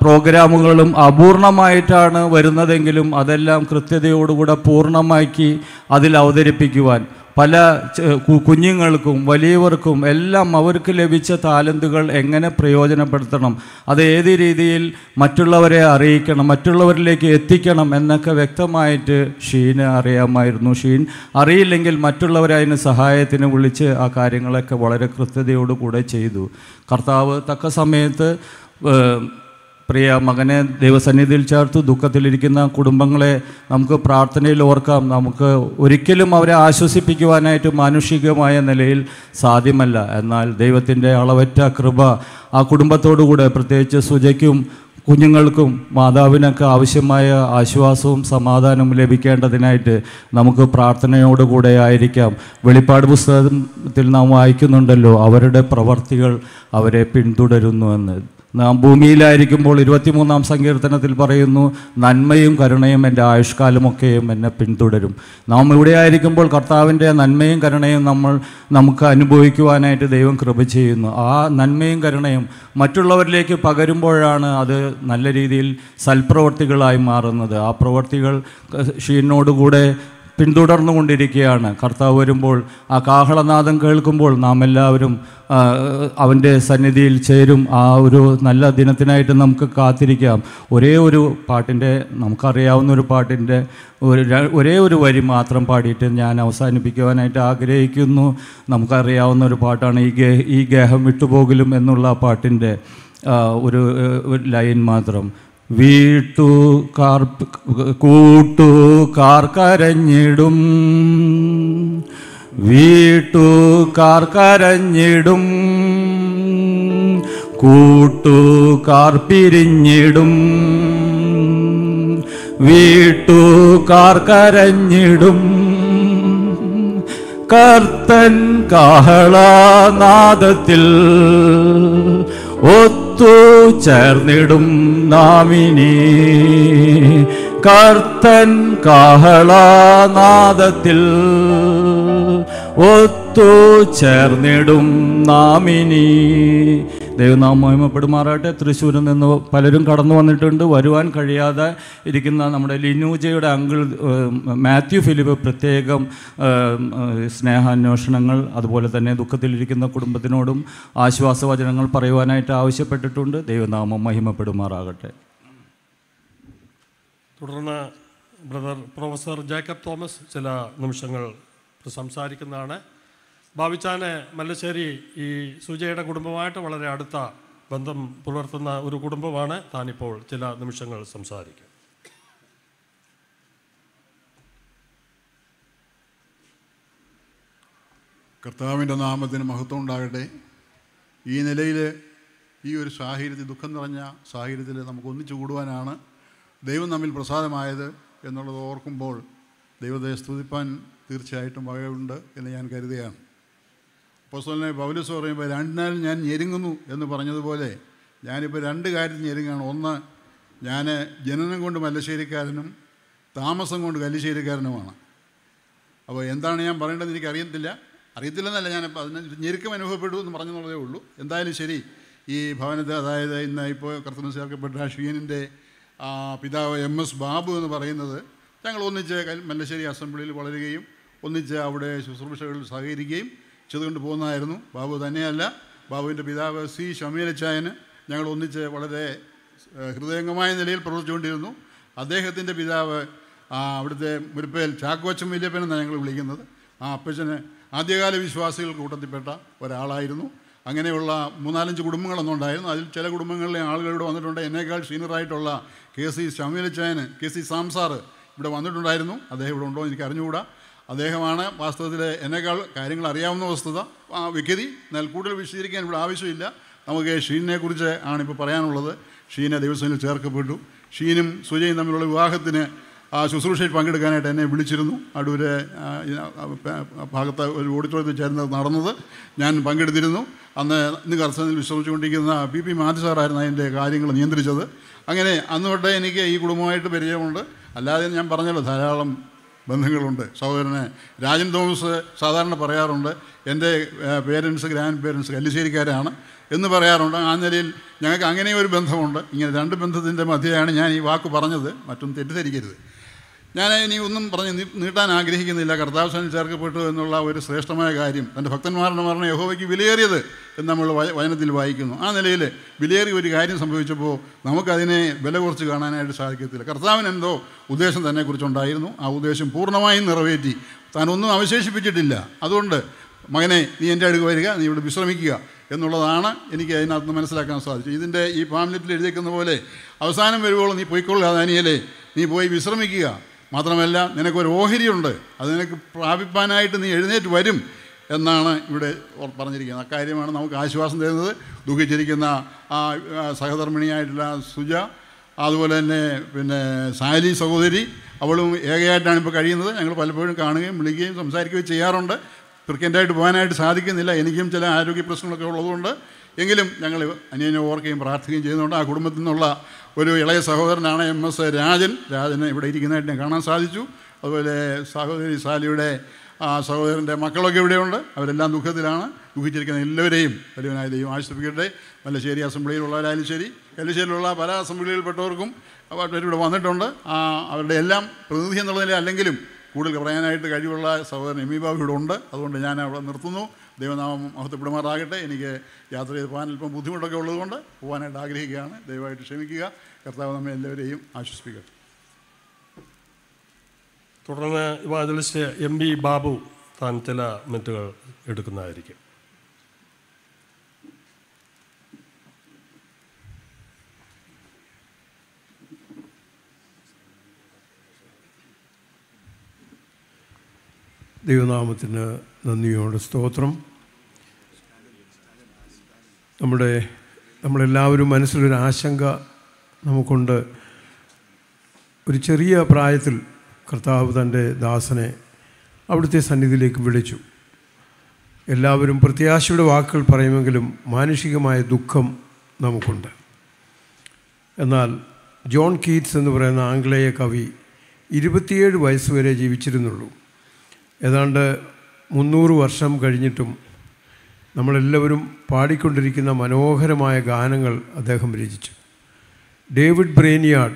പ്രോഗ്രാമുകളും അപൂർണമായിട്ടാണ് വരുന്നതെങ്കിലും അതെല്ലാം കൃത്യതയോടുകൂടെ പൂർണമാക്കി അതിൽ അവതരിപ്പിക്കുവാൻ പല കുഞ്ഞുങ്ങൾക്കും വലിയവർക്കും എല്ലാം അവർക്ക് ലഭിച്ച താലന്തുകൾ എങ്ങനെ പ്രയോജനപ്പെടുത്തണം? അത് ഏത് രീതിയിൽ മറ്റുള്ളവരെ അറിയിക്കണം മറ്റുള്ളവരിലേക്ക് എത്തിക്കണം എന്നൊക്കെ വ്യക്തമായിട്ട് ഷീന് അറിയാമായിരുന്നു. ഷീൻ അറിയില്ലെങ്കിൽ മറ്റുള്ളവരെ അതിന് സഹായത്തിന് വിളിച്ച് ആ കാര്യങ്ങളൊക്കെ വളരെ കൃത്യതയോടുകൂടെ ചെയ്തു. കർത്താവ് തക്ക സമയത്ത് പ്രിയ മകനെ ദൈവസന്നിധിയിൽ ചേർത്ത് ദുഃഖത്തിലിരിക്കുന്ന കുടുംബങ്ങളെ നമുക്ക് പ്രാർത്ഥനയിൽ ഓർക്കാം. നമുക്ക് ഒരിക്കലും അവരെ ആശ്വസിപ്പിക്കുവാനായിട്ട് മാനുഷികമായ നിലയിൽ സാധ്യമല്ല. എന്നാൽ ദൈവത്തിന്റെ അളവറ്റ കൃപ ആ കുടുംബത്തോടുകൂടെ പ്രത്യേകിച്ച് സുജയ്ക്കും കുഞ്ഞുങ്ങൾക്കും മാതാവിനൊക്കെ ആവശ്യമായ ആശ്വാസവും സമാധാനവും ലഭിക്കേണ്ടതിനായിട്ട് നമുക്ക് പ്രാർത്ഥനയോടുകൂടെ ആയിരിക്കാം. വെളിപ്പാട് പുസ്തകത്തിൽ നാം വായിക്കുന്നുണ്ടല്ലോ അവരുടെ പ്രവർത്തികൾ അവരെ പിന്തുടരുന്നു എന്ന്. നാം ഭൂമിയിലായിരിക്കുമ്പോൾ ഇരുപത്തിമൂന്നാം സങ്കീർത്തനത്തിൽ പറയുന്നു നന്മയും കരുണയും എന്റെ ആയുഷ്കാലമൊക്കെയും എന്നെ പിന്തുടരും. നാം ഇവിടെ ആയിരിക്കുമ്പോൾ കർത്താവിന്റെ നന്മയും കരുണയും നമ്മൾ നമുക്ക് അനുഭവിക്കുവാനായിട്ട് ദൈവം കൃപ ചെയ്യുന്നു. ആ നന്മയും കരുണയും മറ്റുള്ളവരിലേക്ക് പകരുമ്പോഴാണ് അത് നല്ല രീതിയിൽ സൽപ്രവർത്തികളായി മാറുന്നത്. ആ പ്രവർത്തികൾ ഷീനോടുകൂടെ പിന്തുടർന്നുകൊണ്ടിരിക്കുകയാണ്. കർത്താവ് വരുമ്പോൾ ആ കാഹളനാദം കേൾക്കുമ്പോൾ നാം എല്ലാവരും അവന്റെ സന്നിധിയിൽ ചേരും. ആ ഒരു നല്ല ദിനത്തിനായിട്ട് നമുക്ക് കാത്തിരിക്കാം. ഒരേ ഒരു പാട്ടിന്റെ നമുക്കറിയാവുന്ന ഒരു പാട്ടിന്റെ ഒരു ഒരേ ഒരു വരി മാത്രം പാടിയിട്ട് ഞാൻ അവസാനിപ്പിക്കുവാനായിട്ട് ആഗ്രഹിക്കുന്നു. നമുക്കറിയാവുന്ന ഒരു പാട്ടാണ് ഈ ഗേ ഈ ഗേഹം വിട്ടുപോകലും എന്നുള്ള പാട്ടിന്റെ ഒരു ലൈൻ മാത്രം. വീട്ടുകാർ കൂട്ടുകാർ കരഞ്ഞിടും വീട്ടു കാർ കരഞ്ഞിടും കൂട്ടു കാർ പിരിഞ്ഞിടും വീട്ടു കാർ കരഞ്ഞിടും കർത്തൻ കാഹളനാദത്തിൽ ഒത്തു ചേർന്നിടും നാമിനി. കർത്തൻ കാഹളനാദത്തിൽ ഒത്തു ചേർന്നിടും നാമിനി. ദൈവനാം മഹിമപ്പെടുമാറാട്ടെ തൃശ്ശൂരിൽ നിന്ന് പലരും കടന്നു വന്നിട്ടുണ്ട്. വരുവാൻ കഴിയാതെ ഇരിക്കുന്ന നമ്മുടെ ലിനൂജയുടെ അങ്കിൾ മാത്യു ഫിലിപ്പ് പ്രത്യേകം സ്നേഹാന്വേഷണങ്ങൾ അതുപോലെ തന്നെ ദുഃഖത്തിലിരിക്കുന്ന കുടുംബത്തിനോടും ആശ്വാസവചനങ്ങൾ പറയുവാനായിട്ട് ആവശ്യപ്പെട്ടിട്ടുണ്ട്. ദൈവനാമം മഹിമപ്പെടുമാറാകട്ടെ.
തുടർന്ന് ബ്രദർ പ്രൊഫസർ ജേക്കബ് തോമസ് ചില നിമിഷങ്ങൾ സംസാരിക്കുന്നതാണ്. ബാബിച്ചാന് മല്ലശ്ശേരി ഈ സുജയുടെ കുടുംബമായിട്ട് വളരെ അടുത്ത ബന്ധം പുലർത്തുന്ന ഒരു കുടുംബമാണ് താനിപ്പോൾ ചില നിമിഷങ്ങൾ സംസാരിക്കും.
കർത്താവിന്റെ നാമത്തിന് മഹത്വം ഉണ്ടാകട്ടെ. ഈ നിലയിൽ ഈ ഒരു സാഹചര്യത്തിൽ ദുഃഖം നിറഞ്ഞ സാഹചര്യത്തിൽ നമുക്ക് ഒന്നിച്ചു കൂടുവാനാണ് ദൈവം നമ്മിൽ പ്രസാദമായത് എന്നുള്ളത് ഓർക്കുമ്പോൾ ദൈവത്തെ സ്തുതിപ്പാൻ തീർച്ചയായിട്ടും വകയുണ്ട് എന്ന് ഞാൻ കരുതുകയാണ്. അപ്പോസ്തലനെ പൗലസ് പറയുമ്പോൾ രണ്ടിനാൽ ഞാൻ ഞെരുങ്ങുന്നു എന്ന് പറഞ്ഞതുപോലെ ഞാനിപ്പോൾ രണ്ട് കാര്യത്തിൽ ഞെരുങ്ങാണ്. ഒന്ന് ഞാൻ ജനനം കൊണ്ട് മല്ലശ്ശേരിക്കാരനും താമസം കൊണ്ട് കല്ലിശ്ശേരിക്കാരനുമാണ്. അപ്പോൾ എന്താണ് ഞാൻ പറയേണ്ടത് എനിക്ക് അറിയത്തില്ല. അറിയത്തില്ലെന്നല്ല ഞാൻ അതിന് ഞെരുക്കം അനുഭവപ്പെട്ടു എന്ന് പറഞ്ഞെന്നുള്ളതേ ഉള്ളൂ. എന്തായാലും ശരി ഈ ഭവനത്തെ അതായത് ഇന്ന് ഇപ്പോൾ കർത്തനം ചേർക്കപ്പെട്ട ഷീനിന്റെ പിതാവ് എം എസ് ബാബു എന്ന് പറയുന്നത് ഞങ്ങൾ ഒന്നിച്ച് മല്ലശ്ശേരി അസംബ്ലിയിൽ വളരുകയും ഒന്നിച്ച് അവിടെ ശുശ്രൂഷകളിൽ സഹകരിക്കുകയും ചെയ്തുകൊണ്ട് പോകുന്നതായിരുന്നു. ബാബു തന്നെയല്ല. ബാബുവിന്റെ പിതാവ് സി ഷമീലച്ചായന് ഞങ്ങൾ ഒന്നിച്ച് വളരെ ഹൃദയംഗമായ നിലയിൽ പ്രവർത്തിച്ചുകൊണ്ടിരുന്നു. അദ്ദേഹത്തിന്റെ പിതാവ് അവിടുത്തെ മുരിപ്പേൽ ചാക്കോച്ചൻ വല്യപ്പൻ എന്നാണ് ഞങ്ങൾ വിളിക്കുന്നത്. ആ അപ്പച്ചന് ആദ്യകാല വിശ്വാസികൾ കൂട്ടത്തിൽപ്പെട്ട ഒരാളായിരുന്നു. അങ്ങനെയുള്ള മൂന്നാലഞ്ച് കുടുംബങ്ങളൊന്നും ഉണ്ടായിരുന്നു. അതിൽ ചില കുടുംബങ്ങളിലെ ആളുകൾ ഇവിടെ വന്നിട്ടുണ്ട്. എന്നേക്കാൾ സീനിയറായിട്ടുള്ള കെ സി ഷമീലച്ചായന് കെ സി സാംസാർ ഇവിടെ വന്നിട്ടുണ്ടായിരുന്നു. അദ്ദേഹം ഇവിടെ ഉണ്ടോ എനിക്ക് അറിഞ്ഞുകൂടാ. അദ്ദേഹമാണ് വാസ്തവത്തിൽ എന്നേക്കാൾ കാര്യങ്ങൾ അറിയാവുന്ന വസ്തുത. വ്യക്തി എന്നാൽ കൂടുതൽ വിശദീകരിക്കാൻ ഇവിടെ ആവശ്യമില്ല. നമുക്ക് ഷീനെ കുറിച്ച് ആണ് ഇപ്പോൾ പറയാനുള്ളത്. ഷീനെ ദിവസങ്ങളിൽ ചേർക്കപ്പെട്ടു. ഷീനും സുജയും തമ്മിലുള്ള വിവാഹത്തിന് ആ ശുശ്രൂഷയിൽ പങ്കെടുക്കാനായിട്ട് എന്നെ വിളിച്ചിരുന്നു. അടൂര് ഭാഗത്ത് ഒരു ഓഡിറ്റോറിയത്തിൽ ചേർന്ന് നടന്നത് ഞാൻ പങ്കെടുത്തിരുന്നു. അന്ന് ഇന്ന് കർശനത്തിൽ വിശ്രമിച്ചുകൊണ്ടിരിക്കുന്ന പി പി മാത്യു സാറായിരുന്നു അതിന്റെ കാര്യങ്ങൾ നിയന്ത്രിച്ചത്. അങ്ങനെ അന്ന് എനിക്ക് ഈ കുടുംബമായിട്ട് പരിചയമുണ്ട്. അല്ലാതെ ഞാൻ പറഞ്ഞല്ലോ ധാരാളം ബന്ധങ്ങളുണ്ട്. സഹോദരന് രാജൻ തോമസ് സാധാരണ പറയാറുണ്ട് എന്റെ പേരൻസ് ഗ്രാൻഡ് പേരൻസ് കല്ലിശ്ശേരിക്കാരാണ് എന്ന് പറയാറുണ്ട്. ആ നിലയിൽ ഞങ്ങൾക്ക് അങ്ങനെ ഒരു ബന്ധമുണ്ട്. ഇങ്ങനെ രണ്ട് ബന്ധത്തിന്റെ മധ്യയാണ് ഞാൻ ഈ വാക്ക് പറഞ്ഞത്. മറ്റൊന്നും തെറ്റിദ്ധരിക്കരുത്. ഞാൻ ഇനി ഒന്നും പറഞ്ഞ് നീട്ടാൻ ആഗ്രഹിക്കുന്നില്ല. കർത്താവസാനം ചേർക്കപ്പെട്ടു എന്നുള്ള ഒരു ശ്രേഷ്ഠമായ കാര്യം. തന്റെ ഭക്തന്മാരുടെ മരണം യഹോവയ്ക്ക് വിലയേറിയത് എന്ന് നമ്മൾ വചനത്തിൽ വായിക്കുന്നു. ആ നിലയിൽ വിലയേറിയ ഒരു കാര്യം സംഭവിച്ചപ്പോൾ നമുക്കതിനെ വില കുറച്ച് കാണാനായിട്ട് സാധിക്കത്തില്ല. കർത്താവിന് എന്തോ ഉദ്ദേശം തന്നെ കുറിച്ചുണ്ടായിരുന്നു ആ ഉദ്ദേശം പൂർണമായും നിറവേറ്റി. താനൊന്നും അവശേഷിപ്പിച്ചിട്ടില്ല. അതുകൊണ്ട് മകനെ നീ എന്റെ അടുക്ക് വരിക നീ ഇവിടെ വിശ്രമിക്കുക എന്നുള്ളതാണ് എനിക്ക് അതിനകത്ത് മനസ്സിലാക്കാൻ സാധിച്ചു ഇതിന്റെ ഈ പാംലെറ്റിൽ എഴുതിയേക്കുന്ന പോലെ അവസാനം വരുമ്പോൾ നീ പോയിക്കൊള്ളുക ദാനിയലേ. നീ പോയി വിശ്രമിക്കുക. മാത്രമല്ല നിനക്കൊരു ഓഹരിയുണ്ട്. അത് നിനക്ക് പ്രാപിപ്പാനായിട്ട് നീ എഴുന്നേറ്റ് വരും എന്നാണ് ഇവിടെ പറഞ്ഞിരിക്കുന്നത്. അക്കാര്യമാണ് നമുക്ക് ആശ്വാസം തരുന്നത്. ദുഃഖിച്ചിരിക്കുന്ന ആ സഹധർമ്മിണിയായിട്ടുള്ള സുജ അതുപോലെ തന്നെ പിന്നെ സാലി സഹോദരി അവളും ഏകയായിട്ടാണ് ഇപ്പോൾ കഴിയുന്നത്. ഞങ്ങൾ പലപ്പോഴും കാണുകയും വിളിക്കുകയും സംസാരിക്കുകയും ചെയ്യാറുണ്ട്. ക്രിക്കറ്റായിട്ട് പോകാനായിട്ട് സാധിക്കുന്നില്ല. എനിക്കും ചില ആരോഗ്യ പ്രശ്നങ്ങളൊക്കെ ഉള്ളതുകൊണ്ട്. എങ്കിലും ഞങ്ങൾ അനിയനെ ഓർക്കുകയും പ്രാർത്ഥിക്കുകയും ചെയ്യുന്നുണ്ട്. ആ കുടുംബത്തിൽ നിന്നുള്ള ഒരു ഇളയ സഹോദരനാണ് എം എസ് രാജൻ. രാജന് ഇവിടെ ഇരിക്കുന്നതായിട്ട് ഞാൻ കാണാൻ സാധിച്ചു. അതുപോലെ സഹോദരി സാലിയുടെ സഹോദരന്റെ മക്കളൊക്കെ ഇവിടെയുണ്ട്. അവരെല്ലാം ദുഃഖത്തിലാണ്. ദുഃഖിച്ചിരിക്കുന്ന എല്ലാവരെയും വലിയവനായ ദൈവം ആശ്വസിപ്പിക്കട്ടെ മല്ലശ്ശേരി അസംബ്ലിയിലുള്ളവരായാലും ശരി എല്ലശ്ശേരിയിലുള്ള പല അസംബ്ലിയിൽപ്പെട്ടവർക്കും ഇവിടെ വന്നിട്ടുണ്ട്. അവരുടെ എല്ലാം പ്രതിനിധി എന്നുള്ളതിൽ അല്ലെങ്കിലും കൂടുതൽ പറയാനായിട്ട് കഴിവുള്ള സഹോദരൻ എം ഇ ബാബു ഇവിടെ ഉണ്ട്. അതുകൊണ്ട് ഞാൻ അവിടെ നിർത്തുന്നു. ദൈവനാമം മഹത്വപ്പെടുമാറാകട്ടെ. എനിക്ക് യാത്ര ചെയ്ത് പോകാൻ അല്പം ബുദ്ധിമുട്ടൊക്കെ ഉള്ളതുകൊണ്ട് പോകാനായിട്ട് ആഗ്രഹിക്കുകയാണ്. ദയവായിട്ട് ക്ഷമിക്കുക. കർത്താവ് നമ്മെ എല്ലാവരെയും ആശ്വസിപ്പിക്കട്ടെ.
തുടർന്ന് ഇവാഞ്ചലിസ്റ്റ് എം ബി ബാബു താൻ ചില മിനിറ്റുകൾ എടുക്കുന്നതായിരിക്കും.
ദൈവനാമത്തിന് നന്ദിയോടെ സ്തോത്രം. നമ്മുടെ നമ്മളെല്ലാവരും മനസ്സിലൊരു ആശങ്ക നമുക്കുണ്ട്. ഒരു ചെറിയ പ്രായത്തിൽ കർത്താവ് തന്റെ ദാസനെ അവിടുത്തെ സന്നിധിയിലേക്ക് വിളിച്ചു. എല്ലാവരും പ്രത്യാശയുടെ വാക്കുകൾ പറയുമെങ്കിലും മാനുഷികമായ ദുഃഖം നമുക്കുണ്ട്. എന്നാൽ ജോൺ കീറ്റ്സ് എന്ന് പറയുന്ന ആംഗ്ലേയ കവി ഇരുപത്തിയേഴ് വയസ്സ് വരെ ജീവിച്ചിരുന്നുള്ളൂ. ഏതാണ്ട് മുന്നൂറ് വർഷം കഴിഞ്ഞിട്ടും നമ്മളെല്ലാവരും പാടിക്കൊണ്ടിരിക്കുന്ന മനോഹരമായ ഗാനങ്ങൾ അദ്ദേഹം രചിച്ചു. ഡേവിഡ് ബ്രേനിയാഡ്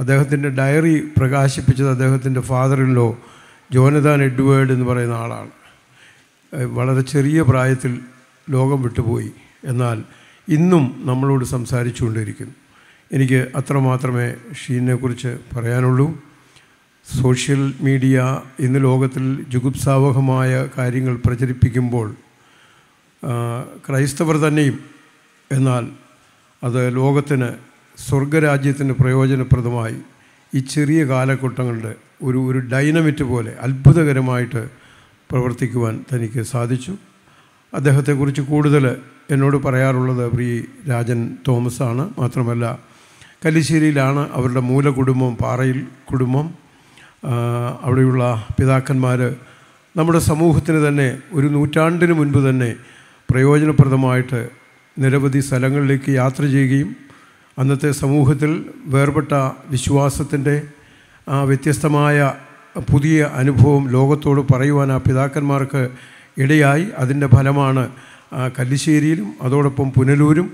അദ്ദേഹത്തിന്റെ ഡയറി പ്രകാശിപ്പിച്ചത് അദ്ദേഹത്തിന്റെ ഫാദറിലോ ജോനതാൻ എഡ്വേർഡ് എന്ന് പറയുന്ന ആളാണ്. വളരെ ചെറിയ പ്രായത്തിൽ ലോകം വിട്ടുപോയി. എന്നാൽ ഇന്നും നമ്മളോട് സംസാരിച്ചുകൊണ്ടിരിക്കുന്നു. എനിക്ക് അത്രമാത്രമേ ഷീനെക്കുറിച്ച് പറയാനുള്ളൂ. സോഷ്യൽ മീഡിയ ഇന്ന് ലോകത്തിൽ ജുഗുപ്സാവഹമായ കാര്യങ്ങൾ പ്രചരിപ്പിക്കുമ്പോൾ ക്രൈസ്തവർ തന്നെയും എന്നാൽ അത് ലോകത്തിന് സ്വർഗരാജ്യത്തിന് പ്രയോജനപ്രദമായി ഈ ചെറിയ കാലഘട്ടങ്ങളുടെ ഒരു ഒരു ഡൈനമിറ്റ് പോലെ അത്ഭുതകരമായിട്ട് പ്രവർത്തിക്കുവാൻ തനിക്ക് സാധിച്ചു. അദ്ദേഹത്തെക്കുറിച്ച് കൂടുതൽ എന്നോട് പറയാറുള്ളത് പ്രി രാജൻ തോമസ് ആണ് മാത്രമല്ല കല്ലിശ്ശേരിയിലാണ് അവരുടെ മൂലകുടുംബം പാറയിൽ കുടുംബം. അവിടെയുള്ള പിതാക്കന്മാർ നമ്മുടെ സമൂഹത്തിന് തന്നെ ഒരു നൂറ്റാണ്ടിന് മുൻപ് തന്നെ പ്രയോജനപ്രദമായിട്ട് നിരവധി സ്ഥലങ്ങളിലേക്ക് യാത്ര ചെയ്യുകയും അന്നത്തെ സമൂഹത്തിൽ വേർപെട്ട വിശ്വാസത്തിന്റെ ആ വ്യത്യസ്തമായ പുതിയ അനുഭവം ലോകത്തോട് പറയുവാൻ ആ പിതാക്കന്മാർക്ക് ഇടയായി. അതിന്റെ ഫലമാണ് കല്ലിശ്ശേരിയിലും അതോടൊപ്പം പുനലൂരും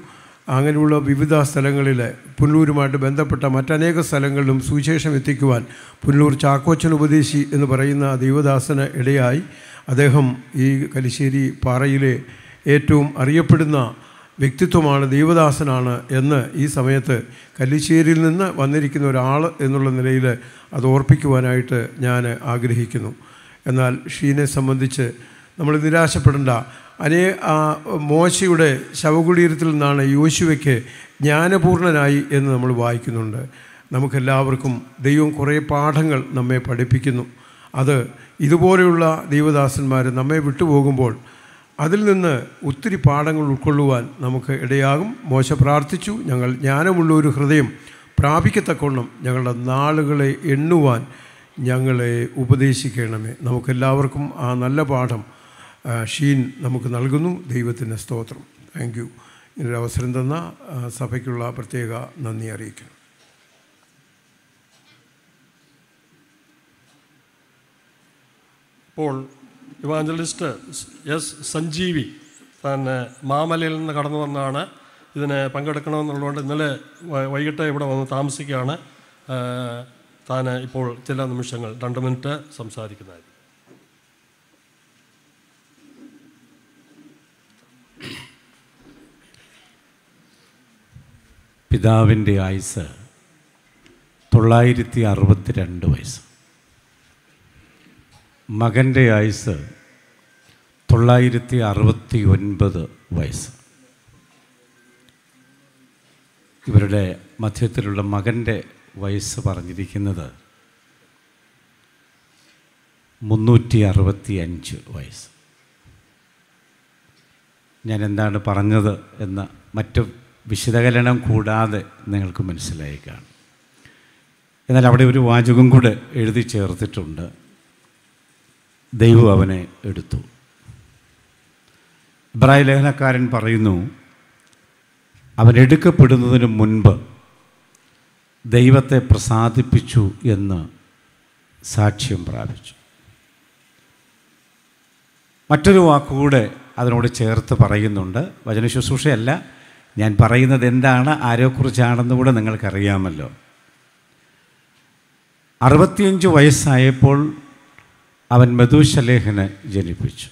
അങ്ങനെയുള്ള വിവിധ സ്ഥലങ്ങളിൽ പുനലൂരുമായിട്ട് ബന്ധപ്പെട്ട മറ്റനേക സ്ഥലങ്ങളിലും സുവിശേഷം എത്തിക്കുവാൻ പുനലൂർ ചാക്കോച്ചൻ ഉപദേശി എന്ന് പറയുന്ന ദൈവദാസന് ഇടയായി അദ്ദേഹം ഈ കലിശ്ശേരി പാറയിലെ ഏറ്റവും അറിയപ്പെടുന്ന വ്യക്തിത്വമാണ് ദൈവദാസനാണ് എന്ന് ഈ സമയത്ത് കല്ലിശ്ശേരിയിൽ നിന്ന് വന്നിരിക്കുന്ന ഒരാൾ എന്നുള്ള നിലയിൽ അത് ഓർപ്പിക്കുവാനായിട്ട് ഞാൻ ആഗ്രഹിക്കുന്നു. എന്നാൽ ഷീനെ സംബന്ധിച്ച് നമ്മൾ നിരാശപ്പെടേണ്ട. അനേ ആ മോശയുടെ ശവകുടീരത്തിൽ നിന്നാണ് യോശുവയ്ക്ക് ജ്ഞാനപൂർണനായി എന്ന് നമ്മൾ വായിക്കുന്നുണ്ട്. നമുക്കെല്ലാവർക്കും ദൈവം കുറേ പാഠങ്ങൾ നമ്മെ പഠിപ്പിക്കുന്നു. അത് ഇതുപോലെയുള്ള ദൈവദാസന്മാർ നമ്മെ വിട്ടുപോകുമ്പോൾ അതിൽ നിന്ന് ഒത്തിരി പാഠങ്ങൾ ഉൾക്കൊള്ളുവാൻ നമുക്ക് ഇടയാകും. മോശ പ്രാർത്ഥിച്ചു. ഞങ്ങൾ ജ്ഞാനമുള്ള ഒരു ഹൃദയം പ്രാപിക്കത്തക്കവണ്ണം ഞങ്ങളുടെ നാളുകളെ എണ്ണുവാൻ ഞങ്ങളെ ഉപദേശിക്കണമേ. നമുക്കെല്ലാവർക്കും ആ നല്ല പാഠം ഷീൻ നമുക്ക് നൽകുന്നു. ദൈവത്തിന്റെ സ്തോത്രം. താങ്ക് യു ഇങ്ങനൊരു അവസരം തന്ന സഭയ്ക്കുള്ള പ്രത്യേക നന്ദി അറിയിക്കുന്നു.
ഇപ്പോൾ ഇവാഞ്ചലിസ്റ്റ് എസ് സഞ്ജീവി തന്നെ മാമലയിൽ നിന്ന് കടന്നു വന്നാണ് ഇതിന് പങ്കെടുക്കണമെന്നുള്ളതുകൊണ്ട് ഇന്നലെ വൈകിട്ട് ഇവിടെ വന്ന് താമസിക്കുകയാണ്. താൻ ഇപ്പോൾ ചില നിമിഷങ്ങൾ രണ്ട് മിനിറ്റ് സംസാരിക്കുന്നതായിരിക്കും.
പിതാവിന്റെ ആയുസ് തൊള്ളായിരത്തി അറുപത്തി രണ്ട് വയസ്സ്. മകന്റെ ആയുസ് തൊള്ളായിരത്തി അറുപത്തി ഒൻപത് വയസ്സ്. ഇവരുടെ മധ്യത്തിലുള്ള മകന്റെ വയസ്സ് പറഞ്ഞിരിക്കുന്നത് മുന്നൂറ്റി അറുപത്തി അഞ്ച് വയസ്സ്. ഞാൻ എന്താണ് പറഞ്ഞത് എന്ന് മറ്റു വിശദകലനം കൂടാതെ നിങ്ങൾക്ക് മനസ്സിലായി എന്നാൽ അവിടെ ഒരു വാചകം കൂടെ എഴുതി ചേർത്തിട്ടുണ്ട്. ദൈവം അവനെ എടുത്തു. ഇബ്രാഹിം ലേഖനക്കാരൻ പറയുന്നു അവൻ എടുക്കപ്പെടുന്നതിന് മുൻപ് ദൈവത്തെ പ്രസാദിപ്പിച്ചു എന്ന് സാക്ഷ്യം പ്രാപിച്ചു. മറ്റൊരു വാക്കുകൂടെ അതിനോട് ചേർത്ത് പറയുന്നുണ്ട്. വചന ശുശ്രൂഷയല്ല ഞാൻ പറയുന്നത് എന്താണ് ആരെക്കുറിച്ചാണെന്ന് കൂടെ നിങ്ങൾക്കറിയാമല്ലോ. അറുപത്തിയഞ്ച് വയസ്സായപ്പോൾ അവൻ മധുശലേഹനെ ജനിപ്പിച്ചു.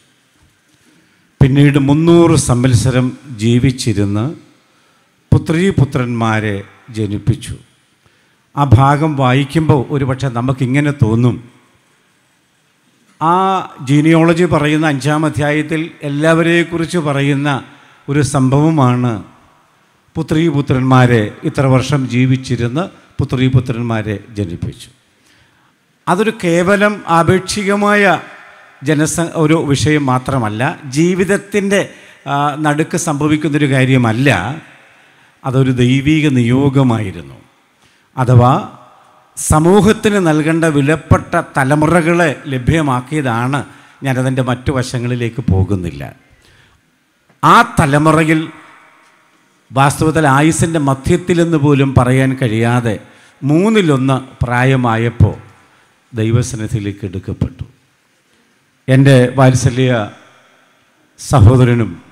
പിന്നീട് മുന്നൂറ് സംവത്സരം ജീവിച്ചിരുന്ന് പുത്രീപുത്രന്മാരെ ജനിപ്പിച്ചു. ആ ഭാഗം വായിക്കുമ്പോൾ ഒരുപക്ഷെ നമുക്കിങ്ങനെ തോന്നും. ആ ജീനിയോളജി പറയുന്ന അഞ്ചാം അധ്യായത്തിൽ എല്ലാവരെയും കുറിച്ച് പറയുന്ന ഒരു സംഭവമാണ് പുത്രീപുത്രന്മാരെ ഇത്ര വർഷം ജീവിച്ചിരുന്ന് പുത്രീപുത്രന്മാരെ ജനിപ്പിച്ചു. അതൊരു കേവലം ആപേക്ഷികമായ ജനസ ഒരു വിഷയം മാത്രമല്ല ജീവിതത്തിന്റെ നടുക്ക് സംഭവിക്കുന്നൊരു കാര്യമല്ല അതൊരു ദൈവീക നിയോഗമായിരുന്നു. അഥവാ സമൂഹത്തിന് നൽകേണ്ട വിലപ്പെട്ട തലമുറകളെ ലഭ്യമാക്കിയതാണ് ഞാനതിന്റെ മറ്റു വശങ്ങളിലേക്ക് പോകുന്നില്ല. ആ തലമുറയിൽ വാസ്തവത്തിൽ ആയുസിന്റെ മധ്യത്തിലെന്ന് പോലും പറയാൻ കഴിയാതെ മൂന്നിലൊന്ന് പ്രായമായപ്പോൾ ദൈവസന്നിധിയിലേക്ക് എടുക്കപ്പെട്ടു. എന്റെ വാത്സല്യ സഹോദരനും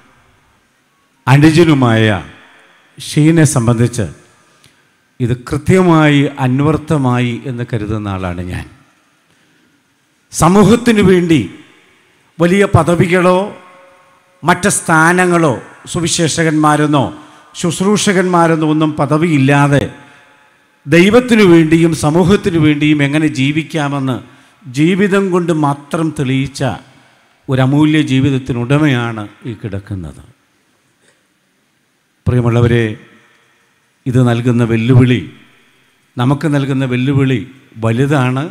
അനുജനുമായ ഷീനെ സംബന്ധിച്ച് ഇത് കൃത്യമായി അന്വർത്ഥമായി എന്ന് കരുതുന്ന ആളാണ് ഞാൻ. സമൂഹത്തിനു വേണ്ടി വലിയ പദവികളോ മറ്റ് സ്ഥാനങ്ങളോ സുവിശേഷകന്മാരെന്നോ ശുശ്രൂഷകന്മാരെന്നോ ഒന്നും പദവിയില്ലാതെ ദൈവത്തിനു വേണ്ടിയും സമൂഹത്തിനു വേണ്ടിയും എങ്ങനെ ജീവിക്കാമെന്ന് ജീവിതം കൊണ്ട് മാത്രം തെളിയിച്ച ഒരു അമൂല്യ ജീവിതത്തിനുടമയാണ് ഈ കിടക്കുന്നത്. പ്രിയമുള്ളവരെ ഇത് നൽകുന്ന വെല്ലുവിളി നമുക്ക് നൽകുന്ന വെല്ലുവിളി വലുതാണ്.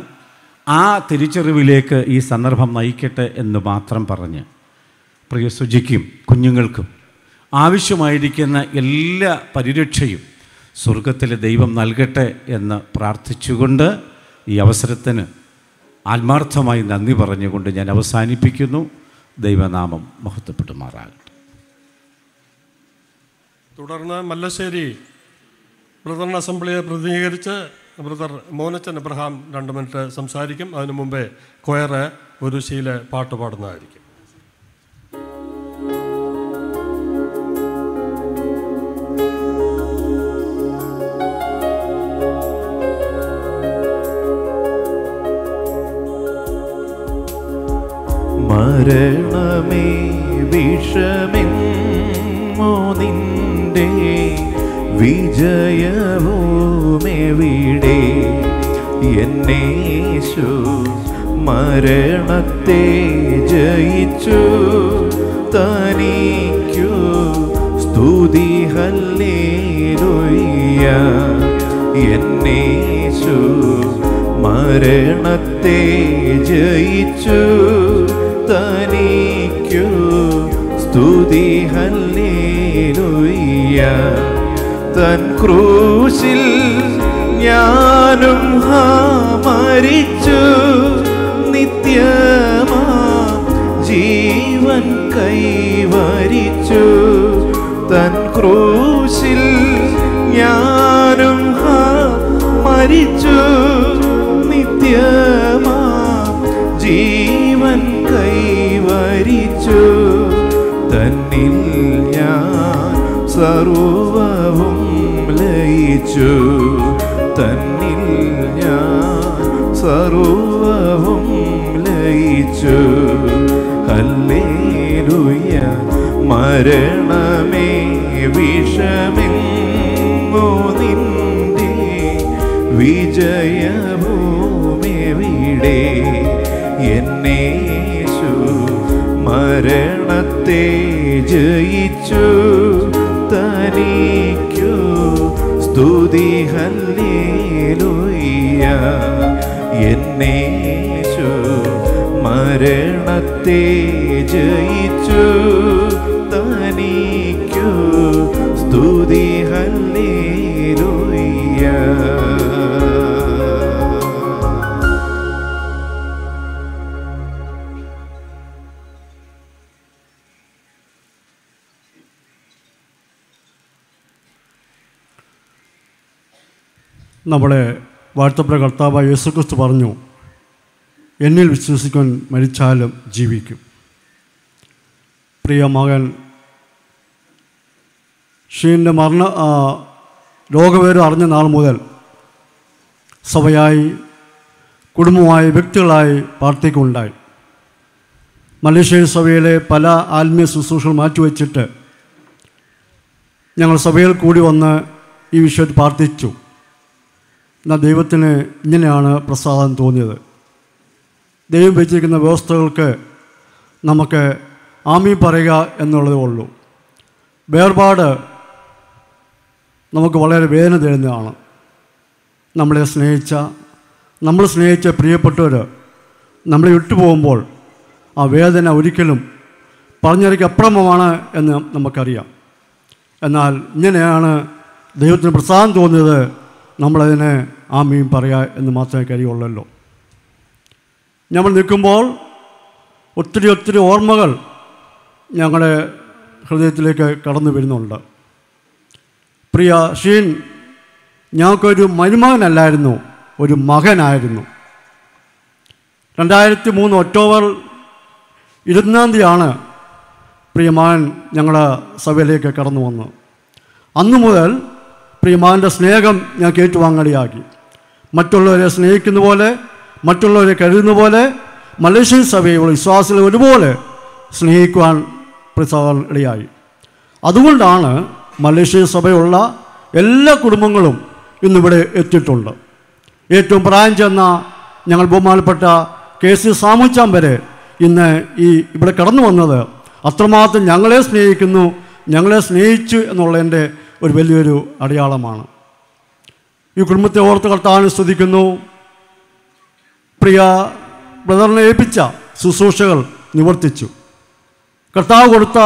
ആ തിരിച്ചറിവിലേക്ക് ഈ സന്ദർഭം നയിക്കട്ടെ എന്ന് മാത്രം പറഞ്ഞ് പ്രിയ സുജിക്കും കുഞ്ഞുങ്ങൾക്കും ആവശ്യമായിരിക്കുന്ന എല്ലാ പരിരക്ഷയും സ്വർഗത്തിലെ ദൈവം നൽകട്ടെ എന്ന് പ്രാർത്ഥിച്ചുകൊണ്ട് ഈ അവസരത്തിന് ആത്മാർത്ഥമായി നന്ദി പറഞ്ഞുകൊണ്ട് ഞാൻ അവസാനിപ്പിക്കുന്നു. ദൈവനാമം മഹത്വപ്പെടുമാറാകട്ടെ.
തുടർന്ന് മല്ലശ്ശേരി ബ്രദർ അസംബ്ലിയെ പ്രതിനിധീകരിച്ച് ബ്രദർ മോനച്ചൻ അബ്രഹാം രണ്ട് മിനിറ്റ് സംസാരിക്കും. അതിനു മുമ്പേ കൊയറ് ഒരു ശീല പാട്ട് പാടുന്നതായിരിക്കും.
മരണമേ വിഷമെങ്ങോ നിന്റെ വിജയവുമെവിടെ എന്നേശു മരണത്തെ ജയിച്ചു തനിക്കു സ്തുതി ഹല്ലേലൂയ എന്നേശു മരണത്തെ ജയിച്ചു തനിക്കു സ്തുതി ഹല്ലേലുയ്യ. തൻ ക്രൂശിൽ ഞാനും ഹാ മരിച്ചു. നിത്യമാ ജീവൻ കൈവരിച്ചു. തൻ ക്രൂശിൽ ഞാനും ഹാ മരിച്ചു. നിത്യമാ കൈവരിച്ചു തന്നിൽ ഞാൻ സർവവും ലയിച്ചു. തന്നിൽ ഞാൻ സർവവും ലയിച്ചു. ഹല്ലേലൂയ മരണമേ വിഷമെങ്ങോ നിന്റെ വിജയഭൂമിവിടെ എന്നേശു മരണത്തെ ജയിച്ചു തനിക്കു സ്തുതി ഹല്ലേലൂയ എന്നേശു മരണത്തെ ജയിച്ചു തനിക്കു സ്തുതി ഹല്ലേലൂയ
നമ്മളെ വാഴ്ത്തപ്പെട്ട കർത്താവ് യേസുക്രിസ്തു പറഞ്ഞു എന്നിൽ വിശ്വസിക്കാൻ മരിച്ചാലും ജീവിക്കും. പ്രിയ മകൻ ഷീന്റെ മരണ രോഗവിവരം അറിഞ്ഞ നാൾ മുതൽ സഭയായി കുടുംബമായി വ്യക്തികളായി പ്രാർത്ഥിക്കുണ്ടായി മലേഷ്യൻ സഭയിലെ പല ആത്മീയ ശുശ്രൂഷകൾ മാറ്റിവെച്ചിട്ട് ഞങ്ങൾ സഭയിൽ കൂടി വന്ന് ഈ വിഷയത്തിൽ പ്രാർത്ഥിച്ചു. എന്നാൽ ദൈവത്തിന് ഇങ്ങനെയാണ് പ്രസാദം തോന്നിയത്. ദൈവം വെച്ചിരിക്കുന്ന വ്യവസ്ഥകൾക്ക് നമുക്ക് ആമി പറയുക എന്നുള്ളതേ ഉള്ളൂ. വേർപാട് നമുക്ക് വളരെ വേദന തരുന്നതാണ്. നമ്മളെ സ്നേഹിച്ച നമ്മൾ സ്നേഹിച്ച പ്രിയപ്പെട്ടവർ നമ്മളെ വിട്ടുപോകുമ്പോൾ ആ വേദന ഒരിക്കലും പറഞ്ഞറിക്കപ്പുറമാണ് എന്ന് നമുക്കറിയാം. എന്നാൽ ഇങ്ങനെയാണ് ദൈവത്തിന് പ്രസാദം തോന്നിയത്. നമ്മളതിനെ ആമയും പറയാ എന്ന് മാത്രമേ കഴിയുള്ളല്ലോ. നമ്മൾ നിൽക്കുമ്പോൾ ഒത്തിരി ഒത്തിരി ഓർമ്മകൾ ഞങ്ങളുടെ ഹൃദയത്തിലേക്ക് കടന്നു വരുന്നുണ്ട്. പ്രിയ ഷീൻ ഞങ്ങൾക്കൊരു മരുമകനല്ലായിരുന്നു ഒരു മകനായിരുന്നു. രണ്ടായിരത്തി മൂന്ന് ഒക്ടോബർ ഇരുപത്തിനാം തീയതിയാണ് പ്രിയമാൻ ഞങ്ങളുടെ സഭയിലേക്ക് കടന്നു വന്നത്. അന്നു മുതൽ പ്രിയമാന്റെ സ്നേഹം ഞങ്ങൾക്ക് കേട്ടുവാങ്ങടിയാക്കി മറ്റുള്ളവരെ സ്നേഹിക്കുന്ന പോലെ മറ്റുള്ളവരെ കരുതുന്ന പോലെ മലേഷ്യൻ സഭയുള്ള വിശ്വാസികളെ ഒരുപോലെ സ്നേഹിക്കുവാൻ പ്രസാദം ഇടയായി. അതുകൊണ്ടാണ് മലേഷ്യ സഭയുള്ള എല്ലാ കുടുംബങ്ങളും ഇന്നിവിടെ എത്തിയിട്ടുണ്ട്. ഏറ്റവും പ്രായം ചെന്ന ഞങ്ങൾ ബഹുമാനപ്പെട്ട കെ സി സാമുച്ചാൻ വരെ ഇന്ന് ഈ ഇവിടെ കടന്നു വന്നത് അത്രമാത്രം ഞങ്ങളെ സ്നേഹിക്കുന്നു ഞങ്ങളെ സ്നേഹിച്ചു എന്നുള്ളതിന്റെ ഒരു വലിയൊരു അടയാളമാണ്. ഈ കുടുംബത്തെ ഓർത്ത് കർത്താവിനെ സ്തുതിക്കുന്നു. പ്രിയ ബ്രദറിനെ ഏൽപ്പിച്ച ശുശ്രൂഷകൾ നിവർത്തിച്ചു. കർത്താവ് കൊടുത്ത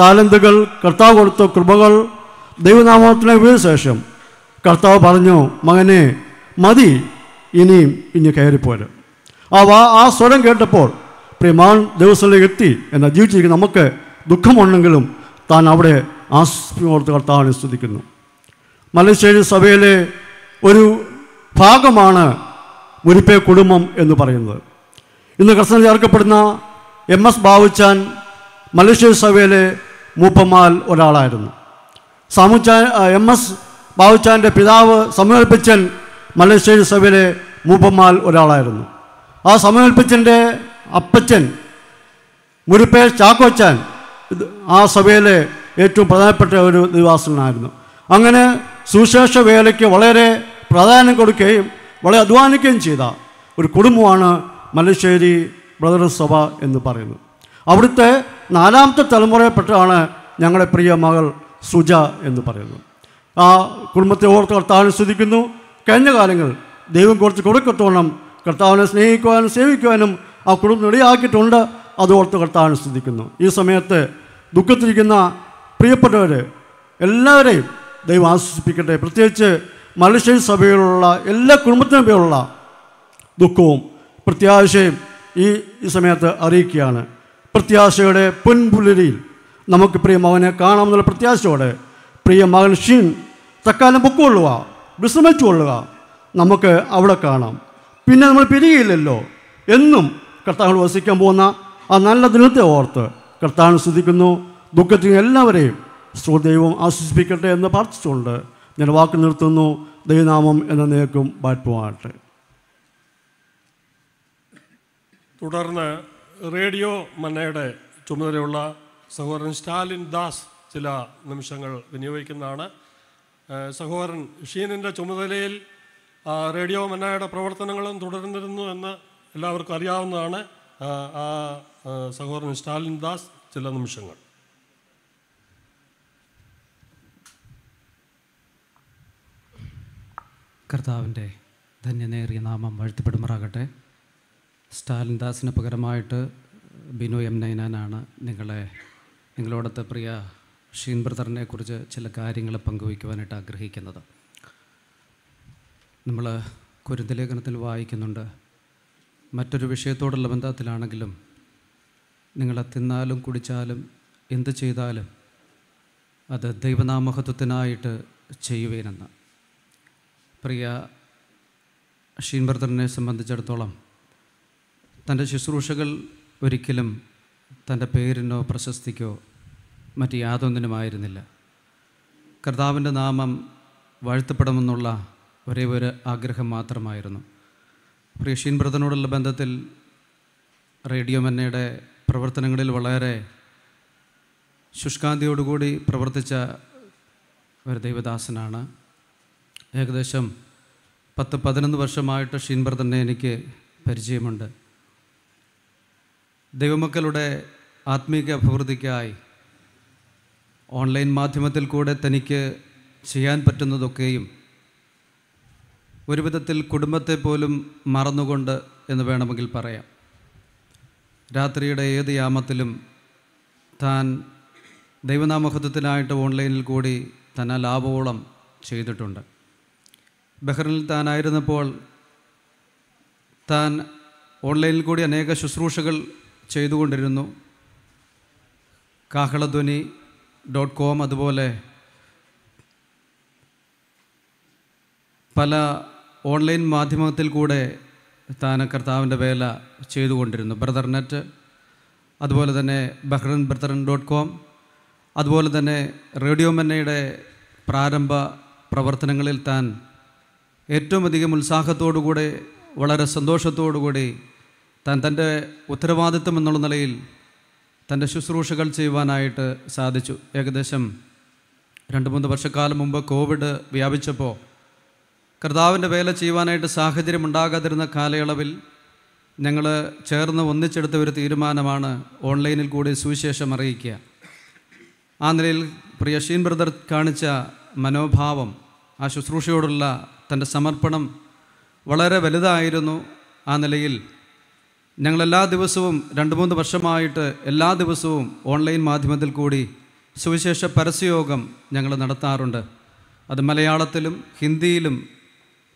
താലന്തുകൾ കർത്താവ് കൊടുത്ത കൃപകൾ ദൈവനാമത്തിനെ വീണ ശേഷം കർത്താവ് പറഞ്ഞു മകനെ മതി ഇനിയും ഇനി കയറിപ്പോര്. ആ വാ ആ സ്വരം കേട്ടപ്പോൾ പ്രിയമാൻ ദിവസത്തിലേക്ക് എത്തി എന്നാൽ ജീവിച്ചിരിക്കുന്ന നമുക്ക് ദുഃഖമുണ്ടെങ്കിലും താൻ അവിടെ ആസ്പദോർത്ത് കർത്താവിനെ സ്തുതിക്കുന്നു. മലശ്ശേരി സഭയിലെ ഒരു ഭാഗമാണ് മുരിപ്പേ കുടുംബം എന്ന് പറയുന്നത്. ഇന്ന് കർഷകർ ചേർക്കപ്പെടുന്ന എം എസ് ബാവുച്ചാൻ മലേഷ്യ സഭയിലെ മൂപ്പമാൽ ഒരാളായിരുന്നു. സാമുച്ചാൻ എം എസ് ബാവുച്ചാന്റെ പിതാവ് സമയൽപ്പിച്ചൻ മലേഷ്യ സഭയിലെ മൂപ്പമാൽ ഒരാളായിരുന്നു. ആ സമയൽപ്പിച്ചന്റെ അപ്പച്ചൻ മുരിപ്പേ ചാക്കോച്ചാൻ ആ സഭയിലെ ഏറ്റവും പ്രധാനപ്പെട്ട ഒരു നിവാസനായിരുന്നു അങ്ങനെ സുശേഷ വേലയ്ക്ക് വളരെ പ്രാധാന്യം കൊടുക്കുകയും വളരെ അധ്വാനിക്കുകയും ചെയ്ത ഒരു കുടുംബമാണ് മല്ലശ്ശേരി ബ്രദർസ് സഭ എന്ന് പറയുന്നത്. അവിടുത്തെ നാലാമത്തെ തലമുറയെപ്പെട്ടാണ് ഞങ്ങളുടെ പ്രിയ മകൾ സുജ എന്ന് പറയുന്നത്. ആ കുടുംബത്തെ ഓർത്ത് കർത്താവിനെ സ്തുതിക്കുന്നു. കഴിഞ്ഞ കാലങ്ങളിൽ ദൈവം കുറച്ച് കൊടുക്കത്തോണം കർത്താവിനെ സ്നേഹിക്കുവാനും സേവിക്കുവാനും ആ കുടുംബം ഇടയാക്കിയിട്ടുണ്ട്. അത് ഓർത്ത് കർത്താവിനെ സ്തുതിക്കുന്നു. ഈ സമയത്ത് ദുഃഖത്തിരിക്കുന്ന പ്രിയപ്പെട്ടവർ എല്ലാവരെയും ദൈവം ആശ്വസിപ്പിക്കട്ടെ. പ്രത്യേകിച്ച് മലേഷ്യൻ സഭയിലുള്ള എല്ലാ കുടുംബത്തിനും പേരുള്ള ദുഃഖവും പ്രത്യാശയും ഈ ഈ സമയത്ത് അറിയിക്കുകയാണ്. പ്രത്യാശയുടെ പൊൻപുലരിയിൽ നമുക്ക് പ്രിയ മകനെ കാണാമെന്നുള്ള പ്രത്യാശയോടെ പ്രിയ മകൻ ഷീൻ തക്കാലം പൊക്കൊള്ളുക വിശ്രമിച്ചു കൊള്ളുക. നമുക്ക് അവിടെ കാണാം. പിന്നെ നമ്മൾ പിരിയില്ലല്ലോ എന്നും കർത്താവ് വസിക്കാൻ പോകുന്ന ആ നല്ല ദിനത്തെ ഓർത്ത് കർത്താവിനെ ശ്രദ്ധിക്കുന്നു ദുഃഖത്തിന് എല്ലാവരെയും ശ്രോദൈവം ആശ്വസിപ്പിക്കട്ടെ എന്ന് പ്രാർത്ഥിച്ചുകൊണ്ട് ഞാൻ വാക്ക് നിർത്തുന്നു. ദൈവനാമം എന്ന നേക്കും വാഴ്ത്തുവാട്ടെ
തുടർന്ന് റേഡിയോ മന്നയുടെ ചുമതലയുള്ള സഹോദരൻ സ്റ്റാലിൻ ദാസ് ചില നിമിഷങ്ങൾ വിനിയോഗിക്കുന്നതാണ്. സഹോദരൻ ഷീനിന്റെ ചുമതലയിൽ റേഡിയോ മന്നയുടെ പ്രവർത്തനങ്ങളും തുടർന്നിരുന്നു എന്ന് എല്ലാവർക്കും അറിയാവുന്നതാണ്. ആ, സഹോദരൻ സ്റ്റാലിൻ ദാസ് ചില നിമിഷങ്ങൾ.
കർത്താവിന്റെ ധന്യനേറിയ നാമം വഴുത്തിപ്പെടുമാറാകട്ടെ. സ്റ്റാലിൻ ദാസിന് പകരമായിട്ട് ബിനു എം നൈനാനാണ് നിങ്ങളെ നിങ്ങളോടത്തെ പ്രിയ ഷീൻ ബ്രദറിനെ കുറിച്ച് ചില കാര്യങ്ങൾ പങ്കുവയ്ക്കുവാനായിട്ട് ആഗ്രഹിക്കുന്നത്. നമ്മൾ കുരുന്തലേഖനത്തിൽ വായിക്കുന്നുണ്ട് മറ്റൊരു വിഷയത്തോടുള്ള ബന്ധത്തിലാണെങ്കിലും നിങ്ങളെ തിന്നാലും കുടിച്ചാലും എന്ത് ചെയ്താലും അത് ദൈവനാമഹത്വത്തിനായിട്ട് ചെയ്യുവേനെന്ന്. പ്രിയ ഷീൻ ബ്രദറിനെ സംബന്ധിച്ചിടത്തോളം തന്റെ ശുശ്രൂഷകൾ ഒരിക്കലും തന്റെ പേരിനോ പ്രശസ്തിക്കോ മറ്റ് യാതൊന്നിനുമായിരുന്നില്ല. കർത്താവിന്റെ നാമം വാഴ്ത്തപ്പെടുമെന്നുള്ള ഒരേ ഒരു ആഗ്രഹം മാത്രമായിരുന്നു. പ്രിയ ഷീൻ ബ്രദറിനോടുള്ള ബന്ധത്തിൽ റേഡിയോ മന്നയുടെ പ്രവർത്തനങ്ങളിൽ വളരെ ശുഷ്കാന്തിയോടുകൂടി പ്രവർത്തിച്ച ഒരു ദൈവദാസനാണ്. ഏകദേശം പത്ത് പതിനൊന്ന് വർഷമായിട്ട് ഷീൻബർ തന്നെ എനിക്ക് പരിചയമുണ്ട്. ദൈവമക്കളുടെ ആത്മീക അഭിവൃദ്ധിക്കായി ഓൺലൈൻ മാധ്യമത്തിൽ കൂടെ തനിക്ക് ചെയ്യാൻ പറ്റുന്നതൊക്കെയും ഒരു വിധത്തിൽ കുടുംബത്തെ പോലും മറന്നുകൊണ്ട് എന്ന് വേണമെങ്കിൽ പറയാം. രാത്രിയുടെ ഏത് യാമത്തിലും താൻ ദൈവനാമഹത്വത്തിനായിട്ട് ഓൺലൈനിൽ കൂടി തന്നെ ലാഭോളം ചെയ്തിട്ടുണ്ട്. ബഹ്റിനിൽ താനായിരുന്നപ്പോൾ താൻ ഓൺലൈനിൽ കൂടി അനേക ശുശ്രൂഷകൾ ചെയ്തുകൊണ്ടിരുന്നു. കാഹളധ്വനി ഡോട്ട് കോം അതുപോലെ പല ഓൺലൈൻ മാധ്യമത്തിൽ കൂടെ താൻ കർത്താവിന്റെ വേല ചെയ്തുകൊണ്ടിരുന്നു. ബ്രദർ നെറ്റ് അതുപോലെ തന്നെ ബഹ്റൻ ബ്രദറൻ ഡോട്ട് കോം അതുപോലെ തന്നെ റേഡിയോ മെന്നയുടെ പ്രാരംഭ പ്രവർത്തനങ്ങളിൽ താൻ ഏറ്റവും അധികം ഉത്സാഹത്തോടുകൂടെ വളരെ സന്തോഷത്തോടുകൂടി താൻ തന്റെ ഉത്തരവാദിത്വം എന്നുള്ള നിലയിൽ തന്റെ ശുശ്രൂഷകൾ ചെയ്യുവാനായിട്ട് സാധിച്ചു. ഏകദേശം രണ്ട് മൂന്ന് വർഷക്കാലം മുമ്പ് കോവിഡ് വ്യാപിച്ചപ്പോൾ കർത്താവിന്റെ വേല ചെയ്യുവാനായിട്ട് സാഹചര്യം ഉണ്ടാകാതിരുന്ന കാലയളവിൽ ഞങ്ങൾ ചേർന്ന് ഒന്നിച്ചെടുത്ത ഒരു തീരുമാനമാണ് ഓൺലൈനിൽ കൂടി സുവിശേഷം അറിയിക്കുക. ആ നിലയിൽ പ്രിയ ഷീൻ ബ്രദർ കാണിച്ച മനോഭാവം ആ ശുശ്രൂഷയോടുള്ള തന്റെ സമർപ്പണം വളരെ വലുതായിരുന്നു ആ നിലയിൽ. ഞങ്ങളെല്ലാ ദിവസവും രണ്ട് മൂന്ന് വർഷമായിട്ട് എല്ലാ ദിവസവും ഓൺലൈൻ മാധ്യമത്തിൽ കൂടി സുവിശേഷ പരസ്യയോഗം ഞങ്ങൾ നടത്താറുണ്ട്. അത് മലയാളത്തിലും ഹിന്ദിയിലും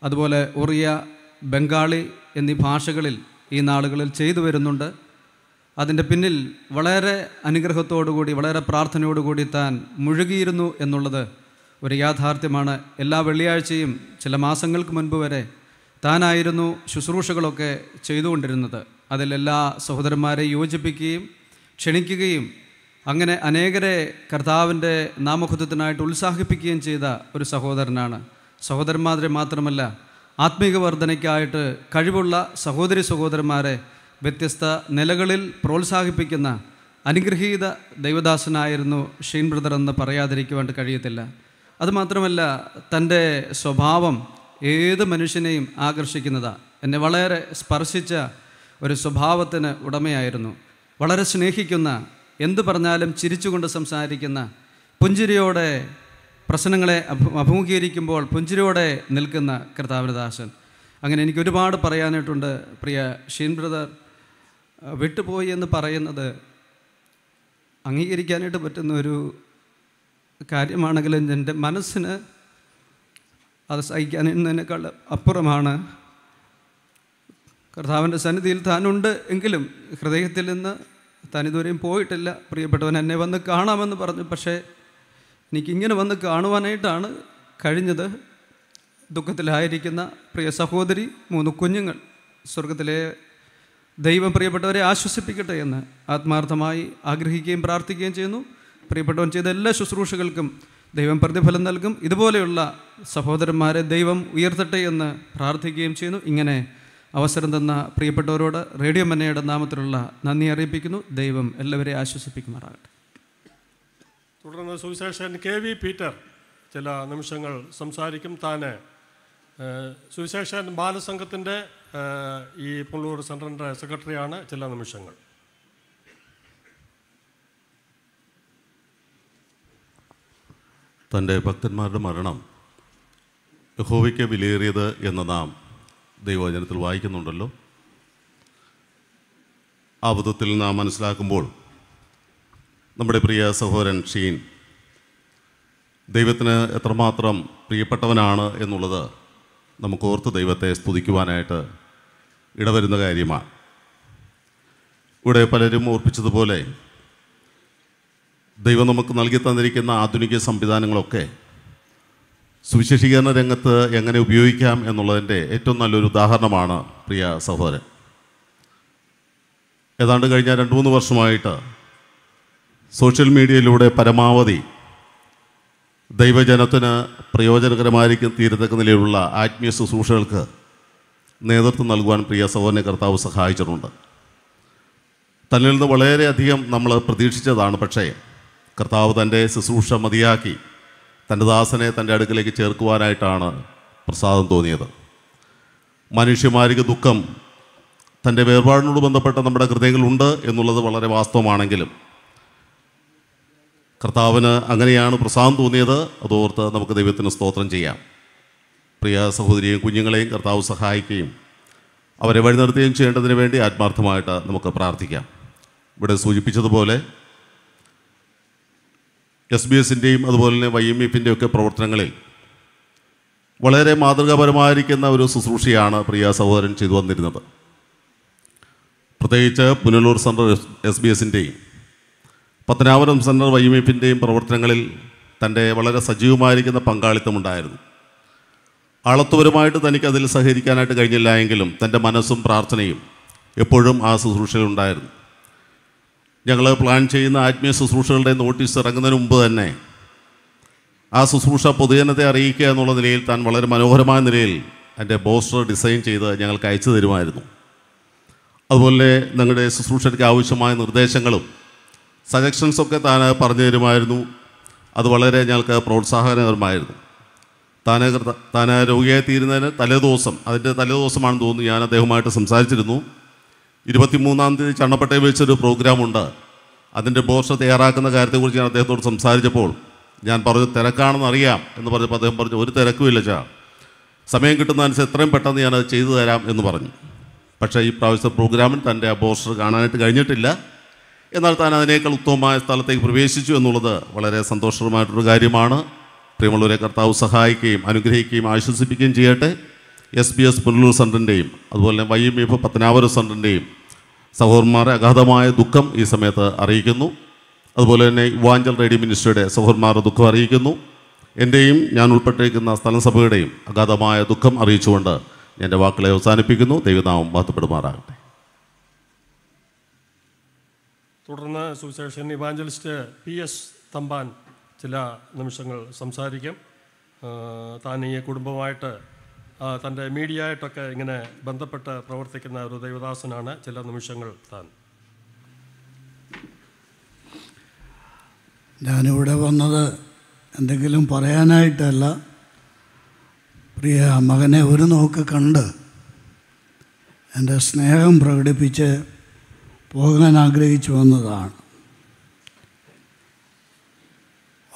അതുപോലെ ഒറിയ ബംഗാളി എന്നീ ഭാഷകളിൽ ഈ നാളുകളിൽ ചെയ്തു വരുന്നുണ്ട്. അതിന്റെ പിന്നിൽ വളരെ അനുഗ്രഹത്തോടുകൂടി വളരെ പ്രാർത്ഥനയോടുകൂടി താൻ മുഴുകിയിരുന്നു എന്നുള്ളത് ഒരു യാഥാർത്ഥ്യമാണ്. എല്ലാ വെള്ളിയാഴ്ചയും ചില മാസങ്ങൾക്ക് മുൻപ് വരെ താനായിരുന്നു ശുശ്രൂഷകളൊക്കെ ചെയ്തുകൊണ്ടിരുന്നത്. അതിലെല്ലാ സഹോദരന്മാരെ യോജിപ്പിക്കുകയും ക്ഷണിക്കുകയും അങ്ങനെ അനേകരെ കർത്താവിന്റെ നാമഹത്വത്തിനായിട്ട് ഉത്സാഹിപ്പിക്കുകയും ചെയ്ത ഒരു സഹോദരനാണ്. സഹോദരന്മാരെ മാത്രമല്ല ആത്മീക വർധനയ്ക്കായിട്ട് കഴിവുള്ള സഹോദരി സഹോദരന്മാരെ വ്യത്യസ്ത നിലകളിൽ പ്രോത്സാഹിപ്പിക്കുന്ന അനുഗ്രഹീത ദൈവദാസനായിരുന്നു ഷീൻ ബ്രദർ എന്ന് പറയാതിരിക്കുവാൻ കഴിയത്തില്ല. അതുമാത്രമല്ല തന്റെ സ്വഭാവം ഏത് മനുഷ്യനെയും ആകർഷിക്കുന്നതാണ് എന്നെ വളരെ സ്പർശിച്ച ഒരു സ്വഭാവത്തിന് ഉടമയായിരുന്നു. വളരെ സ്നേഹിക്കുന്ന എന്തു പറഞ്ഞാലും ചിരിച്ചുകൊണ്ട് സംസാരിക്കുന്ന പുഞ്ചിരിയോടെ പ്രശ്നങ്ങളെ അഭി അഭിമുഖീകരിക്കുമ്പോൾ പുഞ്ചിരിയോടെ നിൽക്കുന്ന കർത്താവിനദാസൻ അങ്ങനെ എനിക്ക് ഒരുപാട് പറയാനായിട്ടുണ്ട്. പ്രിയ ഷീൻ ബ്രദർ വിട്ടുപോയി എന്ന് പറയുന്നത് അംഗീകരിക്കാനായിട്ട് പറ്റുന്ന ഒരു കാര്യമാണെങ്കിലും എന്റെ മനസ്സിന് അത് സഹിക്കാനതിനേക്കാൾ അപ്പുറമാണ്. കർത്താവിന്റെ സന്നിധിയിൽ താനുണ്ട് എങ്കിലും ഹൃദയത്തിൽ നിന്ന് താൻ ഇതുവരെയും പോയിട്ടില്ല. പ്രിയപ്പെട്ടവൻ എന്നെ വന്ന് കാണാമെന്ന് പറഞ്ഞു. പക്ഷേ എനിക്കിങ്ങനെ വന്ന് കാണുവാനായിട്ടാണ് കഴിഞ്ഞത്. ദുഃഖത്തിലായിരിക്കുന്ന പ്രിയ സഹോദരി മൂന്ന് കുഞ്ഞുങ്ങൾ. സ്വർഗത്തിലെ ദൈവം പ്രിയപ്പെട്ടവരെ ആശ്വസിപ്പിക്കട്ടെ എന്ന് ആത്മാർത്ഥമായി ആഗ്രഹിക്കുകയും പ്രാർത്ഥിക്കുകയും ചെയ്യുന്നു. പ്രിയപ്പെട്ടവൻ ചെയ്ത എല്ലാ ശുശ്രൂഷകൾക്കും ദൈവം പ്രതിഫലം നൽകും. ഇതുപോലെയുള്ള സഹോദരന്മാരെ ദൈവം ഉയർത്തട്ടെ എന്ന് പ്രാർത്ഥിക്കുകയും ചെയ്യുന്നു. ഇങ്ങനെ അവസരം തന്ന പ്രിയപ്പെട്ടവരോട് റേഡിയോ മന്നയുടെ നാമത്തിലുള്ള നന്ദി അറിയിപ്പിക്കുന്നു. ദൈവം എല്ലാവരെയും ആശ്വസിപ്പിക്കുമാറാകട്ടെ.
തുടർന്ന് സുവിശേഷൻ കെ വി പീറ്റർ ചില നിമിഷങ്ങൾ സംസാരിക്കും. താന് സുവിശേഷൻ ബാലസംഘത്തിന്റെ ഈ പുള്ളൂർ സെന്ററിന്റെ സെക്രട്ടറിയാണ് ചില നിമിഷങ്ങൾ.
തന്റെ ഭക്തന്മാരുടെ മരണം യഹോവയ്ക്ക് വിലയേറിയത് എന്ന് നാം ദൈവവചനത്തിൽ വായിക്കുന്നുണ്ടല്ലോ. ആ വിധത്തിൽ നാം മനസ്സിലാക്കുമ്പോൾ നമ്മുടെ പ്രിയ സഹോദരൻ ഷീൻ ദൈവത്തിന് എത്രമാത്രം പ്രിയപ്പെട്ടവനാണ് എന്നുള്ളത് നമുക്ക് ഓർത്ത് ദൈവത്തെ സ്തുതിക്കുവാനായിട്ട് ഇടവരുന്ന കാര്യമാണ്. ഇവിടെ പലരും ഓർപ്പിച്ചതുപോലെ ദൈവം നമുക്ക് നൽകി തന്നിരിക്കുന്ന ആധുനിക സംവിധാനങ്ങളൊക്കെ സുവിശേഷീകരണ രംഗത്ത് എങ്ങനെ ഉപയോഗിക്കാം എന്നുള്ളതിന്റെ ഏറ്റവും നല്ലൊരു ഉദാഹരണമാണ് പ്രിയ സഹോദരൻ. ഏതാണ്ട് കഴിഞ്ഞ രണ്ട് മൂന്ന് വർഷമായിട്ട് സോഷ്യൽ മീഡിയയിലൂടെ പരമാവധി ദൈവജനത്തിന് പ്രയോജനകരമായിരിക്കും തീരത്തക്ക നിലയിലുള്ള ആത്മീയ ശുശ്രൂഷകൾക്ക് നേതൃത്വം നൽകുവാൻ പ്രിയ സഹോദരനെ കർത്താവ് സഹായിച്ചിട്ടുണ്ട്. തന്നിൽ നിന്ന് വളരെയധികം നമ്മൾ പ്രതീക്ഷിച്ചതാണ് പക്ഷേ കർത്താവ് തന്റെ ശുശ്രൂഷ മതിയാക്കി തന്റെ ദാസനെ തന്റെ അടുക്കിലേക്ക് ചേർക്കുവാനായിട്ടാണ് പ്രസാദം തോന്നിയത്. മനുഷ്യമാരിക ദുഃഖം തന്റെ വേർപാടിനോട് ബന്ധപ്പെട്ട നമ്മുടെ ഹൃദയങ്ങളുണ്ട് എന്നുള്ളത് വളരെ വാസ്തവമാണെങ്കിലും കർത്താവിന് അങ്ങനെയാണ് പ്രസാദം തോന്നിയത്. അതോർത്ത് നമുക്ക് ദൈവത്തിന് സ്തോത്രം ചെയ്യാം. പ്രിയ സഹോദരിയും കുഞ്ഞുങ്ങളെയും കർത്താവ് സഹായിക്കുകയും അവരെ വഴി നടത്തുകയും ചെയ്യേണ്ടതിന് വേണ്ടി ആത്മാർത്ഥമായിട്ട് നമുക്ക് പ്രാർത്ഥിക്കാം. ഇവിടെ സൂചിപ്പിച്ചതുപോലെ എസ് ബി എസിന്റെയും അതുപോലെ തന്നെ വൈ എം എഫിന്റെ ഒക്കെ പ്രവർത്തനങ്ങളിൽ വളരെ മാതൃകാപരമായിരിക്കുന്ന ഒരു ശുശ്രൂഷയാണ് പ്രിയ സഹോദരൻ ചെയ്തു വന്നിരുന്നത്. പ്രത്യേകിച്ച് പുനലൂർ സെൻട്രൽ എസ് ബി എസിന്റെയും പത്തനാപുരം സെൻട്രൽ വൈ എം എഫിന്റെയും പ്രവർത്തനങ്ങളിൽ തന്റെ വളരെ സജീവമായിരിക്കുന്ന പങ്കാളിത്തമുണ്ടായിരുന്നു ആളത്വപരമായിട്ട് തനിക്ക് അതിൽ സഹകരിക്കാനായിട്ട് കഴിഞ്ഞില്ല എങ്കിലും തന്റെ മനസ്സും പ്രാർത്ഥനയും എപ്പോഴും ആ ശുശ്രൂഷയിലുണ്ടായിരുന്നു ഞങ്ങൾ പ്ലാൻ ചെയ്യുന്ന ആത്മീയ ശുശ്രൂഷകളുടെ നോട്ടീസ് ഇറങ്ങുന്നതിന് മുമ്പ് തന്നെ ആ ശുശ്രൂഷ പൊതുജനത്തെ അറിയിക്കുക എന്നുള്ള നിലയിൽ താൻ വളരെ മനോഹരമായ നിലയിൽ എന്റെ പോസ്റ്റർ ഡിസൈൻ ചെയ്ത് ഞങ്ങൾക്ക് അയച്ചു തരുമായിരുന്നു. അതുപോലെ നിങ്ങളുടെ ശുശ്രൂഷയ്ക്ക് ആവശ്യമായ നിർദ്ദേശങ്ങളും സജഷൻസൊക്കെ താൻ പറഞ്ഞു തരുമായിരുന്നു. അത് വളരെ ഞങ്ങൾക്ക് പ്രോത്സാഹനകരമായിരുന്നു. താൻ താൻ രോഗിയായി തീരുന്നതിന് തലേദിവസം അതിന്റെ തലേദിവസമാണെന്ന് തോന്നുന്നു ഞാൻ അദ്ദേഹവുമായിട്ട് സംസാരിച്ചിരുന്നു. ഇരുപത്തിമൂന്നാം തീയതി ചണ്ണപ്പട്ടയിൽ വെച്ചൊരു പ്രോഗ്രാമുണ്ട്. അതിന്റെ പോസ്റ്റർ തയ്യാറാക്കുന്ന കാര്യത്തെക്കുറിച്ച് ഞാൻ അദ്ദേഹത്തോട് സംസാരിച്ചപ്പോൾ ഞാൻ പറഞ്ഞു തിരക്കാണെന്ന് അറിയാം എന്ന് പറഞ്ഞപ്പോൾ അദ്ദേഹം പറഞ്ഞു ഒരു തിരക്കുമില്ല ചാ. സമയം കിട്ടുന്നതനുസരിച്ച് എത്രയും പെട്ടെന്ന് ഞാനത് ചെയ്തു തരാം എന്ന് പറഞ്ഞു. പക്ഷേ ഈ പ്രാവശ്യത്തെ പ്രോഗ്രാമിൽ തന്റെ ആ പോസ്റ്റർ കാണാനായിട്ട് കഴിഞ്ഞിട്ടില്ല. എന്നാൽ താൻ അതിനേക്കാൾ ഉത്തമമായ സ്ഥലത്തേക്ക് പ്രവേശിച്ചു എന്നുള്ളത് വളരെ സന്തോഷകരമായിട്ടൊരു കാര്യമാണ്. പ്രിയമുള്ളവരെ കർത്താവ് സഹായിക്കുകയും അനുഗ്രഹിക്കുകയും ആശ്വസിപ്പിക്കുകയും ചെയ്യട്ടെ. എസ് ബി എസ് പുനലൂർ സെന്ററിന്റെയും അതുപോലെ വൈ എം എഫ് പത്തനാപുരം സെന്ററിന്റെയും സഹോദരന്മാരെ അഗാധമായ ദുഃഖം ഈ സമയത്ത് അറിയിക്കുന്നു. അതുപോലെ തന്നെ യുവാഞ്ചൽ റേഡിയോ മിനിസ്ട്രിയുടെ സഹോദരന്മാരുടെ ദുഃഖം അറിയിക്കുന്നു. എന്റെയും ഞാൻ ഉൾപ്പെട്ടിരിക്കുന്ന സ്ഥലം സഭയുടെയും അഗാധമായ ദുഃഖം അറിയിച്ചുകൊണ്ട് എന്റെ വാക്കുകളെ അവസാനിപ്പിക്കുന്നു. ദൈവനാമം ബാധപ്പെടുമാറാകട്ടെ
തുടർന്ന് സുവിശേഷൻ ഇവാഞ്ചലിസ്റ്റ് പി എസ് തമ്പാൻ ചില നിമിഷങ്ങൾ സംസാരിക്കും. താൻ ഈ കുടുംബമായിട്ട് തന്റെ മീഡിയ ആയിട്ടൊക്കെ ഇങ്ങനെ ബന്ധപ്പെട്ട് പ്രവർത്തിക്കുന്ന ഒരു ദൈവദാസനാണ് ചില നിമിഷങ്ങൾ താൻ.
ഞാനിവിടെ വന്നത് എന്തെങ്കിലും പറയാനായിട്ടല്ല. പ്രിയ മകനെ ഒരു നോക്ക് കണ്ട് എന്റെ സ്നേഹം പ്രകടിപ്പിച്ച് പോകാൻ ആഗ്രഹിച്ചു വന്നതാണ്.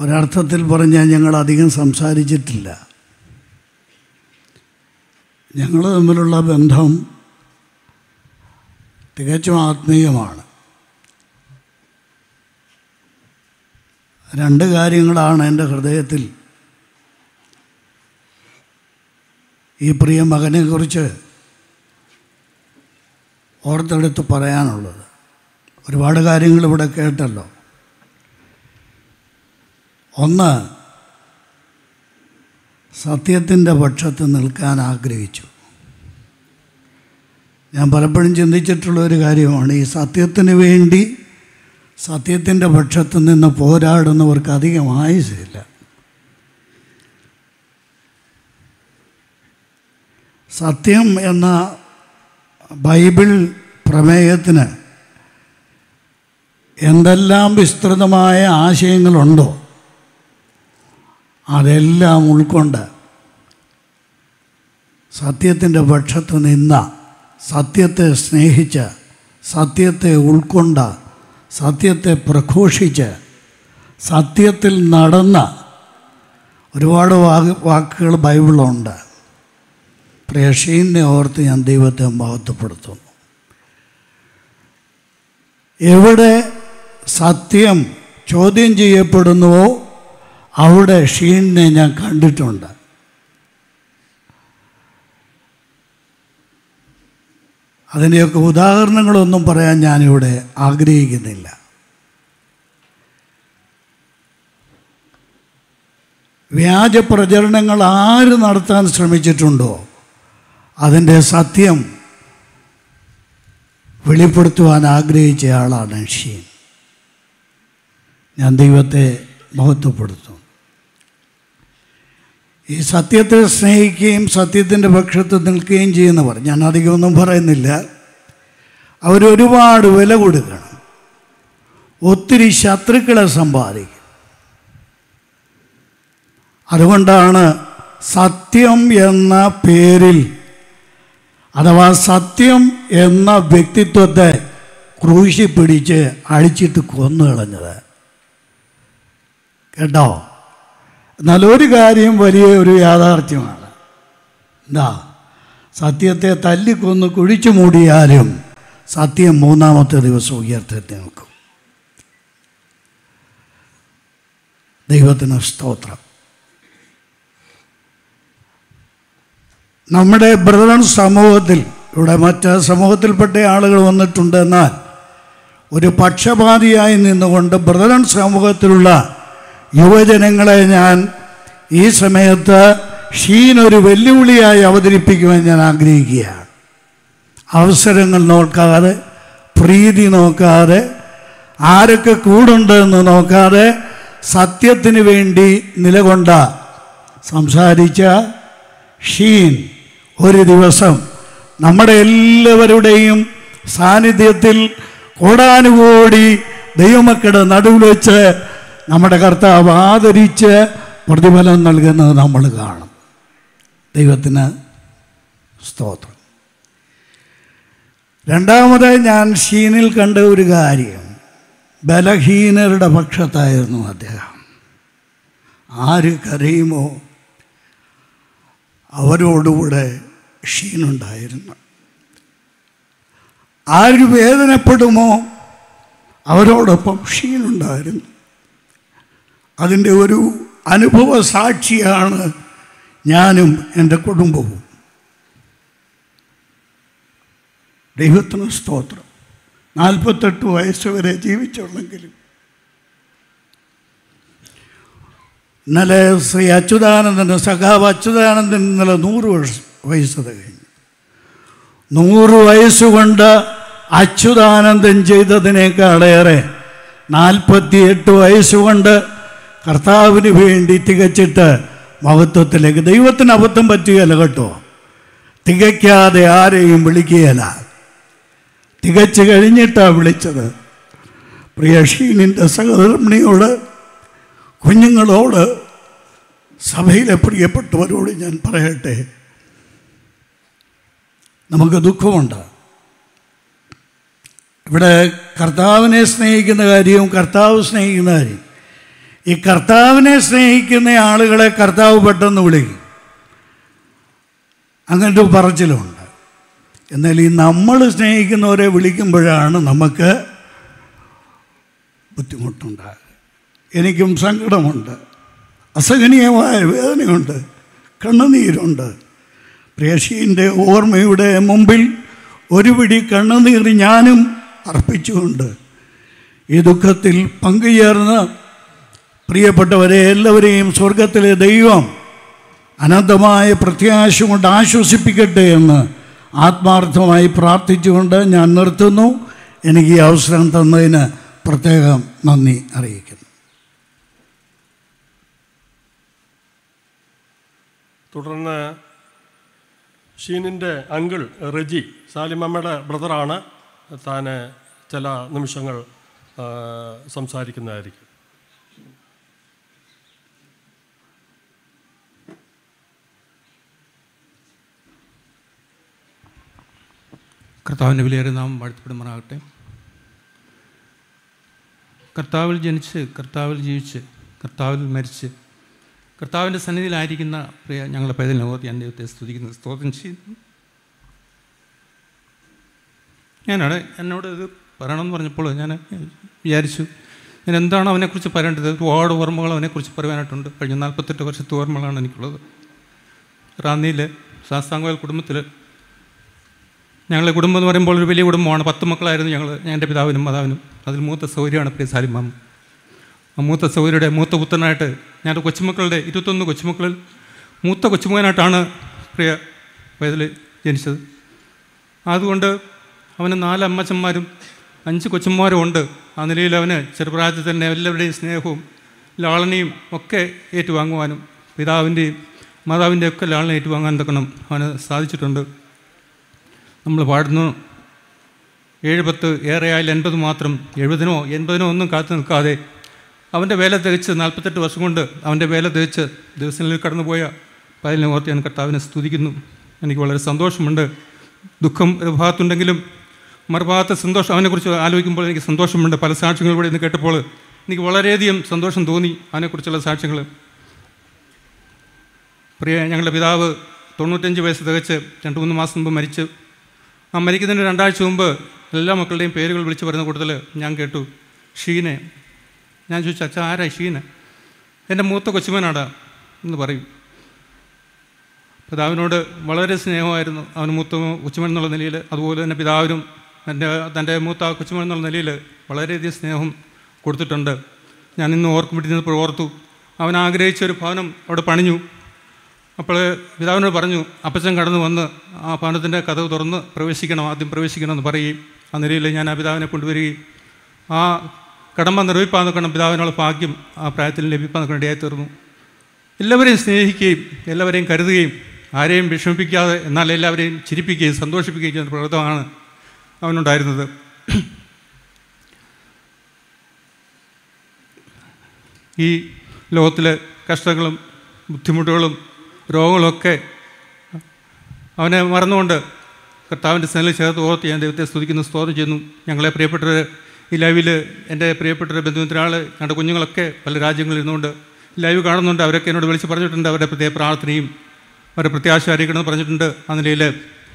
ഒരർത്ഥത്തിൽ പറഞ്ഞാൽ ഞങ്ങൾ അധികം സംസാരിച്ചിട്ടില്ല. ഞങ്ങൾ തമ്മിലുള്ള ബന്ധം തികച്ചും ആത്മീയമാണ്. രണ്ട് കാര്യങ്ങളാണ് എന്റെ ഹൃദയത്തിൽ. ഈ പ്രിയ മകനെക്കുറിച്ച് ഓർത്തെടുത്ത് പറയാനുള്ളത്. ഒരുപാട് കാര്യങ്ങൾ ഇവിടെ കേട്ടല്ലോ. ഒന്ന് സത്യത്തിന്റെ പക്ഷത്ത് നിൽക്കാൻ ആഗ്രഹിച്ചു. ഞാൻ പലപ്പോഴും ചിന്തിച്ചിട്ടുള്ള ഒരു കാര്യമാണ് ഈ സത്യത്തിന് വേണ്ടി സത്യത്തിന്റെ പക്ഷത്ത് നിന്ന് പോരാടുന്നവർക്ക് അധികം ആയുസില്ല സത്യം എന്ന ബൈബിൾ പ്രമേയത്തിന് എന്തെല്ലാം വിസ്തൃതമായ ആശയങ്ങളുണ്ടോ അതെല്ലാം ഉൾക്കൊണ്ട് സത്യത്തിന്റെ പക്ഷത്ത് നിന്ന സത്യത്തെ സ്നേഹിച്ച് സത്യത്തെ ഉൾക്കൊണ്ട സത്യത്തെ പ്രഘോഷിച്ച് സത്യത്തിൽ നടന്ന ഒരുപാട് വാക്ക് വാക്കുകൾ ബൈബിളുണ്ട് പ്രേക്ഷീനെ ഓർത്ത് ഞാൻ ദൈവത്തെ മഹത്വപ്പെടുത്തുന്നു. എവിടെ സത്യം ചോദ്യം ചെയ്യപ്പെടുന്നുവോ അവിടെ ഷീണിനെ ഞാൻ കണ്ടിട്ടുണ്ട്. അതിന്റെയൊക്കെ ഉദാഹരണങ്ങളൊന്നും പറയാൻ ഞാനിവിടെ ആഗ്രഹിക്കുന്നില്ല. വ്യാജ പ്രചരണങ്ങൾ ആര് നടത്താൻ ശ്രമിച്ചിട്ടുണ്ടോ? അതിന്റെ സത്യം വെളിപ്പെടുത്തുവാൻ ആഗ്രഹിച്ച ആളാണ് ഷീൻ. ഞാൻ ദൈവത്തെ മഹത്വപ്പെടുത്തും ഈ സത്യത്തെ സ്നേഹിക്കുകയും സത്യത്തിന്റെ പക്ഷത്ത് നിൽക്കുകയും ചെയ്യുന്നവർ. ഞാൻ അധികമൊന്നും പറയുന്നില്ല. അവരൊരുപാട് വില കൊടുക്കണം. ഒത്തിരി ശത്രുക്കളെ സമ്പാദിക്കും. അതുകൊണ്ടാണ് സത്യം എന്ന പേരിൽ അഥവാ സത്യം എന്ന വ്യക്തിത്വത്തെ ക്രൂശി പിടിച്ച് അഴിച്ചിട്ട് കൊന്നു കളഞ്ഞത്. കേട്ടോ? എന്നാൽ ഒരു കാര്യം വലിയ ഒരു യാഥാർത്ഥ്യമാണ്. എന്താ? സത്യത്തെ തല്ലിക്കൊന്ന് കുഴിച്ചു മൂടിയാലും സത്യം മൂന്നാമത്തെ ദിവസം ഉയർത്തെത്തി നോക്കും ദൈവത്തിന് സ്തോത്രം. നമ്മുടെ ബ്രദറൻ സമൂഹത്തിൽ ഇവിടെ മറ്റ് സമൂഹത്തിൽപ്പെട്ട ആളുകൾ വന്നിട്ടുണ്ട് എന്നാൽ ഒരു പക്ഷപാതിയായി നിന്നുകൊണ്ട് ബ്രദറൻ സമൂഹത്തിലുള്ള യുവജനങ്ങളെ ഞാൻ ഈ സമയത്ത് ഷീൻ ഒരു വെല്ലുവിളിയായി അവതരിപ്പിക്കുവാൻ ഞാൻ ആഗ്രഹിക്കുകയാണ്. അവസരങ്ങൾ നോക്കാതെ പ്രീതി നോക്കാതെ ആരൊക്കെ കൂടുണ്ടെന്ന് നോക്കാതെ സത്യത്തിന് വേണ്ടി നിലകൊണ്ട സംസാരിച്ച ഷീൻ ഒരു ദിവസം നമ്മുടെ എല്ലാവരുടെയും സാന്നിധ്യത്തിൽ കോടാനുകോടി ദൈവമക്കളുടെ നടുവിൽ വെച്ച് നമ്മുടെ കർത്താവ് ആദരിച്ച് പ്രതിഫലം നൽകുന്നത് നമ്മൾ കാണും. ദൈവത്തിന് സ്തോത്രം. രണ്ടാമത് ഞാൻ ഷീനിൽ കണ്ട ഒരു കാര്യം. ബലഹീനരുടെ പക്ഷത്തായിരുന്നു അദ്ദേഹം. ആര് കരയുമോ അവരോടുകൂടെ ഷീനുണ്ടായിരുന്നു. ആര് വേദനപ്പെടുമോ അവരോടൊപ്പം ഷീനുണ്ടായിരുന്നു. അതിന്റെ ഒരു അനുഭവ സാക്ഷിയാണ് ഞാനും എന്റെ കുടുംബവും. ദൈവത്തിന് സ്തോത്രം. നാൽപ്പത്തെട്ട് വയസ്സ് വരെ ജീവിച്ചുള്ളെങ്കിലും ഇന്നലെ ശ്രീ അച്യുതാനന്ദന്റെ സഖാവ് അച്യുതാനന്ദൻ ഇന്നലെ നൂറ് വർഷം വയസ്സ് കഴിഞ്ഞു. നൂറ് വയസ്സുകൊണ്ട് അച്യുതാനന്ദൻ ചെയ്തതിനേക്കാളേറെ നാൽപ്പത്തിയെട്ട് വയസ്സുകൊണ്ട് കർത്താവിന് വേണ്ടി തികച്ചിട്ട് മഹത്വത്തിലേക്ക് ദൈവത്തിന് അബദ്ധം പറ്റുകയല്ല കേട്ടോ. തികയ്ക്കാതെ ആരെയും വിളിക്കുകയല്ല. തികച്ചു കഴിഞ്ഞിട്ടാണ് വിളിച്ചത്. പ്രിയ ഷീനിന്റെ സഹധർമ്മിണിയോട് കുഞ്ഞുങ്ങളോട് സഭയിലെ പ്രിയപ്പെട്ടവരോട് ഞാൻ പറയട്ടെ. നമുക്ക് ദുഃഖമുണ്ട്. ഇവിടെ കർത്താവിനെ സ്നേഹിക്കുന്ന കാര്യവും കർത്താവ് സ്നേഹിക്കുന്ന കാര്യം. ഈ കർത്താവിനെ സ്നേഹിക്കുന്ന ആളുകളെ കർത്താവ് പെട്ടെന്ന് വിളിക്കും അങ്ങനത്തെ പറച്ചിലുണ്ട്. എന്നാൽ ഈ നമ്മൾ സ്നേഹിക്കുന്നവരെ വിളിക്കുമ്പോഴാണ് നമുക്ക് ബുദ്ധിമുട്ടുണ്ടാകുക. എനിക്കും സങ്കടമുണ്ട്. അസഹനീയമായ വേദനയുണ്ട്. കണ്ണുനീരുണ്ട്. പ്രേഷീന്റെ ഓർമ്മയുടെ മുമ്പിൽ ഒരു പിടി കണ്ണുനീർ ഞാനും അർപ്പിച്ചുകൊണ്ട് ഈ ദുഃഖത്തിൽ പങ്കുചേർന്ന് പ്രിയപ്പെട്ടവരെ എല്ലാവരെയും സ്വർഗത്തിലെ ദൈവം അനന്തമായ പ്രത്യാശ കൊണ്ട് ആശ്വസിപ്പിക്കട്ടെ എന്ന് ആത്മാർത്ഥമായി പ്രാർത്ഥിച്ചുകൊണ്ട് ഞാൻ നിർത്തുന്നു. എനിക്ക് ഈ അവസരം തന്നതിന് പ്രത്യേകം നന്ദി അറിയിക്കുന്നു.
തുടർന്ന് ഷീനിന്റെ അങ്കിൾ റെജി സാലിമമ്മയുടെ ബ്രദറാണ്. താൻ ചില നിമിഷങ്ങൾ സംസാരിക്കുന്നതായിരിക്കും.
കർത്താവിന്റെ വിലയേറെ നാം വാഴ്ത്തപ്പെടുമാറാകട്ടെ. കർത്താവിൽ ജനിച്ച് കർത്താവിൽ ജീവിച്ച് കർത്താവിൽ മരിച്ച് കർത്താവിന്റെ സന്നിധിയിലായിരിക്കുന്ന പ്രിയ ഞങ്ങളുടെ പൈതൽ ലോകത്തെ ഞാൻ ദൈവത്തെ സ്തുതിക്കുന്ന സ്തോത്രം ചെയ്യുന്നു. ഞാനാണ് എന്നോട് ഇത് പറയണമെന്ന് പറഞ്ഞപ്പോൾ ഞാൻ വിചാരിച്ചു ഞാൻ എന്താണ് അവനെക്കുറിച്ച് പറയേണ്ടത്? ഒരുപാട് ഓർമ്മകൾ അവനെക്കുറിച്ച് പറയാനായിട്ടുണ്ട് കഴിഞ്ഞ നാൽപ്പത്തെട്ട് വർഷത്തെ ഓർമ്മകളാണ് എനിക്കുള്ളത്. റാന്നിയിലെ ശാസ്താംകോയിൽ കുടുംബത്തിൽ ഞങ്ങളുടെ കുടുംബം എന്ന് പറയുമ്പോൾ ഒരു വലിയ കുടുംബമാണ്. പത്ത് മക്കളായിരുന്നു ഞങ്ങൾ. എന്റെ പിതാവിനും മാതാവിനും. അതിൽ മൂത്ത സൗകര്യമാണ് പ്രിയ സാലിമാം മൂത്ത സൗകര്യയുടെ മൂത്ത പുത്രനായിട്ട് ഞാൻ കൊച്ചുമക്കളുടെ ഇരുപത്തൊന്ന് കൊച്ചുമക്കളിൽ മൂത്ത കൊച്ചുമകനായിട്ടാണ് പ്രിയ വയതിൽ ജനിച്ചത്. അതുകൊണ്ട് അവന് നാല് അമ്മച്ചന്മാരും അഞ്ച് കൊച്ചുമാരും ഉണ്ട്. ആ നിലയിൽ അവന് ചെറുപ്രായത്തിൽ തന്നെ എല്ലാവരുടെയും സ്നേഹവും ലാളനയും ഒക്കെ ഏറ്റുവാങ്ങുവാനും പിതാവിന്റെയും മാതാവിന്റെയും ഒക്കെ ലാളന ഏറ്റുവാങ്ങാൻ തക്കണം അവന് സാധിച്ചിട്ടുണ്ട്. നമ്മൾ പാടുന്നു. ഏഴ് പത്ത് എൺപത് മാത്രം എഴുപതിനോ എൺപതിനോ ഒന്നും കാത്തു നിൽക്കാതെ അവന്റെ വേല തികച്ച് നാൽപ്പത്തെട്ട് വർഷം കൊണ്ട് അവന്റെ വേല തികച്ച് ദിവസങ്ങളിൽ കടന്നുപോയ പതിനെ ഓർത്ത് ഞാൻ കർത്താവിനെ സ്തുതിക്കുന്നു. എനിക്ക് വളരെ സന്തോഷമുണ്ട്. ദുഃഖം ഒരു ഭാഗത്തുണ്ടെങ്കിലും മറുഭാഗത്തെ സന്തോഷം അവനെക്കുറിച്ച് ആലോചിക്കുമ്പോൾ എനിക്ക് സന്തോഷമുണ്ട്. പല സാക്ഷ്യങ്ങളിലൂടെ ഇന്ന് കേട്ടപ്പോൾ എനിക്ക് വളരെയധികം സന്തോഷം തോന്നി അവനെക്കുറിച്ചുള്ള സാക്ഷ്യങ്ങൾ. പ്രിയ ഞങ്ങളുടെ പിതാവ് തൊണ്ണൂറ്റഞ്ച് വയസ്സ് തികച്ച് രണ്ട് മൂന്ന് മാസം മുമ്പ് മരിച്ചു ആ മരിക്കുന്നതിന് രണ്ടാഴ്ച മുമ്പ് എല്ലാ മക്കളുടെയും പേരുകൾ വിളിച്ചു പറയുന്ന കൂട്ടത്തിൽ ഞാൻ കേട്ടു ഷീനെ. ഞാൻ ചോദിച്ചു അച്ഛാ ആരാ ഷീന? എന്റെ മൂത്ത കൊച്ചുമനാടാ എന്ന് പറയും. പിതാവിനോട് വളരെ സ്നേഹമായിരുന്നു അവന് മൂത്ത കൊച്ചുമൻ എന്നുള്ള നിലയിൽ. അതുപോലെ തന്നെ പിതാവിനും എന്റെ തന്റെ മൂത്ത കൊച്ചുമൻ എന്നുള്ള നിലയിൽ വളരെയധികം സ്നേഹം കൊടുത്തിട്ടുണ്ട്. ഞാൻ ഇന്ന് ഓർക്കുമ്പോഴത്തേക്ക് ഓർത്തു അവൻ ആഗ്രഹിച്ച ഒരു ഭവനം അവിടെ പണിഞ്ഞു. അപ്പോൾ പിതാവിനോട് പറഞ്ഞു അപ്പച്ചൻ കടന്നു വന്ന് ആ പാനത്തിന്റെ കഥവ് തുറന്ന് പ്രവേശിക്കണം ആദ്യം പ്രവേശിക്കണമെന്ന് പറയുകയും ആ നിലയിൽ ഞാൻ ആ പിതാവിനെ കൊണ്ടുവരികയും ആ കടമ്പ നിർവഹിപ്പാൻ നോക്കണം പിതാവിനുള്ള ഭാഗ്യം ആ പ്രായത്തിൽ ലഭിപ്പാൻ ഇടയായി തീർന്നു. എല്ലാവരെയും സ്നേഹിക്കുകയും എല്ലാവരെയും കരുതുകയും ആരെയും വിഷമിപ്പിക്കാതെ എന്നാൽ എല്ലാവരെയും ചിരിപ്പിക്കുകയും സന്തോഷിപ്പിക്കുകയും ചെയ്യുന്ന പ്രകൃതമാണ് അവനുണ്ടായിരുന്നത്. ഈ ലോകത്തിലെ കഷ്ടങ്ങളും ബുദ്ധിമുട്ടുകളും രോഗങ്ങളൊക്കെ അവനെ മറന്നുകൊണ്ട് കർത്താവിന്റെ സ്നേഹിൽ ചേർത്ത് ഓർത്ത് ഞാൻ ദൈവത്തെ സ്തുതിക്കുന്നു സ്തോത്രം ചെയ്യുന്നു. ഞങ്ങളെ പ്രിയപ്പെട്ടവർ ഈ ലൈവിൽ എന്റെ പ്രിയപ്പെട്ട ബന്ധുമിത്രാൾ ഞങ്ങളുടെ കുഞ്ഞുങ്ങളൊക്കെ പല രാജ്യങ്ങളിൽ ഇരുന്നുകൊണ്ട് ലൈവ് കാണുന്നുണ്ട്. അവരൊക്കെ എന്നോട് വിളിച്ച് പറഞ്ഞിട്ടുണ്ട്. അവരുടെ പ്രത്യേക പ്രാർത്ഥനയും അവരുടെ പ്രത്യാശ അറിയിക്കണമെന്ന് പറഞ്ഞിട്ടുണ്ട്. ആ നിലയിൽ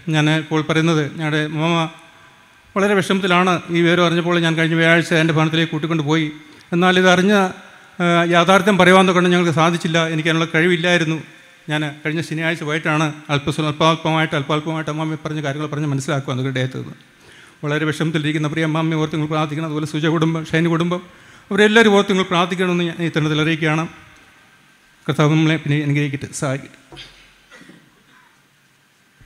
ഞാൻ ഇപ്പോൾ പറയുന്നത് ഞങ്ങളുടെ മാമ വളരെ വിഷമത്തിലാണ് ഈ വിവരം അറിഞ്ഞപ്പോൾ ഞാൻ കഴിഞ്ഞ വ്യാഴാഴ്ച എന്റെ ഭവനത്തിലേക്ക് കൂട്ടിക്കൊണ്ട് പോയി. എന്നാൽ ഇതറിഞ്ഞ യാഥാർത്ഥ്യം പറയുവാൻ തൊക്കെ ഞങ്ങൾക്ക് സാധിച്ചില്ല. എനിക്കതിനുള്ള കഴിവില്ലായിരുന്നു. ഞാൻ കഴിഞ്ഞ ശനിയാഴ്ച പോയിട്ടാണ് അല്പസ്വ അല്പാൽപമായിട്ട് അല്പാൽപമായിട്ട് അമ്മാമ്മ പറഞ്ഞ കാര്യങ്ങൾ പറഞ്ഞ് മനസ്സിലാക്കുക ഡേറ്റ് ഇടയത്തത് വളരെ വിഷമത്തിലിരിക്കുന്ന പ്രിയ അമ്മാമ്മ ഓർത്ത് നിങ്ങൾ പ്രാർത്ഥിക്കണം അതുപോലെ സുജ കുടുംബം ഷൈനി കുടുംബം അവരെല്ലാവരും ഓർത്ത് നിങ്ങൾ പ്രാർത്ഥിക്കണമെന്ന് ഞാൻ ഈ തരണത്തിൽ അറിയിക്കുകയാണ്. കർത്താവ് നമ്മളെ പിന്നെ അനുഗ്രഹിക്കട്ടെ. സഹായിക്കട്ടെ.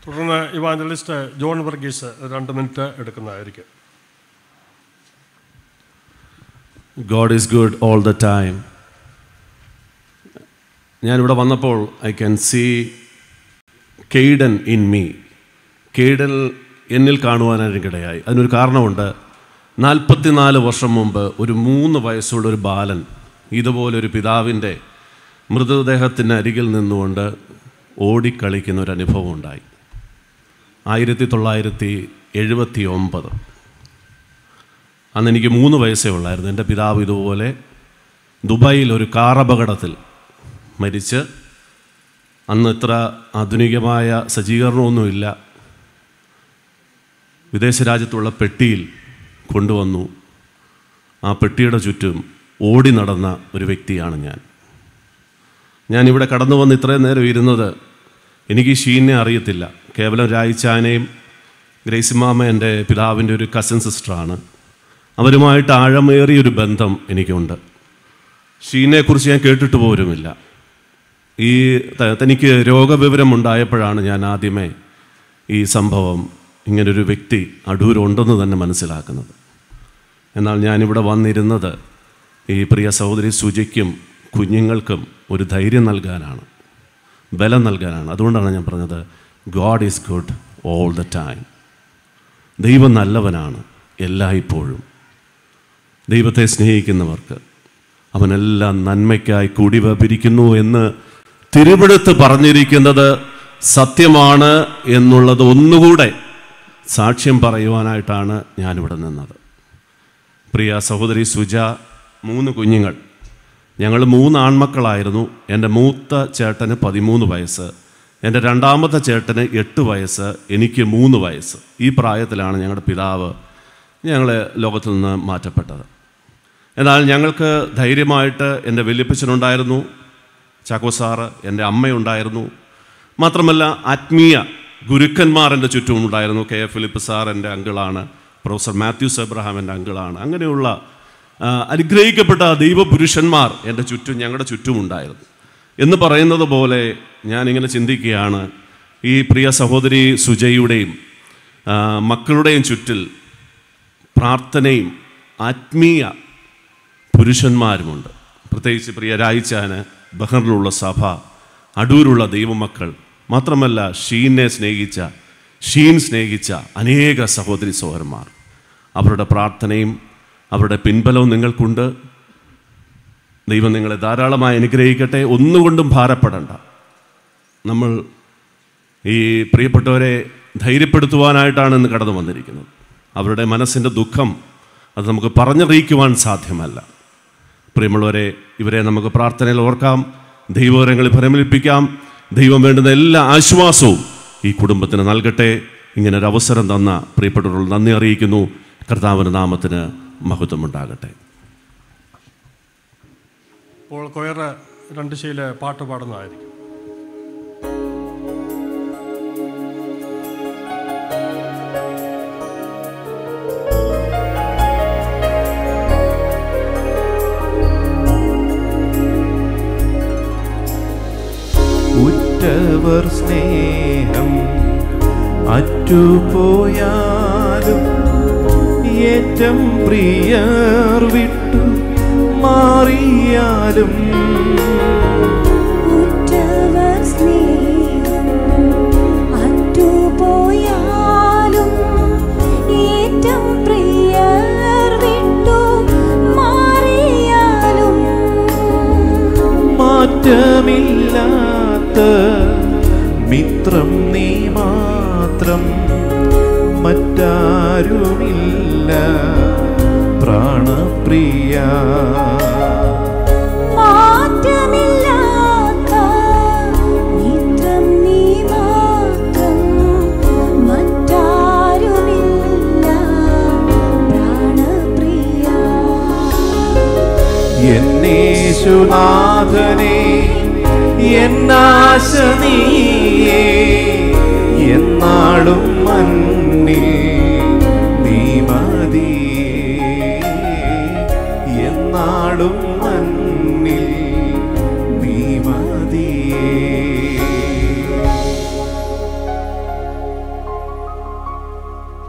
തുടർന്ന് ഇവാഞ്ചലിസ്റ്റ് ജോൺ വർഗീസ് രണ്ട് മിനിറ്റ് എടുക്കുന്നതായിരിക്കും.
God is good all the time. ഞാനിവിടെ വന്നപ്പോൾ I can see Kayden in me Kayden എന്നിൽ കാണുവാൻ എനിക്കിടയായി അതിനൊരു കാരണമുണ്ട്. നാൽപ്പത്തിനാല് വർഷം മുമ്പ് ഒരു മൂന്ന് വയസ്സുള്ള ഒരു ബാലൻ ഇതുപോലൊരു പിതാവിന്റെ മൃതദേഹത്തിന് അരികിൽ നിന്നുകൊണ്ട് ഓടിക്കളിക്കുന്ന ഒരു അനുഭവം ഉണ്ടായി. ആയിരത്തി തൊള്ളായിരത്തി എഴുപത്തി ഒമ്പത് അന്ന് എനിക്ക് മൂന്ന് വയസ്സേ ഉള്ളായിരുന്നു. എന്റെ പിതാവ് ഇതുപോലെ ദുബായിൽ ഒരു കാർ അപകടത്തിൽ മരിച്ച് അന്ന് ഇത്ര ആധുനികമായ സജ്ജീകരണമൊന്നുമില്ല. വിദേശ രാജ്യത്തുള്ള പെട്ടിയിൽ കൊണ്ടുവന്നു. ആ പെട്ടിയുടെ ചുറ്റും ഓടി നടന്ന ഒരു വ്യക്തിയാണ് ഞാൻ. ഞാൻ ഇവിടെ കടന്നു വന്ന് ഇത്രയും നേരം ഇരുന്നത് എനിക്ക് ഷീനെ അറിയത്തില്ല. കേവലം രായിച്ചാനയും ഗ്രേസിമാമ എന്റെ പിതാവിന്റെ ഒരു കസിൻ സിസ്റ്ററാണ് അവരുമായിട്ട് ആഴമേറിയൊരു ബന്ധം എനിക്കുണ്ട്. ഷീനെക്കുറിച്ച് ഞാൻ കേട്ടിട്ട് പോലുമില്ല. ഈ തനിക്ക് രോഗവിവരം ഉണ്ടായപ്പോഴാണ് ഞാൻ ആദ്യമേ ഈ സംഭവം ഇങ്ങനൊരു വ്യക്തി അടൂരുണ്ടെന്ന് തന്നെ മനസ്സിലാക്കുന്നത്. എന്നാൽ ഞാനിവിടെ വന്നിരുന്നത് ഈ പ്രിയ സഹോദരി സുജയ്ക്കും കുഞ്ഞുങ്ങൾക്കും ഒരു ധൈര്യം നൽകാനാണ്. ബലം നൽകാനാണ്. അതുകൊണ്ടാണ് ഞാൻ പറഞ്ഞത് God is good all the time. ദൈവം നല്ലവനാണ് എല്ലായ്പ്പോഴും. ദൈവത്തെ സ്നേഹിക്കുന്നവർക്ക് അവനെല്ലാം നന്മയ്ക്കായി കൂടി വപിരിക്കുന്നു എന്ന് തിരുവെടുത്ത് പറഞ്ഞിരിക്കുന്നത് സത്യമാണ് എന്നുള്ളത് ഒന്നുകൂടെ സാക്ഷ്യം പറയുവാനായിട്ടാണ് ഞാനിവിടെ നിന്നത്. പ്രിയ സഹോദരി സുജ മൂന്ന് കുഞ്ഞുങ്ങൾ. ഞങ്ങൾ മൂന്ന് ആൺമക്കളായിരുന്നു എന്റെ മൂത്ത ചേട്ടന് പതിമൂന്ന് വയസ്സ്. എന്റെ രണ്ടാമത്തെ ചേട്ടന് എട്ട് വയസ്സ്. എനിക്ക് മൂന്ന് വയസ്സ്. ഈ പ്രായത്തിലാണ് ഞങ്ങളുടെ പിതാവ് ഞങ്ങളെ ലോകത്തിൽ നിന്ന് മാറ്റപ്പെട്ടത്. എന്നാൽ ഞങ്ങൾക്ക് ധൈര്യമായിട്ട് എന്റെ വല്യപ്പച്ചനുണ്ടായിരുന്നു. ചാക്കോ സാറ് എന്റെ അമ്മയുണ്ടായിരുന്നു. മാത്രമല്ല ആത്മീയ ഗുരുക്കന്മാർ എന്റെ ചുറ്റും ഉണ്ടായിരുന്നു. കെ. എ ഫിലിപ്പ് സാർ എന്റെ അങ്കിളാണ് പ്രൊഫസർ മാത്യൂസ് എബ്രഹാം എന്റെ അങ്കിളാണ്. അങ്ങനെയുള്ള അനുഗ്രഹിക്കപ്പെട്ട ദൈവപുരുഷന്മാർ എന്റെ ചുറ്റും ഞങ്ങളുടെ ചുറ്റും ഉണ്ടായിരുന്നു. എന്ന് പറയുന്നത് പോലെ ഞാനിങ്ങനെ ചിന്തിക്കുകയാണ്. ഈ പ്രിയ സഹോദരി സുജയുടെയും മക്കളുടെയും ചുറ്റിൽ പ്രാർത്ഥനയും ആത്മീയ പുരുഷന്മാരുമുണ്ട്. പ്രത്യേകിച്ച് പ്രിയ രായിച്ചാന് ബഹറിലുള്ള സഭ അടൂരുള്ള ദൈവമക്കൾ മാത്രമല്ല ഷീനെ സ്നേഹിച്ച ഷീൻ സ്നേഹിച്ച അനേക സഹോദരി സഹോദരന്മാർ. അവരുടെ പ്രാർത്ഥനയും അവരുടെ പിൻബലവും നിങ്ങൾക്കുണ്ട്. ദൈവം നിങ്ങളെ ധാരാളമായി അനുഗ്രഹിക്കട്ടെ ഒന്നുകൊണ്ടും ഭാരപ്പെടണ്ട. നമ്മൾ ഈ പ്രിയപ്പെട്ടവരെ ധൈര്യപ്പെടുത്തുവാനായിട്ടാണ് ഇന്ന് കടന്നു വന്നിരിക്കുന്നത്. അവരുടെ മനസ്സിന്റെ ദുഃഖം അത് നമുക്ക് പറഞ്ഞറിയിക്കുവാൻ സാധ്യമല്ല. പ്രിയമുള്ളവരെ ഇവരെ നമുക്ക് പ്രാർത്ഥനയിൽ ഓർക്കാം ദൈവവരങ്ങളിൽ ഫലമേൽപ്പിക്കാം ദൈവം വേണ്ടുന്ന എല്ലാ ആശ്വാസവും ഈ കുടുംബത്തിന് നൽകട്ടെ. ഇങ്ങനെ ഒരു അവസരം തന്ന പ്രിയപ്പെട്ടവരോട് നന്ദി അറിയിക്കുന്നു. കർത്താവിന്റെ നാമത്തിന് മഹത്വമുണ്ടാകട്ടെ.
ഇപ്പോൾ കൊയർ രണ്ട് ശീല പാട്ട് പാടുന്നതായിരിക്കും.
ഉറ്റ ഉറ്റവർ സ്നേഹം അറ്റുപോയാലും ഏറ്റം പ്രിയർ വിട്ടു മാറിയാലും
ഉറ്റവർ
മിത്രം നീ മാത്രം മറ്റാരുമില്ല. പ്രാണപ്രിയ. എന്നേശുനാഥനെ എന്നാശ നീയേ എന്നാളും മണ്ണിൽ നീ മതിയേ. എന്നാളും മണ്ണിൽ നീ മതിയേ.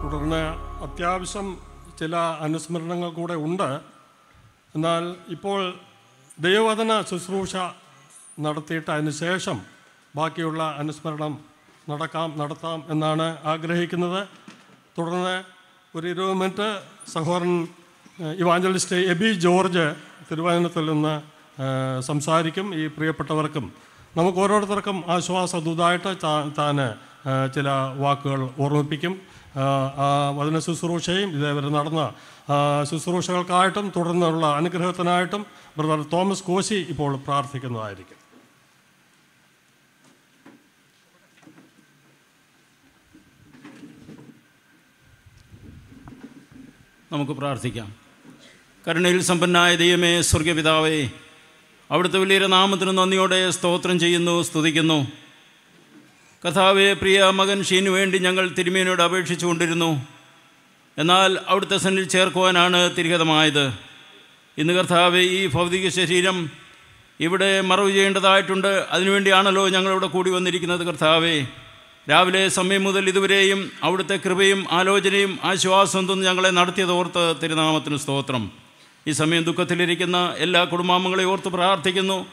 തുടർന്ന് അത്യാവശ്യം ചില അനുസ്മരണങ്ങൾ കൂടെ ഉണ്ട്. എന്നാൽ ഇപ്പോൾ ദൈവവചന ശുശ്രൂഷ നടത്തിയിട്ട് അതിനുശേഷം ബാക്കിയുള്ള അനുസ്മരണം നടക്കാം നടത്താം എന്നാണ് ആഗ്രഹിക്കുന്നത്. തുടർന്ന് ഒരു ഇരുപത് മിനിറ്റ് സഹോദരൻ ഇവാഞ്ചലിസ്റ്റ് എബി ജോർജ് തിരുവനന്തപുരത്തിൽ നിന്ന് സംസാരിക്കും ഈ പ്രിയപ്പെട്ടവർക്കും. നമുക്ക് ഓരോരുത്തർക്കും ആശ്വാസദൂതായിട്ട് താൻ ചില വാക്കുകൾ ഓർമ്മിപ്പിക്കും. വചന ശുശ്രൂഷയും ഇതേവരെ നടന്ന ശുശ്രൂഷകൾക്കായിട്ടും തുടർന്നുള്ള അനുഗ്രഹത്തിനായിട്ടും ബ്രദർ തോമസ് കോശി ഇപ്പോൾ പ്രാർത്ഥിക്കുന്നതായിരിക്കും.
നമുക്ക് പ്രാർത്ഥിക്കാം. കരുണയിൽ സമ്പന്നായ ദൈവമേ സ്വർഗപിതാവേ അവിടുത്തെ വലിയ നാമത്തിന് നന്ദിയോടെ സ്തോത്രം ചെയ്യുന്നു സ്തുതിക്കുന്നു. കഥാവെ പ്രിയ മകൻ ഷീനു വേണ്ടി ഞങ്ങൾ തിരുമേനോട് അപേക്ഷിച്ചു കൊണ്ടിരുന്നു. എന്നാൽ അവിടുത്തെ സന്നിൽ ചേർക്കുവാനാണ് തിരികതമായത്. ഇന്ന് കർത്താവെ ഈ ഭൗതിക ശരീരം ഇവിടെ മറവ് ചെയ്യേണ്ടതായിട്ടുണ്ട്. അതിനുവേണ്ടിയാണല്ലോ ഞങ്ങളിവിടെ കൂടി വന്നിരിക്കുന്നത് കർത്താവേ. രാവിലെ സമയം മുതൽ ഇതുവരെയും അവിടുത്തെ കൃപയും ആലോചനയും ആശ്വാസം തന്നു ഞങ്ങളെ നടത്തിയത് ഓർത്ത് തിരുനാമത്തിന് സ്തോത്രം. ഈ സമയം ദുഃഖത്തിലിരിക്കുന്ന എല്ലാ കുടുംബാംഗങ്ങളെയും ഓർത്ത് പ്രാർത്ഥിക്കുന്നു.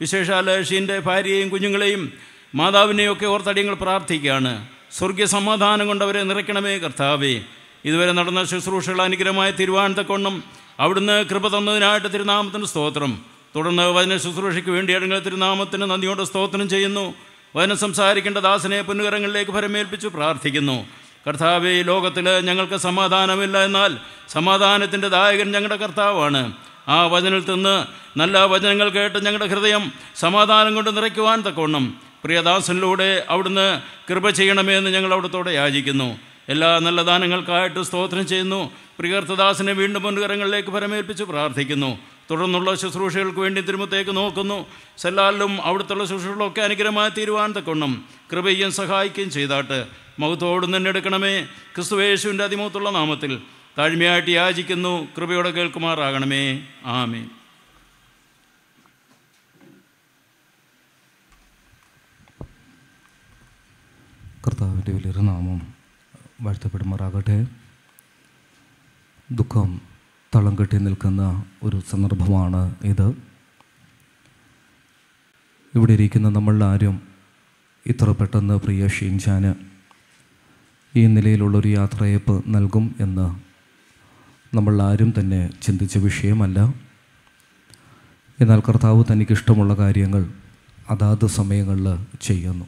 വിശേഷാൽ ഷീന്റെ ഭാര്യയെയും കുഞ്ഞുങ്ങളെയും മാതാവിനെയും ഒക്കെ ഓർത്തടിയങ്ങൾ പ്രാർത്ഥിക്കുകയാണ്. സ്വർഗീയ സമാധാനം കൊണ്ടവരെ നിറയ്ക്കണമേ കർത്താവേ. ഇതുവരെ നടന്ന ശുശ്രൂഷകൾ അനുഗ്രഹമായ തിരുവാനത്തക്കൊണ്ടും അവിടുന്ന് കൃപ തന്നതിനായിട്ട് തിരുനാമത്തിന് സ്തോത്രം. തുടർന്ന് വചന ശുശ്രൂഷയ്ക്ക് വേണ്ടി അടങ്ങൾ തിരുനാമത്തിന് നന്ദിയോടെ സ്തോത്രം ചെയ്യുന്നു. വചനം സംസാരിക്കേണ്ട ദാസനെ പൊന്നുകരങ്ങളിലേക്ക് ഫരമേൽപ്പിച്ചു പ്രാർത്ഥിക്കുന്നു. കർത്താവ് ഈ ലോകത്തിൽ ഞങ്ങൾക്ക് സമാധാനമില്ല എന്നാൽ സമാധാനത്തിന്റെ ദായകൻ ഞങ്ങളുടെ കർത്താവാണ്. ആ വചനത്തിൽ നിന്ന് നല്ല വചനങ്ങൾ കേട്ട് ഞങ്ങളുടെ ഹൃദയം സമാധാനം കൊണ്ട് നിറയ്ക്കുവാൻ തക്കവണ്ണം പ്രിയദാസനിലൂടെ അവിടുന്ന് കൃപ ചെയ്യണമേ എന്ന് ഞങ്ങൾ അവിടത്തോടെ യാചിക്കുന്നു. എല്ലാ നല്ല ദാനങ്ങൾക്കായിട്ട് സ്തോത്രം ചെയ്യുന്നു. പ്രിയർത്ഥദാസനെ വീണ്ടും മുൻകരങ്ങളിലേക്ക് ഫലമേൽപ്പിച്ച് പ്രാർത്ഥിക്കുന്നു. തുടർന്നുള്ള ശുശ്രൂഷകൾക്ക് വേണ്ടി തിരുമത്തേക്ക് നോക്കുന്നു. സെല്ലാലിലും അവിടുത്തുള്ള ശുശ്രൂഷകളൊക്കെ അനുഗ്രഹമായി തീരുവാൻ തക്കൊണ്ണം കൃപയും സഹായിക്കുകയും ചെയ്താട്ട്. മഹത്തോട് തന്നെ എടുക്കണമേ. ക്രിസ്തുവേശുവിന്റെ അതിമൂത്തുള്ള നാമത്തിൽ താഴ്മയായിട്ട് യാചിക്കുന്നു. കൃപയോടെ കേൾക്കുമാറാകണമേ. ആമേ
കർത്താവിന്റെ വലിയൊരു നാമം വാഴ്ത്തപ്പെടുമാറാകട്ടെ. ദുഃഖം തളം കെട്ടി നിൽക്കുന്ന ഒരു സന്ദർഭമാണ് ഇത്. ഇവിടെ ഇരിക്കുന്ന നമ്മളാരും ഇത്ര പെട്ടെന്ന് പ്രിയ ഷീൻചാന് ഈ നിലയിലുള്ളൊരു യാത്രയപ്പ് നൽകും എന്ന് നമ്മൾ ആരും തന്നെ ചിന്തിച്ച വിഷയമല്ല. എന്നാൽ കർത്താവ് തനിക്കിഷ്ടമുള്ള കാര്യങ്ങൾ അതാത് സമയങ്ങളിൽ ചെയ്യുന്നു.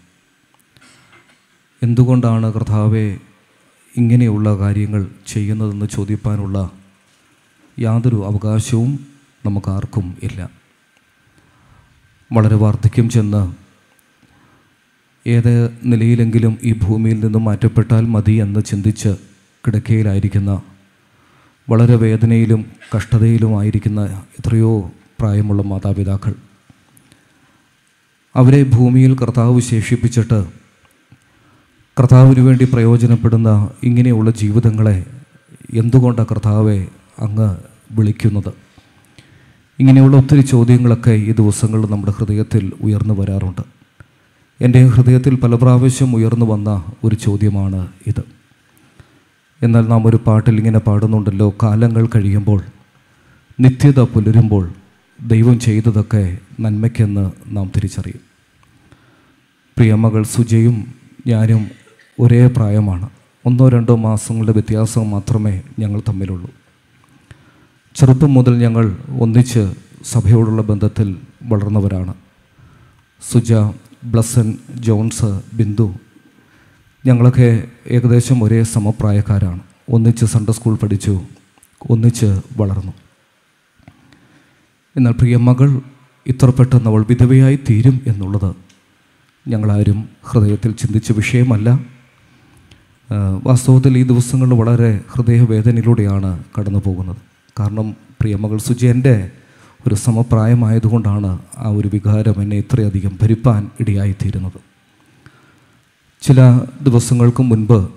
എന്തുകൊണ്ടാണ് കർത്താവെ ഇങ്ങനെയുള്ള കാര്യങ്ങൾ ചെയ്യുന്നതെന്ന് ചോദിപ്പാനുള്ള യാതൊരു അവകാശവും നമുക്കാർക്കും ഇല്ല. വളരെ വാർദ്ധക്യം ചെന്ന് ഏത് നിലയിലെങ്കിലും ഈ ഭൂമിയിൽ നിന്നും മാറ്റപ്പെട്ടാൽ മതി എന്ന് ചിന്തിച്ച് കിടക്കയിലായിരിക്കുന്ന വളരെ വേദനയിലും കഷ്ടതയിലും ആയിരിക്കുന്ന എത്രയോ പ്രായമുള്ള മാതാപിതാക്കൾ അവരെ ഭൂമിയിൽ കർത്താവ് ശേഷിപ്പിച്ചിട്ട് കർത്താവിന് വേണ്ടി പ്രയോജനപ്പെടുന്ന ഇങ്ങനെയുള്ള ജീവിതങ്ങളെ എന്തുകൊണ്ടാണ് കർത്താവെ അങ്ങ് വിളിക്കുന്നത്. ഇങ്ങനെയുള്ള ഒത്തിരി ചോദ്യങ്ങളൊക്കെ ഈ ദിവസങ്ങളിൽ നമ്മുടെ ഹൃദയത്തിൽ ഉയർന്നു വരാറുണ്ട്. എന്റെ ഹൃദയത്തിൽ പല പ്രാവശ്യം ഉയർന്നു വന്ന ഒരു ചോദ്യമാണ് ഇത്. എന്നാൽ നാം ഒരു പാട്ടിൽ ഇങ്ങനെ പാടുന്നുണ്ടല്ലോ കാലങ്ങൾ കഴിയുമ്പോൾ നിത്യത പുലരുമ്പോൾ ദൈവം ചെയ്തതൊക്കെ നന്മയ്ക്കെന്ന് നാം തിരിച്ചറിയും. പ്രിയമകൾ സുജയും ഞാനും ഒരേ പ്രായമാണ്. ഒന്നോ രണ്ടോ മാസങ്ങളുടെ വ്യത്യാസം മാത്രമേ ഞങ്ങൾ തമ്മിലുള്ളൂ. ചെറുപ്പം മുതൽ ഞങ്ങൾ ഒന്നിച്ച് സഭയോടുള്ള ബന്ധത്തിൽ വളർന്നവരാണ്. സുജ ബ്ലസൻ ജോൺസ് ബിന്ദു ഞങ്ങളൊക്കെ ഏകദേശം ഒരേ സമപ്രായക്കാരാണ്. ഒന്നിച്ച് സൺഡേ സ്കൂൾ പഠിച്ചു ഒന്നിച്ച് വളർന്നു. എന്നാൽ പ്രിയ മകൾ ഇത്ര പെട്ടെന്ന് അവൾ വിധവയായി തീരും എന്നുള്ളത് ഞങ്ങളാരും ഹൃദയത്തിൽ ചിന്തിച്ച വിഷയമല്ല. വാസ്തവത്തിൽ ഈ ദിവസങ്ങൾ വളരെ ഹൃദയവേദനയിലൂടെയാണ് കടന്നു പോകുന്നത് കാരണം പ്രിയമകൾ സുജയന്റെ ഒരു സമപ്രായമായതുകൊണ്ടാണ് ആ ഒരു വികാരം എന്നെ ഇത്രയധികം ഭരിപ്പാൻ ഇടയായിത്തീരുന്നത്. ചില ദിവസങ്ങൾക്ക് മുൻപ്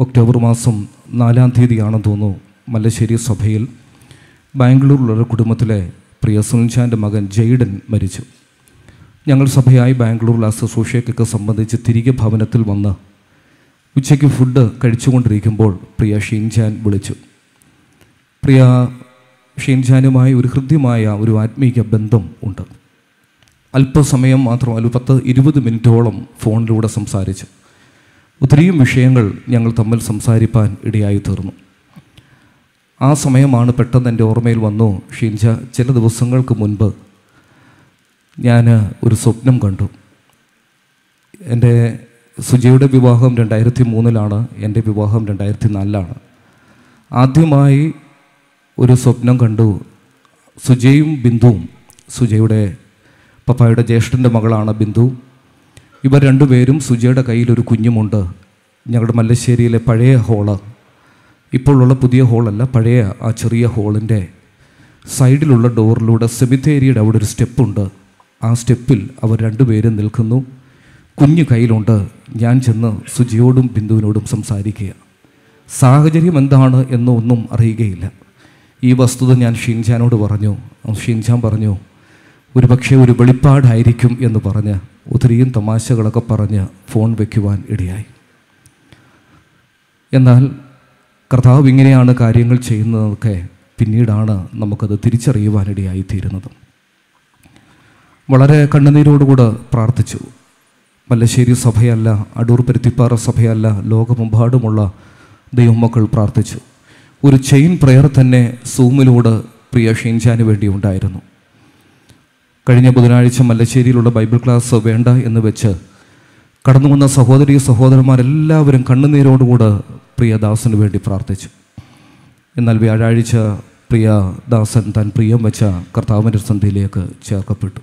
ഒക്ടോബർ മാസം നാലാം തീയതിയാണെന്ന് തോന്നുന്നു മല്ലശ്ശേരി സഭയിൽ ബാംഗ്ലൂരിലുള്ള കുടുംബത്തിലെ പ്രിയ സുനിൽഷാന്റെ മകൻ ജെയ്ഡൻ മരിച്ചു. ഞങ്ങൾ സഭയായി ബാംഗ്ലൂരിൽ ആ ശുശ്രൂഷയ്ക്കൊക്കെ സംബന്ധിച്ച് തിരികെ ഭവനത്തിൽ വന്ന് ഉച്ചയ്ക്ക് ഫുഡ് കഴിച്ചുകൊണ്ടിരിക്കുമ്പോൾ പ്രിയ ഷീൻചാൻ വിളിച്ചു. പ്രിയ ഷീൻജാനുമായി ഒരു ഹൃദ്യമായ ഒരു ആത്മീയ ബന്ധം ഉണ്ട്. അല്പസമയം മാത്രം ഒരു പത്ത് ഇരുപത് മിനിറ്റോളം ഫോണിലൂടെ സംസാരിച്ച്. ഒത്തിരിയും വിഷയങ്ങൾ ഞങ്ങൾ തമ്മിൽ സംസാരിപ്പാൻ ഇടയായി തീർന്നു. ആ സമയമാണ് പെട്ടെന്ന് എന്റെ ഓർമ്മയിൽ വന്നു ഷീൻജ ചില ദിവസങ്ങൾക്ക് മുൻപ് ഞാൻ ഒരു സ്വപ്നം കണ്ടു. എന്റെ സുജയുടെ വിവാഹം രണ്ടായിരത്തി മൂന്നിലാണ് എന്റെ വിവാഹം രണ്ടായിരത്തി നാലിലാണ്. ആദ്യമായി ഒരു സ്വപ്നം കണ്ടു. സുജയും ബിന്ദുവും സുജയുടെ പപ്പായുടെ ജ്യേഷ്ഠന്റെ മകളാണ് ബിന്ദു. ഇവർ രണ്ടുപേരും സുജയുടെ കയ്യിൽ ഒരു കുഞ്ഞുമുണ്ട്. ഞങ്ങളുടെ മല്ലശ്ശേരിയിലെ പഴയ ഹോൾ. ഇപ്പോഴുള്ള പുതിയ ഹോളല്ല പഴയ ആ ചെറിയ ഹോളിന്റെ സൈഡിലുള്ള ഡോറിലൂടെ സെമിത്തേരിയുടെ അവിടെ ഒരു സ്റ്റെപ്പുണ്ട്. ആ സ്റ്റെപ്പിൽ അവർ രണ്ടുപേരും നിൽക്കുന്നു. കുഞ്ഞു കയ്യിലുണ്ട്. ഞാൻ ചെന്ന് സുജിയോടും ബിന്ദുവിനോടും സംസാരിക്കുക. സാഹചര്യം എന്താണ് എന്നൊന്നും അറിയുകയില്ല. ഈ വസ്തുത ഞാൻ ഷിൻജാനോട് പറഞ്ഞു. ഷിൻജാൻ പറഞ്ഞു ഒരു പക്ഷേ ഒരു വെളിപ്പാടായിരിക്കും എന്ന് പറഞ്ഞ് ഒത്തിരിയും തമാശകളൊക്കെ പറഞ്ഞ് ഫോൺ വയ്ക്കുവാൻ ഇടയായി. എന്നാൽ കർത്താവ് ഇങ്ങനെയാണ് കാര്യങ്ങൾ ചെയ്യുന്നതൊക്കെ പിന്നീടാണ് നമുക്കത് തിരിച്ചറിയുവാനിടയായി തീരുന്നത്. വളരെ കണ്ണുനീരോടുകൂടെ പ്രാർത്ഥിച്ചു. മല്ലശ്ശേരി സഭയല്ല അടൂർ പരുത്തിപ്പാറ സഭയല്ല ലോകമെമ്പാടുമുള്ള ദൈവമക്കൾ പ്രാർത്ഥിച്ചു. ഒരു ചെയിൻ പ്രെയർ തന്നെ സൂമിലൂടെ പ്രിയ ഷീൻചാന് വേണ്ടി ഉണ്ടായിരുന്നു കഴിഞ്ഞ ബുധനാഴ്ച മല്ലശ്ശേരിയിലുള്ള ബൈബിൾ ക്ലാസ് വേണ്ട എന്ന് വെച്ച് കടന്നു വന്ന സഹോദരി സഹോദരന്മാരെല്ലാവരും കണ്ണുനീരോടുകൂടെ പ്രിയ ദാസന് വേണ്ടി പ്രാർത്ഥിച്ചു. എന്നാൽ വ്യാഴാഴ്ച പ്രിയ ദാസൻ താൻ പ്രിയം വെച്ച കർത്താവിന്റെ സന്ധിയിലേക്ക് ചേർക്കപ്പെട്ടു.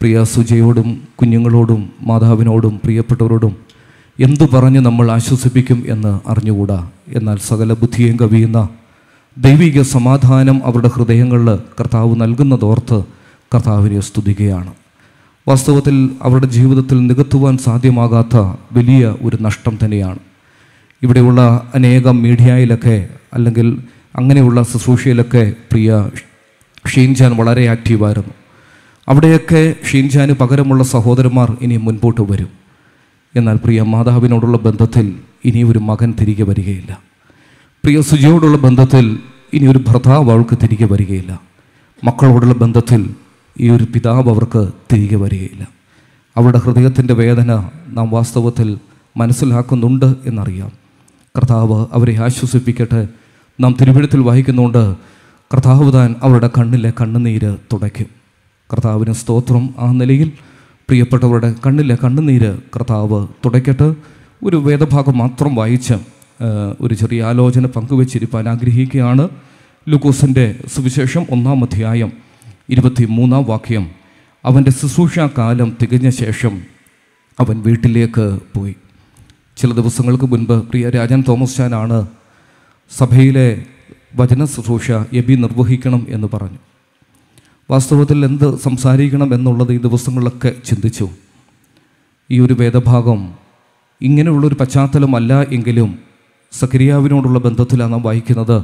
പ്രിയ സുജയോടും കുഞ്ഞുങ്ങളോടും മാതാവിനോടും പ്രിയപ്പെട്ടവരോടും എന്തു പറഞ്ഞ് നമ്മൾ ആശ്വസിപ്പിക്കും എന്ന് അറിഞ്ഞുകൂടാ? എന്നാൽ സകല ബുദ്ധിയും കവിയുന്ന ദൈവിക സമാധാനം അവരുടെ ഹൃദയങ്ങളിൽ കർത്താവ് നൽകുന്നതോർത്ത് കർത്താവിനെ സ്തുതിക്കുകയാണ്. വാസ്തവത്തിൽ അവരുടെ ജീവിതത്തിൽ നികത്തുവാൻ സാധ്യമാകാത്ത വലിയ ഒരു നഷ്ടം തന്നെയാണ്. ഇവിടെയുള്ള അനേകം മീഡിയയിലൊക്കെ അല്ലെങ്കിൽ അങ്ങനെയുള്ള ശുശ്രൂഷയിലൊക്കെ പ്രിയ ഷീൻജാൻ വളരെ ആക്റ്റീവായിരുന്നു. അവിടെയൊക്കെ ഷീൻജാന് പകരമുള്ള സഹോദരന്മാർ ഇനി മുൻപോട്ട് വരും. എന്നാൽ പ്രിയ മാതാവിനോടുള്ള ബന്ധത്തിൽ ഇനി ഒരു മകൻ തിരികെ വരികയില്ല. പ്രിയ സുജിയോടുള്ള ബന്ധത്തിൽ ഇനി ഒരു ഭർത്താവ് അവൾക്ക് തിരികെ വരികയില്ല. മക്കളോടുള്ള ബന്ധത്തിൽ ഈ ഒരു പിതാവ് അവർക്ക് തിരികെ വരികയില്ല. അവരുടെ ഹൃദയത്തിന്റെ വേദന നാം വാസ്തവത്തിൽ മനസ്സിലാക്കുന്നുണ്ട് എന്നറിയാം. കർത്താവ് അവരെ ആശ്വസിപ്പിക്കട്ടെ. നാം തിരുവിഴുത്തിൽ വായിക്കുന്നുണ്ട് കർത്താവ് താൻ അവരുടെ കണ്ണിലെ കണ്ണുനീര് തുടയ്ക്കും. കർത്താവിന് സ്തോത്രം ആ നിലയിൽ. പ്രിയപ്പെട്ടവരുടെ കണ്ണിലെ കണ്ണുനീര് കർത്താവ് തുടയ്ക്കട്ട് ഒരു വേദഭാഗം മാത്രം വായിച്ച് ഒരു ചെറിയ ആലോചന പങ്കുവച്ചിരിപ്പാൻ ആഗ്രഹിക്കുകയാണ്. ലുക്കോസിന്റെ സുവിശേഷം ഒന്നാം അധ്യായം ഇരുപത്തി മൂന്നാം വാക്യം അവന്റെ ശുശ്രൂഷാകാലം തികഞ്ഞ ശേഷം അവൻ വീട്ടിലേക്ക് പോയി. ചില ദിവസങ്ങൾക്ക് മുൻപ് പ്രിയ രാജൻ തോമസ് ചാനാണ് സഭയിലെ വചന ശുശ്രൂഷ എബി നിർവഹിക്കണം എന്ന് പറഞ്ഞു. വാസ്തവത്തിൽ എന്ത് സംസാരിക്കണം എന്നുള്ളത് ഈ ദിവസങ്ങളിലൊക്കെ ചിന്തിച്ചു. ഈ ഒരു വേദഭാഗം ഇങ്ങനെയുള്ളൊരു പശ്ചാത്തലമല്ല എങ്കിലും സക്രിയാവിനോടുള്ള ബന്ധത്തിലാണ് നാം വായിക്കുന്നത്.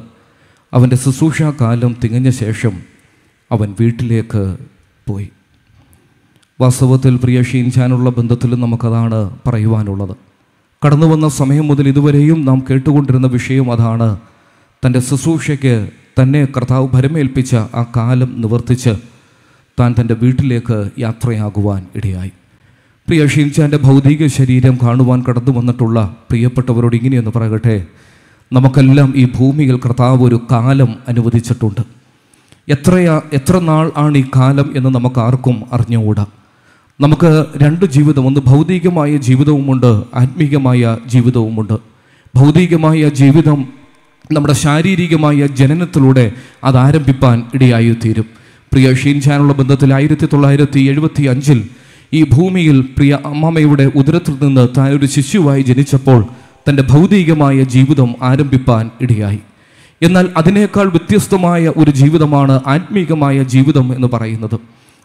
അവന്റെ ശുശ്രൂഷാകാലം തികഞ്ഞ ശേഷം അവൻ വീട്ടിലേക്ക് പോയി. വാസ്തവത്തിൽ പ്രിയ ഷീൻചാനുള്ള ബന്ധത്തിൽ നമുക്കതാണ് പറയുവാനുള്ളത്. കടന്നു വന്ന സമയം മുതൽ ഇതുവരെയും നാം കേട്ടുകൊണ്ടിരുന്ന വിഷയം അതാണ് തന്റെ ശുശ്രൂഷയ്ക്ക് തന്നെ കർത്താവ് ഭരമേൽപ്പിച്ച ആ കാലം നിവർത്തിച്ച് താൻ തന്റെ വീട്ടിലേക്ക് യാത്രയാകുവാൻ ഇടയായി. പ്രിയ ഷീൻചാന്റെ ഭൗതിക ശരീരം കാണുവാൻ കടന്നു വന്നിട്ടുള്ള പ്രിയപ്പെട്ടവരോട് ഇങ്ങനെയൊന്ന് പറയട്ടെ. നമുക്കെല്ലാം ഈ ഭൂമിയിൽ കർത്താവ് ഒരു കാലം അനുവദിച്ചിട്ടുണ്ട്. എത്രയാ എത്ര നാൾ ആണ് ഈ കാലം എന്ന് നമുക്ക് ആർക്കും അറിഞ്ഞുകൂടാ. നമുക്ക് രണ്ട് ജീവിതം ഒന്ന് ഭൗതികമായ ജീവിതവുമുണ്ട് ആത്മീകമായ ജീവിതവുമുണ്ട്. ഭൗതികമായ ജീവിതം നമ്മുടെ ശാരീരികമായ ജനനത്തിലൂടെ അത് ആരംഭിപ്പാൻ ഇടയായി തീരും പ്രിയ ഷീൻചാനുള്ള ബന്ധത്തിൽ ആയിരത്തി തൊള്ളായിരത്തി എഴുപത്തി അഞ്ചിൽ ഈ ഭൂമിയിൽ പ്രിയ അമ്മമ്മയുടെ ഉദരത്തിൽ നിന്ന് താൻ ഒരു ശിശുവായി ജനിച്ചപ്പോൾ തന്റെ ഭൗതികമായ ജീവിതം ആരംഭിപ്പാൻ ഇടയായി. എന്നാൽ അതിനേക്കാൾ വ്യത്യസ്തമായ ഒരു ജീവിതമാണ് ആത്മീകമായ ജീവിതം എന്ന് പറയുന്നത്.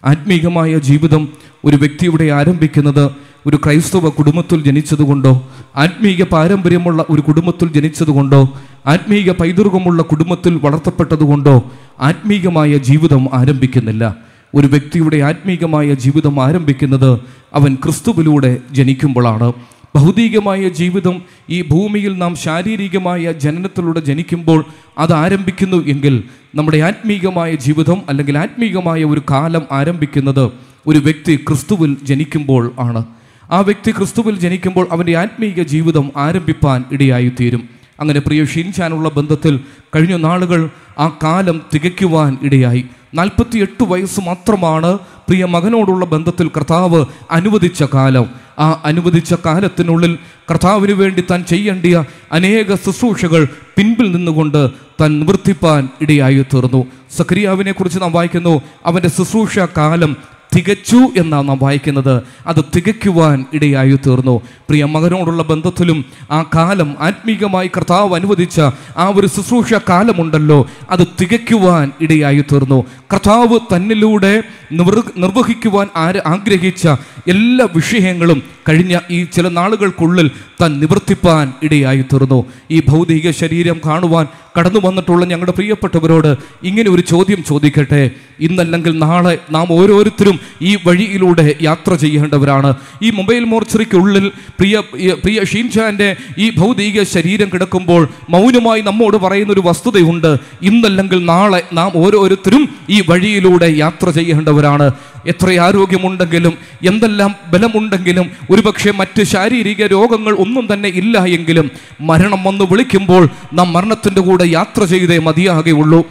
ആത്മീകമായ ജീവിതം ഒരു വ്യക്തിയുടെ ആരംഭിക്കുന്നത് ഒരു ക്രൈസ്തവ കുടുംബത്തിൽ ജനിച്ചതുകൊണ്ടോ ആത്മീക പാരമ്പര്യമുള്ള ഒരു കുടുംബത്തിൽ ജനിച്ചതുകൊണ്ടോ ആത്മീക പൈതൃകമുള്ള കുടുംബത്തിൽ വളർത്തപ്പെട്ടതുകൊണ്ടോ ആത്മീകമായ ജീവിതം ആരംഭിക്കുന്നില്ല. ഒരു വ്യക്തിയുടെ ആത്മീകമായ ജീവിതം ആരംഭിക്കുന്നത് അവൻ ക്രിസ്തുവിലൂടെ ജനിക്കുമ്പോഴാണ്. ഭൗതികമായ ജീവിതം ഈ ഭൂമിയിൽ നാം ശാരീരികമായ ജനനത്തിലൂടെ ജനിക്കുമ്പോൾ അത് ആരംഭിക്കുന്നു എങ്കിൽ നമ്മുടെ ആത്മീകമായ ജീവിതം അല്ലെങ്കിൽ ആത്മീകമായ ഒരു കാലം ആരംഭിക്കുന്നത് ഒരു വ്യക്തി ക്രിസ്തുവിൽ ജനിക്കുമ്പോൾ ആണ്. ആ വ്യക്തി ക്രിസ്തുവിൽ ജനിക്കുമ്പോൾ അവന്റെ ആത്മീക ജീവിതം ആരംഭിപ്പാൻ ഇടയായി തീരും അങ്ങനെ പ്രിയ ഷീൻചാനുള്ള ബന്ധത്തിൽ കഴിഞ്ഞ നാളുകൾ ആ കാലം തികയ്ക്കുവാൻ ഇടയായി. നാൽപ്പത്തിയെട്ട് വയസ്സ് മാത്രമാണ് പ്രിയ മകനോടുള്ള ബന്ധത്തിൽ കർത്താവ് അനുവദിച്ച കാലം. ആ അനുവദിച്ച കാലത്തിനുള്ളിൽ കർത്താവിന് വേണ്ടി താൻ ചെയ്യേണ്ടിയ അനേക ശുശ്രൂഷകൾ പിൻപിൽ നിന്നുകൊണ്ട് താൻ നിവർത്തിപ്പാൻ ഇടയായി തീർന്നു. സക്രിയാവിനെ കുറിച്ച് നാം വായിക്കുന്നു അവന്റെ ശുശ്രൂഷ കാലം തികച്ചു എന്നാണ് നാം വായിക്കുന്നത്. അത് തികയ്ക്കുവാൻ ഇടയായി തീർന്നു. പ്രിയ മകനോടുള്ള ബന്ധത്തിലും ആ കാലം ആത്മീകമായി കർത്താവ് അനുവദിച്ച ആ ഒരു ശുശ്രൂഷ കാലമുണ്ടല്ലോ. അത് തികയ്ക്കുവാൻ ഇടയായി തീർന്നു. കർത്താവ് തന്നിലൂടെ നിർ നിർവഹിക്കുവാൻ ആര് ആഗ്രഹിച്ച എല്ലാ വിഷയങ്ങളും കഴിഞ്ഞ ഈ ചില നാളുകൾക്കുള്ളിൽ താൻ നിവർത്തിപ്പാൻ ഇടയായി തീർന്നു ഈ ഭൗതിക ശരീരം കാണുവാൻ കടന്നു വന്നിട്ടുള്ള ഞങ്ങളുടെ പ്രിയപ്പെട്ടവരോട് ഇങ്ങനെ ഒരു ചോദ്യം ചോദിക്കട്ടെ. ഇന്നല്ലെങ്കിൽ നാളെ നാം ഓരോരുത്തരും ഈ വഴിയിലൂടെ യാത്ര ചെയ്യേണ്ടവരാണ്. ഈ മൊബൈൽ മോർച്ചറിക്കുള്ളിൽ പ്രിയ പ്രിയ ഷീൻഷാന്റെ ഈ ഭൗതിക ശരീരം കിടക്കുമ്പോൾ മൗനമായി നമ്മോട് പറയുന്ന ഒരു വസ്തുതയുണ്ട്. ഇന്നല്ലെങ്കിൽ നാളെ നാം ഓരോരുത്തരും ഈ വഴിയിലൂടെ യാത്ര ചെയ്യേണ്ടവരാണ്. എത്ര ആരോഗ്യമുണ്ടെങ്കിലും എന്തെല്ലാം ബലമുണ്ടെങ്കിലും ഒരുപക്ഷെ മറ്റ് ശാരീരിക രോഗങ്ങൾ ഒന്നും തന്നെ ഇല്ല എങ്കിലും മരണം വന്ന് വിളിക്കുമ്പോൾ നാം മരണത്തിന്റെ കൂടെ യാത്ര ചെയ്തേ മതിയാകുള്ളൂ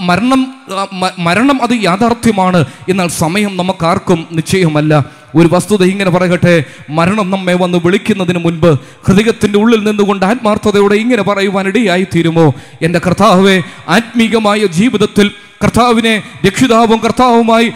മരണം മരണം അത് യാഥാർത്ഥ്യമാണ്. എന്നാൽ സമയം നമുക്കാർക്കും നിശ്ചയമല്ല. ഒരു വസ്തുത ഇങ്ങനെ പറയട്ടെ മരണം നമ്മെ വന്ന് വിളിക്കുന്നതിന് മുൻപ് ഹൃദയത്തിന്റെ ഉള്ളിൽ നിന്നുകൊണ്ട് ആത്മാർത്ഥതയോടെ ഇങ്ങനെ പറയുവാൻ തീരുമോ എന്റെ കർത്താവെ ആത്മീകമായ ജീവിതത്തിൽ കർത്താവിനെ രക്ഷിതാവും കർത്താവുമായി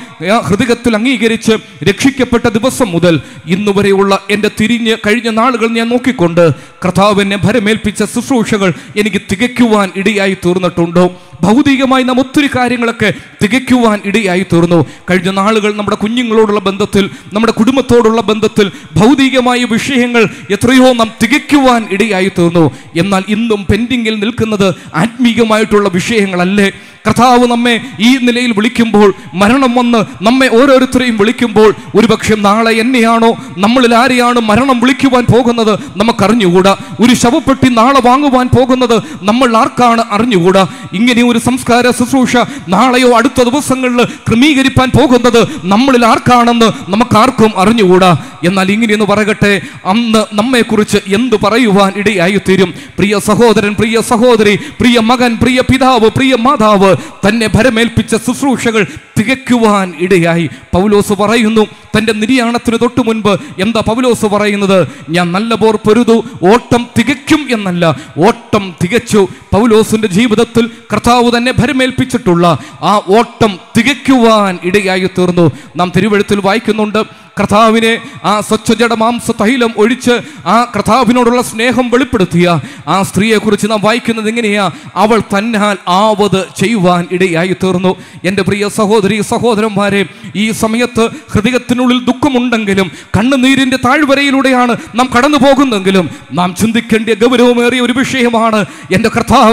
ഹൃദയത്തിൽ അംഗീകരിച്ച് രക്ഷിക്കപ്പെട്ട ദിവസം മുതൽ ഇന്നു വരെയുള്ള എന്റെ തിരിഞ്ഞ് കഴിഞ്ഞ നാളുകൾ ഞാൻ നോക്കിക്കൊണ്ട് കർത്താവിനെ ഭരമേൽപ്പിച്ച ശുശ്രൂഷകൾ എനിക്ക് തികയ്ക്കുവാൻ ഇടയായി തീർന്നിട്ടുണ്ടോ? ഭൗതികമായി നാം ഒത്തിരി കാര്യങ്ങളൊക്കെ തികയ്ക്കുവാൻ ഇടയായി തീർന്നു. കഴിഞ്ഞ നാളുകൾ നമ്മുടെ കുഞ്ഞുങ്ങളോടുള്ള ബന്ധത്തിൽ നമ്മുടെ കുടുംബത്തോടുള്ള ബന്ധത്തിൽ ഭൗതികമായ വിഷയങ്ങൾ എത്രയോ നാം തികയ്ക്കുവാൻ ഇടയായി തീർന്നു. എന്നാൽ ഇന്നും പെൻഡിങ്ങിൽ നിൽക്കുന്നത് ആത്മീയമായിട്ടുള്ള വിഷയങ്ങളല്ലേ? കർത്താവ് നമ്മെ ഈ നിലയിൽ വിളിക്കുമ്പോൾ മരണം വന്ന് നമ്മെ ഓരോരുത്തരെയും വിളിക്കുമ്പോൾ ഒരുപക്ഷെ നാളെ എന്നെയാണോ നമ്മളിൽ ആരെയാണ് മരണം വിളിക്കുവാൻ പോകുന്നത് നമുക്കറിഞ്ഞുകൂടാ. ഒരു ശവപ്പെട്ടി നാളെ വാങ്ങുവാൻ പോകുന്നത് നമ്മൾ ആർക്കാണ് അറിഞ്ഞുകൂടാ. ഇങ്ങനെ ഒരു സംസ്കാര ശുശ്രൂഷ നാളെയോ അടുത്ത ദിവസങ്ങളിൽ ക്രമീകരിക്കാൻ പോകുന്നത് നമ്മളിൽ ആർക്കാണെന്ന് നമുക്കാർക്കും അറിഞ്ഞുകൂടാ. എന്നാൽ ഇങ്ങനെയെന്ന് പറയട്ടെ അന്ന് നമ്മെക്കുറിച്ച് എന്ത് പറയുവാൻ ഇടയായി തീരും പ്രിയ സഹോദരൻ പ്രിയ സഹോദരി പ്രിയ മകൻ പ്രിയ പിതാവ് പ്രിയ മാതാവ് തന്നെ ഭരമേൽപ്പിച്ച ശുശ്രൂഷകൾ തികയ്ക്കുവാൻ ഇടയായി. പൗലോസ് പറയുന്നു തന്റെ നിര്യാണത്തിന് തൊട്ടു മുൻപ് എന്താ പൗലോസ് പറയുന്നത്? ഞാൻ നല്ല പോർ പൊരുതു ഓട്ടം തികയ്ക്കും എന്നല്ല ഓട്ടം തികച്ചു പൗലോസിന്റെ ജീവിതത്തിൽ കർത്താവ് തന്നെ ഭരമേൽപ്പിച്ചിട്ടുള്ള ആ ഓട്ടം തികയ്ക്കുവാൻ ഇടയായി തീർന്നു. നാം തിരുവഴുത്തിൽ വായിക്കുന്നുണ്ട് കർത്താവിനെ ആ സ്വച്ഛജട മാംസ തൈലം ഒഴിച്ച് ആ കർത്താവിനോടുള്ള സ്നേഹം വെളിപ്പെടുത്തിയ ആ സ്ത്രീയെക്കുറിച്ച് നാം വായിക്കുന്നത് എങ്ങനെയാ അവൾ തന്നാൽ ആവത് ചെയ്യുവാൻ ഇടയായി തീർന്നു. എന്റെ പ്രിയ സഹോദരി സഹോദരന്മാരെ ഈ സമയത്ത് ഹൃദയത്തിനുള്ളിൽ ദുഃഖമുണ്ടെങ്കിലും കണ്ണുനീരിന്റെ താഴ്വരയിലൂടെയാണ് നാം കടന്നു പോകുന്നെങ്കിലും നാം ചിന്തിക്കേണ്ട ഗൗരവമേറിയ ഒരു വിഷയമാണ് എന്റെ കർത്താവെ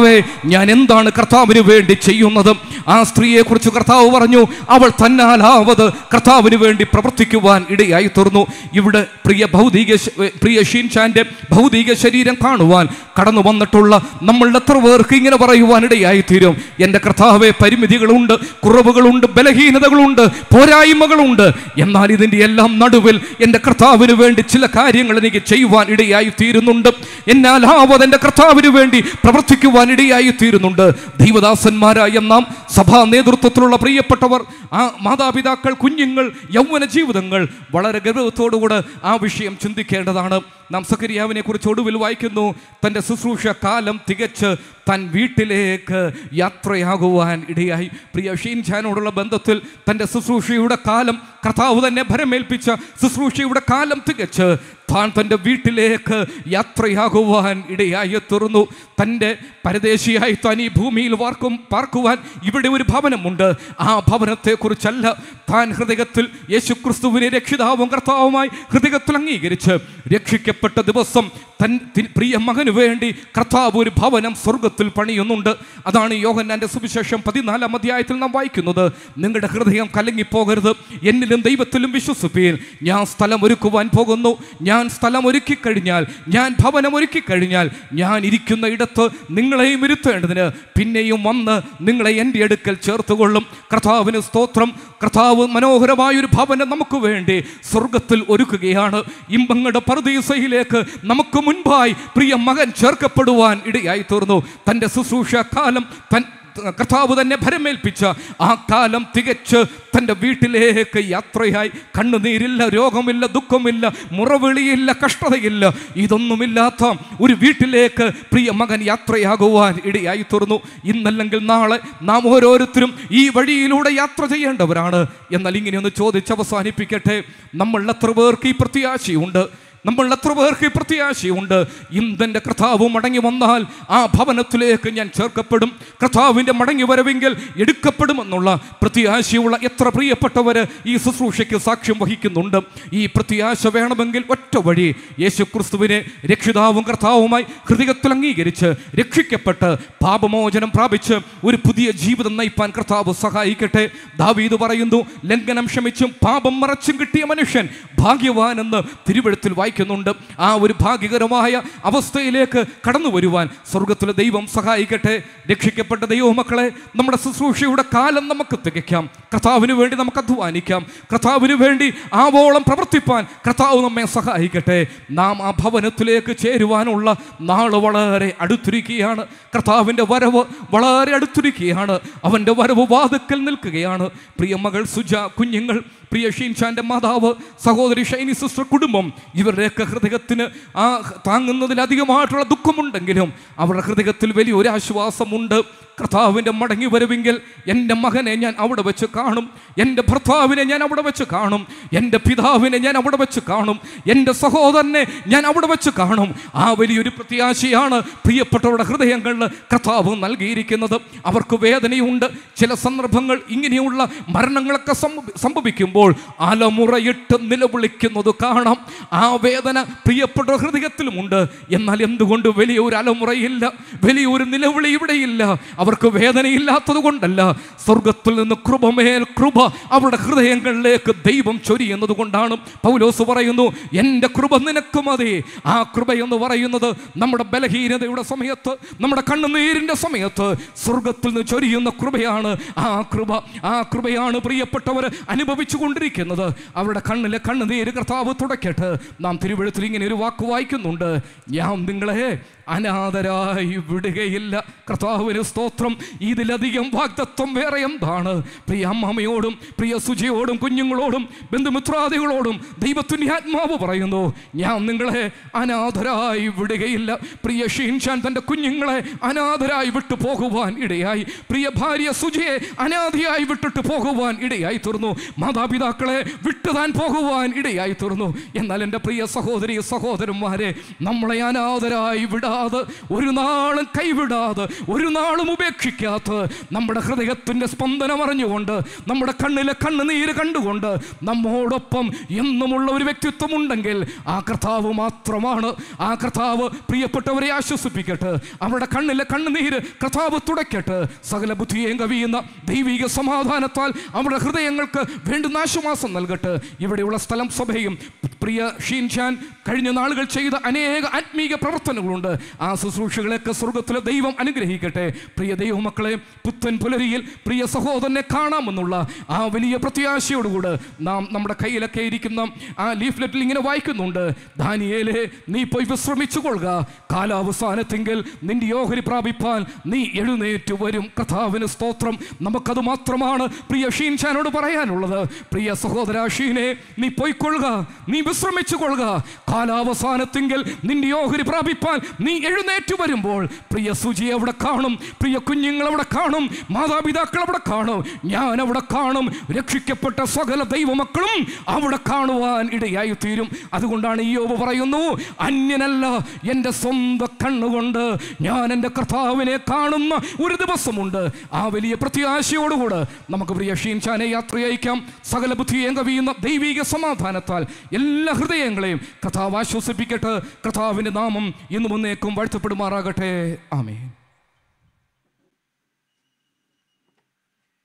ഞാൻ എന്താണ് കർത്താവ് കർത്താവിന് വേണ്ടി ചെയ്യുന്നത്? ആ സ്ത്രീയെ കുറിച്ച് കർത്താവ് പറഞ്ഞു അവൾ തന്നാലാവത് കർത്താവിന് വേണ്ടി പ്രവർത്തിക്കുവാൻ ഇടയായി തീർന്നു. ഇവിടെ പ്രിയ ഭൗതിക പ്രിയ ഷീൻഷാന്റെ ഭൗതിക ശരീരം കാണുവാൻ കടന്നു വന്നിട്ടുള്ള നമ്മളുടെ എത്ര പേർക്ക് ഇങ്ങനെ പറയുവാൻ ഇടയായി തീരും. എന്റെ കർത്താവെ പരിമിതികളുണ്ട് കുറവുകളുണ്ട് ബലഹീനതകളുണ്ട് പോരായ്മകളുണ്ട്. എന്നാൽ ഇതിന്റെ എല്ലാം നടുവിൽ എന്റെ കർത്താവിന് വേണ്ടി ചില കാര്യങ്ങൾ എനിക്ക് ചെയ്യുവാൻ ഇടയായി തീരുന്നുണ്ട്. എന്നാൽ ആവത് എന്റെ കർത്താവിന് വേണ്ടി പ്രവർത്തിക്കുവാൻ ഇടയായി തീരുന്നുണ്ട്. ദൈവദാസന്മാരായ നാം സഭാ നേതൃത്വത്തിലുള്ള പ്രിയപ്പെട്ടവർ ആ മാതാപിതാക്കൾ കുഞ്ഞുങ്ങൾ യൗവന ജീവിതങ്ങൾ വളരെ ഗൗരവത്തോടുകൂടെ ആ വിഷയം ചിന്തിക്കേണ്ടതാണ്. നാം സക്കരിയാവിനെ കുറിച്ച് ഒടുവിൽ വായിക്കുന്നു. തന്റെ ശുശ്രൂഷ കാലം തികച്ച് തൻ വീട്ടിലേക്ക് യാത്രയാകുവാൻ ഇടയായി. പ്രിയ ഷീൻ ഷീൻഷാനോടുള്ള ബന്ധത്തിൽ തന്റെ ശുശ്രൂഷയുടെ കാലം കർത്താവ് തന്നെ ഭരമേൽപ്പിച്ച ശുശ്രൂഷയുടെ കാലം തികച്ച് താൻ തന്റെ വീട്ടിലേക്ക് യാത്രയാകുവാൻ ഇടയായി തീർന്നു തന്റെ പരദേശിയായി താൻ ഈ ഭൂമിയിൽ വാർക്കും പാർക്കുവാൻ ഇവിടെ ഒരു ഭവനമുണ്ട്. ആ ഭവനത്തെക്കുറിച്ചല്ല താൻ ഹൃദയത്തിൽ യേശു ക്രിസ്തുവിനെ രക്ഷിതാവും കർത്താവുമായി ഹൃദയത്തിൽ അംഗീകരിച്ച് രക്ഷിക്കപ്പെട്ട ദിവസം തൻ പ്രിയ മകന് വേണ്ടി കർത്താവ് ഒരു ഭവനം സ്വർഗത്തിൽ പണിയുന്നുണ്ട്. അതാണ് യോഹന്നാന്റെ സുവിശേഷം പതിനാലാം അധ്യായത്തിൽ നാം വായിക്കുന്നത്. നിങ്ങളുടെ ഹൃദയം കലങ്ങിപ്പോകരുത്. എന്നിലും ദൈവത്തിലും വിശ്വസിപ്പീൻ. ഞാൻ സ്ഥലം ഒരുക്കുവാൻ പോകുന്നു. ഞാൻ സ്ഥലം ഒരുക്കി കഴിഞ്ഞാൽ ഞാൻ ഭവനം ഒരുക്കി കഴിഞ്ഞാൽ ഞാൻ ഇരിക്കുന്ന ഇടത്ത് നിങ്ങളെയും ഇരുത്തേണ്ടതിന് പിന്നെയും വന്ന് നിങ്ങളെ എന്റെ അടുക്കൽ ചേർത്തുകൊള്ളും. കർത്താവിന് സ്തോത്രം. കർത്താവ് മനോഹരമായൊരു ഭവനം നമുക്ക് വേണ്ടി സ്വർഗത്തിൽ ഒരുക്കുകയാണ്. ഇമ്പങ്ങളുടെ പർദീസയിലേക്ക് നമുക്ക് മുൻപായി പ്രിയ മകൻ ചേർക്കപ്പെടുവാൻ ഇടയായി തീർന്നു തന്റെ ശുശ്രൂഷ കാലം തൻ കർത്താവ് തന്നെ ഭരമേൽപ്പിച്ച ആ കാലം തികച്ച് തന്റെ വീട്ടിലേക്ക് യാത്രയായി. കണ്ണുനീരില്ല രോഗമില്ല ദുഃഖമില്ല മുറവിളിയില്ല കഷ്ടതയില്ല. ഇതൊന്നുമില്ലാത്ത ഒരു വീട്ടിലേക്ക് പ്രിയ മകൻ യാത്രയാകുവാൻ ഇടയായി തീർന്നു. ഇന്നല്ലെങ്കിൽ നാളെ നാം ഓരോരുത്തരും ഈ വഴിയിലൂടെ യാത്ര ചെയ്യേണ്ടവരാണ്. എന്നാൽ ഇങ്ങനെയൊന്ന് ചോദിച്ച് അവസാനിപ്പിക്കട്ടെ. നമ്മൾ പേർക്ക് ഈ പ്രത്യാശയുണ്ട്? നമ്മൾ എത്ര പേർക്ക് പ്രത്യാശയുണ്ട്. ഇന്ദന്റെ കർത്താവ് മടങ്ങി വന്നാൽ ആ ഭവനത്തിലേക്ക് ഞാൻ ചേർക്കപ്പെടും. കർത്താവിന്റെ മടങ്ങി വരവെങ്കിൽ എടുക്കപ്പെടുമെന്നുള്ള പ്രത്യാശയുള്ള എത്ര പ്രിയപ്പെട്ടവർ ഈ ശുശ്രൂഷയ്ക്ക് സാക്ഷ്യം വഹിക്കുന്നുണ്ട്. ഈ പ്രത്യാശ വേണമെങ്കിൽ ഒറ്റ വഴി യേശു ക്രിസ്തുവിനെ രക്ഷിതാവും കർത്താവുമായി ഹൃദയത്തിൽ അംഗീകരിച്ച് രക്ഷിക്കപ്പെട്ട് പാപമോചനം പ്രാപിച്ച് ഒരു പുതിയ ജീവിതം നയിപ്പാൻ കർത്താവ് സഹായിക്കട്ടെ. ദാവീദ് പറയുന്നു ലംഘനം ക്ഷമിച്ചും പാപം മറച്ചും കിട്ടിയ മനുഷ്യൻ ഭാഗ്യവാനെന്ന് തിരുവഴുത്തിൽ വായിക്കുന്നുണ്ട് ആ ഒരു ഭാഗ്യകരമായ അവസ്ഥയിലേക്ക് കടന്നു വരുവാൻ സ്വർഗത്തിലെ ദൈവം സഹായിക്കട്ടെ. രക്ഷിക്കപ്പെട്ട ദൈവമക്കളെ നമ്മുടെ ശുശ്രൂഷയുടെ കാലം നമുക്ക് തികയ്ക്കാം. കർത്താവിന് വേണ്ടി നമുക്ക് അധ്വാനിക്കാം. കർത്താവിന് വേണ്ടി ആവോളം പ്രവർത്തിപ്പാൻ കർത്താവ് നമ്മെ സഹായിക്കട്ടെ. നാം ആ ഭവനത്തിലേക്ക് ചേരുവാനുള്ള നാൾ വളരെ അടുത്തിരിക്കുകയാണ്. കർത്താവിന്റെ വരവ് വളരെ അടുത്തിരിക്കുകയാണ്. അവന്റെ വരവ് വാതുക്കൽ നിൽക്കുകയാണ്. പ്രിയ മകൾ സുജ കുഞ്ഞുങ്ങൾ പ്രിയ ഷീൻഷാന്റെ മാതാവ് സഹോദരി ഷൈനി സിസ്റ്റർ കുടുംബം ഇവരുടെയൊക്കെ ഹൃദയത്തിന് ആ താങ്ങുന്നതിലധികമായിട്ടുള്ള ദുഃഖമുണ്ടെങ്കിലും അവരുടെ ഹൃദയത്തിൽ വലിയൊരു ആശ്വാസമുണ്ട്. കർത്താവിന്റെ മടങ്ങി വരുവെങ്കിൽ എന്റെ മകനെ ഞാൻ അവിടെ വെച്ച് കാണും. എന്റെ ഭർത്താവിനെ ഞാൻ അവിടെ വെച്ച് കാണും. എന്റെ പിതാവിനെ ഞാൻ അവിടെ വെച്ച് കാണും. എന്റെ സഹോദരനെ ഞാൻ അവിടെ വെച്ച് കാണും. ആ വലിയൊരു പ്രത്യാശയാണ് പ്രിയപ്പെട്ടവരുടെ ഹൃദയങ്ങളിൽ കർത്താവ് നൽകിയിരിക്കുന്നത്. അവർക്ക് വേദനയുണ്ട്. ചില സന്ദർഭങ്ങൾ ഇങ്ങനെയുള്ള മരണങ്ങളൊക്കെ സംഭവി- സംഭവിക്കുമ്പോൾ അലമുറയിട്ട് നിലവിളിക്കുന്നത് കാണാം. ആ വേദന പ്രിയപ്പെട്ട ഹൃദയത്തിലുമുണ്ട്. എന്നാൽ എന്തുകൊണ്ട് വലിയൊരു അലമുറയില്ല? വലിയൊരു നിലവിളി ഇവിടെയില്ല. അവർക്ക് വേദനയില്ലാത്തത് കൊണ്ടല്ല. സ്വർഗത്തിൽ നിന്ന് കൃപമേൽ കൃപ അവരുടെ ഹൃദയങ്ങളിലേക്ക് ദൈവം ചൊരിയുന്നത് കൊണ്ടാണ് പൗലോസ് പറയുന്നു എന്റെ കൃപ നിനക്ക് മതി ആ കൃപ എന്ന് പറയുന്നത് നമ്മുടെ ബലഹീനതയുടെ സമയത്ത് നമ്മുടെ കണ്ണുനീരിന്റെ സമയത്ത് സ്വർഗത്തിൽ നിന്ന് ചൊരിയുന്ന കൃപയാണ്. ആ കൃപ ആ കൃപയാണ് പ്രിയപ്പെട്ടവർ അനുഭവിച്ചു കൊണ്ടിരിക്കുന്നത് അവരുടെ കണ്ണിലെ കണ്ണുനീര് കർത്താവ് തുടക്കട്ടെ. നാം തിരുവഴുത്തിൽ ഇങ്ങനെ ഒരു വാക്ക് വായിക്കുന്നുണ്ട് ഞാൻ നിങ്ങളെ അനാഥരായി വിടുകയില്ല. കർത്താവിന് സ്തോത്രം. ഇതിലധികം വാഗ്ദത്വം വേറെ എന്താണ്? പ്രിയ അമ്മമ്മയോടും പ്രിയ സുജിയോടും കുഞ്ഞുങ്ങളോടും ബന്ധുമിത്രാദികളോടും ദൈവത്തിന്റെ ആത്മാവ് പറയുന്നു ഞാൻ നിങ്ങളെ അനാഥരായി വിടുകയില്ല. പ്രിയ ഷീൻഷാൻ തന്റെ കുഞ്ഞുങ്ങളെ അനാഥരായി വിട്ടു പോകുവാൻ ഇടയായി. പ്രിയ ഭാര്യ സുജിയെ അനാഥയായി വിട്ടിട്ട് പോകുവാൻ ഇടയായി തീർന്നു. മാതാപിതാക്കളെ വിട്ടുതാൻ പോകുവാൻ ഇടയായി തീർന്നു. എന്നാൽ എന്റെ പ്രിയ സഹോദരി സഹോദരന്മാരെ നമ്മളെ അനാഥരായി വിടാൻ വിടാതെ ഒരു നാളും കൈവിടാതെ ഒരു നാളും ഉപേക്ഷിക്കാത്ത നമ്മുടെ ഹൃദയത്തിന്റെ സ്പന്ദനം അറിഞ്ഞുകൊണ്ട് നമ്മുടെ കണ്ണിലെ കണ്ണുനീര് കണ്ടുകൊണ്ട് നമ്മോടൊപ്പം എന്നുമുള്ള ഒരു വ്യക്തിത്വം ഉണ്ടെങ്കിൽ ആ കർത്താവ് മാത്രമാണ്. ആ കർത്താവ് പ്രിയപ്പെട്ടവരെ ആശ്വസിപ്പിക്കട്ടെ. അവരുടെ കണ്ണിലെ കണ്ണുനീര് കർത്താവ് തുടയ്ക്കട്ടെ. സകല ബുദ്ധിയെയും കവിയുന്ന ദൈവിക സമാധാനത്താൽ അവരുടെ ഹൃദയങ്ങൾക്ക് വേണ്ടുന്ന ആശ്വാസം നൽകട്ടെ. ഇവിടെയുള്ള സ്ഥലം സഭയും പ്രിയ ഷീൻഷാൻ കഴിഞ്ഞ നാളുകൾ ചെയ്ത അനേക ആത്മീക പ്രവർത്തനങ്ങളുണ്ട്. ആ ശുശ്രൂഷകളെയൊക്കെ സ്വർഗത്തിലെ ദൈവം അനുഗ്രഹിക്കട്ടെ. പ്രിയ ദൈവമക്കളെ പുത്തൻ പുലരിയിൽ പ്രിയ സഹോദരനെ കാണാമെന്നുള്ള ആ വലിയ പ്രത്യാശയോടുകൂടെ നാം നമ്മുടെ കയ്യിലൊക്കെ ഇരിക്കുന്ന ആ ലീഫ്ലെറ്റിൽ ഇങ്ങനെ വായിക്കുന്നുണ്ട്. ദാനിയേലെ നീ പോയി വിശ്രമിച്ചു കൊള്ളുക കാലാവസാനത്തെങ്കിൽ നിന്റെ യോഹരി പ്രാപിപ്പാൻ നീ എഴുന്നേറ്റ് വരും. കഥാവിന് സ്തോത്രം. നമുക്കത് മാത്രമാണ് പ്രിയ ഷീൻഷാനോട് പറയാനുള്ളത്. പ്രിയ സഹോദര ഷീനെ നീ പോയിക്കൊള്ളുക. നീ വിശ്രമിച്ചു കൊള്ളുക കാലാവസാനത്തെങ്കിൽ നിന്റെ യോഹരി പ്രാപിപ്പാൻ നീ എഴുന്നേറ്റ് വരുമ്പോൾ പ്രിയ സുജി അവിടെ കാണും? പ്രിയ കുഞ്ഞുങ്ങൾ അവിടെ കാണും? മാതാപിതാക്കൾ അവിടെ കാണും? ഞാൻ അവിടെ കാണും. രക്ഷിക്കപ്പെട്ട സകല ദൈവമക്കളും അവിടെ കാണുവാൻ ഇടയായി തീരും. അതുകൊണ്ടാണ് ഈ യോബ് പറയുന്നു അന്യനല്ല എന്റെ സ്വന്തം കണ്ണുകൊണ്ട് ഞാൻ എന്റെ കർത്താവിനെ കാണുന്ന ഒരു ദിവസമുണ്ട്. ആ വലിയ പ്രത്യാശയോടുകൂടെ നമുക്ക് പ്രിയ ഷീൻഷാനെ യാത്ര അയക്കാം. സകല ബുദ്ധിയേം കവിയുന്ന ദൈവിക സമാധാനത്താൽ എല്ലാ ഹൃദയങ്ങളെയും കർത്താവ് ആശ്വസിപ്പിക്കട്ടെ. കർത്താവിന്റെ നാമം ഇന്നു മുന്നേക്കും വാഴ്ത്തപ്പെടുമാറാകട്ടെ. ആമേ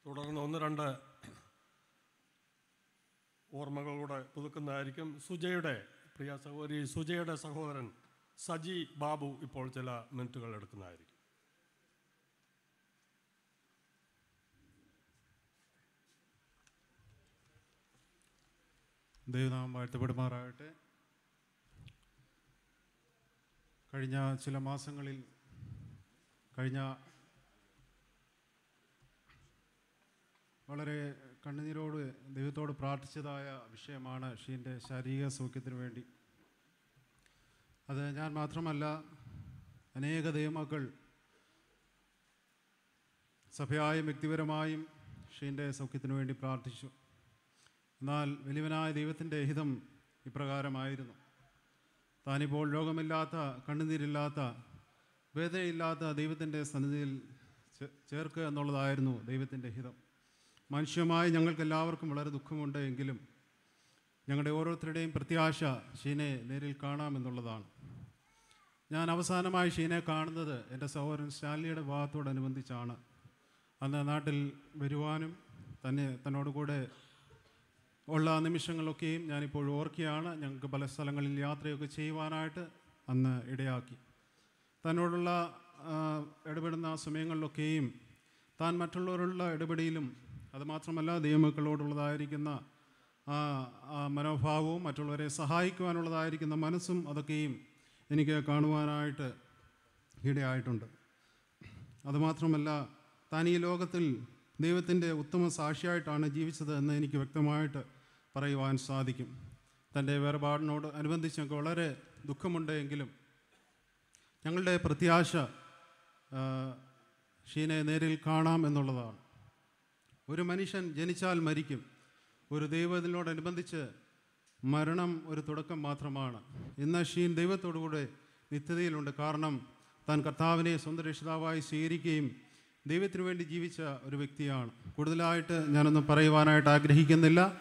തുടർന്ന് ഒന്ന് രണ്ട് ഓർമ്മകളോടെ പുതുക്കുന്നതായിരിക്കും സുജയുടെ പ്രിയ സഹോദരി സുജയുടെ സഹോദരൻ സജി ബാബു ഇപ്പോൾ ചില മിനിറ്റുകൾ എടുക്കുന്നതായിരിക്കും.
ദൈവനാമം വാഴ്ത്തപ്പെടുമാറാകട്ടെ. കഴിഞ്ഞ ചില മാസങ്ങളിൽ കഴിഞ്ഞ വളരെ കണ്ണുനീരോട് ദൈവത്തോട് പ്രാർത്ഥിച്ചതായ വിഷയമാണ് ഷീന്റെ ശാരീരിക സൗഖ്യത്തിന് വേണ്ടി. അത് ഞാൻ മാത്രമല്ല അനേക ദൈവമക്കൾ സഭയായും വ്യക്തിപരമായും ഷീന്റെ സൗഖ്യത്തിന് വേണ്ടി പ്രാർത്ഥിച്ചു. എന്നാൽ വലിയവനായ ദൈവത്തിന്റെ ഹിതം ഇപ്രകാരമായിരുന്നു. താനിപ്പോൾ രോഗമില്ലാത്ത കണ്ണുനീരില്ലാത്ത വേദനയില്ലാത്ത ദൈവത്തിന്റെ സന്നിധിയിൽ ചേർക്കുക എന്നുള്ളതായിരുന്നു ദൈവത്തിന്റെ ഹിതം. മനുഷ്യമായി ഞങ്ങൾക്കെല്ലാവർക്കും വളരെ ദുഃഖമുണ്ട് എങ്കിലും ഞങ്ങളുടെ ഓരോരുത്തരുടെയും പ്രത്യാശ ഷീനെ നേരിൽ കാണാമെന്നുള്ളതാണ് ഞാൻ അവസാനമായി ഷീനെ കാണുന്നത് എന്റെ സഹോദരൻ സ്റ്റാലിയുടെ വിവാഹത്തോടനുബന്ധിച്ചാണ് അന്ന് നാട്ടിൽ വരുവാനും തന്നെ തന്നോട് കൂടെ ഉള്ള നിമിഷങ്ങളൊക്കെയും ഞാനിപ്പോൾ ഓർക്കുകയാണ്. ഞങ്ങൾക്ക് പല സ്ഥലങ്ങളിൽ യാത്രയൊക്കെ ചെയ്യുവാനായിട്ട് അന്ന് ഇടയാക്കി. തന്നോടുള്ള ഇടപെടുന്ന സമയങ്ങളിലൊക്കെയും താൻ മറ്റുള്ളവരുള്ള ഇടപെടലും അതുമാത്രമല്ല ദൈവമക്കളോടുള്ളതായിരിക്കുന്ന മനോഭാവവും മറ്റുള്ളവരെ സഹായിക്കുവാനുള്ളതായിരിക്കുന്ന മനസ്സും അതൊക്കെയും എനിക്ക് കാണുവാനായിട്ട് ഇടയായിട്ടുണ്ട്. അതുമാത്രമല്ല താൻ ഈ ലോകത്തിൽ ദൈവത്തിന്റെ ഉത്തമ സാക്ഷിയായിട്ടാണ് ജീവിച്ചത് എന്ന് എനിക്ക് വ്യക്തമായിട്ട് പറയുവാൻ സാധിക്കും. തന്റെ വേർപാടിനോട് അനുബന്ധിച്ച് ഞങ്ങൾക്ക് വളരെ ദുഃഖമുണ്ട് എങ്കിലും ഞങ്ങളുടെ പ്രത്യാശ ഷീനെ നേരിൽ കാണാം എന്നുള്ളതാണ്. ഒരു മനുഷ്യൻ ജനിച്ചാൽ മരിക്കും. ഒരു ദൈവത്തിനോടനുബന്ധിച്ച് മരണം ഒരു തുടക്കം മാത്രമാണ്. ഇന്ന് ഷീൻ ദൈവത്തോടുകൂടെ നിത്യതയിലുണ്ട്. കാരണം താൻ കർത്താവിനെ സ്വന്തം രക്ഷിതാവായി സ്വീകരിക്കുകയും ദൈവത്തിനു വേണ്ടി ജീവിച്ച ഒരു വ്യക്തിയാണ്. കൂടുതലായിട്ട് ഞാനൊന്നും പറയുവാനായിട്ട് ആഗ്രഹിക്കുന്നില്ല.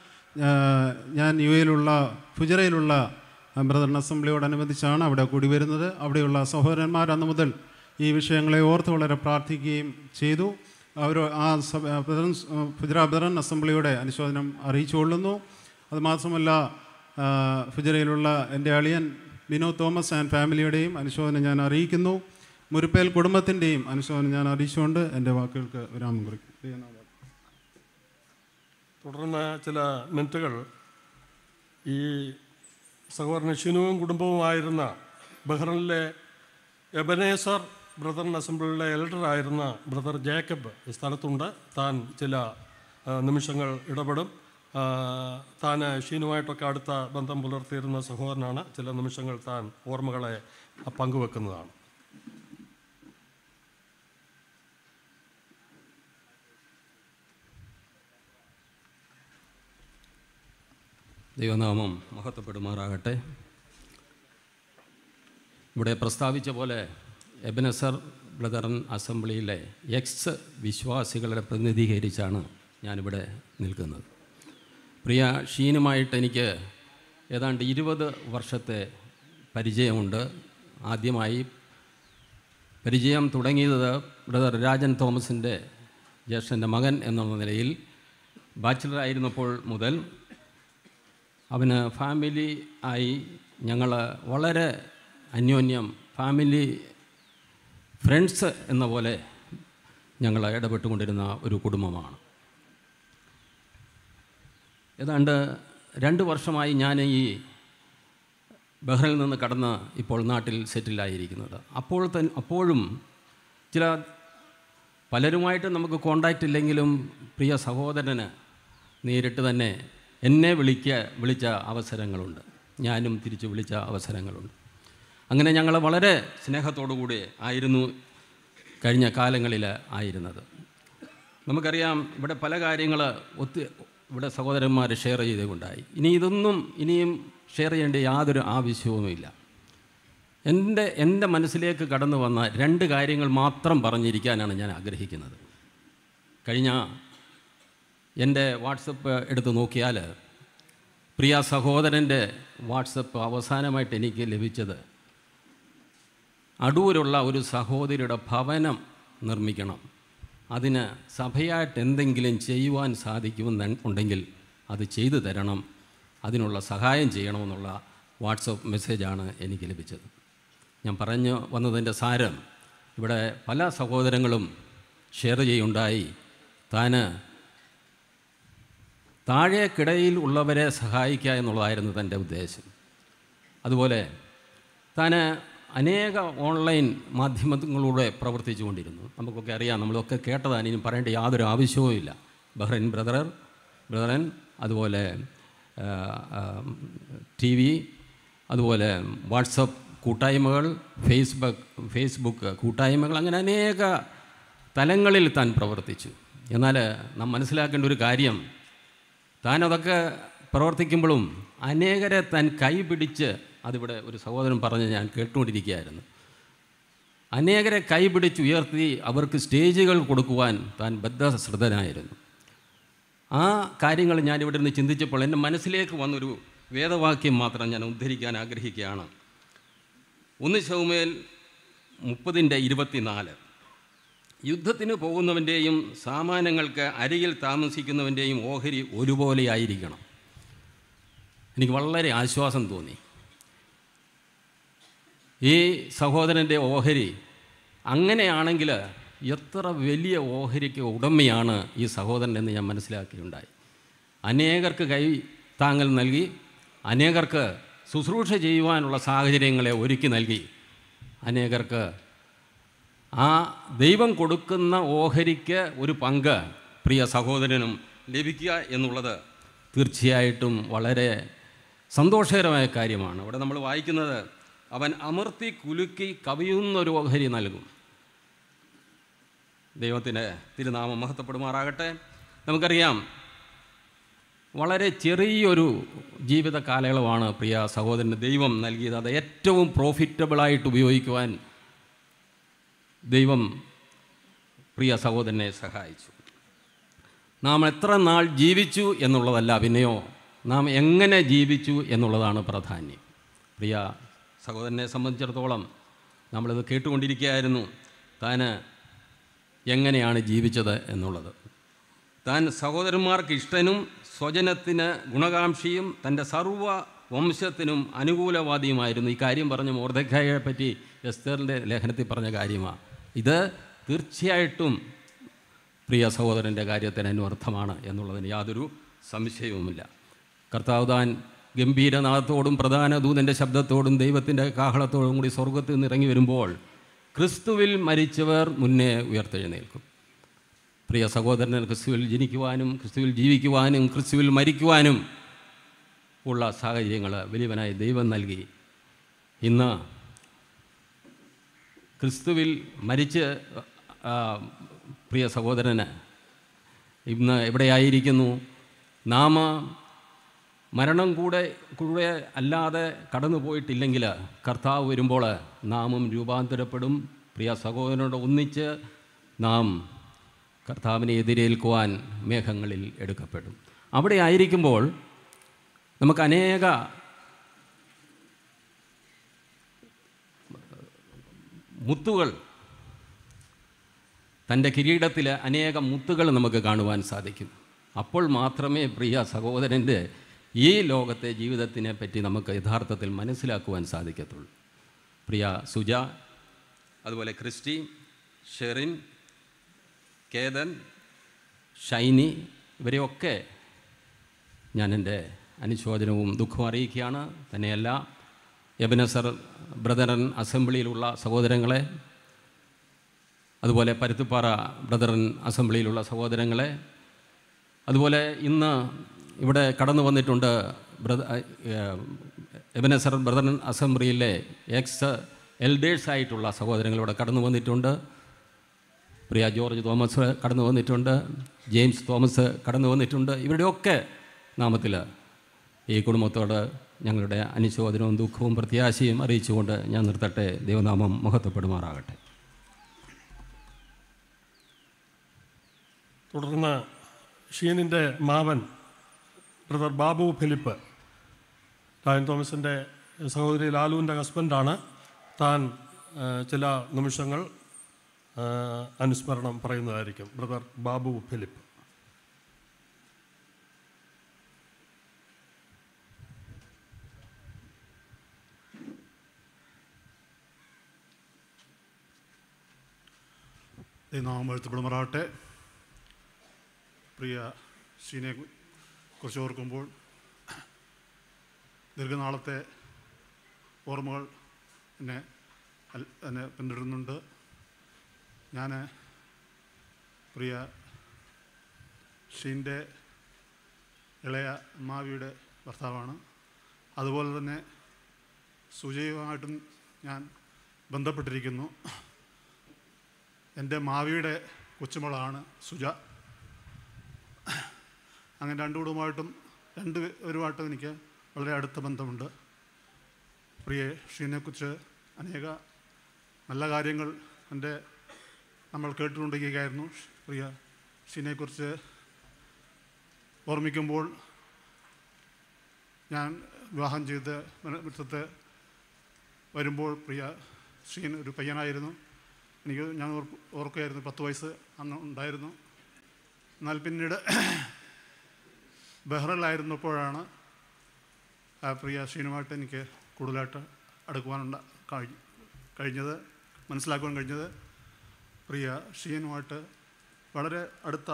ഞാൻ യു എയിലുള്ള ഫുജറയിലുള്ള ബ്രദർ അസംബ്ലിയോടനുബന്ധിച്ചാണ് അവിടെ കൂടി വരുന്നത് അവിടെയുള്ള സഹോദരന്മാർ അന്ന് മുതൽ ഈ വിഷയങ്ങളെ ഓർത്ത് വളരെ പ്രാർത്ഥിക്കുകയും ചെയ്തു. അവർ ആ ബ്രദർ ഫുജറ ബ്രദറൻ അസംബ്ലിയുടെ അനുശോചനം അറിയിച്ചുകൊള്ളുന്നു അതുമാത്രമല്ല ഫുജറയിലുള്ള എന്റെ അളിയൻ വിനോദ് തോമസ് ആൻഡ് ഫാമിലിയുടെയും അനുശോചനം ഞാൻ അറിയിക്കുന്നു. മുരുപ്പേൽ കുടുംബത്തിന്റെയും അനുശോചനം ഞാൻ അറിയിച്ചുകൊണ്ട് എന്റെ വാക്കുകൾക്ക് വിരാമം കുറിക്കും
തുടർന്ന് ചില മിനിറ്റുകൾ ഈ സഹോദരൻ ഷിനുവും കുടുംബവുമായിരുന്ന ബഹ്റിനിലെ എബനേസർ ബ്രദർ അസംബ്ലിയുടെ എൽഡറായിരുന്ന ബ്രദർ ജേക്കബ് ഈ സ്ഥലത്തുണ്ട്. താൻ ചില നിമിഷങ്ങൾ ഇടപെടും. താൻ ഷീനുമായിട്ടൊക്കെ അടുത്ത ബന്ധം പുലർത്തിയിരുന്ന സഹോദരനാണ്. ചില നിമിഷങ്ങൾ താൻ ഓർമ്മകളെ പങ്കുവെക്കുന്നതാണ്.
ദൈവനാമം മഹത്വപ്പെടുമാറാകട്ടെ. ഇവിടെ പ്രസ്താവിച്ച പോലെ എബനസർ ബ്രദറൻ അസംബ്ലിയിലെ എക്സ് വിശ്വാസികളെ പ്രതിനിധീകരിച്ചാണ് ഞാനിവിടെ നിൽക്കുന്നത്. പ്രിയ ഷീനുമായിട്ട് എനിക്ക് ഏതാണ്ട് ഇരുപത് വർഷത്തെ പരിചയമുണ്ട്. ആദ്യമായി പരിചയം തുടങ്ങിയത് ബ്രദർ രാജൻ തോമസിന്റെ ജ്യേഷ്ഠന്റെ മകൻ എന്നുള്ള നിലയിൽ ബാച്ചിലർ ആയിരുന്നപ്പോൾ മുതൽ അവന് ഫാമിലി ആയി ഞങ്ങൾ വളരെ അന്യോന്യം ഫാമിലി ഫ്രണ്ട്സ് എന്ന പോലെ ഞങ്ങൾ ഇടപെട്ടുകൊണ്ടിരുന്ന ഒരു കുടുംബമാണ്. ഏതാണ്ട് രണ്ട് വർഷമായി ഞാൻ ഈ ബഹ്റയിൽ നിന്ന് കടന്ന് ഇപ്പോൾ നാട്ടിൽ സെറ്റിലായിരിക്കുന്നത് അപ്പോൾ തന്നെ അപ്പോഴും ചില പലരുമായിട്ട് നമുക്ക് കോണ്ടാക്റ്റ് ഇല്ലെങ്കിലും പ്രിയ സഹോദരന് നേരിട്ട് തന്നെ എന്നെ വിളിക്ക വിളിച്ച അവസരങ്ങളുണ്ട്. ഞാനും തിരിച്ച് വിളിച്ച അവസരങ്ങളുണ്ട്. അങ്ങനെ ഞങ്ങൾ വളരെ സ്നേഹത്തോടു കൂടി ആയിരുന്നു കഴിഞ്ഞ കാലങ്ങളിൽ ആയിരുന്നത്. നമുക്കറിയാം ഇവിടെ പല കാര്യങ്ങൾ ഒത്തി ഇവിടെ സഹോദരന്മാർ ഷെയർ ചെയ്തുകൊണ്ടായി. ഇനി ഇതൊന്നും ഇനിയും ഷെയർ ചെയ്യേണ്ട യാതൊരു ആവശ്യവുമില്ല. എന്റെ എന്റെ മനസ്സിലേക്ക് കടന്നു വന്ന രണ്ട് കാര്യങ്ങൾ മാത്രം പറഞ്ഞിരിക്കാനാണ് ഞാൻ ആഗ്രഹിക്കുന്നത്. കഴിഞ്ഞ എന്റെ വാട്സപ്പ് എടുത്ത് നോക്കിയാൽ പ്രിയ സഹോദരന്റെ വാട്സപ്പ് അവസാനമായിട്ട് എനിക്ക് ലഭിച്ചത് അടൂരുള്ള ഒരു സഹോദരിയുടെ ഭവനം നിർമ്മിക്കണം. അതിന് സഭയായിട്ട് എന്തെങ്കിലും ചെയ്യുവാൻ സാധിക്കുമെന്ന് ഉണ്ടെങ്കിൽ അത് ചെയ്തു തരണം. അതിനുള്ള സഹായം ചെയ്യണമെന്നുള്ള വാട്സപ്പ് മെസ്സേജാണ് എനിക്ക് ലഭിച്ചത്. ഞാൻ പറഞ്ഞു വന്നതിന്റെ സാരം ഇവിടെ പല സഹോദരങ്ങളും ഷെയർ ചെയ്യുണ്ടായി. താന് താഴേക്കിടയിൽ ഉള്ളവരെ സഹായിക്കുക എന്നുള്ളതായിരുന്നു തന്റെ ഉദ്ദേശം. അതുപോലെ താൻ അനേക ഓൺലൈൻ മാധ്യമങ്ങളിലൂടെ പ്രവർത്തിച്ചു കൊണ്ടിരുന്നു. നമുക്കൊക്കെ അറിയാം നമ്മളൊക്കെ കേട്ടതാണ് ഇനി പറയേണ്ട യാതൊരു ആവശ്യവുമില്ല ബഹ്റൈൻ ബ്രദർ ബ്രദറൻ അതുപോലെ ടി വി അതുപോലെ വാട്സപ്പ് കൂട്ടായ്മകൾ ഫേസ്ബുക്ക് ഫേസ്ബുക്ക് കൂട്ടായ്മകൾ അങ്ങനെ അനേക തലങ്ങളിൽ താൻ പ്രവർത്തിച്ചു. എന്നാൽ നാം മനസ്സിലാക്കേണ്ട ഒരു കാര്യം താൻ അതൊക്കെ പ്രവർത്തിക്കുമ്പോഴും അനേകരെ താൻ കൈപിടിച്ച് അതിവിടെ ഒരു സഹോദരൻ പറഞ്ഞ് ഞാൻ കേട്ടുകൊണ്ടിരിക്കുകയായിരുന്നു. അനേകരെ കൈപിടിച്ച് ഉയർത്തി അവർക്ക് സ്റ്റേജുകൾ കൊടുക്കുവാൻ താൻ ബദ്ധശ്രദ്ധനായിരുന്നു. ആ കാര്യങ്ങൾ ഞാൻ ഇവിടെ നിന്ന് ചിന്തിച്ചപ്പോൾ എന്റെ മനസ്സിലേക്ക് വന്നൊരു വേദവാക്യം മാത്രം ഞാൻ ഉദ്ധരിക്കാൻ ആഗ്രഹിക്കുകയാണ്. ഒന്ന് ശൗമേൽ മുപ്പതിന്റെ ഇരുപത്തിനാല്. യുദ്ധത്തിന് പോകുന്നവന്റെയും സാമാനങ്ങൾക്ക് അരികിൽ താമസിക്കുന്നവന്റെയും ഓഹരി ഒരുപോലെയായിരിക്കണം. എനിക്ക് വളരെ ആശ്വാസം തോന്നി. ഈ സഹോദരന്റെ ഓഹരി അങ്ങനെയാണെങ്കിൽ എത്ര വലിയ ഓഹരിക്ക് ഉടമയാണ് ഈ സഹോദരൻ എന്ന് ഞാൻ മനസ്സിലാക്കിയുണ്ടായി. അനേകർക്ക് കൈ താങ്ങൽ നൽകി അനേകർക്ക് ശുശ്രൂഷ ചെയ്യുവാനുള്ള സാഹചര്യങ്ങളെ ഒരുക്കി നൽകി അനേകർക്ക് ആ ദൈവം കൊടുക്കുന്ന ഓഹരിക്ക് ഒരു പങ്ക് പ്രിയ സഹോദരനും ലഭിക്കുക എന്നുള്ളത് തീർച്ചയായിട്ടും വളരെ സന്തോഷകരമായ കാര്യമാണ്. ഇവിടെ നമ്മൾ വായിക്കുന്നത് അവൻ അമർത്തി കുലുക്കി കവിയുന്നൊരു ഓഹരി നൽകും. ദൈവത്തിന്റെ തിരുനാമം മഹത്വപ്പെടുമാറാകട്ടെ. നമുക്കറിയാം വളരെ ചെറിയൊരു ജീവിത കാലയളവാണ് പ്രിയ സഹോദരന് ദൈവം നൽകിയത്. അത് ഏറ്റവും പ്രോഫിറ്റബിളായിട്ട് ഉപയോഗിക്കുവാൻ ദൈവം പ്രിയ സഹോദരനെ സഹായിച്ചു. നാം എത്ര നാൾ ജീവിച്ചു എന്നുള്ളതല്ല പിന്നെയോ നാം എങ്ങനെ ജീവിച്ചു എന്നുള്ളതാണ് പ്രാധാന്യം. പ്രിയ സഹോദരനെ സംബന്ധിച്ചിടത്തോളം നമ്മളിത് കേട്ടുകൊണ്ടിരിക്കുകയായിരുന്നു താൻ എങ്ങനെയാണ് ജീവിച്ചത് എന്നുള്ളത്. താൻ സഹോദരന്മാർക്ക് ഇഷ്ടനും സ്വജനത്തിന് ഗുണകാംക്ഷിയും തന്റെ സർവ വംശത്തിനും അനുകൂലവാദിയുമായിരുന്നു. ഈ കാര്യം പറഞ്ഞ മോർദഖായെ പറ്റി എസ്തേറിന്റെ ലേഖനത്തിൽ പറഞ്ഞ കാര്യമാണ് ഇത് തീർച്ചയായിട്ടും പ്രിയ സഹോദരന്റെ കാര്യത്തിന് അന്വർത്ഥമാണ് എന്നുള്ളതിന് യാതൊരു സംശയവുമില്ല. കർത്താവ് താൻ ഗംഭീരനാഥത്തോടും പ്രധാന ദൂതന്റെ ശബ്ദത്തോടും ദൈവത്തിന്റെ കാഹളത്തോടും കൂടി സ്വർഗത്തിൽ നിന്ന് ഇറങ്ങി വരുമ്പോൾ ക്രിസ്തുവിൽ മരിച്ചവർ മുന്നേ ഉയർത്തെഴുന്നേൽക്കും. പ്രിയ സഹോദരന് ക്രിസ്തുവിൽ ജനിക്കുവാനും ക്രിസ്തുവിൽ ജീവിക്കുവാനും ക്രിസ്തുവിൽ മരിക്കുവാനും ഉള്ള സാഹചര്യങ്ങൾ വലിയവനായി ദൈവം നൽകി. ഇന്ന് ക്രിസ്തുവിൽ മരിച്ച് പ്രിയ സഹോദരന് ഇന്ന് എവിടെയായിരിക്കുന്നു? നാം മരണം കൂടെ കൂടെ അല്ലാതെ കടന്നു പോയിട്ടില്ലെങ്കിൽ കർത്താവ് വരുമ്പോൾ നാമും രൂപാന്തരപ്പെടും. പ്രിയ സഹോദരനോട് ഒന്നിച്ച് നാം കർത്താവിനെ എതിരേൽക്കുവാൻ മേഘങ്ങളിൽ എടുക്കപ്പെടും. അവിടെ ആയിരിക്കുമ്പോൾ നമുക്ക് അനേക മുത്തുകൾ. തന്റെ കിരീടത്തിൽ അനേകം മുത്തുകൾ നമുക്ക് കാണുവാൻ സാധിക്കും. അപ്പോൾ മാത്രമേ പ്രിയ സഹോദരന്റെ ഈ ലോകത്തെ ജീവിതത്തിനെ പറ്റി നമുക്ക് യഥാർത്ഥത്തിൽ മനസ്സിലാക്കുവാൻ സാധിക്കത്തുള്ളൂ. പ്രിയ സുജ അതുപോലെ ക്രിസ്റ്റി ഷെറിൻ കേതൻ ഷൈനി ഇവരെയൊക്കെ ഞാൻ എന്റെ അനുശോചനവും ദുഃഖവും അറിയിക്കുകയാണ്. തന്നെയല്ല എബനസർ ബ്രദറൻ അസംബ്ലിയിലുള്ള സഹോദരങ്ങളെ അതുപോലെ പരുത്തിപ്പാറ ബ്രദറൻ അസംബ്ലിയിലുള്ള സഹോദരങ്ങളെ അതുപോലെ ഇന്ന് ഇവിടെ കടന്നു വന്നിട്ടുണ്ട് ബ്രദ എബനസർ ബ്രദറൻ അസംബ്ലിയിലെ എക്സ് എൽഡേഴ്സ് ആയിട്ടുള്ള സഹോദരങ്ങൾ ഇവിടെ കടന്നു വന്നിട്ടുണ്ട്. പ്രിയ ജോർജ് തോമസ് കടന്നു വന്നിട്ടുണ്ട് ജെയിംസ് തോമസ് കടന്നു വന്നിട്ടുണ്ട്. ഇവരുടെയൊക്കെ നാമത്തിൽ ഈ കുടുംബത്തോട് ഞങ്ങളുടെ അനുശോചനവും ദുഃഖവും പ്രത്യാശയും അറിയിച്ചുകൊണ്ട് ഞാൻ നിർത്തട്ടെ. ദൈവനാമം മഹത്വപ്പെടുമാറാകട്ടെ.
തുടർന്ന് ഷീനിന്റെ മാവൻ ബ്രദർ ബാബു ഫിലിപ്പ്. ടൈൻ തോമസിന്റെ സഹോദരി ലാലുവിന്റെ ഹസ്ബൻഡാണ്. താൻ ചില നിമിഷങ്ങൾ അനുസ്മരണം പറയുന്നതായിരിക്കും. Brother Babu Philip.
നാം എഴുത്തപ്പെടുമാറാട്ടെ പ്രിയ ശ്രീനെ കുറിച്ച് ഓർക്കുമ്പോൾ ദീർഘനാളത്തെ ഓർമ്മകൾ എന്നെ എന്നെ പിന്തുടരുന്നുണ്ട്. ഞാൻ പ്രിയ ഷീന്റെ ഇളയ അമ്മാവിയുടെ ഭർത്താവാണ്. അതുപോലെ തന്നെ സുജയുമായിട്ടും ഞാൻ ബന്ധപ്പെട്ടിരിക്കുന്നു. എന്റെ മാവിയുടെ കൊച്ചുമോളാണ് സുജ. അങ്ങനെ രണ്ടു കുടുംബമായിട്ടും രണ്ട് പേരുമായിട്ടും എനിക്ക് വളരെ അടുത്ത ബന്ധമുണ്ട്. പ്രിയ ഷീനെക്കുറിച്ച് അനേക നല്ല കാര്യങ്ങൾ എന്റെ നമ്മൾ കേട്ടുകൊണ്ടിരിക്കുകയായിരുന്നു. പ്രിയ ഷീനെക്കുറിച്ച് ഓർമ്മിക്കുമ്പോൾ ഞാൻ വിവാഹം ചെയ്ത് മുറ്റത്ത് വരുമ്പോൾ പ്രിയ ഷീൻ ഒരു പയ്യനായിരുന്നു. എനിക്ക് ഞാൻ ഓർക്ക് ഓർക്കുകയായിരുന്നു പത്ത് വയസ്സ് അന്ന് ഉണ്ടായിരുന്നു. എന്നാൽ പിന്നീട് ബഹ്റിലായിരുന്നപ്പോഴാണ് ആ പ്രിയ ഷീനുമായിട്ട് എനിക്ക് കൂടുതലായിട്ട് അടുക്കുവാനുണ്ട കഴി- കഴിഞ്ഞത് മനസ്സിലാക്കുവാൻ കഴിഞ്ഞത് പ്രിയ ഷീനുമായിട്ട് വളരെ അടുത്ത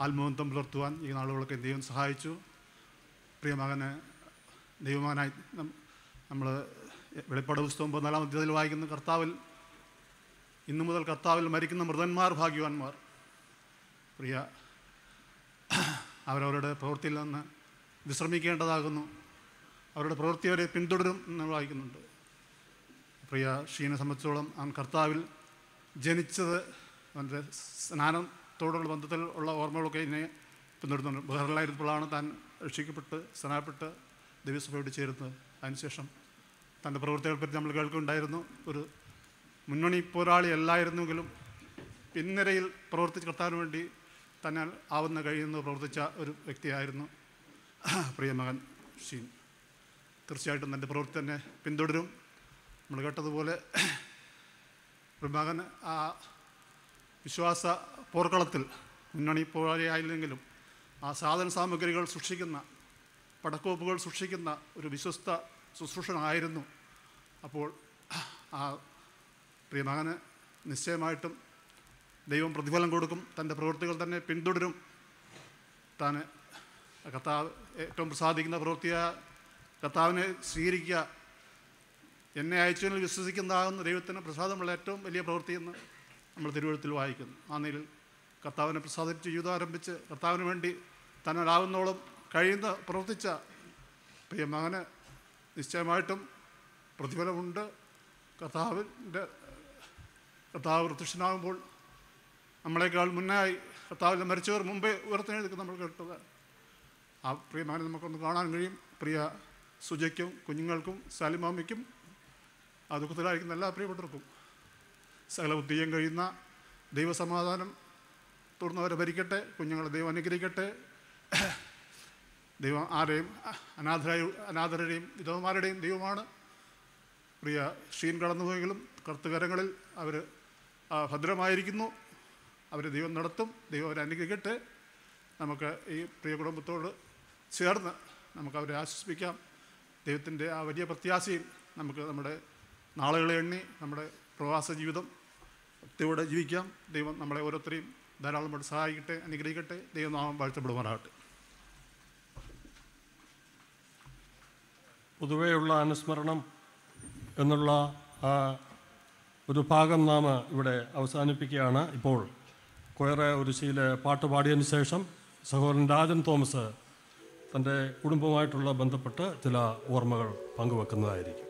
ആത്മബന്ധം പുലർത്തുവാൻ ഈ നാളുകളൊക്കെ ദൈവം സഹായിച്ചു. പ്രിയ മകനെ ദൈവമകനായി നമ്മൾ വെളിപ്പാട് പുസ്തകം പതിനാലാം അധ്യായത്തിൽ വായിക്കുന്ന കർത്താവിൽ ഇന്നു മുതൽ കർത്താവിൽ മരിക്കുന്ന മൃതന്മാർ ഭാഗ്യവാന്മാർ. പ്രിയ അവരവരുടെ പ്രവൃത്തിയിൽ നിന്ന് വിശ്രമിക്കേണ്ടതാകുന്നു. അവരുടെ പ്രവൃത്തി അവരെ പിന്തുടരും എന്ന് വായിക്കുന്നുണ്ട്. പ്രിയ ഷീനെ സംബന്ധിച്ചോളം അവൻ കർത്താവിൽ ജനിച്ചത് അവന്റെ സ്നാനത്തോടുള്ള ബന്ധത്തിൽ ഉള്ള ഓർമ്മകളൊക്കെ ഇതിനെ പിന്തുടരുന്നുണ്ട്. ബഹറിലായിരുന്നപ്പോഴാണ് താൻ രക്ഷിക്കപ്പെട്ട് സ്നാനപ്പെട്ട് ദിവസഭയോട് ചേരുന്നത്. അതിനുശേഷം തന്റെ പ്രവൃത്തികളെപ്പറ്റി നമ്മൾ കേൾക്കുന്നുണ്ടായിരുന്നു. ഒരു മുന്നണി പോരാളി അല്ലായിരുന്നെങ്കിലും പിൻനിരയിൽ പ്രവർത്തിച്ച് കിട്ടാൻ വേണ്ടി തന്നാൽ ആവുന്ന കഴിയുന്ന പ്രവർത്തിച്ച ഒരു വ്യക്തിയായിരുന്നു. പ്രിയമകൻ ഷീൻ. തീർച്ചയായിട്ടും തന്റെ പ്രവൃത്തി തന്നെ പിന്തുടരും. നമ്മൾ കേട്ടതുപോലെ പ്രിയമകൻ ആ വിശ്വാസ പോർക്കളത്തിൽ മുന്നണി പോരാളിയായില്ലെങ്കിലും ആ സാധന സാമഗ്രികൾ സൂക്ഷിക്കുന്ന പടക്കോപ്പുകൾ സൂക്ഷിക്കുന്ന ഒരു വിശ്വസ്ത ശുശ്രൂഷനായിരുന്നു. അപ്പോൾ ആ പ്രിയ മകന് നിശ്ചയമായിട്ടും ദൈവം പ്രതിഫലം കൊടുക്കും തന്റെ പ്രവൃത്തികൾ തന്നെ പിന്തുടരും. താൻ കർത്താവ് ഏറ്റവും പ്രസാദിക്കുന്ന പ്രവൃത്തിയായ കർത്താവിനെ സ്വീകരിക്കുക. എന്നെ അയച്ചതിൽ വിശ്വസിക്കുന്നതാകുന്ന ദൈവത്തിന് പ്രസാദമുള്ള ഏറ്റവും വലിയ പ്രവൃത്തി എന്ന് നമ്മൾ തിരുവഴുത്തിൽ വായിക്കുന്നു. ആ നിലയിൽ കർത്താവിനെ പ്രസാദിച്ച് ജീവിതം ആരംഭിച്ച് കർത്താവിന് വേണ്ടി തന്നാലാവുന്നോളം കഴിയുന്ന പ്രവർത്തിച്ച പ്രിയ മകന് നിശ്ചയമായിട്ടും പ്രതിഫലമുണ്ട്. കർത്താവിന്റെ കർത്താവ് പ്രത്യക്ഷനാകുമ്പോൾ നമ്മളെക്കാൾ മുന്നായി കർത്താവിൽ മരിച്ചവർ മുമ്പേ ഉയർത്തെഴുതൊക്കെ നമ്മൾ കേട്ടത്.
ആ പ്രിയമാനെ നമുക്കൊന്ന് കാണാൻ കഴിയും. പ്രിയ സുജയ്ക്കും കുഞ്ഞുങ്ങൾക്കും സാലിമാമയ്ക്കും ആ ദുഃഖത്തിലായിരിക്കുന്ന എല്ലാ പ്രിയപ്പെട്ടവർക്കും സകല ബുദ്ധിയും കഴിയുന്ന ദൈവസമാധാനം തുടർന്നവരെ ഭരിക്കട്ടെ കുഞ്ഞുങ്ങളെ ദൈവം അനുഗ്രഹിക്കട്ടെ. ദൈവം ആരെയും അനാഥരായ അനാഥരുടെയും വിധവമാരുടെയും ദൈവമാണ്. പ്രിയ ഷീൻ കടന്നുപോയെങ്കിലും കർത്തുകരങ്ങളിൽ അവർ ഭദ്രമായിരിക്കുന്നു. അവരെ ദൈവം നടത്തും ദൈവം അവരെ അനുഗ്രഹിക്കട്ടെ. നമുക്ക് ഈ പ്രിയ കുടുംബത്തോട് ചേർന്ന് നമുക്ക് അവരെ ആശ്വസിപ്പിക്കാം. ദൈവത്തിന്റെ ആ വലിയ പ്രത്യാശയിൽ നമുക്ക് നമ്മുടെ നാളുകളെ എണ്ണി നമ്മുടെ പ്രവാസ ജീവിതം ഭക്തിയോടെ ജീവിക്കാം. ദൈവം നമ്മളെ ഓരോരുത്തരെയും ധാരാളമായിട്ട് സഹായിക്കട്ടെ അനുഗ്രഹിക്കട്ടെ. ദൈവം ദൈവനാമം വാഴ്ത്തപ്പെടുവാനാകട്ടെ
പൊതുവെയുള്ള അനുസ്മരണം എന്നുള്ള ആ ഒരു ഭാഗം നാം ഇവിടെ അവസാനിപ്പിക്കുകയാണ്. ഇപ്പോൾ കൊയറെ ശീലെ പാട്ട് പാടിയതിന് ശേഷം സഹോദരൻ രാജൻ തോമസ് തന്റെ കുടുംബവുമായിട്ടുള്ള ബന്ധപ്പെട്ട് ചില ഓർമ്മകൾ പങ്കുവെക്കുന്നതായിരിക്കും.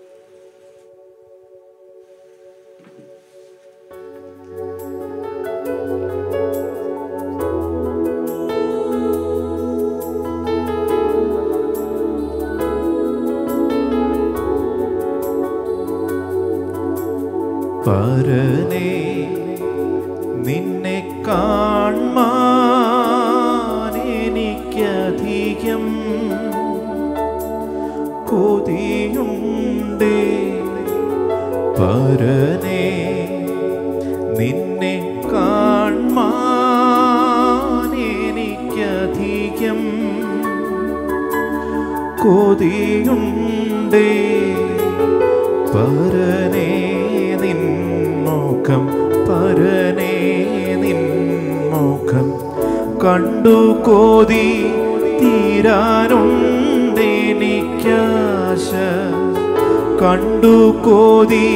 പരനേ നിന്നെ കാൺമാനെനിക്കധികം കൊതിയുണ്ട്. പരനേ നിന്നെ കാൺമാനെനിക്കധികം കൊതിയുണ്ടേ. പരനേ കണ്ടു കോതി തീരാനുണ്ടെനിക്കാശ. കണ്ടു കോതി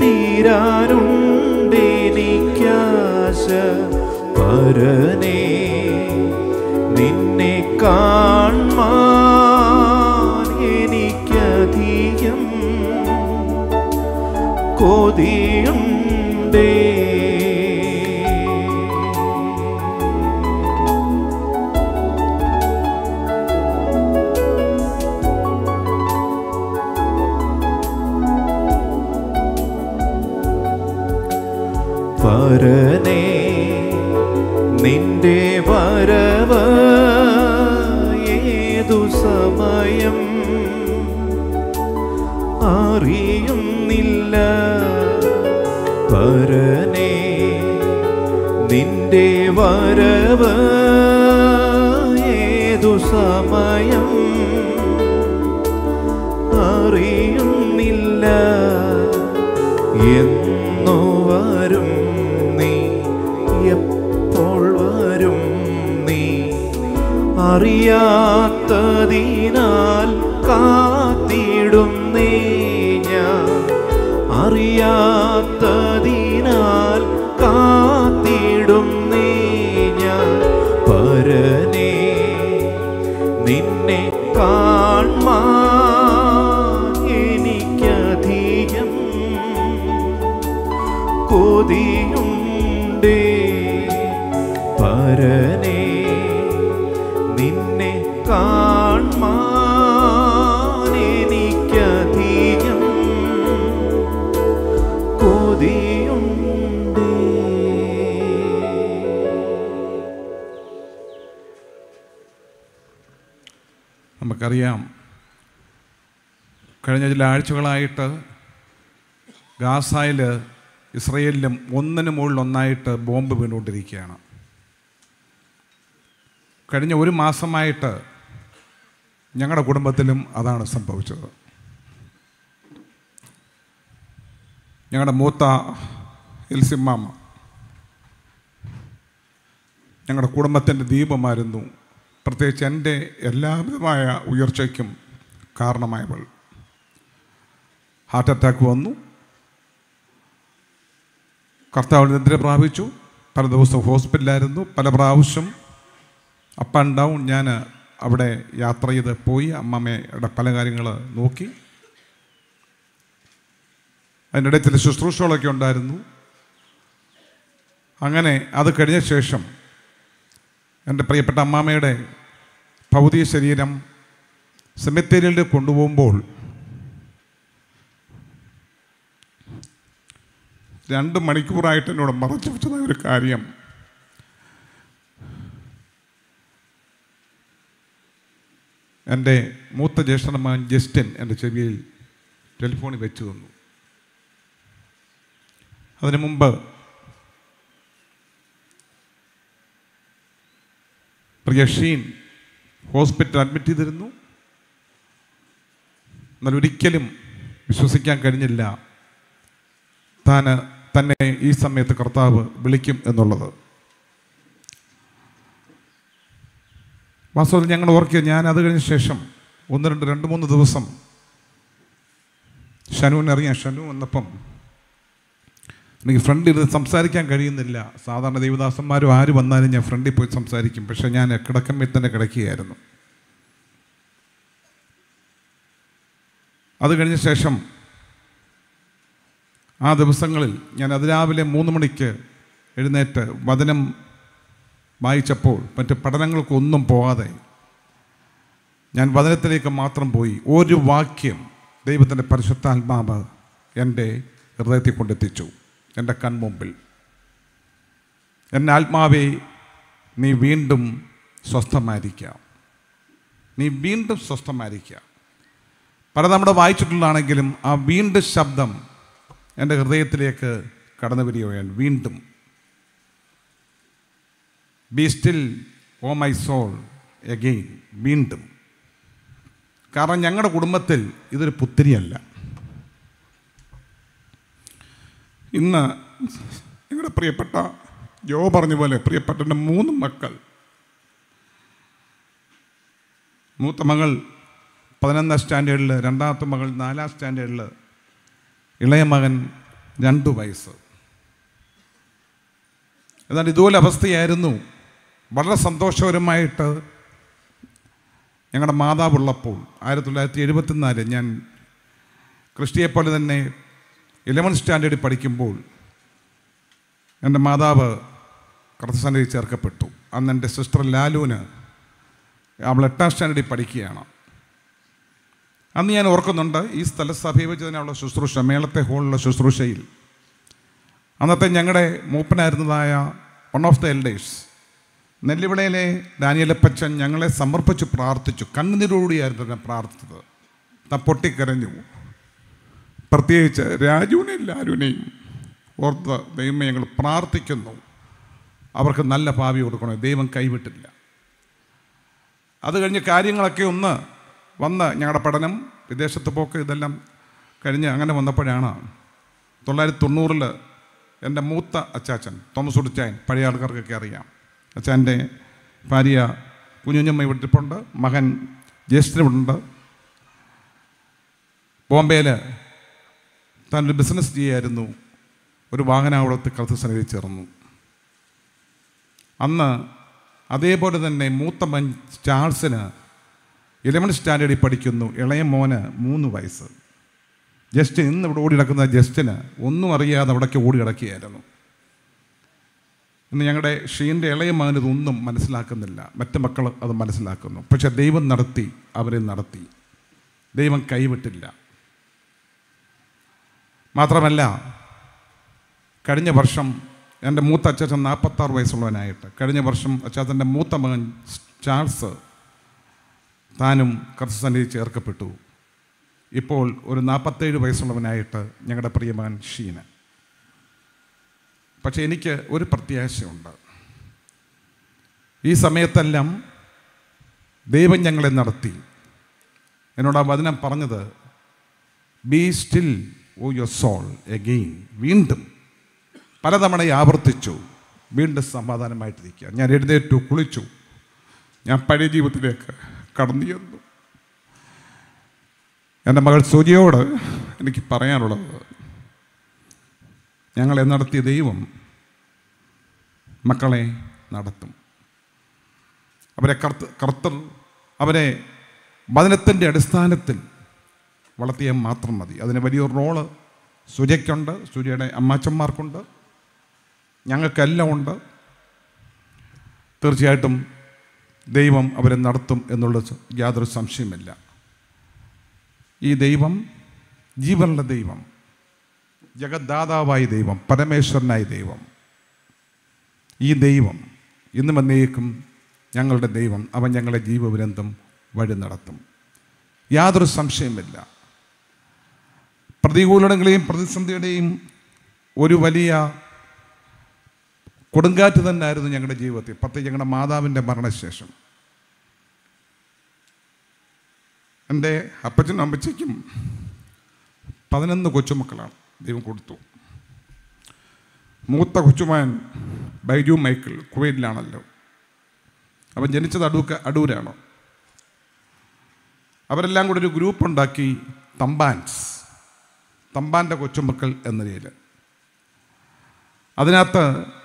തീരാനുണ്ടെനിക്കാശ. പരനേ നിന്നെ കാൺമാൻ എനിക്കധികം കൊതിയുണ്ടേ
ആഴ്ചകളായിട്ട് ഗാസായിൽ ഇസ്രയേലിലും ഒന്നിന് മുകളിൽ ഒന്നായിട്ട് ബോംബ് വീണുകൊണ്ടിരിക്കുകയാണ്. കഴിഞ്ഞ ഒരു മാസമായിട്ട് ഞങ്ങളുടെ കുടുംബത്തിലും അതാണ് സംഭവിച്ചത്. ഞങ്ങളുടെ മൂത്ത എൽസിമ്മാമ ഞങ്ങളുടെ കുടുംബത്തിന്റെ ദീപമായിരുന്നു. പ്രത്യേകിച്ച് എന്റെ എല്ലാവിധമായ ഉയർച്ചയ്ക്കും കാരണമായവൾ. ഹാർട്ട് അറ്റാക്ക് വന്നു. കർത്താവ് നിദ്ര പ്രാപിച്ചു. പല ദിവസം ഹോസ്പിറ്റലായിരുന്നു പല പ്രാവശ്യം അപ്പ് ആൻഡ് ഡൗൺ ഞാൻ അവിടെ യാത്ര ചെയ്ത് പോയി. അമ്മമ്മയുടെ പല കാര്യങ്ങൾ നോക്കി. അതിനിടെ ചില ശുശ്രൂഷകളൊക്കെ ഉണ്ടായിരുന്നു. അങ്ങനെ അത് കഴിഞ്ഞ ശേഷം എന്റെ പ്രിയപ്പെട്ട അമ്മാമ്മയുടെ ഭൗതിക ശരീരം സെമിത്തേരിയിൽ കൊണ്ടുപോകുമ്പോൾ രണ്ട് മണിക്കൂറായിട്ട് എന്നോട് മറച്ചു വെച്ചതായ ഒരു കാര്യം. എന്റെ മൂത്ത ജ്യേഷ്ഠനമാൻ ജസ്റ്റിൻ എന്റെ ചെവിയിൽ ടെലിഫോണിൽ വെച്ചു തന്നു. അതിനു മുമ്പ് പ്രിയ ഷീൻ ഹോസ്പിറ്റൽ അഡ്മിറ്റ് ചെയ്തിരുന്നു. എന്നാൽ ഒരിക്കലും വിശ്വസിക്കാൻ കഴിഞ്ഞില്ല. താൻ തന്നെ ഈ സമയത്ത് കർത്താവ് വിളിക്കും എന്നുള്ളത്. വാസ്തവത്തിൽ ഞങ്ങൾ ഓർക്കുക ഞാൻ അത് കഴിഞ്ഞ ശേഷം ഒന്ന് രണ്ട് രണ്ട് മൂന്ന് ദിവസം ഷനുവിനെ അറിയാം. ഷനു വന്നപ്പം എനിക്ക് ഫ്രണ്ട് ഇരുന്ന് സംസാരിക്കാൻ കഴിയുന്നില്ല. സാധാരണ ദേവദാസന്മാരും ആര് വന്നാലും ഞാൻ ഫ്രണ്ടിൽ പോയി സംസാരിക്കും. പക്ഷെ ഞാൻ കിടക്കമ്മയിൽ തന്നെ കിടക്കുകയായിരുന്നു. അത് കഴിഞ്ഞ ശേഷം ആ ദിവസങ്ങളിൽ ഞാൻ അതിരാവിലെ മൂന്ന് മണിക്ക് എഴുന്നേറ്റ് വചനം വായിച്ചപ്പോൾ മറ്റ് പഠനങ്ങൾക്കൊന്നും പോകാതെ ഞാൻ വചനത്തിലേക്ക് മാത്രം പോയി. ഒരു വാക്യം ദൈവത്തിന്റെ പരിശുദ്ധാത്മാവ് എന്റെ ഹൃദയത്തിൽ കൊണ്ടെത്തിച്ചു. എന്റെ കൺമുമ്പിൽ എന്റെ ആത്മാവെ നീ വീണ്ടും സ്വസ്ഥമായിരിക്കാം. നീ വീണ്ടും സ്വസ്ഥമായിരിക്കാം. പല നമ്മുടെ വായിച്ചിട്ടുള്ളതാണെങ്കിലും ആ വീണ്ടും ശബ്ദം എന്റെ ഹൃദയത്തിലേക്ക് കടന്നു വരികയാണ് വീണ്ടും. Be still O my soul again വീണ്ടും. കാരണം ഞങ്ങളുടെ കുടുംബത്തിൽ ഇതൊരു പുത്തിരിയല്ല ഇന്ന് ഞങ്ങളുടെ പ്രിയപ്പെട്ട ജോ പറഞ്ഞ പോലെ പ്രിയപ്പെട്ട മൂന്ന് മക്കൾ. മൂത്ത മകൾ പതിനൊന്നാം സ്റ്റാൻഡേർഡിൽ രണ്ടാമത്തെ മകൾ നാലാം സ്റ്റാൻഡേർഡിൽ ഇളയ മകൻ രണ്ട് വയസ്സ്. എന്നാൽ ഇതുപോലെ അവസ്ഥയായിരുന്നു. വളരെ സന്തോഷകരമായിട്ട് ഞങ്ങളുടെ മാതാവുള്ളപ്പോൾ ആയിരത്തി തൊള്ളായിരത്തി എഴുപത്തിനാല് ഞാൻ ക്രിസ്റ്റിയെപ്പോലെ തന്നെ ഇലവൻ സ്റ്റാൻഡേർഡിൽ പഠിക്കുമ്പോൾ എന്റെ മാതാവ് കർത്തസന്നിധി ചേർക്കപ്പെട്ടു. അന്ന് എന്റെ സിസ്റ്റർ ലാലുവിന് അവൾ എട്ടാം സ്റ്റാൻഡേർഡിൽ പഠിക്കുകയാണ്. അന്ന് ഞാൻ ഓർക്കുന്നുണ്ട് ഈ സ്ഥലസഭയിൽ വെച്ച് തന്നെ ശുശ്രൂഷ മേളത്തെ ഹോളിലുള്ള ശുശ്രൂഷയിൽ. അന്നത്തെ ഞങ്ങളുടെ മൂപ്പനായിരുന്നതായ വൺ ഓഫ് ദ എൽഡേഴ്സ് നെല്ലിവിളയിലെ ഡാനിയലപ്പച്ചൻ ഞങ്ങളെ സമർപ്പിച്ച് പ്രാർത്ഥിച്ചു. കണ്ണുനീരോടുകൂടിയായിരുന്നു ഞാൻ പ്രാർത്ഥിച്ചത്. ത പൊട്ടിക്കരഞ്ഞു. പ്രത്യേകിച്ച് രാജുവിനെ ലാരുവിനെയും ഓർത്ത് ദൈവമേ ഞങ്ങൾ പ്രാർത്ഥിക്കുന്നു. അവർക്ക് നല്ല ഭാവി കൊടുക്കണേ ദൈവം കൈവിട്ടില്ല. അത് കഴിഞ്ഞ് കാര്യങ്ങളൊക്കെ ഒന്ന് വന്ന് ഞങ്ങളുടെ പഠനം വിദേശത്ത് പോക്ക് ഇതെല്ലാം കഴിഞ്ഞ് അങ്ങനെ വന്നപ്പോഴാണ് തൊള്ളായിരത്തി തൊണ്ണൂറിൽ എന്റെ മൂത്ത അച്ചാച്ചൻ തോമസ് ഉടിച്ചായൻ പഴയ ആൾക്കാർക്കൊക്കെ അറിയാം. അച്ഛന്റെ ഭാര്യ കുഞ്ഞുഞ്ഞമ്മ ഇവിടുത്തിപ്പുണ്ട് മകൻ ജ്യേഷ്ഠനുണ്ട്. ബോംബെയിൽ താനൊരു ബിസിനസ് ചെയ്യായിരുന്നു ഒരു വാഹനാവളത്ത് കർത്തസനയിൽ ചേർന്നു അന്ന് അതേപോലെ തന്നെ മൂത്ത മൻ ചാൾസിന് ഇലവൻ സ്റ്റാൻഡേർഡിൽ പഠിക്കുന്നു. ഇളയ മോന് മൂന്ന് വയസ്സ്. ജസ്റ്റിൻ ഇന്ന് ഇവിടെ ഓടി കിടക്കുന്ന ജസ്റ്റിന് ഒന്നും അറിയാതെ അവിടേക്ക് ഓടി കിടക്കുകയായിരുന്നു ഇന്ന് ഞങ്ങളുടെ ഷീന്റെ ഇളയ മകൻ ഇതൊന്നും മനസ്സിലാക്കുന്നില്ല. മറ്റു മക്കൾ അത് മനസ്സിലാക്കുന്നു. പക്ഷെ ദൈവം നടത്തി അവരെ നടത്തി. ദൈവം കൈവിട്ടില്ല. മാത്രമല്ല കഴിഞ്ഞ വർഷം എന്റെ മൂത്ത അച്ചാച്ചൻ നാൽപ്പത്താറ് വയസ്സുള്ളവനായിട്ട്. കഴിഞ്ഞ വർഷം അച്ചാച്ചന്റെ മൂത്ത മകൻ ചാൾസ് താനും കർത്തസന്നിധി ചേർക്കപ്പെട്ടു. ഇപ്പോൾ ഒരു നാൽപ്പത്തേഴ് വയസ്സുള്ളവനായിട്ട് ഞങ്ങളുടെ പ്രിയമാൻ ഷീന. പക്ഷേ എനിക്ക് ഒരു പ്രത്യാശയുണ്ട്. ഈ സമയത്തെല്ലാം ദൈവം ഞങ്ങളെ നടത്തി. എന്നോട് ആ വചനം പറഞ്ഞത് be still O your soul again വീണ്ടും പലതവണ ആവർത്തിച്ചു. വീണ്ടും സമാധാനമായിട്ടിരിക്കുക. ഞാൻ എഴുന്നേറ്റു കുളിച്ചു. ഞാൻ പഴയ ജീവിതത്തിലേക്ക് കടന്നു ചെന്നു. എന്റെ മകൾ സൂര്യയോട് എനിക്ക് പറയാനുള്ളത് ഞങ്ങളെ നടത്തിയ ദൈവം മക്കളെ നടത്തും. അവരെ കർത്ത കർത്തർ അവരെ വചനത്തിന്റെ അടിസ്ഥാനത്തിൽ വളർത്തിയാൽ മാത്രം മതി. അതിന് വലിയൊരു റോൾ സൂര്യയ്ക്കുണ്ട് സൂര്യയുടെ അമ്മാച്ചന്മാർക്കുണ്ട് ഞങ്ങൾക്കെല്ലാം ഉണ്ട്. തീർച്ചയായിട്ടും ദൈവം അവരെ നടത്തും എന്നുള്ള യാതൊരു സംശയമില്ല ഈ ദൈവം ജീവനുള്ള ദൈവം ജഗദ്ദാതാവായ ദൈവം പരമേശ്വരനായ ദൈവം. ഈ ദൈവം ഇന്നും എന്നേക്കും ഞങ്ങളുടെ ദൈവം അവൻ ഞങ്ങളെ ജീവപര്യന്തം വഴി നടത്തും. യാതൊരു സംശയമില്ല പ്രതികൂലങ്ങളെയും പ്രതിസന്ധിയുടെയും ഒരു വലിയ കൊടുങ്കാറ്റ് തന്നെ ആയിരുന്നു ഞങ്ങളുടെ ജീവിതത്തിൽ. പ്രത്യേകിച്ച് ഞങ്ങളുടെ മാതാവിന്റെ മരണശേഷം. എന്റെ അപ്പച്ചനും അമ്മച്ചയ്ക്കും പതിനൊന്ന് കൊച്ചുമക്കളാണ് ദൈവം കൊടുത്തു. മൂത്ത കൊച്ചുമാൻ ബൈജു മൈക്കിൾ കുവൈറ്റിലാണല്ലോ. അവൻ ജനിച്ചത് അടൂക്ക അടൂരാണ്. അവരെല്ലാം കൂടെ ഒരു ഗ്രൂപ്പ് ഉണ്ടാക്കി തമ്പാൻസ് തമ്പാന്റെ കൊച്ചുമക്കൾ എന്ന രീതിയിൽ അതിനകത്ത്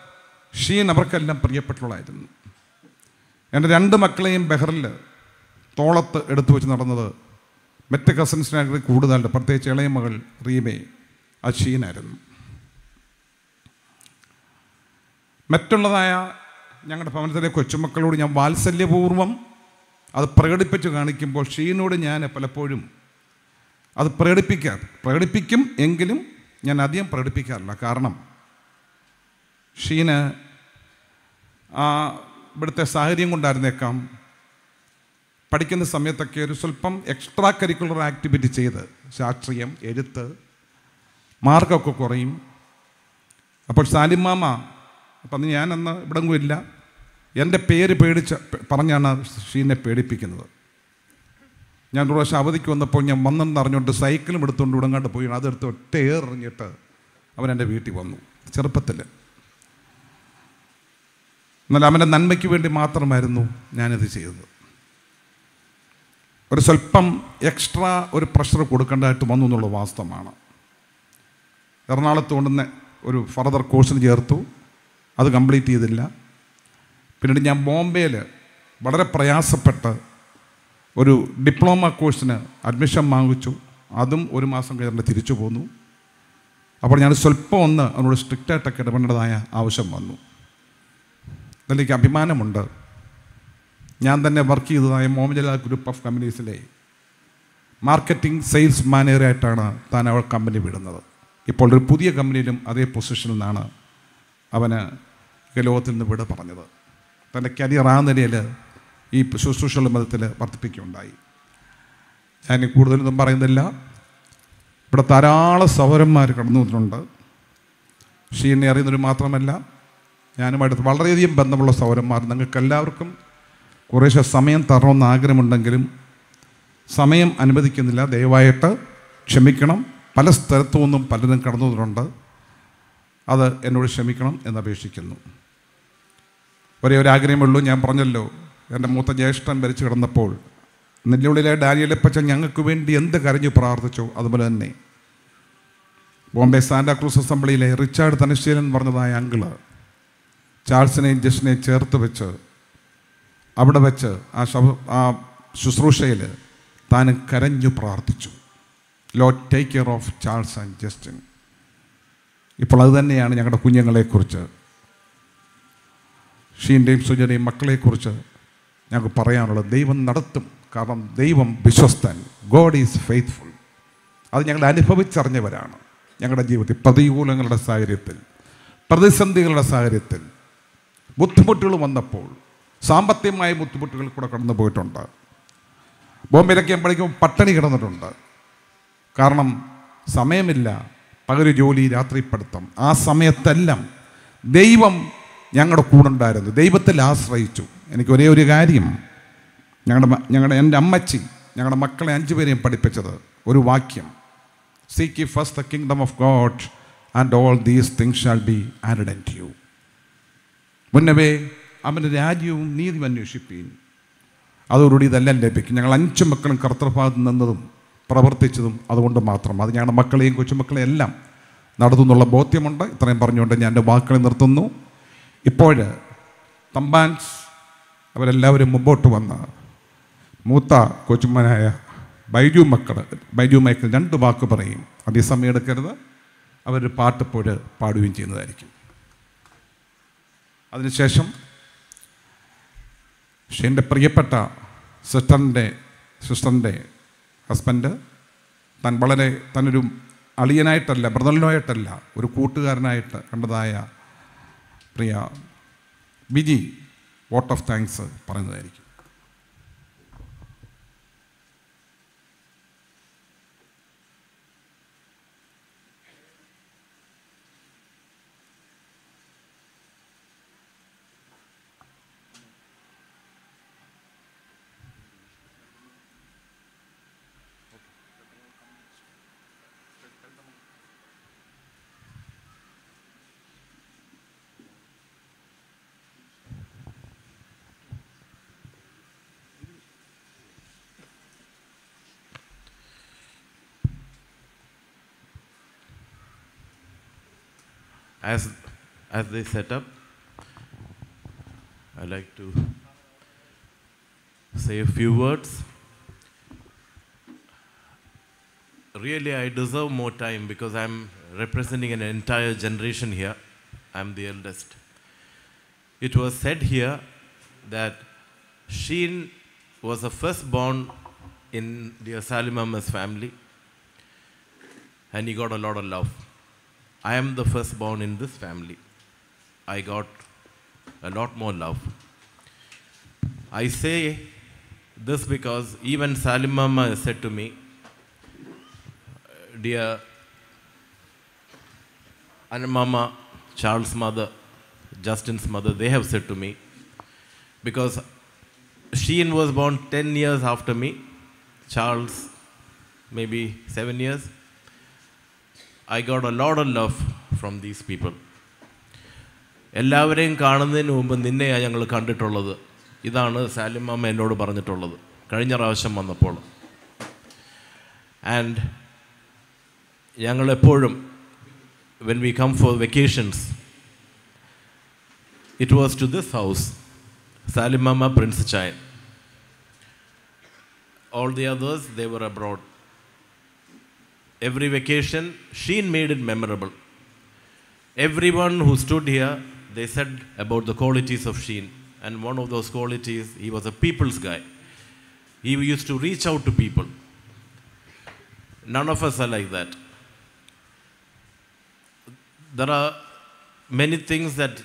ഷീൻ അവർക്കെല്ലാം പ്രിയപ്പെട്ടുള്ളതായിരുന്നു എന്റെ രണ്ട് മക്കളെയും ബെഹറിൽ തോളത്ത് എടുത്തു വെച്ച് നടന്നത് മറ്റ് കസിൻസിനായിട്ട് കൂടുതലുണ്ട് പ്രത്യേകിച്ച് ഇളയ മകൾ റീമേ ആ ഷീനായിരുന്നു. മറ്റുള്ളതായ ഞങ്ങളുടെ ഭവനത്തിലെ കൊച്ചുമക്കളോട് ഞാൻ വാത്സല്യപൂർവം അത് പ്രകടിപ്പിച്ച് കാണിക്കുമ്പോൾ ഷീനോട് ഞാൻ പലപ്പോഴും അത് പ്രകടിപ്പിക്കാറ്. പ്രകടിപ്പിക്കും എങ്കിലും ഞാൻ അധികം പ്രകടിപ്പിക്കാറില്ല. കാരണം ഷീന് ആ ഇവിടുത്തെ സാഹചര്യം കൊണ്ടായിരുന്നേക്കാം പഠിക്കുന്ന സമയത്തൊക്കെ ഒരു സ്വല്പം എക്സ്ട്രാ കരിക്കുലർ ആക്ടിവിറ്റി ചെയ്ത്. ശാസ്ത്രീയം എഴുത്ത് മാർക്കൊക്കെ കുറയും. അപ്പോൾ സാലിം മാമ അപ്പം ഞാൻ അന്ന് ഇവിടെങ്ങും ഇല്ല എന്റെ പേര് പേടിച്ച പറഞ്ഞാണ് ഷീനെ പേടിപ്പിക്കുന്നത്. ഞാൻ ഒരു പ്രാവശ്യം അവധിക്ക് വന്നപ്പോൾ ഞാൻ വന്നെന്ന് അറിഞ്ഞുകൊണ്ട് സൈക്കിളും എടുത്തുകൊണ്ട് ഉടങ്ങാണ്ട് പോയി. അതെടുത്ത് ഒറ്റ എറിഞ്ഞിട്ട് അവൻ എന്റെ വീട്ടിൽ വന്നു ചെറുപ്പത്തിൽ എന്നാൽ അവന്റെ നന്മയ്ക്ക് വേണ്ടി മാത്രമായിരുന്നു ഞാനിത് ചെയ്തത്. ഒരു സ്വല്പം എക്സ്ട്രാ ഒരു പ്രഷർ കൊടുക്കേണ്ടതായിട്ട് വന്നു എന്നുള്ള വാസ്തവമാണ്. എറണാകുളത്ത് കൊണ്ടുവന്ന് ഒരു ഫർദർ കോഴ്സിന് ചേർത്തു. അത് കംപ്ലീറ്റ് ചെയ്തില്ല. പിന്നീട് ഞാൻ ബോംബെയിൽ വളരെ പ്രയാസപ്പെട്ട് ഒരു ഡിപ്ലോമ കോഴ്സിന് അഡ്മിഷൻ വാങ്ങിച്ചു. അതും ഒരു മാസം കഴിഞ്ഞിട്ട് തിരിച്ചു പോന്നു. അപ്പോൾ ഞാൻ സ്വല്പം ഒന്ന് അവനോട് സ്ട്രിക്റ്റായിട്ടൊക്കെ ഇടപെടേണ്ടതായ ആവശ്യം വന്നു. അതിലേക്ക് അഭിമാനമുണ്ട്. ഞാൻ തന്നെ വർക്ക് ചെയ്തതായ മോമജലാൽ ഗ്രൂപ്പ് ഓഫ് കമ്പനീസിലെ മാർക്കറ്റിംഗ് സെയിൽസ് മാനേജറായിട്ടാണ് താൻ അവൾ കമ്പനി വിടുന്നത്. ഇപ്പോൾ ഒരു പുതിയ കമ്പനിയിലും അതേ പൊസിഷനിൽ നിന്നാണ് അവന് ലോകത്തിൽ നിന്ന് വിട പറഞ്ഞത്. തന്റെ കരിയർ ആ നിലയിൽ ഈ ശുശ്രൂഷകളുടെ മതത്തിൽ വർദ്ധിപ്പിക്കുകയുണ്ടായി. ഞാൻ കൂടുതലൊന്നും പറയുന്നില്ല. ഇവിടെ ധാരാളം സൗരന്മാർ കടന്നു വന്നിട്ടുണ്ട് ഷീനെ അറിയുന്നവർ മാത്രമല്ല ഞാനുമായിട്ട് വളരെയധികം ബന്ധമുള്ള സൗരന്മാർ നിങ്ങൾക്ക് എല്ലാവർക്കും കുറേശ്ശെ സമയം തരണമെന്ന് ആഗ്രഹമുണ്ടെങ്കിലും സമയം അനുവദിക്കുന്നില്ല. ദയവായിട്ട് ക്ഷമിക്കണം. പല സ്ഥലത്തു നിന്നും പലരും കടന്നു അത് എന്നോട് ക്ഷമിക്കണം എന്നപേക്ഷിക്കുന്നു ഒരേ ഒരു ആഗ്രഹമുള്ളൂ ഞാൻ പറഞ്ഞല്ലോ എന്റെ മൂത്ത ജ്യേഷ്ഠൻ ഭരിച്ചു കിടന്നപ്പോൾ നെല്ലുള്ളിലെ ഡാനിയലപ്പച്ച ഞങ്ങൾക്ക് വേണ്ടി എന്ത് കരഞ്ഞു പ്രാർത്ഥിച്ചു? അതുപോലെ തന്നെ ബോംബെ സാന്റാക്രൂസ് അസംബ്ലിയിലെ റിച്ചാർഡ് തനശീലൻ പറഞ്ഞതായ അങ്കിൾ. ചാൾസിനെയും ജസ്റ്റിനെയും ചേർത്ത് വെച്ച് അവിടെ വെച്ച് ആ ശവ ആ ശുശ്രൂഷയിൽ താൻ കരഞ്ഞു പ്രാർത്ഥിച്ചു. Lord take care of Charles and Justin ഇപ്പോൾ അത് തന്നെയാണ് ഞങ്ങളുടെ കുഞ്ഞുങ്ങളെക്കുറിച്ച്. ഷീന്റെയും സുജനയും മക്കളെക്കുറിച്ച് ഞങ്ങൾക്ക് പറയാനുള്ളത്. ദൈവം നടത്തും. കാരണം ദൈവം വിശ്വസ്തൻ. ഗോഡ് ഈസ് ഫെയ്ത്ത്ഫുൾ അത് ഞങ്ങൾ അനുഭവിച്ചറിഞ്ഞവരാണ്. ഞങ്ങളുടെ ജീവിതത്തിൽ പ്രതികൂലങ്ങളുടെ സാഹചര്യത്തിൽ പ്രതിസന്ധികളുടെ സാഹചര്യത്തിൽ ബുദ്ധിമുട്ടുകൾ വന്നപ്പോൾ സാമ്പത്തികമായ ബുദ്ധിമുട്ടുകൾ കൂടെ കടന്നു പോയിട്ടുണ്ട്. ബോംബെയിലൊക്കെ എപ്പോഴേക്കും പട്ടിണി കിടന്നിട്ടുണ്ട്. കാരണം സമയമില്ല പകര് ജോലി രാത്രി പഠിത്തം. ആ സമയത്തെല്ലാം ദൈവം ഞങ്ങളുടെ കൂടെ ഉണ്ടായിരുന്നു. ദൈവത്തിൽ ആശ്രയിച്ചു. എനിക്ക് ഒരേ ഒരു കാര്യം. ഞങ്ങളുടെ ഞങ്ങളുടെ എന്റെ അമ്മച്ചി ഞങ്ങളുടെ മക്കളെ അഞ്ചു പേരെയും പഠിപ്പിച്ചത് ഒരു വാക്യം. Seek first the kingdom of God and all these things shall be added and you മുന്നവേ അവന്റെ രാജ്യവും നീതി അന്വേഷിപ്പീൻ. അതോടുകൂടി ഇതെല്ലാം ലഭിക്കും. ഞങ്ങൾ അഞ്ച് മക്കളും കർത്തൃഭാഗത്ത് നിന്നതും പ്രവർത്തിച്ചതും അതുകൊണ്ട് മാത്രം. അത് ഞങ്ങളുടെ മക്കളെയും കൊച്ചുമക്കളെയും എല്ലാം നടത്തുന്നുള്ള ബോധ്യമുണ്ട്. ഇത്രയും പറഞ്ഞുകൊണ്ട് ഞാൻ എന്റെ വാക്കുകളെ നിർത്തുന്നു. ഇപ്പോൾ തമ്പാൻസ് അവരെല്ലാവരും മുമ്പോട്ട് വന്ന് മൂത്ത കൊച്ചുമ്മനായ ബൈജു മക്കൾ ബൈജു മൈക്കിൾ രണ്ട് വാക്ക് പറയും. അതേസമയം എടുക്കരുത്. അവരൊരു പാട്ടിപ്പോൾ പാടുകയും ചെയ്യുന്നതായിരിക്കും. അതിനുശേഷം ഷെന്റെ പ്രിയപ്പെട്ട സിസ്റ്ററിന്റെ സിസ്റ്ററിന്റെ ഹസ്ബൻഡ് താൻ വളരെ തന്നൊരു അളിയനായിട്ടല്ല ബ്രദറിനായിട്ടല്ല ഒരു കൂട്ടുകാരനായിട്ട് കണ്ടതായ പ്രിയ ബിജി വോട്ട് ഓഫ് താങ്ക്സ് പറയുന്നതായിരിക്കും.
As as they set up i like to say a few words. Really i deserve more time because i'm representing an entire generation here. I'm the eldest. It was said here that sheen was the firstborn in the Salimama's family and he got a lot of love I am the firstborn in this family. I got a lot more love. I say this because even Salim Mama said to me, Dear Anna Mama, Charles' mother, Justin's mother, they have said to me, because Sheen was born 10 years after me, Charles maybe 7 years. I got a lot of love from these people. എല്ലാവരെയും കാണുന്നതിന് മുമ്പ് നിന്നെയാണ് ഞങ്ങൾ കണ്ടിട്ടുള്ളത്. ഇതാണ് സാലിമാമ്മ എന്നോട് പറഞ്ഞിട്ടുള്ളത്. കഴിഞ്ഞ പ്രാവശ്യം വന്നപ്പോൾ. ആൻഡ് ഞങ്ങളെപ്പോഴും when we come for vacations it was to this house സാലിമാമ്മ Prince ചായൻ all the others they were abroad every vacation, Sheen made it memorable. Everyone who stood here, they said about the qualities of Sheen. And one of those qualities, he was a people's guy. He used to reach out to people. None of us are like that. There are many things that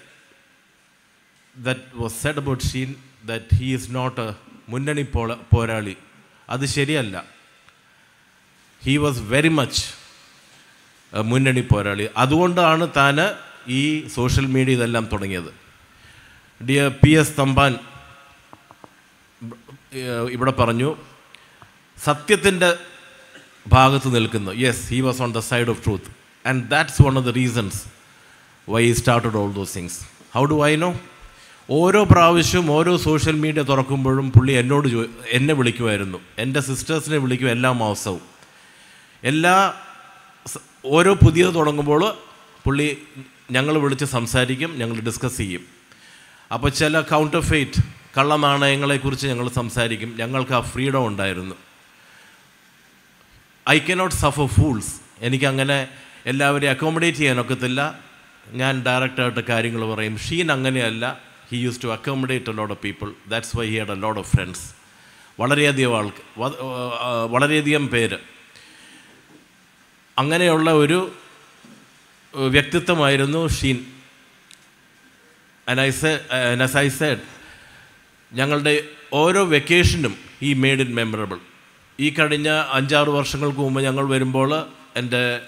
that was said about Sheen that he is not a മുന്നണി പോള പോരാളി അത് ശരിയല്ല he was very much മുന്നണി പോരാളി. അതുകൊണ്ടാണ് താൻ ഈ സോഷ്യൽ മീഡിയ ഇതെല്ലാം തുടങ്ങിയത്. ഡിയർ പി എസ് തമ്പാൻ ഇവിടെ പറഞ്ഞു സത്യത്തിന്റെ ഭാഗത്ത് നിൽക്കുന്നു. Yes he was on the side of truth and that's one of the reasons why started all those things how do I know ഓരോ പ്രാവശ്യവും ഓരോ സോഷ്യൽ മീഡിയ തുറക്കുമ്പോഴും പുള്ളി എന്നോട് എന്നെ വിളിക്കുമായിരുന്നു. എന്റെ സിസ്റ്റേഴ്സിനെ വിളിക്കും എല്ലാ മാസവും എല്ലാ ഓരോ പുതിയത് തുടങ്ങുമ്പോൾ പുള്ളി ഞങ്ങൾ വിളിച്ച് സംസാരിക്കും ഞങ്ങൾ ഡിസ്കസ് ചെയ്യും. അപ്പോൾ ചില കൗണ്ടർ ഫെയ്റ്റ് കള്ളനാണയങ്ങളെക്കുറിച്ച് ഞങ്ങൾ സംസാരിക്കും. ഞങ്ങൾക്ക് ആ ഫ്രീഡം ഉണ്ടായിരുന്നു. ഐ കനോട്ട് സഫർ ഫൂൾസ് എനിക്കങ്ങനെ എല്ലാവരെയും അക്കോമഡേറ്റ് ചെയ്യാനൊക്കത്തില്ല ഞാൻ ഡയറക്റ്റായിട്ട് കാര്യങ്ങൾ പറയും. ഷീൻ അങ്ങനെയല്ല. He used to accommodate a load of people that's why he had a load of friends വളരെയധികം ആൾക്ക് വളരെയധികം പേര്. അങ്ങനെയുള്ള ഒരു വ്യക്തിത്വമായിരുന്നു ഷീൻ. ആൻഡ് ഐ സെഡ് ഞങ്ങളുടെ ഓരോ വെക്കേഷനും ഈ മെയ്ഡ് ഇൻ മെമ്മറബിൾ ഈ കഴിഞ്ഞ അഞ്ചാറ് വർഷങ്ങൾക്ക് മുമ്പ് ഞങ്ങൾ വരുമ്പോൾ എന്റെ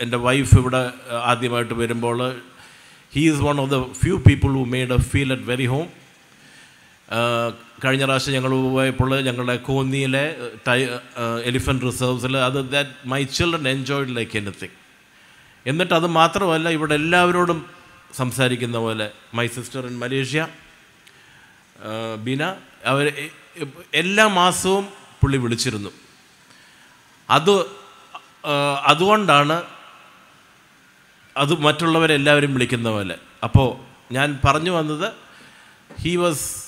എന്റെ വൈഫ് ഇവിടെ ആദ്യമായിട്ട് വരുമ്പോൾ he is one of the few people who made a feel at very home കഴിഞ്ഞ പ്രാവശ്യം ഞങ്ങൾ പോയപ്പോൾ ഞങ്ങളുടെ കോന്നിയിലെ ടൈ എലിഫന്റ് റിസർവ്സിൽ അത് that my children enjoyed like anything എന്നിട്ട് അത് മാത്രമല്ല ഇവിടെ എല്ലാവരോടും സംസാരിക്കുന്ന പോലെ my sister in Malaysia Bina അവർ എല്ലാ മാസവും പുള്ളി വിളിച്ചിരുന്നു. അത് അതുകൊണ്ടാണ് അത് മറ്റുള്ളവരെല്ലാവരും വിളിക്കുന്ന പോലെ. അപ്പോൾ ഞാൻ പറഞ്ഞു വന്നത് he was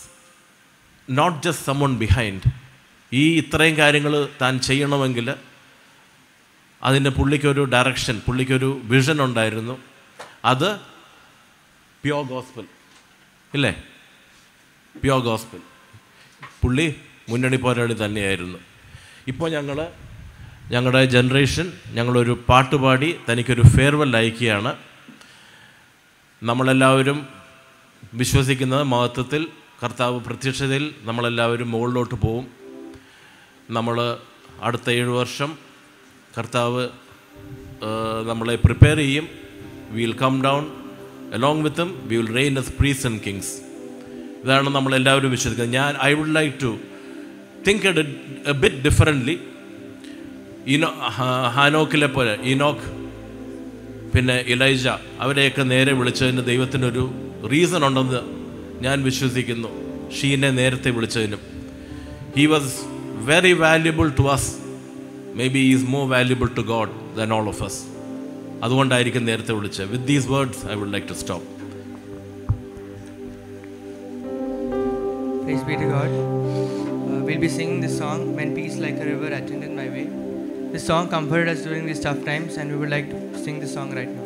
not just someone behind ഈ ഇത്രയും കാര്യങ്ങൾ താൻ ചെയ്യണമെങ്കിൽ അതിന്റെ പുള്ളിക്കൊരു ഡയറക്ഷൻ പുള്ളിക്കൊരു വിഷൻ ഉണ്ടായിരുന്നു. അത് പ്യോർ ഗോസ്പൽ ഇല്ലേ? പ്യോർ ഗോസ്പൽ പുള്ളി മുന്നണി പോരാളി തന്നെയായിരുന്നു. ഇപ്പോൾ ഞങ്ങൾ ഞങ്ങളുടെ ജനറേഷൻ ഞങ്ങളൊരു പാട്ടുപാടി തനിക്കൊരു ഫെയർവെൽ അയക്കുകയാണ്. നമ്മളെല്ലാവരും വിശ്വസിക്കുന്നത് മഹത്വത്തിൽ കർത്താവ് പ്രത്യക്ഷതയിൽ നമ്മളെല്ലാവരും മുകളിലോട്ട് പോവും. നമ്മൾ അടുത്ത ഏഴ് വർഷം കർത്താവ് നമ്മളെ പ്രിപ്പയർ ചെയ്യും. വിൽ കം ഡൗൺ അലോങ് വിത്തും we will reign as priests and kings ഇതാണ് നമ്മളെല്ലാവരും വിശ്വസിക്കുന്നത്. ഞാൻ I would like to think a bit differently ഇനോ ഹാനോക്കിലെ പോലെ ഇനോക്ക് പിന്നെ ഇലൈജ അവരെയൊക്കെ നേരെ വിളിച്ചതിന് ദൈവത്തിനൊരു റീസൺ ഉണ്ടെന്ന് ഞാൻ വിശ്വസിക്കുന്നു ഷീനെ നേരത്തെ വിളിച്ചതിനും he was very valuable to us may be is more valuable to God than all of us അതുകൊണ്ടായിരിക്കും നേരത്തെ വിളിച്ചത് with these words I would like to stop
Praise be to God. Uh, we'll be singing this song, When Peace Like a River Attended My Way. This song comforted us during these tough times, and we would like to sing this song right now.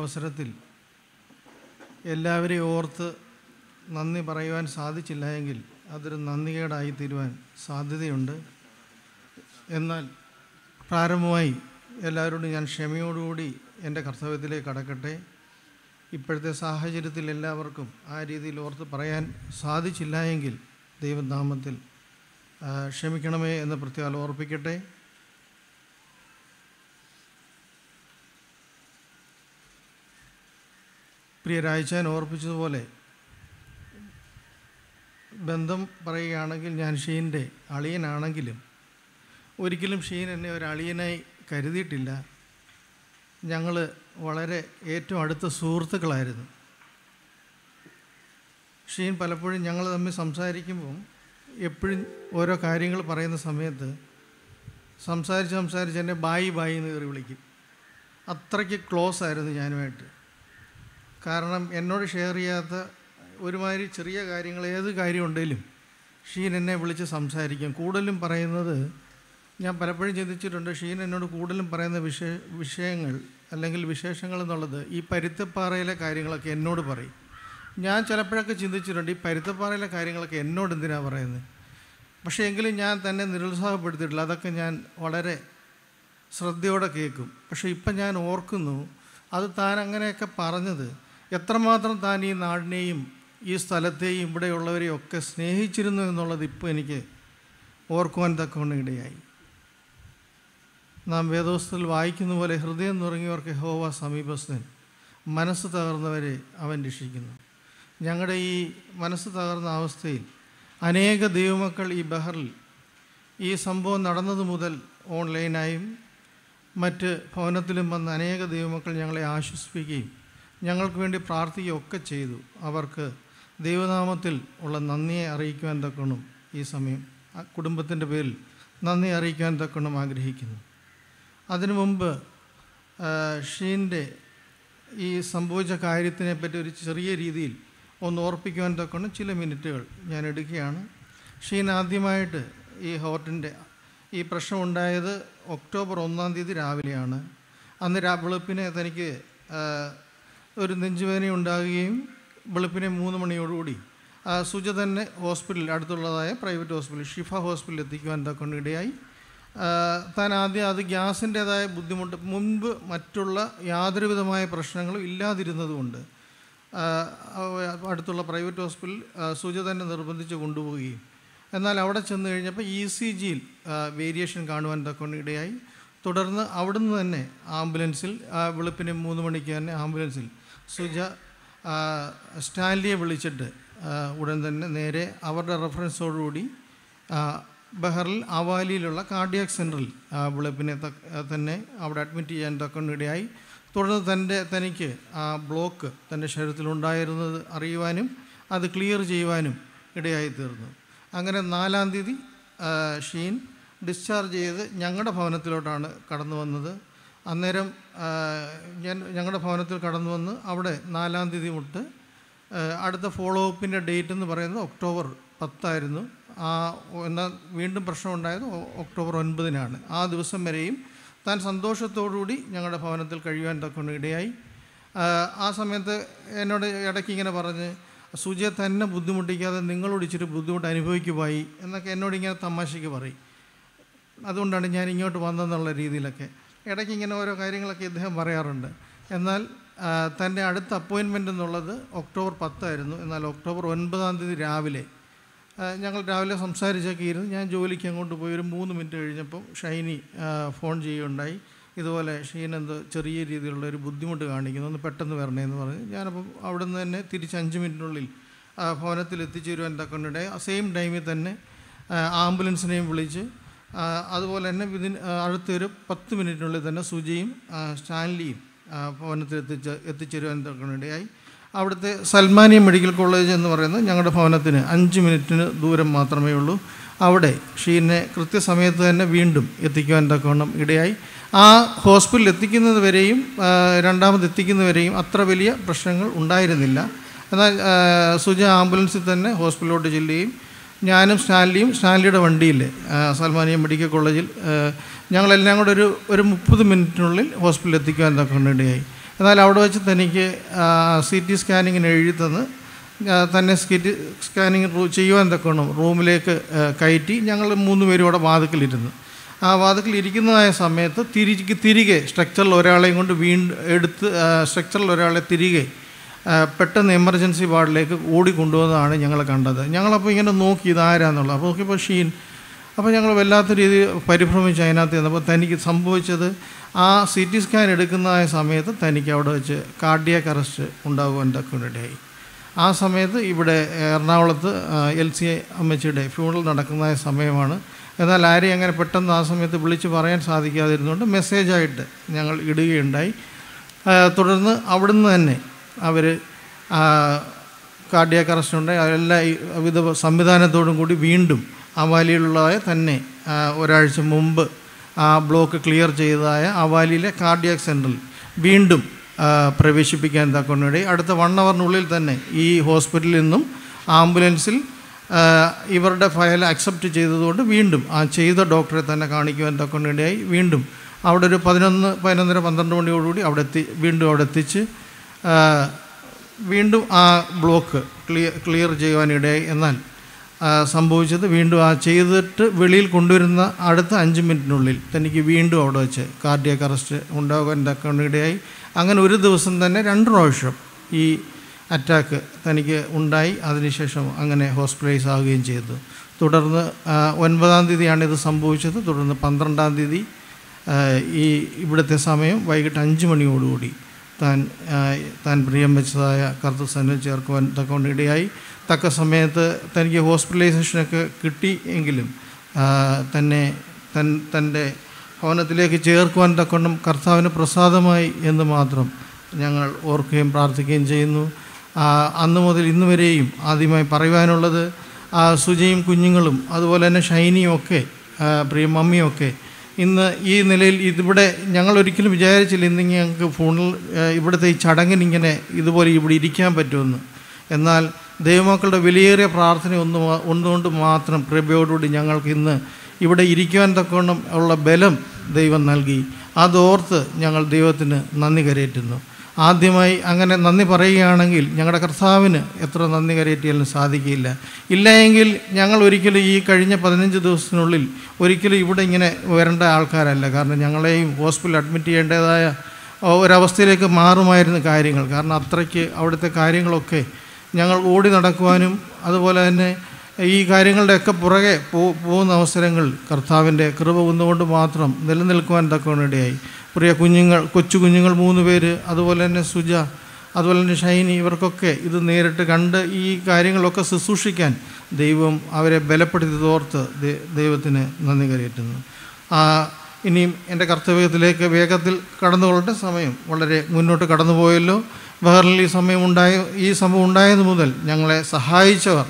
അവസരത്തിൽ എല്ലാവരെയും ഓർത്ത് നന്ദി പറയുവാൻ സാധിച്ചില്ല എങ്കിൽ അതൊരു നന്ദികേടായി തീരുവാൻ സാധ്യതയുണ്ട്. എന്നാൽ പ്രാരംഭമായി എല്ലാവരോടും ഞാൻ ക്ഷമയോടുകൂടി എന്റെ കർത്തവ്യത്തിലേക്ക് കടക്കട്ടെ. ഇപ്പോഴത്തെ സാഹചര്യത്തിൽ എല്ലാവർക്കും ആ രീതിയിൽ ഓർത്ത് പറയാൻ സാധിച്ചില്ല എങ്കിൽ ദൈവനാമത്തിൽ ക്ഷമിക്കണമേ എന്ന് പ്രത്യേകം ഓർപ്പിക്കട്ടെ പ്രിയ രായ്ച്ചാൻ ഓർപ്പിച്ചതുപോലെ ബന്ധം പറയുകയാണെങ്കിൽ ഞാൻ ഷീന്റെ അളിയനാണെങ്കിലും ഒരിക്കലും ഷീൻ എന്നെ ഒരു അളിയനായി കരുതിയിട്ടില്ല. ഞങ്ങൾ വളരെ ഏറ്റവും അടുത്ത സുഹൃത്തുക്കളായിരുന്നു. ഷീൻ പലപ്പോഴും ഞങ്ങൾ തമ്മിൽ സംസാരിക്കുമ്പം എപ്പോഴും ഓരോ കാര്യങ്ങൾ പറയുന്ന സമയത്ത് സംസാരിച്ച് സംസാരിച്ച് എന്നെ ബായി ബായി എന്ന് കയറി വിളിക്കും. അത്രയ്ക്ക് ക്ലോസ് ആയിരുന്നു ഞാനുമായിട്ട്. കാരണം എന്നോട് ഷെയർ ചെയ്യാത്ത ഒരുമാതിരി ചെറിയ കാര്യങ്ങൾ ഏത് കാര്യം ഉണ്ടെങ്കിലും ഷീൻ എന്നെ വിളിച്ച് സംസാരിക്കും. കൂടുതലും പറയുന്നത് ഞാൻ പലപ്പോഴും ചിന്തിച്ചിട്ടുണ്ട് ഷീൻ എന്നോട് കൂടുതലും പറയുന്ന വിഷയ വിഷയങ്ങൾ അല്ലെങ്കിൽ വിശേഷങ്ങൾ എന്നുള്ളത് ഈ പരുത്തപ്പാറയിലെ കാര്യങ്ങളൊക്കെ എന്നോട് പറയും. ഞാൻ ചിലപ്പോഴൊക്കെ ചിന്തിച്ചിട്ടുണ്ട് ഈ പരുത്തപ്പാറയിലെ കാര്യങ്ങളൊക്കെ എന്നോട് എന്തിനാണ് പറയുന്നത്? പക്ഷേ എങ്കിലും ഞാൻ തന്നെ നിരുത്സാഹപ്പെടുത്തിയിട്ടില്ല. അതൊക്കെ ഞാൻ വളരെ ശ്രദ്ധയോടെ കേൾക്കും. പക്ഷേ ഇപ്പം ഞാൻ ഓർക്കുന്നു അത് താൻ അങ്ങനെയൊക്കെ പറഞ്ഞത് എത്രമാത്രം താൻ ഈ നാടിനെയും ഈ സ്ഥലത്തെയും ഇവിടെയുള്ളവരെയും ഒക്കെ സ്നേഹിച്ചിരുന്നു എന്നുള്ളത് ഇപ്പോൾ എനിക്ക് ഓർക്കുവാൻ തക്കവണ്ണം ഇടയായി നാം വേദോസ്തത്തിൽ വായിക്കുന്ന പോലെ ഹൃദയം നുറങ്ങിയവർക്ക് ഹോവ സമീപസ്ഥൻ മനസ്സ് തകർന്നവരെ അവൻ രക്ഷിക്കുന്നു. ഞങ്ങളുടെ ഈ മനസ്സ് തകർന്ന അവസ്ഥയിൽ അനേക ദൈവമക്കൾ ഈ ബഹറിൽ ഈ സംഭവം നടന്നത് മുതൽ ഓൺലൈനായും മറ്റ് ഭവനത്തിലും വന്ന അനേക ദൈവമക്കൾ ഞങ്ങളെ ആശ്വസിപ്പിക്കുകയും ഞങ്ങൾക്ക് വേണ്ടി പ്രാർത്ഥിക്കുകയൊക്കെ ചെയ്തു. അവർക്ക് ദൈവനാമത്തിൽ ഉള്ള നന്ദിയെ അറിയിക്കുവാൻ തക്കണം ഈ സമയം കുടുംബത്തിന്റെ പേരിൽ നന്ദി അറിയിക്കുവാൻ തക്കണം ആഗ്രഹിക്കുന്നു. അതിനു മുമ്പ് ഷീന്റെ ഈ സംഭവിച്ച കാര്യത്തിനെ പറ്റി ഒരു ചെറിയ രീതിയിൽ ഒന്ന് ഓർപ്പിക്കുവാൻ തക്കണം ചില മിനിറ്റുകൾ ഞാൻ എടുക്കുകയാണ്. ഷീൻ ആദ്യമായിട്ട് ഈ ഹോർട്ടിന്റെ ഈ പ്രശ്നമുണ്ടായത് ഒക്ടോബർ ഒന്നാം തീയതി രാവിലെയാണ്. അന്ന് രാ വെളുപ്പിനെ തനിക്ക് ഒരു നെഞ്ചുവേദന ഉണ്ടാകുകയും വെളുപ്പിനെ മൂന്ന് മണിയോടുകൂടി. സുജ തന്നെ ഹോസ്പിറ്റലിൽ അടുത്തുള്ളതായ പ്രൈവറ്റ് ഹോസ്പിറ്റൽ ഷിഫ ഹോസ്പിറ്റലിൽ എത്തിക്കുവാൻ തക്കൊണ്ട് ഇടയായി താൻ ആദ്യം അത് ഗ്യാസിന്റേതായ ബുദ്ധിമുട്ട് മുൻപ് മറ്റുള്ള യാതൊരുവിധമായ പ്രശ്നങ്ങളും ഇല്ലാതിരുന്നതുകൊണ്ട് അടുത്തുള്ള പ്രൈവറ്റ് ഹോസ്പിറ്റലിൽ സുജ തന്നെ നിർബന്ധിച്ച് കൊണ്ടുപോവുകയും. എന്നാൽ അവിടെ ചെന്ന് കഴിഞ്ഞപ്പോൾ ഇ സി ജിയിൽ വേരിയേഷൻ കാണുവാൻ തക്കൊണ്ട് ഇടയായി തുടർന്ന് അവിടുന്ന് തന്നെ ആംബുലൻസിൽ വെളുപ്പിന് മൂന്ന് മണിക്ക് തന്നെ ആംബുലൻസിൽ സുജ സ്റ്റാൻലിയെ വിളിച്ചിട്ട് ഉടൻ തന്നെ നേരെ അവരുടെ റെഫറൻസോടുകൂടി ബഹറിൽ അവാലിയിലുള്ള കാർഡിയാക് സെന്ററിൽ വെളുപ്പിനെ തന്നെ അവിടെ അഡ്മിറ്റ് ചെയ്യാൻ തക്കണിടയായി തുടർന്ന് തന്റെ തനിക്ക് ആ ബ്ലോക്ക് തന്റെ ശരീരത്തിലുണ്ടായിരുന്നത് അറിയുവാനും അത് ക്ലിയർ ചെയ്യുവാനും ഇടയായി തീർന്നു അങ്ങനെ നാലാം തീയതി ഷീൻ ഡിസ്ചാർജ് ചെയ്ത് ഞങ്ങളുടെ ഭവനത്തിലോട്ടാണ് കടന്നു വന്നത് അന്നേരം ഞാൻ ഞങ്ങളുടെ ഭവനത്തിൽ കടന്നു വന്ന് അവിടെ നാലാം തീയതി മുട്ട് അടുത്ത ഫോളോ അപ്പിന്റെ ഡേറ്റ് എന്ന് പറയുന്നത് ഒക്ടോബർ പത്തായിരുന്നു. ആ എന്നാൽ വീണ്ടും പ്രശ്നമുണ്ടായത് ഒക്ടോബർ ഒൻപതിനാണ്. ആ ദിവസം വരെയും താൻ സന്തോഷത്തോടുകൂടി ഞങ്ങളുടെ ഭവനത്തിൽ കഴിയുവാൻ തക്കൊണ്ട് ഇടയായി. ആ, ആ സമയത്ത് എന്നോട് ഇടയ്ക്ക് ഇങ്ങനെ പറഞ്ഞ് സുജയെ തന്നെ ബുദ്ധിമുട്ടിക്കാതെ നിങ്ങളോട് ഇച്ചിരി ബുദ്ധിമുട്ട് അനുഭവിക്കുമായി എന്നൊക്കെ എന്നോട് ഇങ്ങനെ തമാശയ്ക്ക് പറയും. അതുകൊണ്ടാണ് ഞാൻ ഇങ്ങോട്ട് വന്നതെന്നുള്ള രീതിയിലൊക്കെ. ഇടയ്ക്ക് ഇങ്ങനെ ഓരോ കാര്യങ്ങളൊക്കെ ഇദ്ദേഹം പറയാറുണ്ട്. എന്നാൽ തന്റെ അടുത്ത അപ്പോയിൻമെന്റ് എന്നുള്ളത് ഒക്ടോബർ പത്തായിരുന്നു. എന്നാൽ ഒക്ടോബർ ഒൻപതാം തീയതി രാവിലെ ഞങ്ങൾ രാവിലെ സംസാരിച്ചൊക്കെ ഇരുന്ന്. ഞാൻ ജോലിക്ക് അങ്ങോട്ട് പോയി ഒരു മൂന്ന് മിനിറ്റ് കഴിഞ്ഞപ്പോൾ ഷൈനി ഫോൺ ചെയ്യുകയുണ്ടായി. ഇതുപോലെ ഷീൻ എന്തോ ചെറിയ രീതിയിലുള്ള ഒരു ബുദ്ധിമുട്ട് കാണിക്കുന്നു ഒന്ന് പെട്ടെന്ന് വരണേ എന്ന് പറഞ്ഞ്. ഞാനപ്പം അവിടെ നിന്ന് തന്നെ തിരിച്ച് അഞ്ച് മിനിറ്റിനുള്ളിൽ ഭവനത്തിൽ എത്തിച്ചേരുവാൻ തക്കൊണ്ടിടെ സെയിം ടൈമിൽ തന്നെ ആംബുലൻസിനെയും വിളിച്ച് അതുപോലെ തന്നെ വിതിൻ അടുത്തൊരു പത്ത് മിനിറ്റിനുള്ളിൽ തന്നെ സുജിയും സ്റ്റാൻലിയും ഭവനത്തിൽ എത്തിച്ച് എത്തിച്ചേരുവാൻ തുടങ്ങിയായി അവിടുത്തെ സൽമാനിയ മെഡിക്കൽ കോളേജ് എന്ന് പറയുന്നത് ഞങ്ങളുടെ ഭവനത്തിന് അഞ്ച് മിനിറ്റിന് ദൂരം മാത്രമേ ഉള്ളൂ. അവിടെ ഷീനെ കൃത്യസമയത്ത് തന്നെ വീണ്ടും എത്തിക്കുവാൻ തക്കവണ്ണം ഇടയായി. ആ ഹോസ്പിറ്റലിൽ എത്തിക്കുന്നത് വരെയും രണ്ടാമത് എത്തിക്കുന്നവരെയും അത്ര വലിയ പ്രശ്നങ്ങൾ ഉണ്ടായിരുന്നില്ല. എന്നാൽ സുജ ആംബുലൻസിൽ തന്നെ ഹോസ്പിറ്റലിലോട്ട് ചെല്ലുകയും ഞാനും സ്റ്റാൻലിയും സ്റ്റാൻലിയുടെ വണ്ടിയിൽ സൽമാനിയ മെഡിക്കൽ കോളേജിൽ ഞങ്ങളെല്ലാം കൂടെ ഒരു ഒരു മുപ്പത് മിനിറ്റിനുള്ളിൽ ഹോസ്പിറ്റലിൽ എത്തിക്കുവാൻ തക്കൊണ്ട് ഇടയായി എന്നാൽ അവിടെ വെച്ച് തനിക്ക് സി ടി സ്കാനിങ്ങിന് എഴുതി തന്ന് തന്നെ തന്നെ സ്കിറ്റ് സ്കാനിങ് ചെയ്യുവാൻ തക്കണം റൂമിലേക്ക് കയറ്റി ഞങ്ങൾ മൂന്ന് പേരും അവിടെ വാതുക്കലിരുന്നു. ആ വാതുക്കൽ ഇരിക്കുന്നതായ സമയത്ത് തിരികെ തിരികെ സ്ട്രക്ചറിൽ ഒരാളെയും കൊണ്ട് വീണ്ടും എടുത്ത് സ്ട്രക്ചറിൽ ഒരാളെ തിരികെ പെട്ടെന്ന് എമർജൻസി വാർഡിലേക്ക് ഓടിക്കൊണ്ടുവന്നതാണ് ഞങ്ങൾ കണ്ടത്. ഞങ്ങളപ്പോൾ ഇങ്ങനെ നോക്കി ഇതാരാന്നുള്ളത്. അപ്പോൾ നോക്കിയപ്പോൾ ഷീൻ. അപ്പോൾ ഞങ്ങൾ വല്ലാത്ത രീതി പരിഭ്രമിച്ച് അതിനകത്ത് ചെന്നപ്പോൾ തനിക്ക് സംഭവിച്ചത് ആ സി ടി സ്കാൻ എടുക്കുന്നതായ സമയത്ത് തനിക്ക് അവിടെ വെച്ച് കാർഡിയാക് അറസ്റ്റ് ഉണ്ടാകുവാൻ തക്കനിടയായി ആ സമയത്ത് ഇവിടെ എറണാകുളത്ത് എൽ സി അമ്മച്ചിയുടെ ഫ്യൂണൽ നടക്കുന്നതായ സമയമാണ്. എന്നാൽ ആരെയും അങ്ങനെ പെട്ടെന്ന് ആ സമയത്ത് വിളിച്ച് പറയാൻ സാധിക്കാതിരുന്നുകൊണ്ട് മെസ്സേജായിട്ട് ഞങ്ങൾ ഇടുകയുണ്ടായി. തുടർന്ന് അവിടുന്ന് തന്നെ അവർ കാർഡിയാക് അറസ്റ്റ് ഉണ്ടായി എല്ലാ വിധ സംവിധാനത്തോടും കൂടി വീണ്ടും അവാലിയിലുള്ളതായ തന്നെ ഒരാഴ്ച മുമ്പ് ആ ബ്ലോക്ക് ക്ലിയർ ചെയ്തതായ അവാലിയിലെ കാർഡിയാക് സെന്ററിൽ വീണ്ടും പ്രവേശിപ്പിക്കാൻ തക്കൊണ്ടിടയിൽ അടുത്ത വൺ അവറിനുള്ളിൽ തന്നെ ഈ ഹോസ്പിറ്റലിൽ നിന്നും ആംബുലൻസിൽ ഇവരുടെ ഫയൽ അക്സെപ്റ്റ് ചെയ്തതുകൊണ്ട് വീണ്ടും ആ ചെയ്ത ഡോക്ടറെ തന്നെ കാണിക്കുവാൻ തക്കൊണ്ടിടയായി വീണ്ടും അവിടെ ഒരു പതിനൊന്ന് പതിനൊന്നര പന്ത്രണ്ട് മണിയോടുകൂടി അവിടെ എത്തി വീണ്ടും അവിടെ എത്തിച്ച് വീണ്ടും ആ ബ്ലോക്ക് ക്ലിയർ ക്ലിയർ ചെയ്യുവാനിടയായി എന്നാൽ സംഭവിച്ചത് വീണ്ടും ആ ചെയ്തിട്ട് വെളിയിൽ കൊണ്ടുവരുന്ന അടുത്ത അഞ്ച് മിനിറ്റിനുള്ളിൽ തനിക്ക് വീണ്ടും അവിടെ വെച്ച് കാർഡിയക് അറസ്റ്റ് ഉണ്ടാകാൻ ഇടയായി. അങ്ങനെ ഒരു ദിവസം തന്നെ രണ്ട് പ്രാവശ്യം ഈ അറ്റാക്ക് തനിക്ക് ഉണ്ടായി. അതിനുശേഷം അങ്ങനെ ഹോസ്പിറ്റലൈസ് ആവുകയും ചെയ്തു. തുടർന്ന് ഒൻപതാം തീയതിയാണ് ഇത് സംഭവിച്ചത്. തുടർന്ന് പന്ത്രണ്ടാം തീയതി ഈ ഇവിടുത്തെ സമയം വൈകിട്ട് അഞ്ച് മണിയോടുകൂടി. താൻ താൻ പ്രിയം വെച്ചതായ കർത്തസനിൽ ചേർക്കുവാൻ തക്കൊണ്ട് ഇടയായി തക്ക സമയത്ത് തനിക്ക് ഹോസ്പിറ്റലൈസേഷനൊക്കെ കിട്ടി എങ്കിലും തന്നെ തൻ തന്റെ ഭവനത്തിലേക്ക് ചേർക്കുവാൻ തക്കൊണ്ടും കർത്താവിന് പ്രസാദമായി എന്ന് മാത്രം ഞങ്ങൾ ഓർക്കുകയും പ്രാർത്ഥിക്കുകയും ചെയ്യുന്നു. അന്ന് മുതൽ ഇന്ന് വരെയും ആദ്യമായി പറയുവാനുള്ളത് സുജയും കുഞ്ഞുങ്ങളും അതുപോലെ തന്നെ ഷൈനിയും ഒക്കെ പ്രിയ ഒക്കെ ഇന്ന് ഈ നിലയിൽ ഇതിവിടെ ഞങ്ങൾ ഒരിക്കലും വിചാരിച്ചില്ല ഇന്ന് ഞങ്ങൾക്ക് ഫോണിൽ ഇവിടുത്തെ ഈ ചടങ്ങിനിങ്ങനെ ഇതുപോലെ ഇവിടെ ഇരിക്കാൻ പറ്റുമെന്ന്. എന്നാൽ ദൈവമക്കളുടെ വിലയേറിയ പ്രാർത്ഥന ഒന്ന് ഒന്നുകൊണ്ട് മാത്രം കൃപയോടുകൂടി ഞങ്ങൾക്ക് ഇന്ന് ഇവിടെ ഇരിക്കുവാൻ തക്കവണ്ണം ഉള്ള ബലം ദൈവം നൽകി. അതോർത്ത് ഞങ്ങൾ ദൈവത്തിന് നന്ദി കരയേറ്റുന്നു. ആദ്യമായി അങ്ങനെ നന്ദി പറയുകയാണെങ്കിൽ ഞങ്ങളുടെ കർത്താവിന് എത്ര നന്ദി കരയറ്റിയാലും സാധിക്കില്ല ഇല്ലായെങ്കിൽ ഞങ്ങൾ ഒരിക്കലും ഈ കഴിഞ്ഞ പതിനഞ്ച് ദിവസത്തിനുള്ളിൽ ഒരിക്കലും ഇവിടെ ഇങ്ങനെ വരേണ്ട ആൾക്കാരല്ല. കാരണം ഞങ്ങളെയും ഹോസ്പിറ്റലിൽ അഡ്മിറ്റ് ചെയ്യേണ്ടതായ ഒരവസ്ഥയിലേക്ക് മാറുമായിരുന്നു കാര്യങ്ങൾ. കാരണം അത്രയ്ക്ക് അവിടുത്തെ കാര്യങ്ങളൊക്കെ ഞങ്ങൾ ഓടി നടക്കുവാനും അതുപോലെ തന്നെ ഈ കാര്യങ്ങളുടെയൊക്കെ പുറകെ പോകുന്ന അവസരങ്ങൾ കർത്താവിന്റെ കൃപ ഒന്നുകൊണ്ട് മാത്രം നിലനിൽക്കുവാൻ തക്കവണ്ണിടയായി പ്രിയ കുഞ്ഞുങ്ങൾ കൊച്ചു കുഞ്ഞുങ്ങൾ മൂന്ന് പേര് അതുപോലെ തന്നെ സുജ അതുപോലെ തന്നെ ഷൈനി ഇവർക്കൊക്കെ ഇത് നേരിട്ട് കണ്ട് ഈ കാര്യങ്ങളൊക്കെ ശുശ്രൂഷിക്കാൻ ദൈവം അവരെ ബലപ്പെടുത്തി തോർത്ത് ദൈവത്തിന് നന്ദി കരയറ്റുന്നു. ഇനിയും എന്റെ കർത്തവ്യത്തിലേക്ക് വേഗത്തിൽ കടന്നുകൊള്ളട്ടെ സമയം. വളരെ മുന്നോട്ട് കടന്നുപോയല്ലോ ബഹറിൽ ഈ സമയം ഉണ്ടായ ഈ സംഭവം ഉണ്ടായത് മുതൽ ഞങ്ങളെ സഹായിച്ചവർ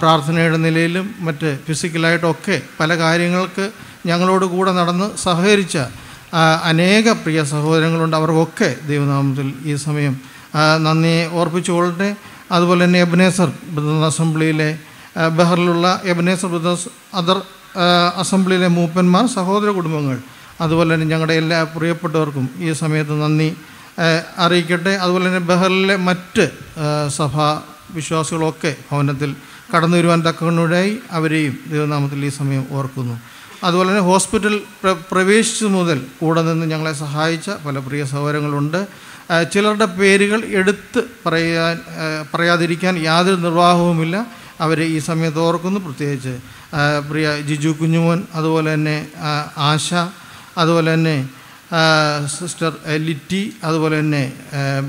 പ്രാർത്ഥനയുടെ നിലയിലും മറ്റ് ഫിസിക്കലായിട്ടൊക്കെ പല കാര്യങ്ങൾക്ക് ഞങ്ങളോട് കൂടെ നടന്ന് സഹകരിച്ച അനേക പ്രിയ സഹോദരങ്ങളുണ്ട്. അവർക്കൊക്കെ ദൈവനാമത്തിൽ ഈ സമയം നന്ദി ഓർപ്പിച്ചുകൊള്ളട്ടെ അതുപോലെ തന്നെ എബനേസർ ബ്രദർ അസംബ്ലിയിലെ ബഹറിലുള്ള എബനേസർ ബ്രദേഴ്സ് അതർ അസംബ്ലിയിലെ മൂപ്പന്മാർ സഹോദര കുടുംബങ്ങൾ. അതുപോലെ തന്നെ ഞങ്ങളുടെ എല്ലാ പ്രിയപ്പെട്ടവർക്കും ഈ സമയത്ത് നന്ദി അറിയിക്കട്ടെ. അതുപോലെ തന്നെ ബഹറിലെ മറ്റ് സഭാ വിശ്വാസികളൊക്കെ ഭവനത്തിൽ കടന്നു വരുവാൻ തക്കവണ്ണൂടായി അവരെയും ദൈവനാമത്തിൽ ഈ സമയം ഓർക്കുന്നു. അതുപോലെ തന്നെ ഹോസ്പിറ്റൽ പ്ര പ്രവേശിച്ചു മുതൽ കൂടെ നിന്ന് ഞങ്ങളെ സഹായിച്ച പല പ്രിയ സഹോദരങ്ങളുണ്ട്. ചിലരുടെ പേരുകൾ എടുത്ത് പറയാൻ പറയാതിരിക്കാൻ യാതൊരു നിർവാഹവുമില്ല. അവരെ ഈ സമയത്ത് ഓർക്കുന്നു. പ്രത്യേകിച്ച് പ്രിയ ജിജു കുഞ്ഞുമോൻ അതുപോലെ തന്നെ ആശ അതുപോലെ തന്നെ സിസ്റ്റർ ലിറ്റി അതുപോലെ തന്നെ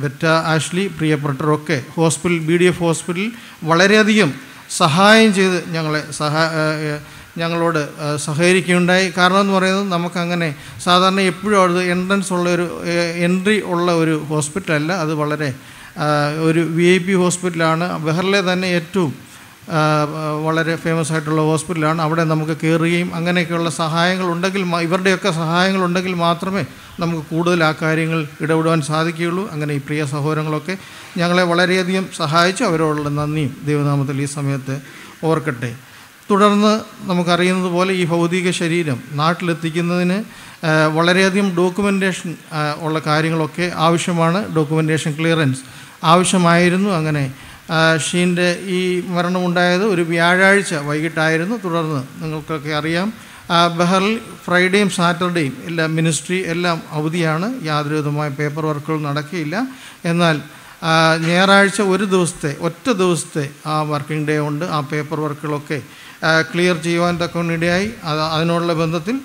ബെറ്റ ആഷ്ലി പ്രിയപ്പെട്ടവരൊക്കെ ഹോസ്പിറ്റൽ ബി ഡി എഫ് ഹോസ്പിറ്റലിൽ വളരെയധികം സഹായം ചെയ്ത് ഞങ്ങളെ സഹാ ആ, ആ, ഞങ്ങളോട് സഹകരിക്കുകയുണ്ടായി. കാരണം എന്ന് പറയുന്നത് നമുക്കങ്ങനെ സാധാരണ എപ്പോഴും അത് എൻട്രൻസ് ഉള്ള ഒരു എൻട്രി ഉള്ള ഒരു ഹോസ്പിറ്റലല്ല അത് വളരെ ഒരു വി ഐ പി ഹോസ്പിറ്റലാണ് ബെഹറിലെ തന്നെ ഏറ്റവും വളരെ ഫേമസ് ആയിട്ടുള്ള ഹോസ്പിറ്റലാണ് അവിടെ നമുക്ക് കയറുകയും അങ്ങനെയൊക്കെയുള്ള മ- ഇവരുടെയൊക്കെ സഹായങ്ങൾ ഉണ്ടെങ്കിൽ മാത്രമേ നമുക്ക് കൂടുതൽ ആ കാര്യങ്ങൾ ഇടപെടുവാൻ സാധിക്കുകയുള്ളൂ. അങ്ങനെ ഈ പ്രിയ സഹോദരങ്ങളൊക്കെ ഞങ്ങളെ വളരെയധികം സഹായിച്ചു. അവരോടുള്ള നന്ദിയും ദൈവനാമത്തിൽ ഈ സമയത്ത് ഓർക്കട്ടെ. തുടർന്ന് നമുക്കറിയുന്നത് പോലെ ഈ ഭൗതിക ശരീരം നാട്ടിലെത്തിക്കുന്നതിന് വളരെയധികം ഡോക്യുമെന്റേഷൻ ഉള്ള കാര്യങ്ങളൊക്കെ ആവശ്യമാണ്. ഡോക്യുമെന്റേഷൻ ക്ലിയറൻസ് ആവശ്യമായിരുന്നു. അങ്ങനെ ഷീന്റെ ഈ മരണമുണ്ടായത് ഒരു വ്യാഴാഴ്ച വൈകിട്ടായിരുന്നു. തുടർന്ന് നിങ്ങൾക്കൊക്കെ അറിയാം ബഹറിൽ ഫ്രൈഡേയും സാറ്റർഡേയും എല്ലാം മിനിസ്ട്രി എല്ലാം അവധിയാണ്. യാതൊരു വിധമായ പേപ്പർ വർക്കുകൾ നടക്കില്ല. എന്നാൽ ഞായറാഴ്ച ഒരു ദിവസത്തെ ഒറ്റ ദിവസത്തെ ആ വർക്കിംഗ് ഡേ ഉണ്ട് ആ പേപ്പർ വർക്കുകളൊക്കെ ക്ലിയർ ചെയ്യുവാൻ തക്കവണ്ണിടയായി അത് അതിനുള്ള ബന്ധത്തിൽ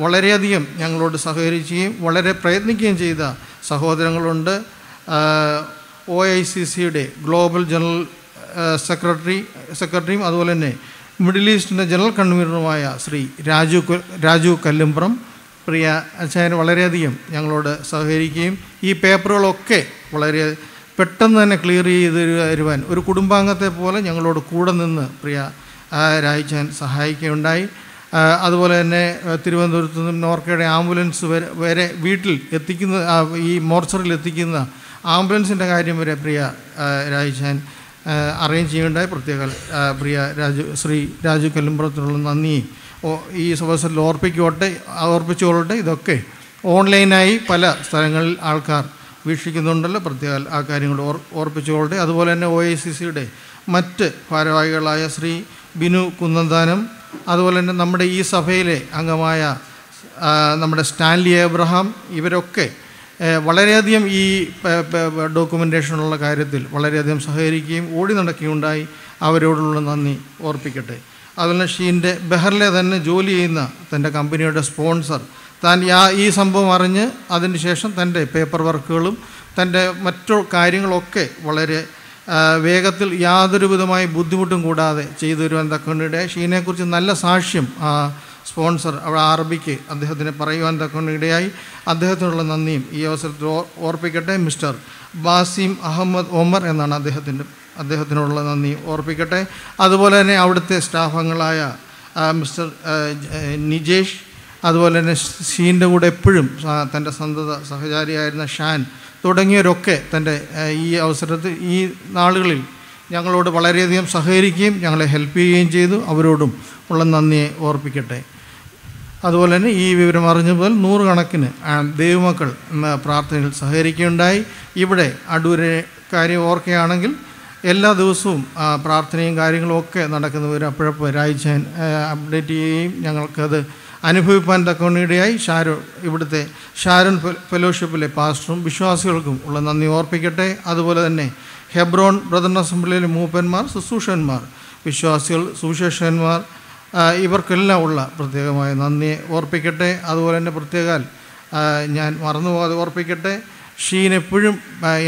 വളരെയധികം ഞങ്ങളോട് സഹകരിക്കുകയും വളരെ പ്രയത്നിക്കുകയും ചെയ്ത സഹോദരങ്ങളുണ്ട്. ഒ ഐ സി സിയുടെ ഗ്ലോബൽ ജനറൽ സെക്രട്ടറി സെക്രട്ടറിയും അതുപോലെ തന്നെ മിഡിൽ ഈസ്റ്റിന്റെ ജനറൽ കൺവീനറുമായ ശ്രീ രാജു രാജു കല്ലുംപുറം പ്രിയ അച്ഛൻ വളരെയധികം ഞങ്ങളോട് സഹകരിക്കുകയും ഈ പേപ്പറുകളൊക്കെ വളരെ പെട്ടെന്ന് തന്നെ ക്ലിയർ ചെയ്ത് തരുവാൻ ഒരു കുടുംബാംഗത്തെ പോലെ ഞങ്ങളോട് കൂടെ നിന്ന് പ്രിയ രായിച്ചാൻ സഹായിക്കുകയുണ്ടായി. അതുപോലെ തന്നെ തിരുവനന്തപുരത്ത് നിന്നും നോർക്കയുടെ ആംബുലൻസ് വരെ വരെ വീട്ടിൽ എത്തിക്കുന്ന ഈ മോർച്ചറിൽ എത്തിക്കുന്ന ആംബുലൻസിന്റെ കാര്യം വരെ പ്രിയ രായിച്ചാൻ അറേഞ്ച് ചെയ്യുകയുണ്ടായി. പ്രത്യേക പ്രിയ രാജു ശ്രീ രാജു കല്ലുംപുറത്തിനുള്ള നന്ദി. ഈ അവസരത്തിൽ ഓർപ്പിക്കോട്ടെ ഓർപ്പിച്ചുകൊള്ളട്ടെ ഇതൊക്കെ ഓൺലൈനായി പല സ്ഥലങ്ങളിൽ ആൾക്കാർ വീക്ഷിക്കുന്നുണ്ടല്ലോ. പ്രത്യേക ആ കാര്യങ്ങൾ ഓർ ഓർപ്പിച്ചുകൊള്ളട്ടെ അതുപോലെ തന്നെ ഒ ഐ സി സിയുടെ മറ്റ് ഭാരവാഹികളായ ശ്രീ ബിനു കുന്നന്താനം അതുപോലെ തന്നെ നമ്മുടെ ഈ സഭയിലെ അംഗമായ നമ്മുടെ സ്റ്റാൻലി എബ്രഹാം ഇവരൊക്കെ വളരെയധികം ഈ ഡോക്യുമെന്റേഷനുള്ള കാര്യത്തിൽ വളരെയധികം സഹകരിക്കുകയും ഓടി നടക്കുകയുണ്ടായി. അവരോടുള്ള നന്ദി ഓർപ്പിക്കട്ടെ. അതുപോലെ ഷീന്റെ ബെഹറിലെ തന്നെ ജോലി ചെയ്യുന്ന തന്റെ കമ്പനിയുടെ സ്പോൺസർ താൻ ആ ഈ സംഭവം അറിഞ്ഞ് അതിന് ശേഷം തന്റെ പേപ്പർ വർക്കുകളും തന്റെ മറ്റു കാര്യങ്ങളൊക്കെ വളരെ വേഗത്തിൽ യാതൊരു വിധമായ ബുദ്ധിമുട്ടും കൂടാതെ ചെയ്തു തരുവാൻ തക്കവണ്ണിടെ ഷീനെക്കുറിച്ച് നല്ല സാക്ഷ്യം സ്പോൺസർ അവിടെ അറബിക്ക് അദ്ദേഹത്തിന് പറയുവാൻ തക്കവണ്ണിടയായി അദ്ദേഹത്തിനുള്ള നന്ദിയും ഈ അവസരത്തിൽ ഓർപ്പിക്കട്ടെ മിസ്റ്റർ ബാസിം അഹമ്മദ് ഒമർ എന്നാണ് അദ്ദേഹത്തിന്റെ അദ്ദേഹത്തിനുള്ള നന്ദി ഓർപ്പിക്കട്ടെ. അതുപോലെ തന്നെ അവിടുത്തെ ആ, മിസ്റ്റർ നിജേഷ് അതുപോലെ തന്നെ ഷീന്റെ കൂടെ എപ്പോഴും തന്റെ സന്തത സഹചാരിയായിരുന്ന ഷാൻ തുടങ്ങിയവരൊക്കെ തന്റെ ഈ അവസരത്തിൽ ഈ നാളുകളിൽ ഞങ്ങളോട് വളരെയധികം സഹകരിക്കുകയും ഞങ്ങളെ ഹെൽപ്പ് ചെയ്യുകയും ചെയ്തു. അവരോടും ഉള്ള നന്ദിയെ ഓർപ്പിക്കട്ടെ. അതുപോലെ തന്നെ ഈ വിവരം അറിഞ്ഞ മുതൽ നൂറുകണക്കിന് ദൈവമക്കൾ എന്ന പ്രാർത്ഥനയിൽ സഹകരിക്കുകയുണ്ടായി. ഇവിടെ അടൂരെ കാര്യം ഓർക്കുകയാണെങ്കിൽ എല്ലാ ദിവസവും പ്രാർത്ഥനയും കാര്യങ്ങളും ഒക്കെ നടക്കുന്നവർ അപ്പോഴപ്പോൾ രായിച്ചാൻ അപ്ഡേറ്റ് ചെയ്യുകയും ഞങ്ങൾക്കത് അനുഭവിപ്പാൻ തക്കവണ്ണിടയായി ഷാരോ ഇവിടുത്തെ ഷാരൻ ഫെലോഷിപ്പിലെ പാസ്റ്ററും വിശ്വാസികൾക്കും ഉള്ള നന്ദി ഓർപ്പിക്കട്ടെ. അതുപോലെ തന്നെ ഹെബ്രോൺ ബ്രദർ അസംബ്ലിയിലെ മൂപ്പന്മാർ ശുശ്രൂഷന്മാർ വിശ്വാസികൾ സുവിശേഷന്മാർ ആ, ഇവർക്കെല്ലാം ഉള്ള പ്രത്യേകമായ നന്ദിയെ ഓർപ്പിക്കട്ടെ. അതുപോലെ തന്നെ പ്രത്യേകാൽ ഞാൻ മറന്നുപോകാതെ ഓർപ്പിക്കട്ടെ. ഷീൻ എപ്പോഴും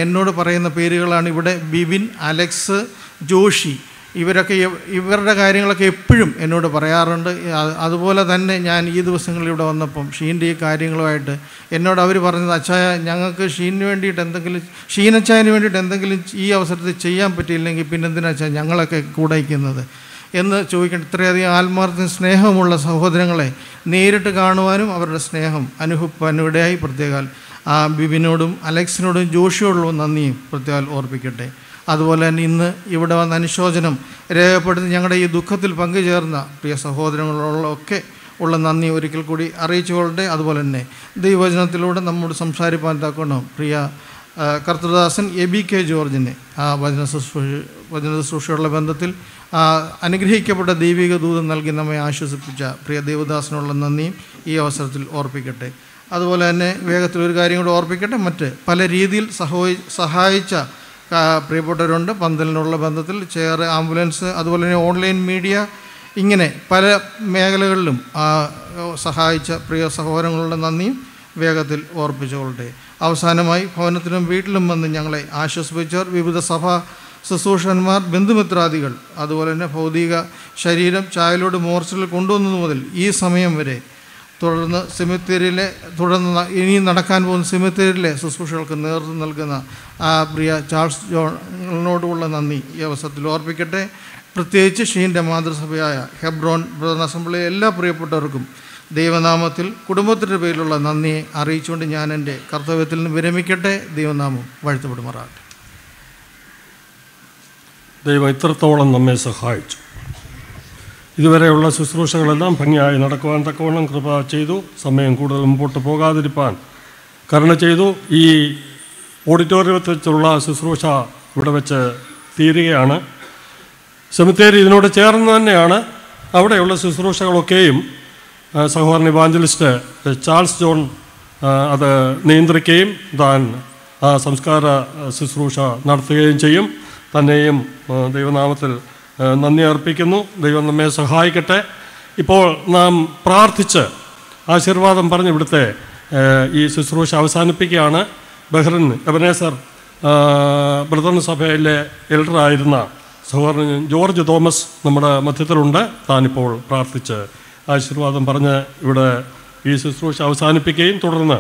എന്നോട് പറയുന്ന പേരുകളാണ് ഇവിടെ ബിബിൻ അലക്സ് ജോഷി ഇവരൊക്കെ ഇവരുടെ കാര്യങ്ങളൊക്കെ എപ്പോഴും എന്നോട് പറയാറുണ്ട്. അതുപോലെ തന്നെ ഞാൻ ഈ ദിവസങ്ങളിൽ ഇവിടെ വന്നപ്പം ഷീന്റെ ഈ കാര്യങ്ങളുമായിട്ട് എന്നോട് അവർ പറഞ്ഞത് അച്ചായ ഞങ്ങൾക്ക് ഷീനിന് വേണ്ടിയിട്ട് എന്തെങ്കിലും ഷീനച്ചായന് വേണ്ടിയിട്ട് എന്തെങ്കിലും ഈ അവസരത്തിൽ ചെയ്യാൻ പറ്റിയില്ലെങ്കിൽ പിന്നെ എന്തിനാ അച്ചായ ഞങ്ങളൊക്കെ കൂടെ ഇരിക്കുന്നത് എന്ന് ചോദിക്കേണ്ട ഇത്രയധികം ആത്മാർത്ഥ സ്നേഹമുള്ള സഹോദരങ്ങളെ നേരിട്ട് കാണുവാനും അവരുടെ സ്നേഹം അനുഭവിപ്പാനും ഇടയായി. പ്രത്യേകാൽ ആ ബിബിനോടും അലക്സിനോടും ജോഷിയോടുള്ള നന്ദിയും പ്രത്യേകാൽ ഓർപ്പിക്കട്ടെ. അതുപോലെ തന്നെ ഇന്ന് ഇവിടെ വന്ന അനുശോചനം രേഖപ്പെടുത്തി ഞങ്ങളുടെ ഈ ദുഃഖത്തിൽ പങ്കുചേർന്ന പ്രിയ സഹോദരങ്ങളോടൊക്കെ ഉള്ള നന്ദി ഒരിക്കൽ കൂടി അറിയിച്ചുകൊള്ളട്ടെ. അതുപോലെ തന്നെ ദൈവവചനത്തിലൂടെ നമ്മോട് സംസാരിപ്പാൻ തക്കണം പ്രിയ കർത്തൃദാസൻ എ ബി കെ ജോർജിനെ ആ വചന ശുശ്രൂഷ വചന ശുശ്രൂഷയുള്ള ബന്ധത്തിൽ അനുഗ്രഹിക്കപ്പെട്ട ദൈവിക ദൂതം നൽകി നമ്മെ ആശ്വസിപ്പിച്ച പ്രിയ ദേവദാസനുള്ള നന്ദിയും ഈ അവസരത്തിൽ ഓർപ്പിക്കട്ടെ. അതുപോലെ തന്നെ വേഗത്തിൽ ഒരു കാര്യം കൂടെ ഓർപ്പിക്കട്ടെ. മറ്റ് പല രീതിയിൽ സഹോ സഹായിച്ച പ്രിയപ്പെട്ടവരുണ്ട്. പന്തലിനുള്ള ബന്ധത്തിൽ ചെയർ ആംബുലൻസ് അതുപോലെ തന്നെ ഓൺലൈൻ മീഡിയ ഇങ്ങനെ പല മേഖലകളിലും സഹായിച്ച പ്രിയ സഹോദരങ്ങളുടെ നന്ദിയും വേഗത്തിൽ ഓർപ്പിച്ചുകൊള്ളട്ടെ. അവസാനമായി ഭവനത്തിലും വീട്ടിലും വന്ന് ഞങ്ങളെ ആശ്വസിപ്പിച്ചവർ വിവിധ സഭാ ശുശ്രൂഷന്മാർ ബന്ധുമിത്രാദികൾ അതുപോലെ തന്നെ ഭൗതിക ശരീരം ചായലോട് മോർച്ചറിൽ കൊണ്ടുവന്നത് മുതൽ ഈ സമയം വരെ തുടർന്ന് സെമിത്തേരിയിലെ തുടർന്ന് ഇനിയും ഇനി നടക്കാൻ പോകുന്ന സെമിത്തേരിയിലെ ശുശ്രൂഷകൾക്ക് നേതൃത്വം നൽകുന്ന ആ പ്രിയ ചാൾസ് ജോണിനോടുള്ള നന്ദി. ഈ അവസരത്തിൽ ഓർപ്പിക്കട്ടെ. പ്രത്യേകിച്ച് ഷീന്റെ മാതൃസഭയായ ഹെബ്രോൺ ബ്രദർ അസംബ്ലിയിലെ എല്ലാ പ്രിയപ്പെട്ടവർക്കും ദൈവനാമത്തിൽ കുടുംബത്തിന്റെ പേരിലുള്ള നന്ദിയെ അറിയിച്ചുകൊണ്ട് ഞാൻ എന്റെ കർത്തവ്യത്തിൽ നിന്ന് വിരമിക്കട്ടെ. ദൈവനാമം വാഴ്ത്തപ്പെടുമാറാകട്ടെ.
ദൈവം ഇത്രത്തോളം നമ്മെ സഹായിച്ചു. ഇതുവരെയുള്ള ശുശ്രൂഷകളെല്ലാം ഭംഗിയായി നടക്കുവാൻ തക്കവണ്ണം കൃപ ചെയ്തു സമയം കൂടുതൽ മുമ്പോട്ട് പോകാതിരിപ്പാൻ കരുണ ചെയ്തു. ഈ ഓഡിറ്റോറിയത്തിൽ വെച്ചുള്ള ശുശ്രൂഷ ഇവിടെ വെച്ച് തീരുകയാണ്. സെമിത്തേരി ഇതിനോട് ചേർന്ന് തന്നെയാണ് അവിടെയുള്ള ശുശ്രൂഷകളൊക്കെയും സഹോദരൻ ഇവാഞ്ചലിസ്റ്റ് ചാൾസ് ജോൺ അത് നിയന്ത്രിക്കുകയും താൻ സംസ്കാര ശുശ്രൂഷ നടത്തുകയും ചെയ്യും. തന്നെയും ദൈവനാമത്തിൽ നന്ദി അർപ്പിക്കുന്നു. ദൈവം നമ്മെ സഹായിക്കട്ടെ. ഇപ്പോൾ നാം പ്രാർത്ഥിച്ച് ആശീർവാദം പറഞ്ഞ് ഇവിടുത്തെ ഈ ശുശ്രൂഷ അവസാനിപ്പിക്കുകയാണ്. ബഹ്റിൻ എബനേസർ ബ്രദർ സഭയിലെ എൽഡറായിരുന്ന സഹോദരൻ ജോർജ് തോമസ് നമ്മുടെ മധ്യത്തിലുണ്ട്. താനിപ്പോൾ പ്രാർത്ഥിച്ച് ആശീർവാദം പറഞ്ഞ് ഇവിടെ ഈ ശുശ്രൂഷ അവസാനിപ്പിക്കുകയും തുടർന്ന്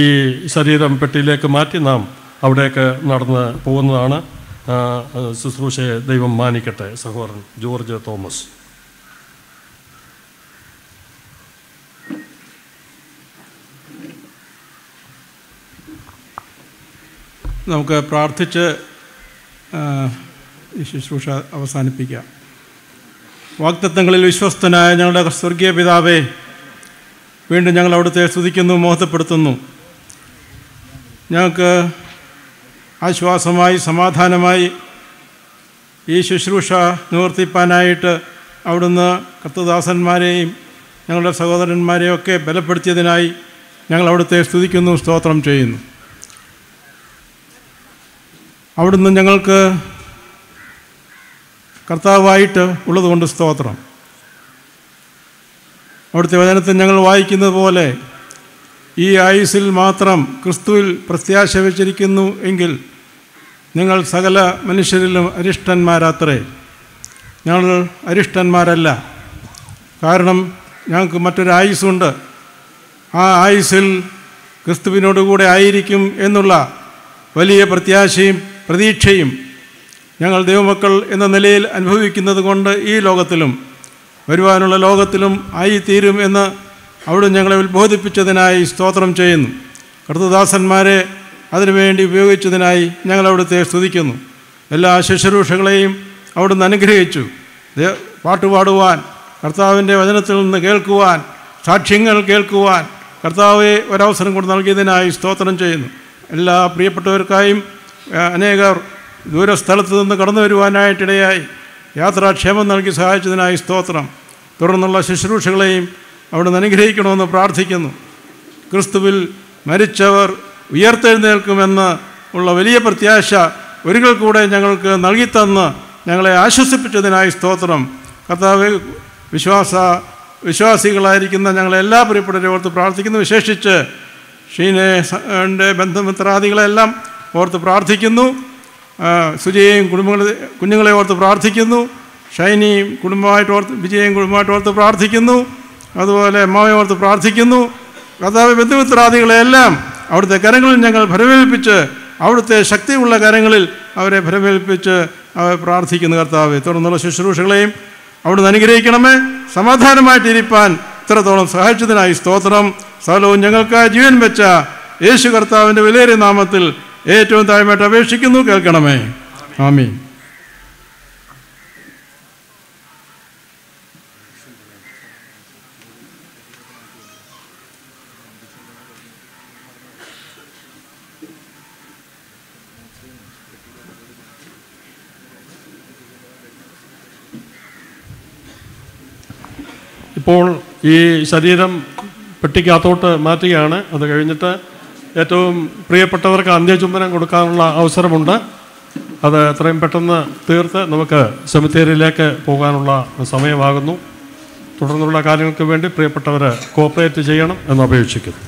ഈ ശരീരം പെട്ടിയിലേക്ക് മാറ്റി നാം അവിടേക്ക് നടന്ന് പോകുന്നതാണ്. ശുശ്രൂഷയെ ദൈവം മാനിക്കട്ടെ സഹോദരൻ ജോർജ് തോമസ്.
നമുക്ക് പ്രാർത്ഥിച്ച് ഈ ശുശ്രൂഷ അവസാനിപ്പിക്കാം. വാക്തത്വങ്ങളിൽ വിശ്വസ്തനായ ഞങ്ങളുടെ സ്വർഗീയ പിതാവേ വീണ്ടും ഞങ്ങൾ അവിടുത്തെ സ്തുതിക്കുന്നു മോഹത്തപ്പെടുത്തുന്നു ഞങ്ങൾക്ക് ആശ്വാസമായി സമാധാനമായി ഈ ശുശ്രൂഷ നിവർത്തിപ്പാനായിട്ട് അവിടുന്ന് കർത്തദാസന്മാരെയും ഞങ്ങളുടെ സഹോദരന്മാരെയും ഒക്കെ ബലപ്പെടുത്തിയതിനായി ഞങ്ങൾ അവിടുത്തെ സ്തുതിക്കുന്നു സ്തോത്രം ചെയ്യുന്നു. അവിടുന്ന് ഞങ്ങൾക്ക് കർത്താവായിട്ട് ഉള്ളതുകൊണ്ട് സ്തോത്രം. അവിടുത്തെ വചനത്തിൽ ഞങ്ങൾ വായിക്കുന്നത് പോലെ ഈ ആയുസിൽ മാത്രം ക്രിസ്തുവിൽ പ്രത്യാശ വച്ചിരിക്കുന്നു എങ്കിൽ നിങ്ങൾ സകല മനുഷ്യരിലും അരിഷ്ടന്മാരാത്രേ. ഞങ്ങൾ അരിഷ്ടന്മാരല്ല. കാരണം ഞങ്ങൾക്ക് മറ്റൊരു ആയുസ്സുണ്ട്. ആ ആയുസ്സിൽ ക്രിസ്തുവിനോടുകൂടെ ആയിരിക്കും എന്നുള്ള വലിയ പ്രത്യാശയും പ്രതീക്ഷയും ഞങ്ങൾ ദൈവമക്കൾ എന്ന നിലയിൽ അനുഭവിക്കുന്നത് കൊണ്ട് ഈ ലോകത്തിലും വരുവാനുള്ള ലോകത്തിലും ആയിത്തീരും എന്ന് അവിടെ ഞങ്ങളെ ഉത്ബോധിപ്പിച്ചതിനായി സ്തോത്രം ചെയ്യുന്നു. കർത്തദാസന്മാരെ അതിനുവേണ്ടി ഉപയോഗിച്ചതിനായി ഞങ്ങൾ അവിടുത്തെ സ്തുതിക്കുന്നു. എല്ലാ ശുശ്രൂഷകളെയും അവിടുന്ന് അനുഗ്രഹിച്ചു. പാട്ടുപാടുവാൻ കർത്താവിന്റെ വചനത്തിൽ നിന്ന് കേൾക്കുവാൻ സാക്ഷ്യങ്ങൾ കേൾക്കുവാൻ കർത്താവെ ഒരവസരം കൊണ്ട് നൽകിയതിനായി സ്തോത്രം ചെയ്യുന്നു. എല്ലാ പ്രിയപ്പെട്ടവർക്കായും അനേകർ ദൂരസ്ഥലത്ത് നിന്ന് കടന്നു വരുവാനായിട്ടിടയായി യാത്രാക്ഷേമം നൽകി സഹായിച്ചതിനായി സ്തോത്രം. തുടർന്നുള്ള ശുശ്രൂഷകളെയും അവിടുന്ന് അനുഗ്രഹിക്കണമെന്ന് പ്രാർത്ഥിക്കുന്നു. ക്രിസ്തുവിൽ മരിച്ചവർ ഉയർത്തെഴുന്നേൽക്കുമെന്ന് ഉള്ള വലിയ പ്രത്യാശ ഒരിക്കൽ കൂടെ ഞങ്ങൾക്ക് നൽകിത്തന്ന് ഞങ്ങളെ ആശ്വസിപ്പിച്ചതിനായി സ്തോത്രം. കർത്താവ് വിശ്വാസ വിശ്വാസികളായിരിക്കുന്ന ഞങ്ങളെ എല്ലാ പ്രിയപ്പെട്ടവരെ ഓർത്ത് പ്രാർത്ഥിക്കുന്നു. വിശേഷിച്ച് ഷീനെ ബന്ധുമിത്രാദികളെല്ലാം ഓർത്ത് പ്രാർത്ഥിക്കുന്നു. സുജയെയും കുടുംബങ്ങളെ കുഞ്ഞുങ്ങളെ ഓർത്ത് പ്രാർത്ഥിക്കുന്നു. ഷൈനിയും കുടുംബമായിട്ട് ഓർത്ത് വിജയയും കുടുംബമായിട്ട് ഓർത്ത് പ്രാർത്ഥിക്കുന്നു. അതുപോലെ അമ്മാവയെ ഓർത്ത് പ്രാർത്ഥിക്കുന്നു. കർത്താവ് ബന്ധുമിത്രാദികളെല്ലാം അവിടുത്തെ കരങ്ങളിൽ ഞങ്ങൾ ഭരമേൽപ്പിച്ച് അവിടുത്തെ ശക്തിയുള്ള കരങ്ങളിൽ അവരെ ഭരമേൽപ്പിച്ച് അവർ പ്രാർത്ഥിക്കുന്നു കർത്താവ്. തുടർന്നുള്ള ശുശ്രൂഷകളെയും അവിടുന്ന് അനുഗ്രഹിക്കണമേ. സമാധാനമായിട്ടിരിപ്പാൻ ഇത്രത്തോളം സഹായിച്ചതിനായി സ്തോത്രം. സ്ഥലവും ഞങ്ങൾക്കായി ജീവൻ വെച്ച യേശു കർത്താവിന്റെ വിലയേറിയ നാമത്തിൽ ഏറ്റവും താഴ്മയായിട്ട് അപേക്ഷിക്കുന്നു. കേൾക്കണമേ. ആമീൻ.
ഇപ്പോൾ ഈ ശരീരം പെട്ടിക്കകത്തോട്ട് മാറ്റുകയാണ്. അത് കഴിഞ്ഞിട്ട് ഏറ്റവും പ്രിയപ്പെട്ടവർക്ക് അന്ത്യചുംബനം കൊടുക്കാനുള്ള അവസരമുണ്ട്. അത് എത്രയും പെട്ടെന്ന് തീർത്ത് നമുക്ക് സെമിത്തേരിയിലേക്ക് പോകാനുള്ള സമയമാകുന്നു. തുടർന്നുള്ള കാര്യങ്ങൾക്ക് വേണ്ടി പ്രിയപ്പെട്ടവർ കോപ്പറേറ്റ് ചെയ്യണം എന്ന് അപേക്ഷിക്കുന്നു.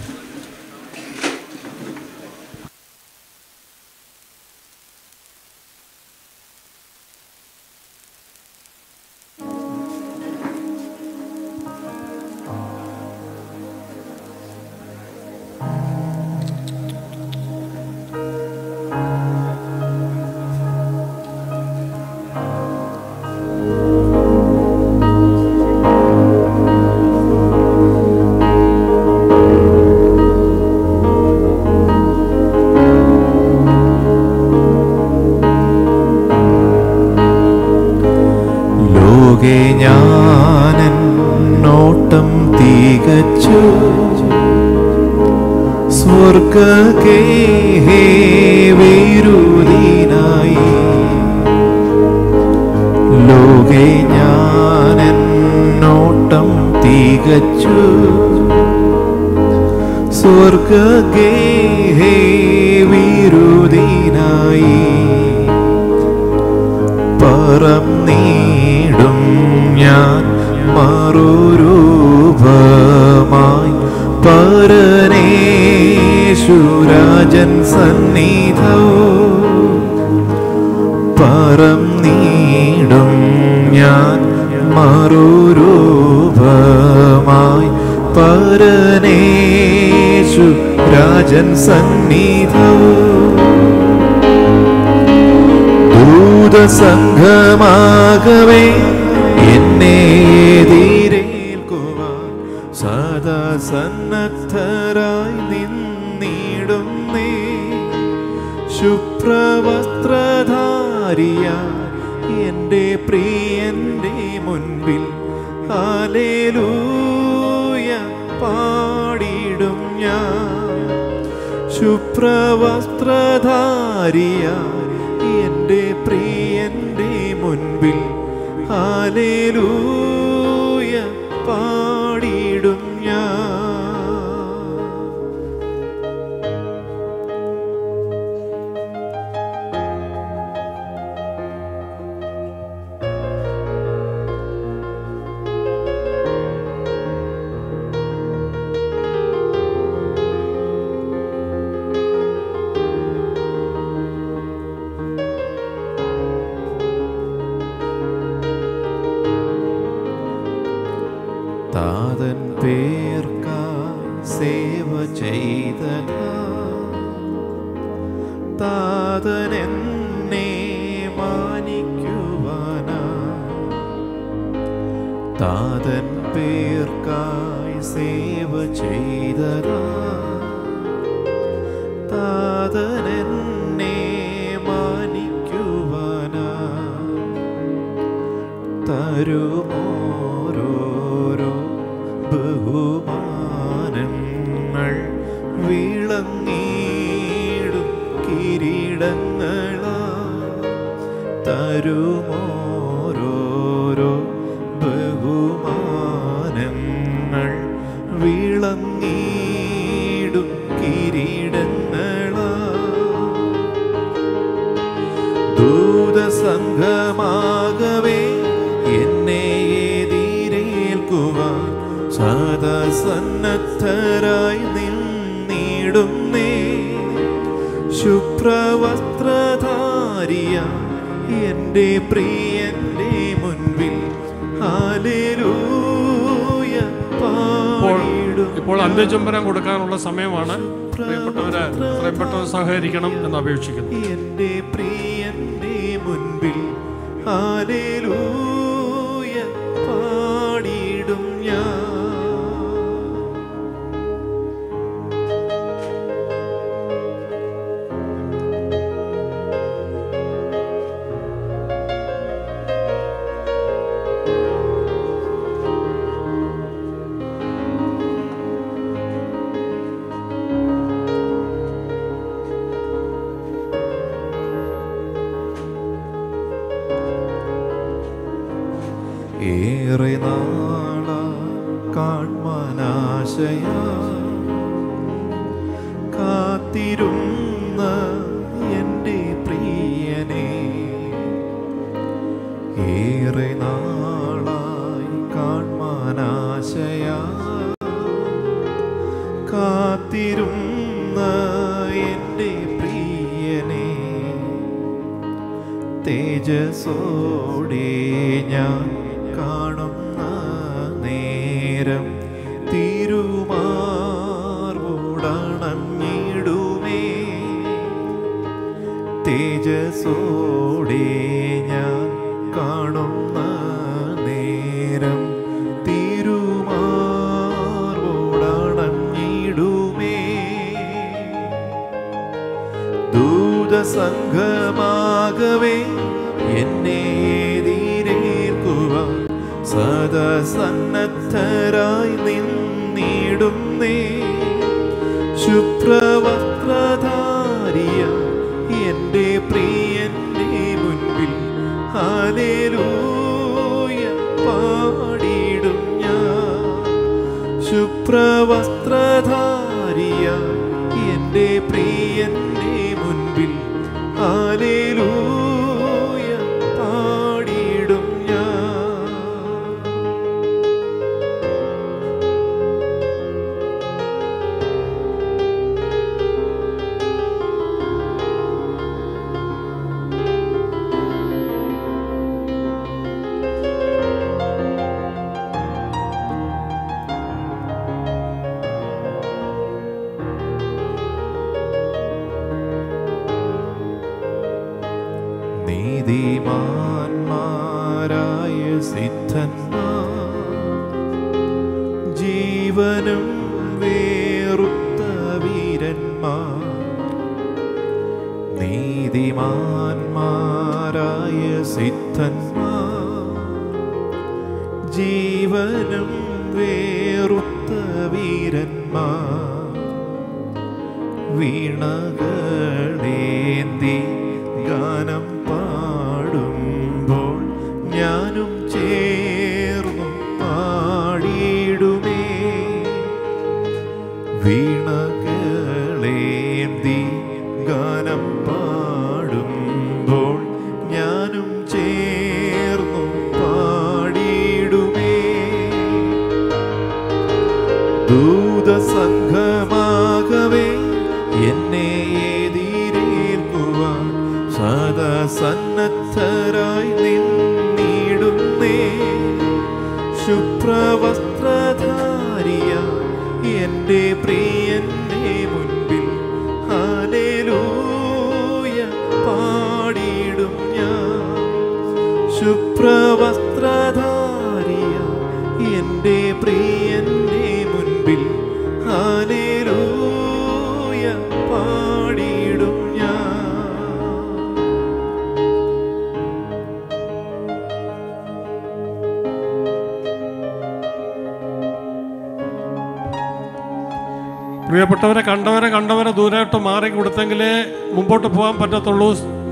മുമ്പോട്ട് പോകാൻ പറ്റത്തുള്ളൂ.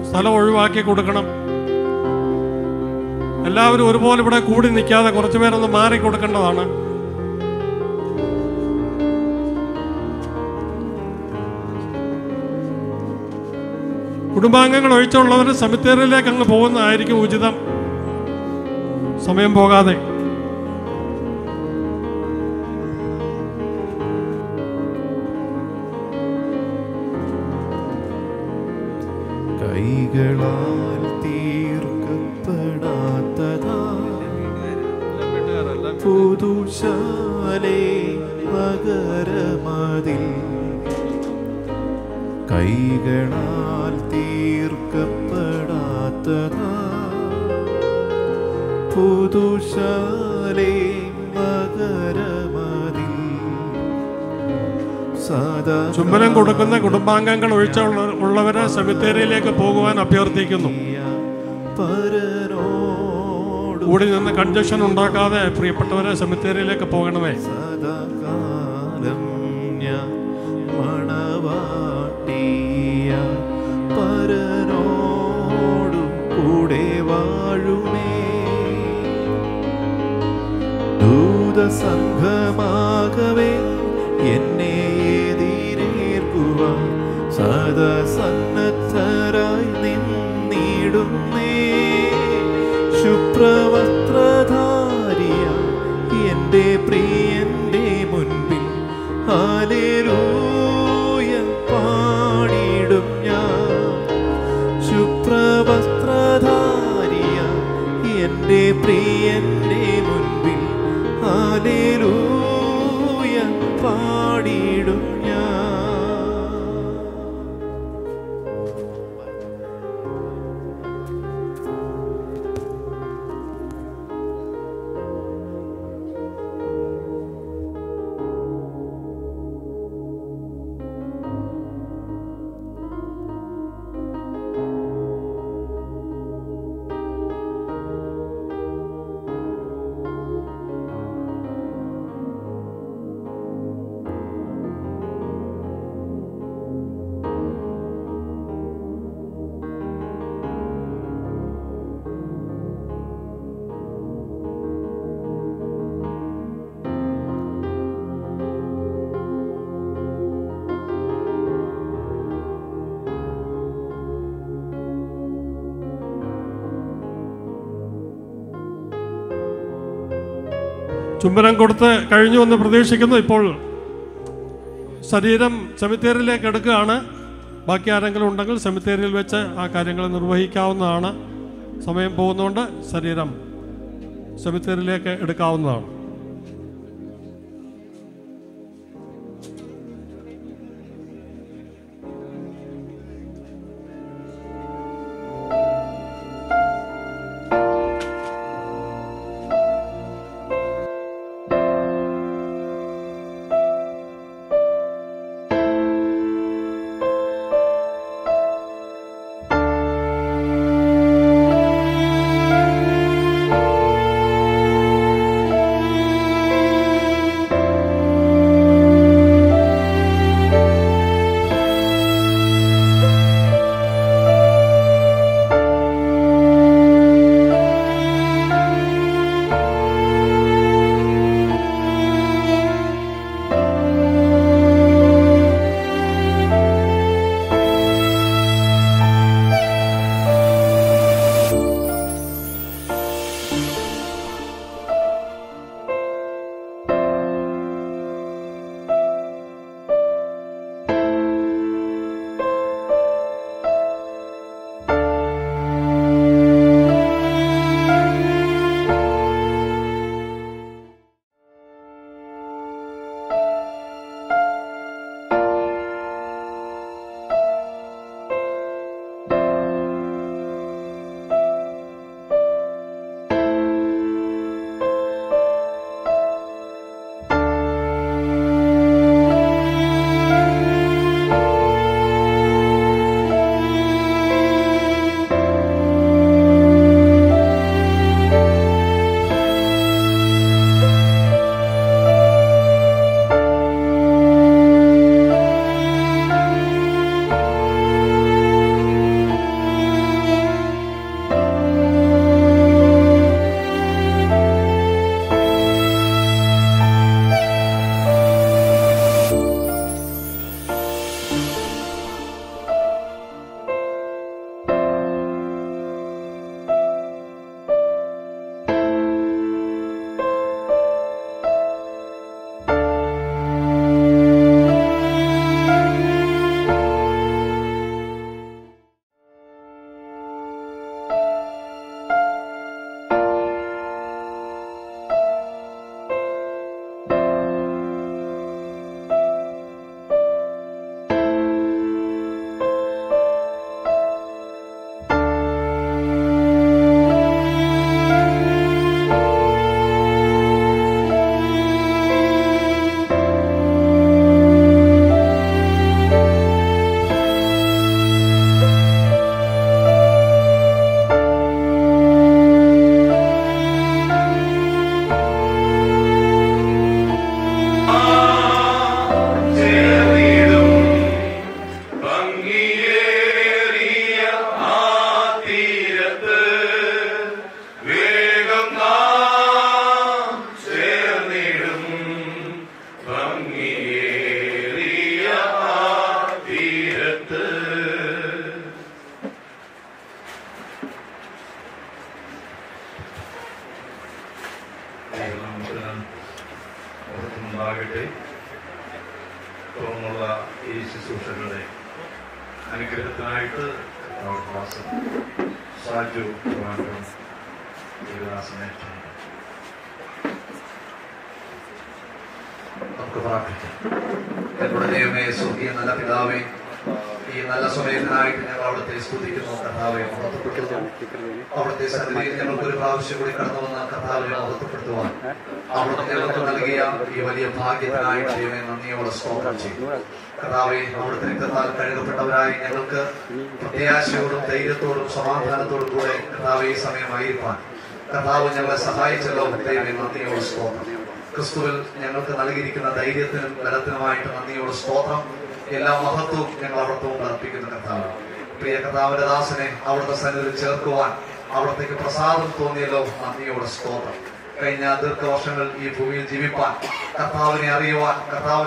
സ്ഥലം ഒഴിവാക്കി കൊടുക്കണം. എല്ലാവരും ഒരുപോലെ ഇവിടെ കൂടി നിൽക്കാതെ കുറച്ച് പേരൊന്ന് മാറി കൊടുക്കേണ്ടതാണ്. കുടുംബാംഗങ്ങൾ ഒഴിച്ചുള്ളവർ സെമിത്തേറിയിലേക്ക് അങ്ങ് പോകുന്നതായിരിക്കും ഉചിതം. സമയം പോകാതെ. ഒഴിച്ചുള്ള ഉള്ളവരെ സെമിത്തേരിയിലേക്ക് പോകുവാൻ അഭ്യർത്ഥിക്കുന്നു. കൂടി നിന്ന് കൺജക്ഷൻ ഉണ്ടാക്കാതെ പ്രിയപ്പെട്ടവരെ സെമിത്തേരിയിലേക്ക് പോകണമേ.
പരനോടു കൂടെ വാഴുമേ. ദൂതസംഘമാകവേ
ചുംബനം കൊടുത്ത് കഴിഞ്ഞു എന്ന് പ്രതീക്ഷിക്കുന്നു. ഇപ്പോൾ ശരീരം സെമിത്തേരിയിലേക്ക് എടുക്കുകയാണ്. ബാക്കി ആരെങ്കിലും ഉണ്ടെങ്കിൽ സെമിത്തേരിയിൽ വെച്ച് ആ കാര്യങ്ങൾ നിർവഹിക്കാവുന്നതാണ്. സമയം പോകുന്നതുകൊണ്ട് ശരീരം സെമിത്തേരിയിലേക്ക് എടുക്കാവുന്നതാണ്.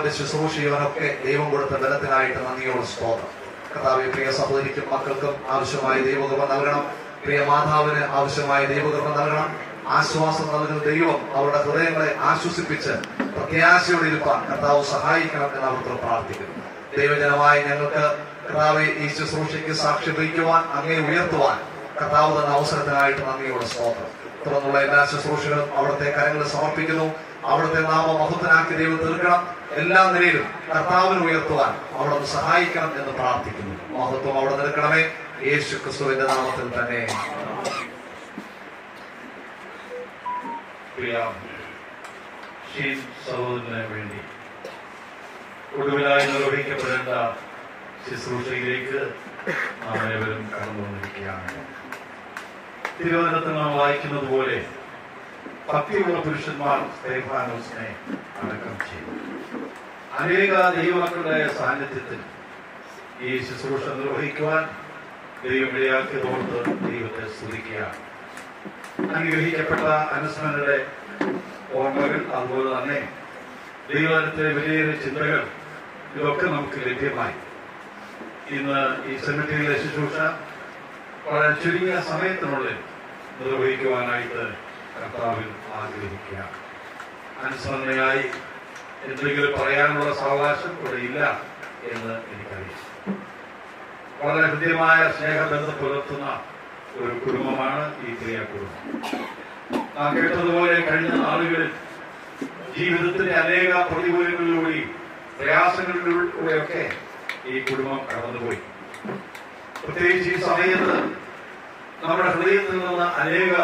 കർത്താവിന്റെ ശുശ്രൂഷ ചെയ്യുവാനൊക്കെ ദൈവം കൊടുത്ത ബലത്തിനായിട്ട് നന്ദിയോട് സ്തോത്രം. കർത്താവ് പ്രിയ സഹോദരിക്കും മക്കൾക്കും ആവശ്യമായ ദൈവകൃപ നൽകണം. പ്രിയ മാതാവിന് ആവശ്യമായ ദൈവകൃപ നൽകണം. ആശ്വാസം നൽകുന്ന ദൈവം അവരുടെ ഹൃദയങ്ങളെ ആശ്വസിപ്പിച്ച് പ്രത്യാശയോടെ ഇരുപ്പാൻ കർത്താവ് സഹായിക്കണം എന്ന് അവർക്ക് പ്രാർത്ഥിക്കുന്നു. ദൈവജനമായി ഞങ്ങൾക്ക് കർത്താവ് ഈ ശുശ്രൂഷയ്ക്ക് സാക്ഷി വഹിക്കുവാൻ അങ്ങേ ഉയർത്തുവാൻ കർത്താവ് തന്ന അവസരത്തിനായിട്ട് നന്ദിയോട് സ്തോത്രം. തുടർന്നുള്ള എല്ലാ ശുശ്രൂഷകളും അവിടുത്തെ കരങ്ങളിൽ സമർപ്പിക്കുന്നു. അവിടുത്തെ നാമം മഹത്വനാക്കി ദൈവം തീർക്കണം. എല്ലാ നിലയിലും കർത്താവിന് ഉയർത്തുവാൻ അവിടുന്ന് സഹായിക്കണം എന്ന് പ്രാർത്ഥിക്കുന്നു. മഹത്വം അവിടെ നിൽക്കണമേ. യേശു ക്രിസ്തുവിന്റെ നാമത്തിൽ തന്നെ.
വേണ്ടി ഒടുവിലായി നിർവഹിക്കപ്പെടേണ്ട ശുശ്രൂഷയിലേക്ക് നാം ഏവരും കടന്നു വന്നിരിക്കുകയാണ് തിരുവനന്തപുരത്ത് നാം വായിക്കുന്നത് പോലെ ഭക്തിയുള്ള പുരുഷന്മാർ സ്തേഫാനോസിനെ അടക്കം ചെയ്തു അനേക ദൈവമക്കളുടെ സാന്നിധ്യത്തിൽ ഈ ശുശ്രൂഷ നിർവഹിക്കുവാൻ ദൈവം ഇടയാക്കിയതോർത്ത് ദൈവത്തെ സ്തുതിക്കുകയാണ്. അനുഗ്രഹിക്കപ്പെട്ട അനുസ്മരണയുടെ ഓർമ്മകൾ അതുപോലെ തന്നെ ദൈവത്തിലെ വലിയ ചിന്തകൾ ഇതൊക്കെ നമുക്ക് ലഭ്യമായി. ഇന്ന് ഈ സെമിറ്ററിയിലെ ശുശ്രൂഷ വളരെ ചുരുങ്ങിയ സമയത്തിനുള്ളിൽ നിർവഹിക്കുവാനായിട്ട് കർത്താവിൽ ആഗ്രഹിക്കുക അനുസ്മരണയായി എന്തെങ്കിലും പറയാനുള്ള സാവകാശം ഇവിടെ ഇല്ല എന്ന് എനിക്കറിയാം. വളരെ ഹൃദ്യമായ സ്നേഹബന്ധം പുലർത്തുന്ന ഒരു കുടുംബമാണ് ഈ ക്രിയാ കുടുംബം നാം കേട്ടതുപോലെ കഴിഞ്ഞ നാളുകളിൽ ജീവിതത്തിന്റെ അനേക പ്രതികൂലങ്ങളിലൂടെയും പ്രയാസങ്ങളിലൂടെയൊക്കെ ഈ കുടുംബം കടന്നുപോയി. പ്രത്യേകിച്ച് ഈ സമയത്ത് നമ്മുടെ ഹൃദയത്തിൽ നിന്ന് അനേക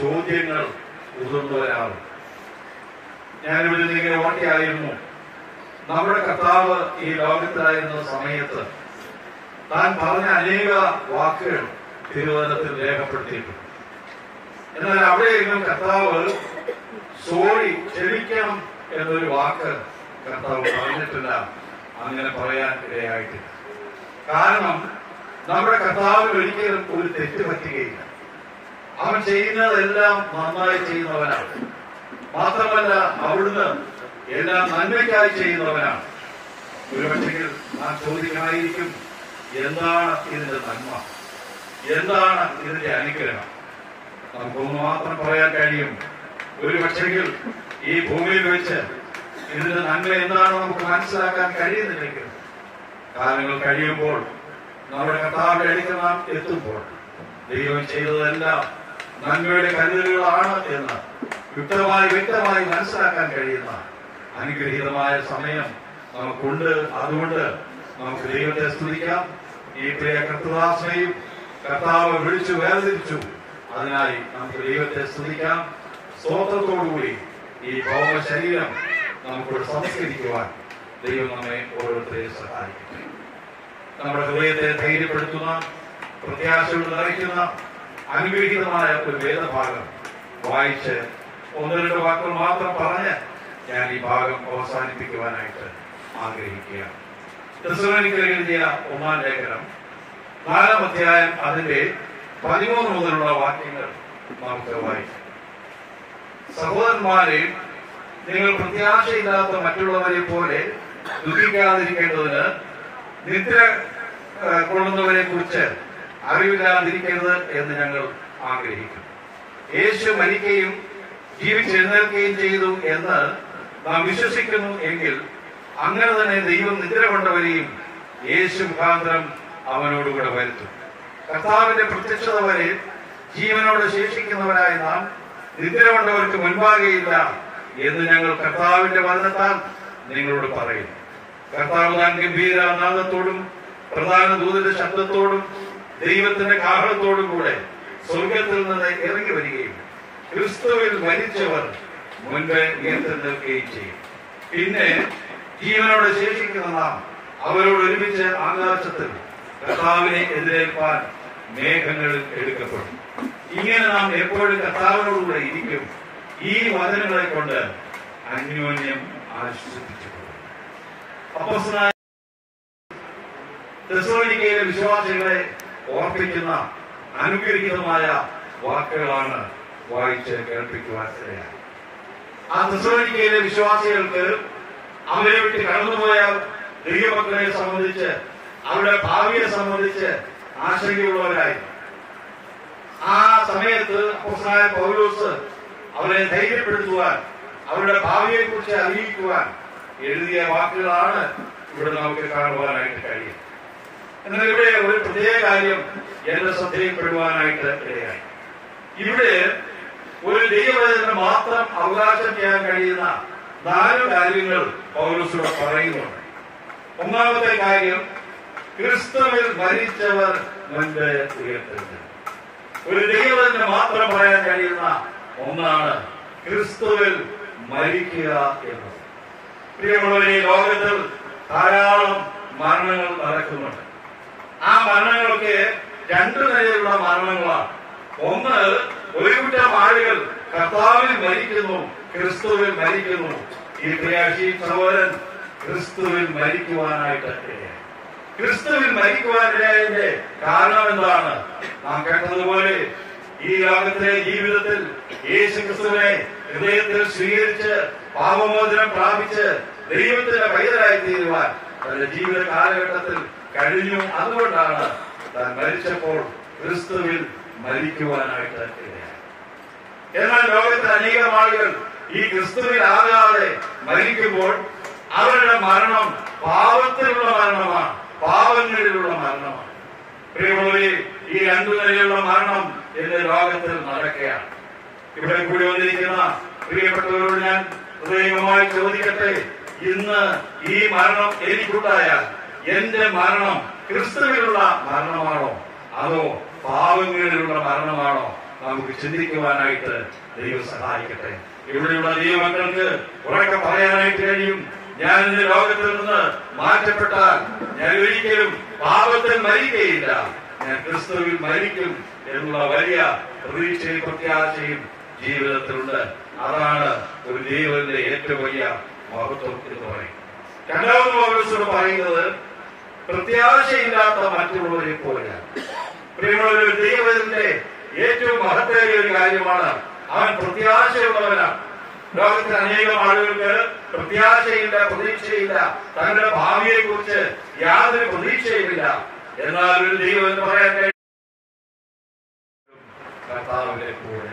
ചോദ്യങ്ങൾ ഉതിർന്നു വരാറുണ്ട് ഞാനിവിടെ ഇങ്ങനെ ഓർക്കയായിരുന്നു നമ്മുടെ കർത്താവ് ഈ ലോകത്തിലായിരുന്ന സമയത്ത് താൻ പറഞ്ഞ അനേക വാക്കുകൾ തിരുവനന്തപുരത്തിൽ രേഖപ്പെടുത്തിയിട്ടുണ്ട്. എന്നാൽ അവിടെയെങ്കിലും കർത്താവ് സോറി ക്ഷമിക്കണം എന്നൊരു വാക്ക് കർത്താവ് പറഞ്ഞിട്ടില്ല. അങ്ങനെ പറയാൻ ഇടയായിട്ടില്ല. കാരണം നമ്മുടെ കർത്താവിന് ഒരിക്കലും ഒരു തെറ്റ് പറ്റുകയില്ല. അവൻ ചെയ്യുന്നതെല്ലാം നന്നായി ചെയ്യുന്നവനാണ്. മാത്രമല്ല അവിടുന്ന് എല്ലാം നന്മയ്ക്കായി ചെയ്യുന്നവനാണ്. ഒരുപക്ഷെങ്കിൽ ആ ചോദ്യമായിരിക്കും എന്താണ് ഇതിന്റെ നന്മ? എന്താണ് ഇതിന്റെ അനുഗ്രഹം? നമുക്കൊന്ന് മാത്രം പറയാൻ കഴിയും. ഒരു പക്ഷെങ്കിൽ ഈ ഭൂമിയിൽ വെച്ച് ഇതിന്റെ നന്മ എന്താണ് നമുക്ക് മനസ്സിലാക്കാൻ കഴിയുന്നില്ലെങ്കിൽ കാലങ്ങൾ കഴിയുമ്പോൾ നമ്മുടെ കർത്താവിന്റെ അടുത്ത് നാം എത്തുമ്പോൾ ദൈവം ചെയ്തതെല്ലാം നന്മയുടെ കരുതലുകളാണ് എന്ന് വ്യക്തമായി വ്യക്തമായി മനസ്സിലാക്കാൻ കഴിയുന്ന അനുഗ്രഹീതമായ സമയം നമുക്കുണ്ട്. അതുകൊണ്ട് നമുക്ക് ദൈവത്തെ സ്തുതിക്കാം. ഈ പ്രിയ കർത്തദാസനെയും കർത്താവ് വിളിച്ചു വേർതിരിച്ചു. അതിനായി നമുക്ക് ദൈവത്തെ സ്തുതിക്കാം. സ്തോത്രത്തോടുകൂടി ഈ ഭൗമ ശരീരം നമുക്കിവിടെ സംസ്കരിക്കുവാൻ ദൈവം നമ്മെ ഓരോരുത്തരെയും സഹായിക്കട്ടെ. നമ്മുടെ ഹൃദയത്തെ ധൈര്യപ്പെടുത്തുന്ന പ്രത്യാശയോട് നിറയ്ക്കുന്ന അനുഗ്രഹീതമായ ഒരു വേദഭാഗം വായിച്ച് ഒന്ന് രണ്ട് വാക്കുകൾ മാത്രം പറഞ്ഞ് ഞാൻ ഈ ഭാഗം അവസാനിപ്പിക്കുവാനായിട്ട് ആഗ്രഹിക്കുകയാണ്. എഴുതിയ ഒന്നാം ലേഖനം നാലാം അധ്യായം അതിന്റെ പതിമൂന്ന് മുതലുള്ള വാക്യങ്ങൾ നമുക്ക് വായിക്കാം. സഹോദരന്മാരെ നിങ്ങൾ പ്രത്യാശയില്ലാത്ത മറ്റുള്ളവരെ പോലെ ദുഃഖിക്കാതിരിക്കേണ്ടതിന് നിദ്ര കൊള്ളുന്നവരെ കുറിച്ച് അറിവില്ലാതിരിക്കരുത് എന്ന് ഞങ്ങൾ ആഗ്രഹിക്കുന്നു. യേശു മരിക്കുകയും ജീവിച്ചെഴുന്നേൽക്കുകയും ചെയ്തു എന്ന് നാം വിശ്വസിക്കുന്നു എങ്കിൽ അങ്ങനെ തന്നെ ദൈവം നിദ്ര കൊണ്ടവരെയും യേശു മുഖാന്തരം അവനോടുകൂടെ വരുത്തും. കർത്താവിന്റെ പ്രത്യക്ഷത വരെ ജീവനോട് ശേഷിക്കുന്നവരായ നാം നിദ്ര കൊണ്ടവർക്ക് മുൻപാകെയില്ല എന്ന് ഞങ്ങൾ കർത്താവിന്റെ വചനത്താൽ നിങ്ങളോട് പറയുന്നു കർത്താവ് താൻ ഗംഭീര നാദത്തോടും പ്രധാന ദൂതന്റെ ശബ്ദത്തോടും ദൈവത്തിന്റെ കാഹളത്തോടും കൂടെ സ്വർഗത്തിൽ നിന്ന് ഇറങ്ങി വരികയും ക്രിസ്തുവിൽ മരിച്ചവർ മുൻപ് നിൽക്കുകയും ചെയ്യും. പിന്നെ ജീവനോട് ശേഷിക്കുന്ന നാം അവരോട് ഒരുമിച്ച് ആകാശത്തിൽ കർത്താവിനെ എതിരേൽപ്പാൻ മേഘങ്ങളിൽ എടുക്കപ്പെടും. ഇങ്ങനെ നാം എപ്പോഴും കർത്താവിനോടുകൂടെ ഇരിക്കും. ഈ വചനങ്ങളെ കൊണ്ട് അന്യോന്യം ആശ്വസിപ്പിച്ചു വിശ്വാസികളെ ഓർപ്പിക്കുന്ന അനുഗ്രഹീതമായ വാക്കുകളാണ് വായിച്ച് കേൾപ്പിക്കുവാൻ ഇടയായി. ആ തെസ്സലോനിക്കയിലെ വിശ്വാസികൾക്ക് അവരെ വിട്ട് കടന്നുപോയ ദൈവമക്കളെ സംബന്ധിച്ച് അവരുടെ ഭാവിയെ സംബന്ധിച്ച് ആശങ്കയുള്ളവരായി. ആ സമയത്ത് അപ്പോസ്തലനായ പൗലോസ് അവരെ ധൈര്യപ്പെടുത്തുവാൻ അവരുടെ ഭാവിയെ കുറിച്ച് അറിയിക്കുവാൻ എഴുതിയ വാക്കുകളാണ് ഇവിടെ നമുക്ക് കാണുവാനായിട്ട് കഴിയും എന്നാൽ ഇവിടെ ഒരു പ്രത്യേക കാര്യം എന്റെ ശ്രദ്ധയിൽപ്പെടുവാനായിട്ട് ഇടയായി. ഇവിടെ ഒരു ദൈവവചനം മാത്രം അവകാശം ചെയ്യാൻ കഴിയുന്ന നാല് കാര്യങ്ങൾ പൗരസൂടെ പറയുന്നുണ്ട്. ഒന്നാമത്തെ കാര്യം ക്രിസ്തുവിൽ മരിച്ചവർ മുൻപ് ഉയർത്തുന്നത് ഒരു ദൈവത്തിന് മാത്രം പറയാൻ കഴിയുന്ന ഒന്നാണ് ക്രിസ്തുവിൽ മരിക്കുക എന്നത്. പ്രിയമുള്ളവരെ ലോകത്തിൽ ധാരാളം മരണങ്ങൾ നടക്കുന്നുണ്ട്. ആ മരണങ്ങളൊക്കെ രണ്ടു നിലയിലുള്ള മരണങ്ങളാണ്. ഒന്ന് ഒരു കൂട്ടം ആളുകൾ കർത്താവിൽ മരിക്കുന്നു ക്രിസ്തുവിൽ മരിക്കുന്നു. ഈ പ്രിയാശി സഹോദരൻ ക്രിസ്തുവിൽ മരിക്കുവാനായിട്ട് ക്രിസ്തുവിൽ മരിക്കുവാനിടയതിന്റെ കാരണം എന്താണ്? നാം കേട്ടതുപോലെ ഈ ലോകത്തിലെ ജീവിതത്തിൽ യേശു ക്രിസ്തുവിനെ ഹൃദയത്തിൽ സ്വീകരിച്ച് പാപമോചനം പ്രാപിച്ച് ദൈവത്തിന്റെ പൈതലായി തീരുവാൻ തന്റെ ജീവിത കാലഘട്ടത്തിൽ കഴിഞ്ഞു. അതുകൊണ്ടാണ് താൻ മരിച്ചപ്പോൾ ക്രിസ്തുവിൽ മരിക്കുവാനായിട്ട് ഇടയായി എന്നാൽ ലോകത്തെ അനേകം ആളുകൾ ഈ ക്രിസ്തുവിൽ ആകാതെ മരിക്കുമ്പോൾ അവരുടെ മരണം പാപത്തിലുള്ള മരണമാണ് പാപങ്ങളിലുള്ള മരണമാണ്. പ്രിയമുള്ളവരെ ഈ രണ്ടു നിലയിലുള്ള മരണം ഇന്ന് ലോകത്തിൽ നടക്കുകയാണ്. ഇവിടെ കൂടി വന്നിരിക്കുന്ന പ്രിയപ്പെട്ടവരോട് ഞാൻ ഹൃദയമായി ചോദിക്കട്ടെ ഇന്ന് ഈ മരണം എനിക്കുണ്ടായാൽ എന്റെ മരണം ക്രിസ്തുവിലുള്ള മരണമാണോ? അതോ പാവങ്ങളിലുള്ള മരണമാണോ നമുക്ക് ചിന്തിക്കുവാനായിട്ട് ദൈവം സഹായിക്കട്ടെ. ഇവിടെയുള്ള ദൈവമക്കൾക്ക് ഉറക്കെ പറയാനായിട്ട് കഴിയും. ഞാൻ ഇന്ന് ലോകത്തിൽ നിന്ന് മാറ്റപ്പെട്ടാൽ ഞാൻ ഒരിക്കലും പാപത്തിൽ മരിക്കുകയില്ല. ഞാൻ ക്രിസ്തുവിൽ മരിക്കും എന്നുള്ള വലിയ പ്രതീക്ഷയും പ്രത്യാശയും ജീവിതത്തിലുണ്ട്. അതാണ് ഒരു ദൈവത്തിന്റെ ഏറ്റവും വലിയ മഹത്വം എന്ന് പറയും രണ്ടാമത് പൗലോസോട് പറയുന്നത് പ്രത്യാശയില്ലാത്ത മറ്റുള്ളവരെ പോലെയാണ്. പ്രിയമുള്ള ഒരു ദൈവത്തിന്റെ ഏറ്റവും മഹത്തേറിയ ഒരു കാര്യമാണ്. അവൻ പ്രത്യാശയുള്ളവനാണ്. ലോകത്തിൽ അനേകം ആളുകൾക്ക് പ്രത്യാശയില്ല പ്രതീക്ഷയില്ല. തങ്ങളുടെ ഭാവിയെ കുറിച്ച് യാതൊരു പ്രതീക്ഷയുമില്ല. എന്നാൽ ഒരു ദൈവം എന്ന് പറയാൻ കർത്താവിന്റെ കൂടെ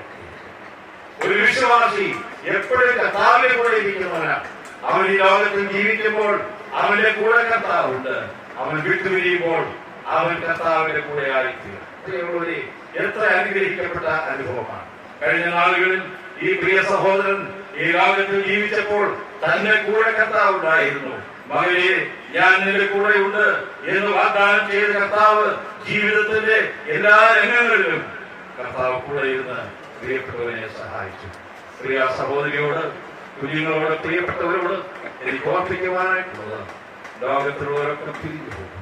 ഒരു വിശ്വാസി എപ്പോഴും കർത്താവിന്റെ കൂടെ ഇരിക്കുന്നവനാണ്. അവൻ ഈ ലോകത്തിൽ ജീവിക്കുമ്പോൾ അവന്റെ കൂടെ കർത്താവുണ്ട്. അവൻ വിട്ടുപിരിയുമ്പോൾ അവൻ കർത്താവിന്റെ കൂടെ പ്രിയമുള്ളവരെ, എത്ര അനുഗ്രഹിക്കപ്പെട്ട അനുഭവമാണ്. കഴിഞ്ഞ നാളുകളിൽ ഈ പ്രിയ സഹോദരൻ ഈ ലോകത്തിൽ ജീവിച്ചപ്പോൾ തന്നെ കൂടെ കർത്താവ് ഉണ്ടായിരുന്നു. മകനെ ഞാൻ നിന്റെ കൂടെയുണ്ട് എന്ന് വാഗ്ദാനം ചെയ്ത കർത്താവ് ജീവിതത്തിന്റെ എല്ലാ രംഗങ്ങളിലും കർത്താവ് കൂടെ ഇരുന്ന് പ്രിയപ്പെട്ടവനെ സഹായിച്ചു. പ്രിയ സഹോദരിയോട് കുഞ്ഞുങ്ങളോട് പ്രിയപ്പെട്ടവരോട് എനിക്ക് ഓർപ്പിക്കുവാനായിട്ടുള്ളത്. ലോകത്തിലുള്ളവരൊക്കെ പിരിഞ്ഞു പോകും.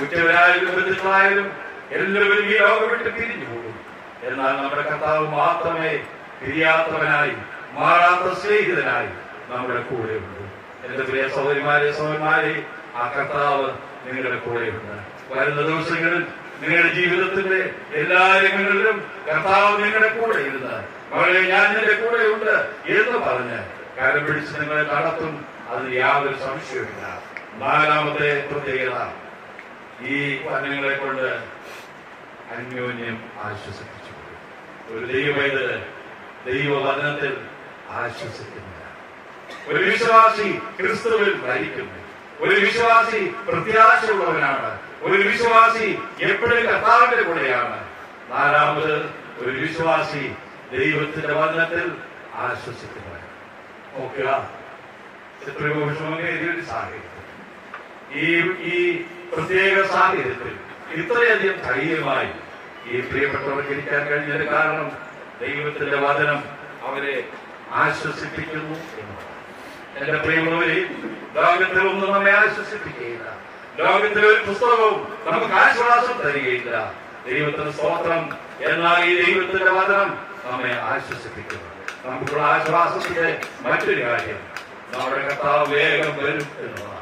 ഉച്ചവരായാലും ബന്ധുക്കളായാലും എല്ലാവരും ഈ ലോകം വിട്ട് പിരിഞ്ഞു പോകും. എന്നാൽ നമ്മുടെ കർത്താവ് മാത്രമേ പിരിയാത്തവനായി മാറാത്ത സ്നേഹിതനായി നമ്മുടെ കൂടെയുണ്ട് എന്റെ പ്രിയ സഹോദരിമാരെ സഹോദരന്മാരെ ആ കർത്താവ് നിങ്ങളുടെ കൂടെയുണ്ട് വരുന്ന ദിവസങ്ങളിൽ നിങ്ങളുടെ ജീവിതത്തിന്റെ എല്ലാ രംഗങ്ങളിലും കർത്താവ് നിങ്ങളുടെ കൂടെ ഇരുന്ന് മകളെ ഞാൻ നിന്റെ കൂടെയുണ്ട് എന്ന് പറഞ്ഞ് കരം പിടിച്ച് നിങ്ങളെ നടത്തും. അതിന് യാതൊരു സംശയവുമില്ല. നാലാമത്തെ പ്രത്യേകത ഈ വചനങ്ങളെ കൊണ്ട് അന്യോന്യം ആശ്വസിപ്പിച്ചു ഒരു ദൈവവേദന ദൈവവചനത്തിൽ ആശ്വസിക്കുന്നില്ല. ഒരു വിശ്വാസി ക്രിസ്തുവിൽ ഭരിക്കുന്നു ഒരു വിശ്വാസി പ്രത്യാശയുള്ളവനാണ്. ഒരു വിശ്വാസി എപ്പോഴും കർത്താവിന്റെ കൂടെയാണ്. നാലാമത് ഒരു വിശ്വാസി ദൈവത്തിന്റെ വചനത്തിൽ ആശ്വസിക്കുന്നവൻ. നോക്കുക. എത്രയോ ഈ ഈ പ്രത്യേക സാഹചര്യത്തിൽ ഇത്രയധികം ധൈര്യമായി ഈ പ്രിയപ്പെട്ടവർക്ക് ഇരിക്കാൻ കഴിഞ്ഞതിന് കാരണം ദൈവത്തിന്റെ വചനം അവരെ ആശ്വസിപ്പിക്കുന്നു എന്നാണ് എന്റെ പ്രിയമുള്ളവരെ ലോകത്തിൽ ഒന്നും നമ്മെ ആശ്വസിപ്പിക്കുകയില്ല. ലോകത്തിലെ ഒരു പുസ്തകവും നമുക്ക് ആശ്വാസം തരികയില്ല. ദൈവത്തിന്റെ സ്തോത്രം എന്നാൽ ഈ ദൈവത്തിന്റെ വചനം നമ്മെ ആശ്വസിപ്പിക്കുന്നു. നമുക്കുള്ള ആശ്വാസത്തിന്റെ മറ്റൊരു കാര്യം നമ്മുടെ കർത്താവ് വേഗം വരും എന്നതാണ്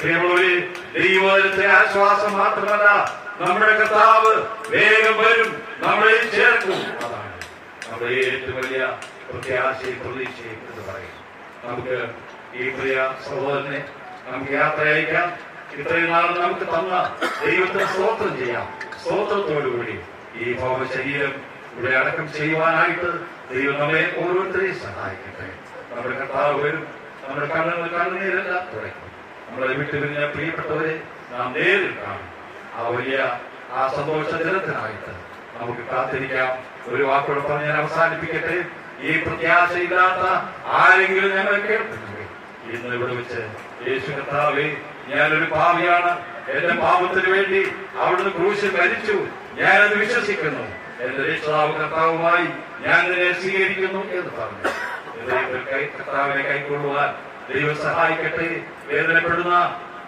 പ്രിയമുള്ളവരെ ദൈവത്തെ ആശ്വാസം മാത്രമല്ല നമ്മുടെ കർത്താവ് വേഗം വരും നമ്മളെ ചേർക്കും. അതാണ് നമ്മുടെ ഏറ്റവും വലിയ പ്രത്യാശയും പ്രതീക്ഷയും എന്ന് പറയും നമുക്ക് ഈ പ്രിയ സഹോദരനെ നമുക്ക് യാത്ര അയക്കാം ഇത്രയും നാൾ നമുക്ക് തന്ന ദൈവത്തെ സ്തോത്രം ചെയ്യാം. സ്തോത്രത്തോടുകൂടി ഈ ഭൗമ ശരീരം ഇവിടെ അടക്കം ചെയ്യുവാനായിട്ട് ദൈവം നമ്മെ ഓരോരുത്തരെയും സഹായിക്കട്ടെ. നമ്മുടെ കർത്താവ് വരും നമ്മുടെ കണ്ണുകൾ കണ്ണുനീരെല്ലാം തുടയ്ക്കും നമ്മളെ വിട്ടുപിരിഞ്ഞ പ്രിയപ്പെട്ടവരെ നാം നേരിൽ കാണും. ആ വലിയ ആ സന്തോഷ ദിനത്തിനായിട്ട് നമുക്ക് കാത്തിരിക്കാം. ഒരു വാക്കോട് പറഞ്ഞ് ഞാൻ അവസാനിപ്പിക്കട്ടെ. ഈ പ്രത്യാശയില്ലാത്ത ആരെങ്കിലും ഞങ്ങൾ കേൾക്കുന്നുണ്ട്? ഇന്ന് ഇവിടെ വെച്ച് യേശു കർത്താവേ ഞാനൊരു പാവിയാണ് എന്റെ പാപത്തിന് വേണ്ടി അവിടുന്ന് ക്രൂശിൽ മരിച്ചു. ഞാനത് വിശ്വസിക്കുന്നു. എന്റെ രക്ഷിതാവ് കർത്താവുമായി ഞാൻ നിന്നെ സ്വീകരിക്കുന്നു എന്ന് പറഞ്ഞു. കർത്താവിനെ കൈക്കൊള്ളുവാൻ ദൈവം സഹായിക്കട്ടെ. വേദനപ്പെടുന്ന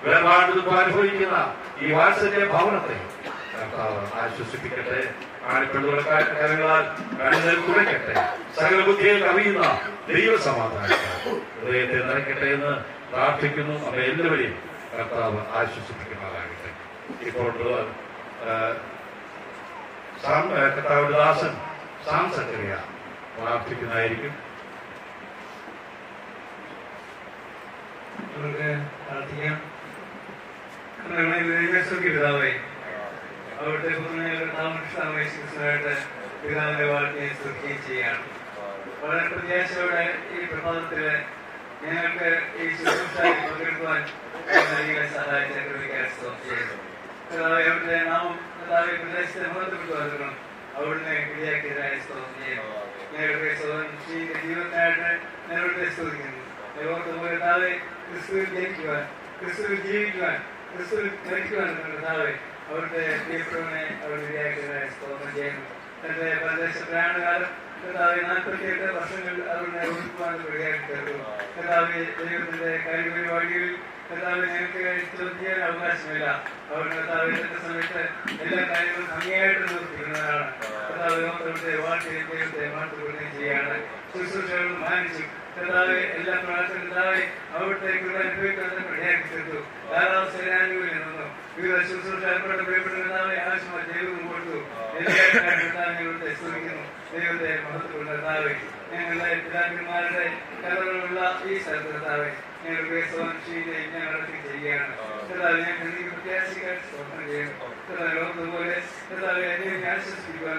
വേർപാട് അനുഭവിക്കുന്ന ഈ വാത്സല്യ ഭവനത്തെ ആശ്വസിപ്പിക്കട്ടെ. കുറയ്ക്കട്ടെ സകല ബുദ്ധിയിൽ അറിയുന്ന ഹൃദയത്തെ നിറയ്ക്കട്ടെ എന്ന് പ്രാർത്ഥിക്കുന്നു. എല്ലാവരെയും കർത്താവ് ഇപ്പോൾ കർത്താവിന്റെ ദാസൻ പ്രാർത്ഥിക്കുന്നതായിരിക്കും.
നമുക്ക് പ്രാർത്ഥിക്കാം. പിതാവേ അവിടുത്തെ പുത്രനായിട്ട് പിതാവിന്റെ വാർത്തയെ സ്തുതിക്കുകയും ചെയ്യാണ് വളരെ പ്രത്യാശയോടെ ഈ പ്രഭാതത്തിൽ ഞങ്ങൾക്ക് ഈ ശുശ്രൂഷയിൽ പങ്കെടുക്കുവാൻ സഹായിച്ച കൃതിക്കാൻ ചെയ്യുന്നു. പിതാവേ അവിടുത്തെ നാമം പിതാവെ പ്രദേശത്തെ മഹത്വപ്പെട്ടു വരണം അവിടുന്ന് ഇടയാക്കിയതായി സ്തോത്രം ചെയ്യുന്നു. ഞങ്ങളുടെ ശ്രീയുടെ ജീവനായിട്ട് ഞങ്ങളുടെ സ്തുതിക്കുന്നു. താവെ ക്രിസ്തുവിൽ ജനിക്കുവാൻ ക്രിസ്തുവിൽ ജീവിക്കുവാൻ ക്രിസ്തുവിൽ മരിക്കുവാൻ കർത്താവെ താവെ അവരുടെ പ്രിയപ്പെട്ടവനെ അവരുടെ ഇടയാക്കിയതായി സ്തോത്രം ചെയ്യുന്നു. തന്റെ പ്രദേശത്തിലാണ് കാലം കർത്താവെ നാൽപ്പത്തിയെട്ട് വർഷങ്ങൾ അവരുടെ ഇടയാക്കി തീർത്തു കർത്താവെ ദൈവത്തിന്റെ കാര്യപരിപാടികളിൽ കർത്താവ് ഞങ്ങൾക്ക് ചെയ്യാൻ അവകാശമില്ല. അവർ കർത്താവ് ഇന്നത്തെ സമയത്ത് എല്ലാ കാര്യങ്ങളും ഭംഗിയായിട്ട് നിർത്തിക്കുന്നതാണ് കർത്താവ് അവരുടെ വാഴ്ചയും ദൈവത്തെ മാറ്റുകയും ചെയ്യാണ് മാനിച്ചു കർത്താവ് എല്ലാ പ്രാർത്ഥന കർത്താവെ അവിടുത്തെ കൃപ അനുഭവിക്കാൻ ഇടയാക്കി തീർത്തു ധാരാളം സേനാനുകൂല്യം നിന്നു വിവിധ ശുശ്രൂഷ ഏർപ്പെട്ട പ്രിയപ്പെട്ട കർത്താവെ ആവശ്യമായ ദൈവം ഞങ്ങളുടെ സ്തുതിക്കുന്നു ദൈവത്തെ മഹത്വം കർത്താവെ ഞങ്ങളുടെ പിതാക്കന്മാരുടെ ഈ സ്ഥലത്ത് കർത്താവെ ഞങ്ങളുടെ സ്വാംശീലെ ഞങ്ങളടക്കം ചെയ്യുകയാണ്. കർത്താവ് എന്തെങ്കിലും പ്രത്യാശിക്കാൻ സ്വപ്നം ചെയ്യുന്നു. കർത്താവ് ലോകത്തുപോലെ കർത്താവ് എന്നെ ആശ്വസിപ്പിക്കുവാൻ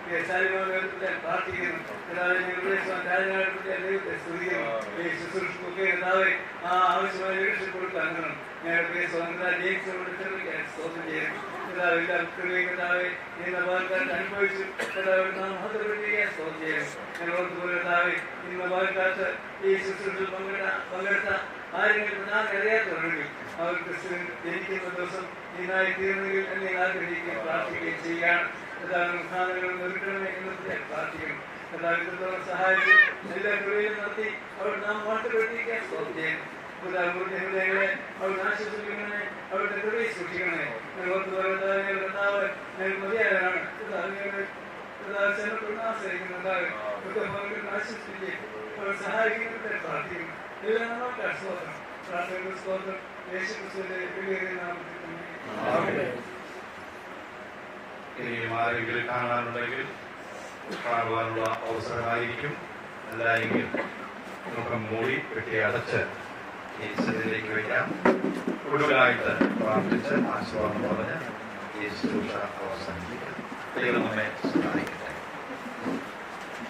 ദൈവത്തിന്റെ വളരെ കർത്താവ് കർത്താവ് കർത്താവ് ഇവിടെ സരസഭയിൽ പാർട്ടിക്കുന്ന ദൈവത്തെ സ്തുതിക്കുന്നു കർത്താവ് പ്രാർത്ഥിക്കുന്നു പ്രാർത്ഥിക്കുന്നു കർത്താവ് ശുശ്രൂഷക്കൊക്കെ കർത്താവ് ആ ഞങ്ങളുടെ സ്വന്തം ജയിച്ചവരുടെ സ്തോത്രം ചെയ്യുന്നു. കർത്താവ് എല്ലാ കൃപയും ഈ നവാൽക്കാലത്ത് അനുഭവിച്ചു. കർത്താവ് നാം മഹത്വപ്പെടുത്തിക്കാൻ സ്തോത്രം ചെയ്യുന്നു. ഞങ്ങളോട് കർത്താവ് ഈ നവാൽക്കാലത്ത് ഈ ശുശ്രൂഷയിൽ പങ്കെടുത്ത പങ്കെടുത്ത ആരെങ്കിലും ഞാൻ അറിയാത്തവരുണ്ടെങ്കിൽ അവർ ക്രിസ്തുവിൻ ജനിക്കുന്ന ദിവസം ഇന്നായി തീർന്നെങ്കിൽ എന്നെ ആഗ്രഹിക്കുകയും പ്രാർത്ഥിക്കുകയും ചെയ്യുകയാണ്. സ്ഥാനങ്ങളും ഒരുക്കണമേ എന്ന് ഞാൻ പ്രാർത്ഥിക്കുന്നു കർത്താവ് എല്ലാ കൃപയിലും നടത്തി അവർ നാം ചെയ്യുന്നു കർത്താവിന്റെ ഹൃദയങ്ങളെ അവർ ആശ്വസിപ്പിക്കണമേ അവരുടെ കൃപയെ സൂക്ഷിക്കണമേ ഓർത്ത് പറയുന്നത് കർത്താവ് കൃത്യഭവങ്ങളിൽ ആശ്വസിപ്പിക്കുകയും അവർ സഹായിക്കുന്നവരെ പ്രാർത്ഥിക്കുന്നു എല്ലാം നമുക്ക് സ്തോത്രം പ്രാർത്ഥനയുടെ സ്തോത്രം യേശു നാമത്തിൽ തന്നെ.
ഇനിയും ആരെങ്കിലും കാണാനുണ്ടെങ്കിൽ കാണുവാനുള്ള അവസരമായിരിക്കും. അല്ല എങ്കിൽ മുഖം മൂടി കെട്ടി അടച്ച് സ്ഥിതിയിലേക്ക് വയ്ക്കാം. കൂടുതലായിട്ട് പ്രാർത്ഥിച്ച് ആശ്വാസം പറഞ്ഞ് ഈ ശുശ്രൂഷ അവസാനിപ്പിക്കാം. നമ്മെ സഹായിക്കട്ടെ.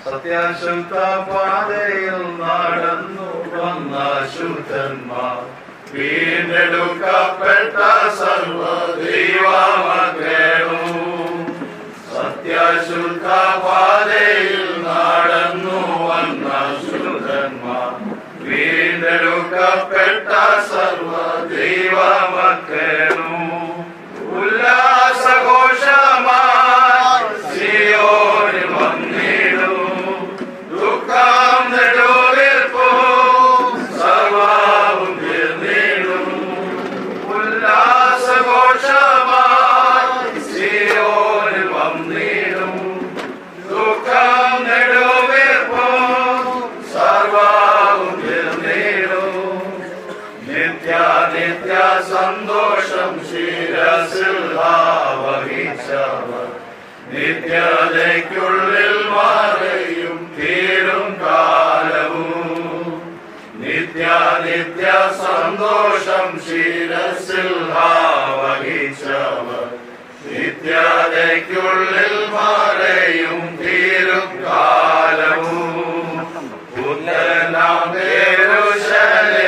സത്യശുദ്ധ പാതയിൽ നടന്നു വന്ന ശുദ്ധന്മാർ വീണ്ടെടുക്കപ്പെട്ട സർവ ദൈവമക്കളും സത്യശുദ്ധ പാതയിൽ നടന്നു വന്ന ശുദ്ധന്മാർ. വീണ്ടെടുക്കപ്പെട്ട സർവ ദൈവമക്കളും ഉല്ലാസഘോഷമായി വഹിച്ചവർ നിത്യതയ്ക്കുള്ളിൽ മാറയും തീരും കാലവും. നിത്യ നിത്യ സന്തോഷം ശിരസിൽ വഹിച്ചവർ നിത്യതയ്ക്കുള്ളിൽ മാറയും തീരും കാലവും. പുത്രനാം േരുശലേമിലെത്തും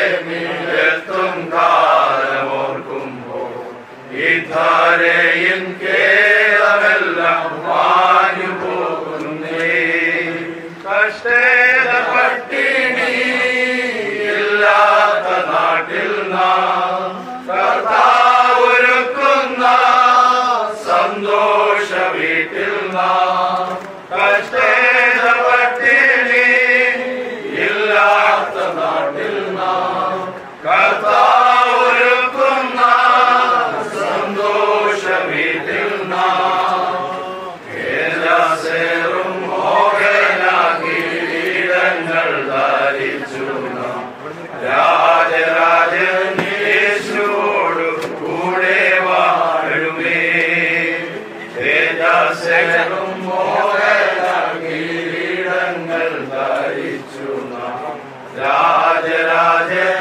राधे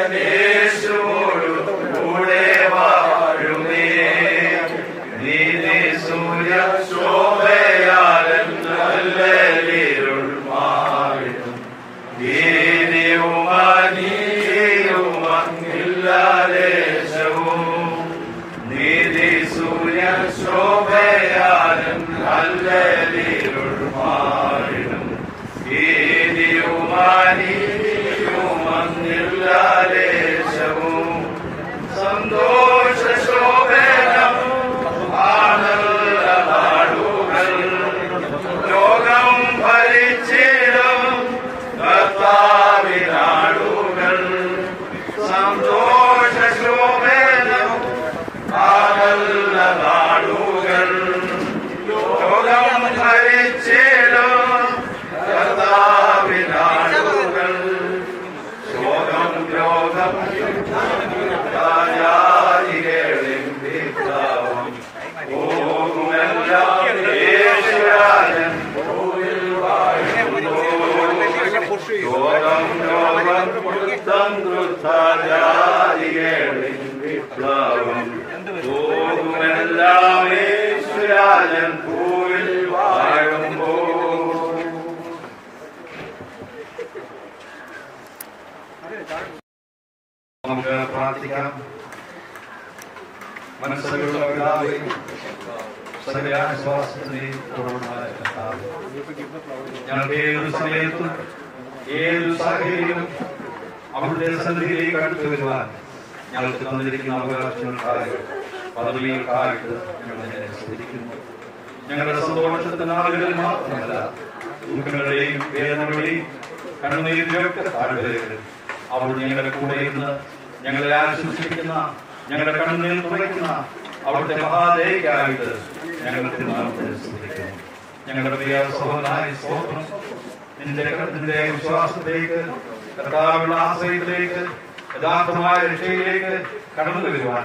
നമുക്ക് പ്രാർത്ഥിക്കാം. മനസ്സുകളുള്ള പിതാവേ, സകലാശ്വാസത്തിന്റെയും കർത്താവേ, ഞങ്ങൾക്ക് ഏതൊരു സമയത്തും ഏതൊരു സാഹചര്യവും അവിടുത്തെ സന്നിധിയിലേക്ക് അടുത്തു വരുവാൻ ഞങ്ങൾക്ക് തന്നിരിക്കുന്ന അവകാശങ്ങൾക്കായി പദവികൾക്കായിട്ട് ഞങ്ങൾ നിന്നെ സ്തുതിക്കുന്നു. ഞങ്ങളുടെ സന്തോഷത്തിന് ആളുകളിൽ മാത്രമല്ല ദുഃഖങ്ങളുടെയും വേദനകളുടെയും കണ്ണുനീരിലൊക്കെ താഴ്വരകളിൽ ഞങ്ങളുടെ കൂടെ ഇരുന്ന് ഞങ്ങളെ ആശ്വസിപ്പിക്കുന്ന ഞങ്ങളുടെ കണ്ണുനീർ തുറയ്ക്കുന്ന അവരുടെ മഹാദേവിക്കായിട്ട് ഞങ്ങൾ ഞങ്ങളുടെ പ്രിയ സഹോദരായ സ്തോത്രം നിന്റെ നിന്റെ വിശ്വാസത്തിലേക്ക് കർത്താവുള്ള ആശ്രയത്തിലേക്ക് യഥാർത്ഥമായ രക്ഷയിലേക്ക് കടന്നു വരുവാൻ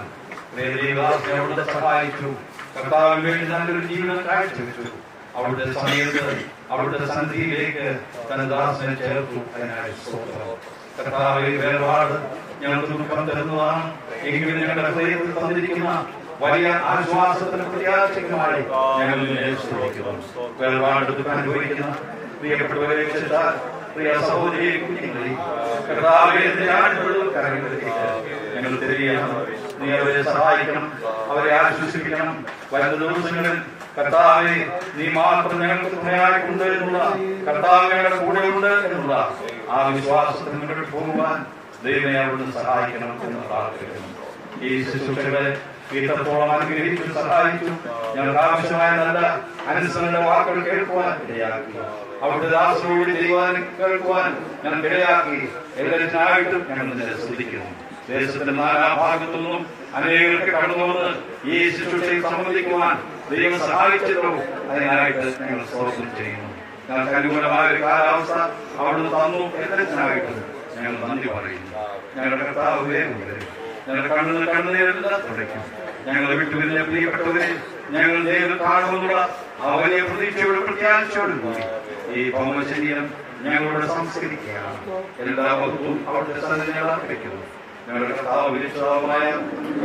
സഹായിച്ചു. കർത്താവിന് വേണ്ടി നല്ലൊരു ജീവിതം കാഴ്ചവെച്ചു. അവളുടെ സമയത്ത് അവളുടെ സന്ധിയിലേക്ക് തന്റെ ദാസനെ ചേർത്തു. അതിനായി കർത്താവെ വേർപാട് ഞങ്ങൾക്ക് ദുഃഖം തരുന്നതാണ്. എങ്കിലും ഞങ്ങളുടെ ഹൃദയത്തിൽ തന്നിരിക്കുന്ന വലിയ ആശ്വാസത്തിന് പ്രത്യാശകമായി ഞങ്ങൾ വേർപാട് ദുഃഖം അനുഭവിക്കുന്ന പ്രിയപ്പെട്ടവരെ പ്രിയ സഹോദരി കുഞ്ഞുങ്ങളെ കർത്താവിനെ ഞങ്ങൾ തിരികെയാണ് നീ അവരെ സഹായിക്കണം അവരെ ആശ്വസിപ്പിക്കണം. വരുന്ന ദിവസങ്ങളിൽ കർത്താവെ നീ മാത്രം ഞങ്ങൾക്ക് തുണയായിട്ടുണ്ട് എന്നുള്ള കർത്താവ് ഞങ്ങളുടെ ഉണ്ട് എന്നുള്ള ആ വിശ്വാസത്തിൽ മുന്നോട്ട് പോകുവാൻ ദൈവമേ അവിടുന്ന് സഹായിക്കണം എന്ന് പ്രാർത്ഥിക്കുന്നു. ഈ ശുശ്രൂഷകളെ ഇത്രത്തോളം അനുഗ്രഹിച്ചു സഹായിച്ചു. ഞങ്ങൾക്ക് ആവശ്യമായ നല്ല അനുസരണ വാക്കുകൾ കേൾക്കുവാൻ ഇടയാക്കി. അവിടുത്തെ ദാസനോട് ചെയ്യുവാൻ കേൾക്കുവാൻ ഞങ്ങൾ ഇടയാക്കി. എല്ലാവരും ഞങ്ങൾ നിന്നെ സ്തുതിക്കുന്നു. ദേശത്തിന്റെ നാനാഭാഗത്തു നിന്നും അനേകർക്ക് കടന്നുവന്ന് ഈ ശുശ്രൂഷയിൽ സംബന്ധിക്കുവാൻ ദൈവം സഹായിച്ചല്ലോ അതിനായിട്ട് ഞങ്ങൾ സ്തോത്രം ചെയ്യുന്നു. ഞങ്ങൾക്ക് അനുകൂലമായ ഒരു കാലാവസ്ഥ അവിടുന്ന് തന്നു എന്നതിനായിട്ട് ഞങ്ങൾ നന്ദി പറയുന്നു. ഞങ്ങളുടെ കർത്താവ് ഞങ്ങളുടെ കണ്ണു കണ്ണുനീരെല്ലാം ഞങ്ങളെ വിട്ടുപിരിഞ്ഞ പ്രിയപ്പെട്ടവരെ ഞങ്ങൾ നേരിൽ കാണുമെന്നുള്ള ആ പ്രതീക്ഷയോടും പ്രത്യാശയോടും കൂടി ഈ ഭൗമശരീരം ഞങ്ങളോട് സംസ്കരിക്കുകയാണ്. എല്ലാ വകുപ്പും അവിടുത്തെ സന്നിധികൾ അർപ്പിക്കുന്നു. ഞങ്ങളുടെ കർത്താവ് വിരിച്ചതാവുമായ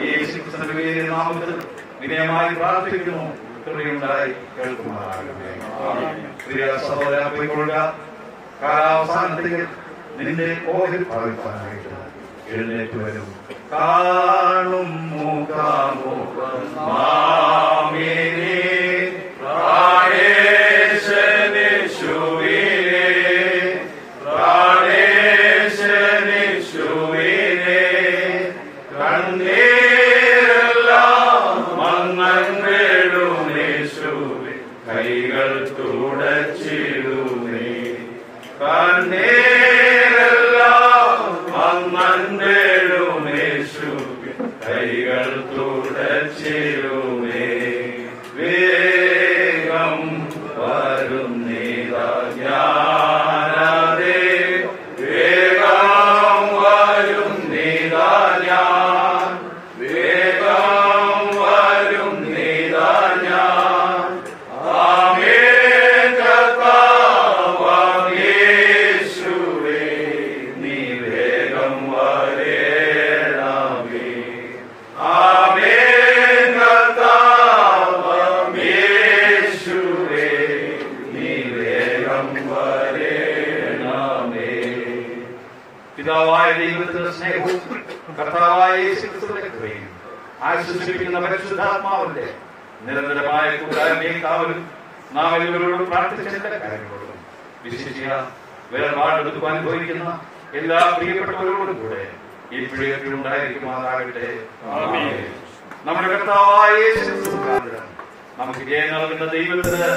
യേശുക്രിസ്തുവിന്റെ നാമത്തിൽ വിനയമായി പ്രാർത്ഥിക്കുന്നു. കൃപയുണ്ടായി കേൾക്കുമാറാകട്ടെ. പ്രിയ സഹോദര പോയിക്കൊള്ളുക കാലാവസാനത്തിൽ നിന്റെ ഓഹിൽ ഭാവിപ്പാനായിട്ട് എഴുന്നേറ്റ് വരും. കാണും കർത്താവായ യേശുക്രിസ്തുവിന്റെ കൃപയും ആശ്വസിപ്പിക്കുന്ന പരിശുദ്ധാത്മാവിന്റെ നിരന്തരമായ കൂട്ടായ്മയും കാവലും നാം ഇവരോട് പ്രാർത്ഥിച്ചതിന്റെ കാര്യങ്ങളോടും വിശിഷ്യ വേർപാടെടുത്തു അനുഭവിക്കുന്ന എല്ലാ പ്രിയപ്പെട്ടവരോടും കൂടെ ഇപ്പോഴേക്കും ഉണ്ടായിരിക്കുമാറാകട്ടെ ആമേൻ. നമ്മുടെ കർത്താവായ നമുക്ക് ജയം നൽകുന്ന ദൈവത്തിന്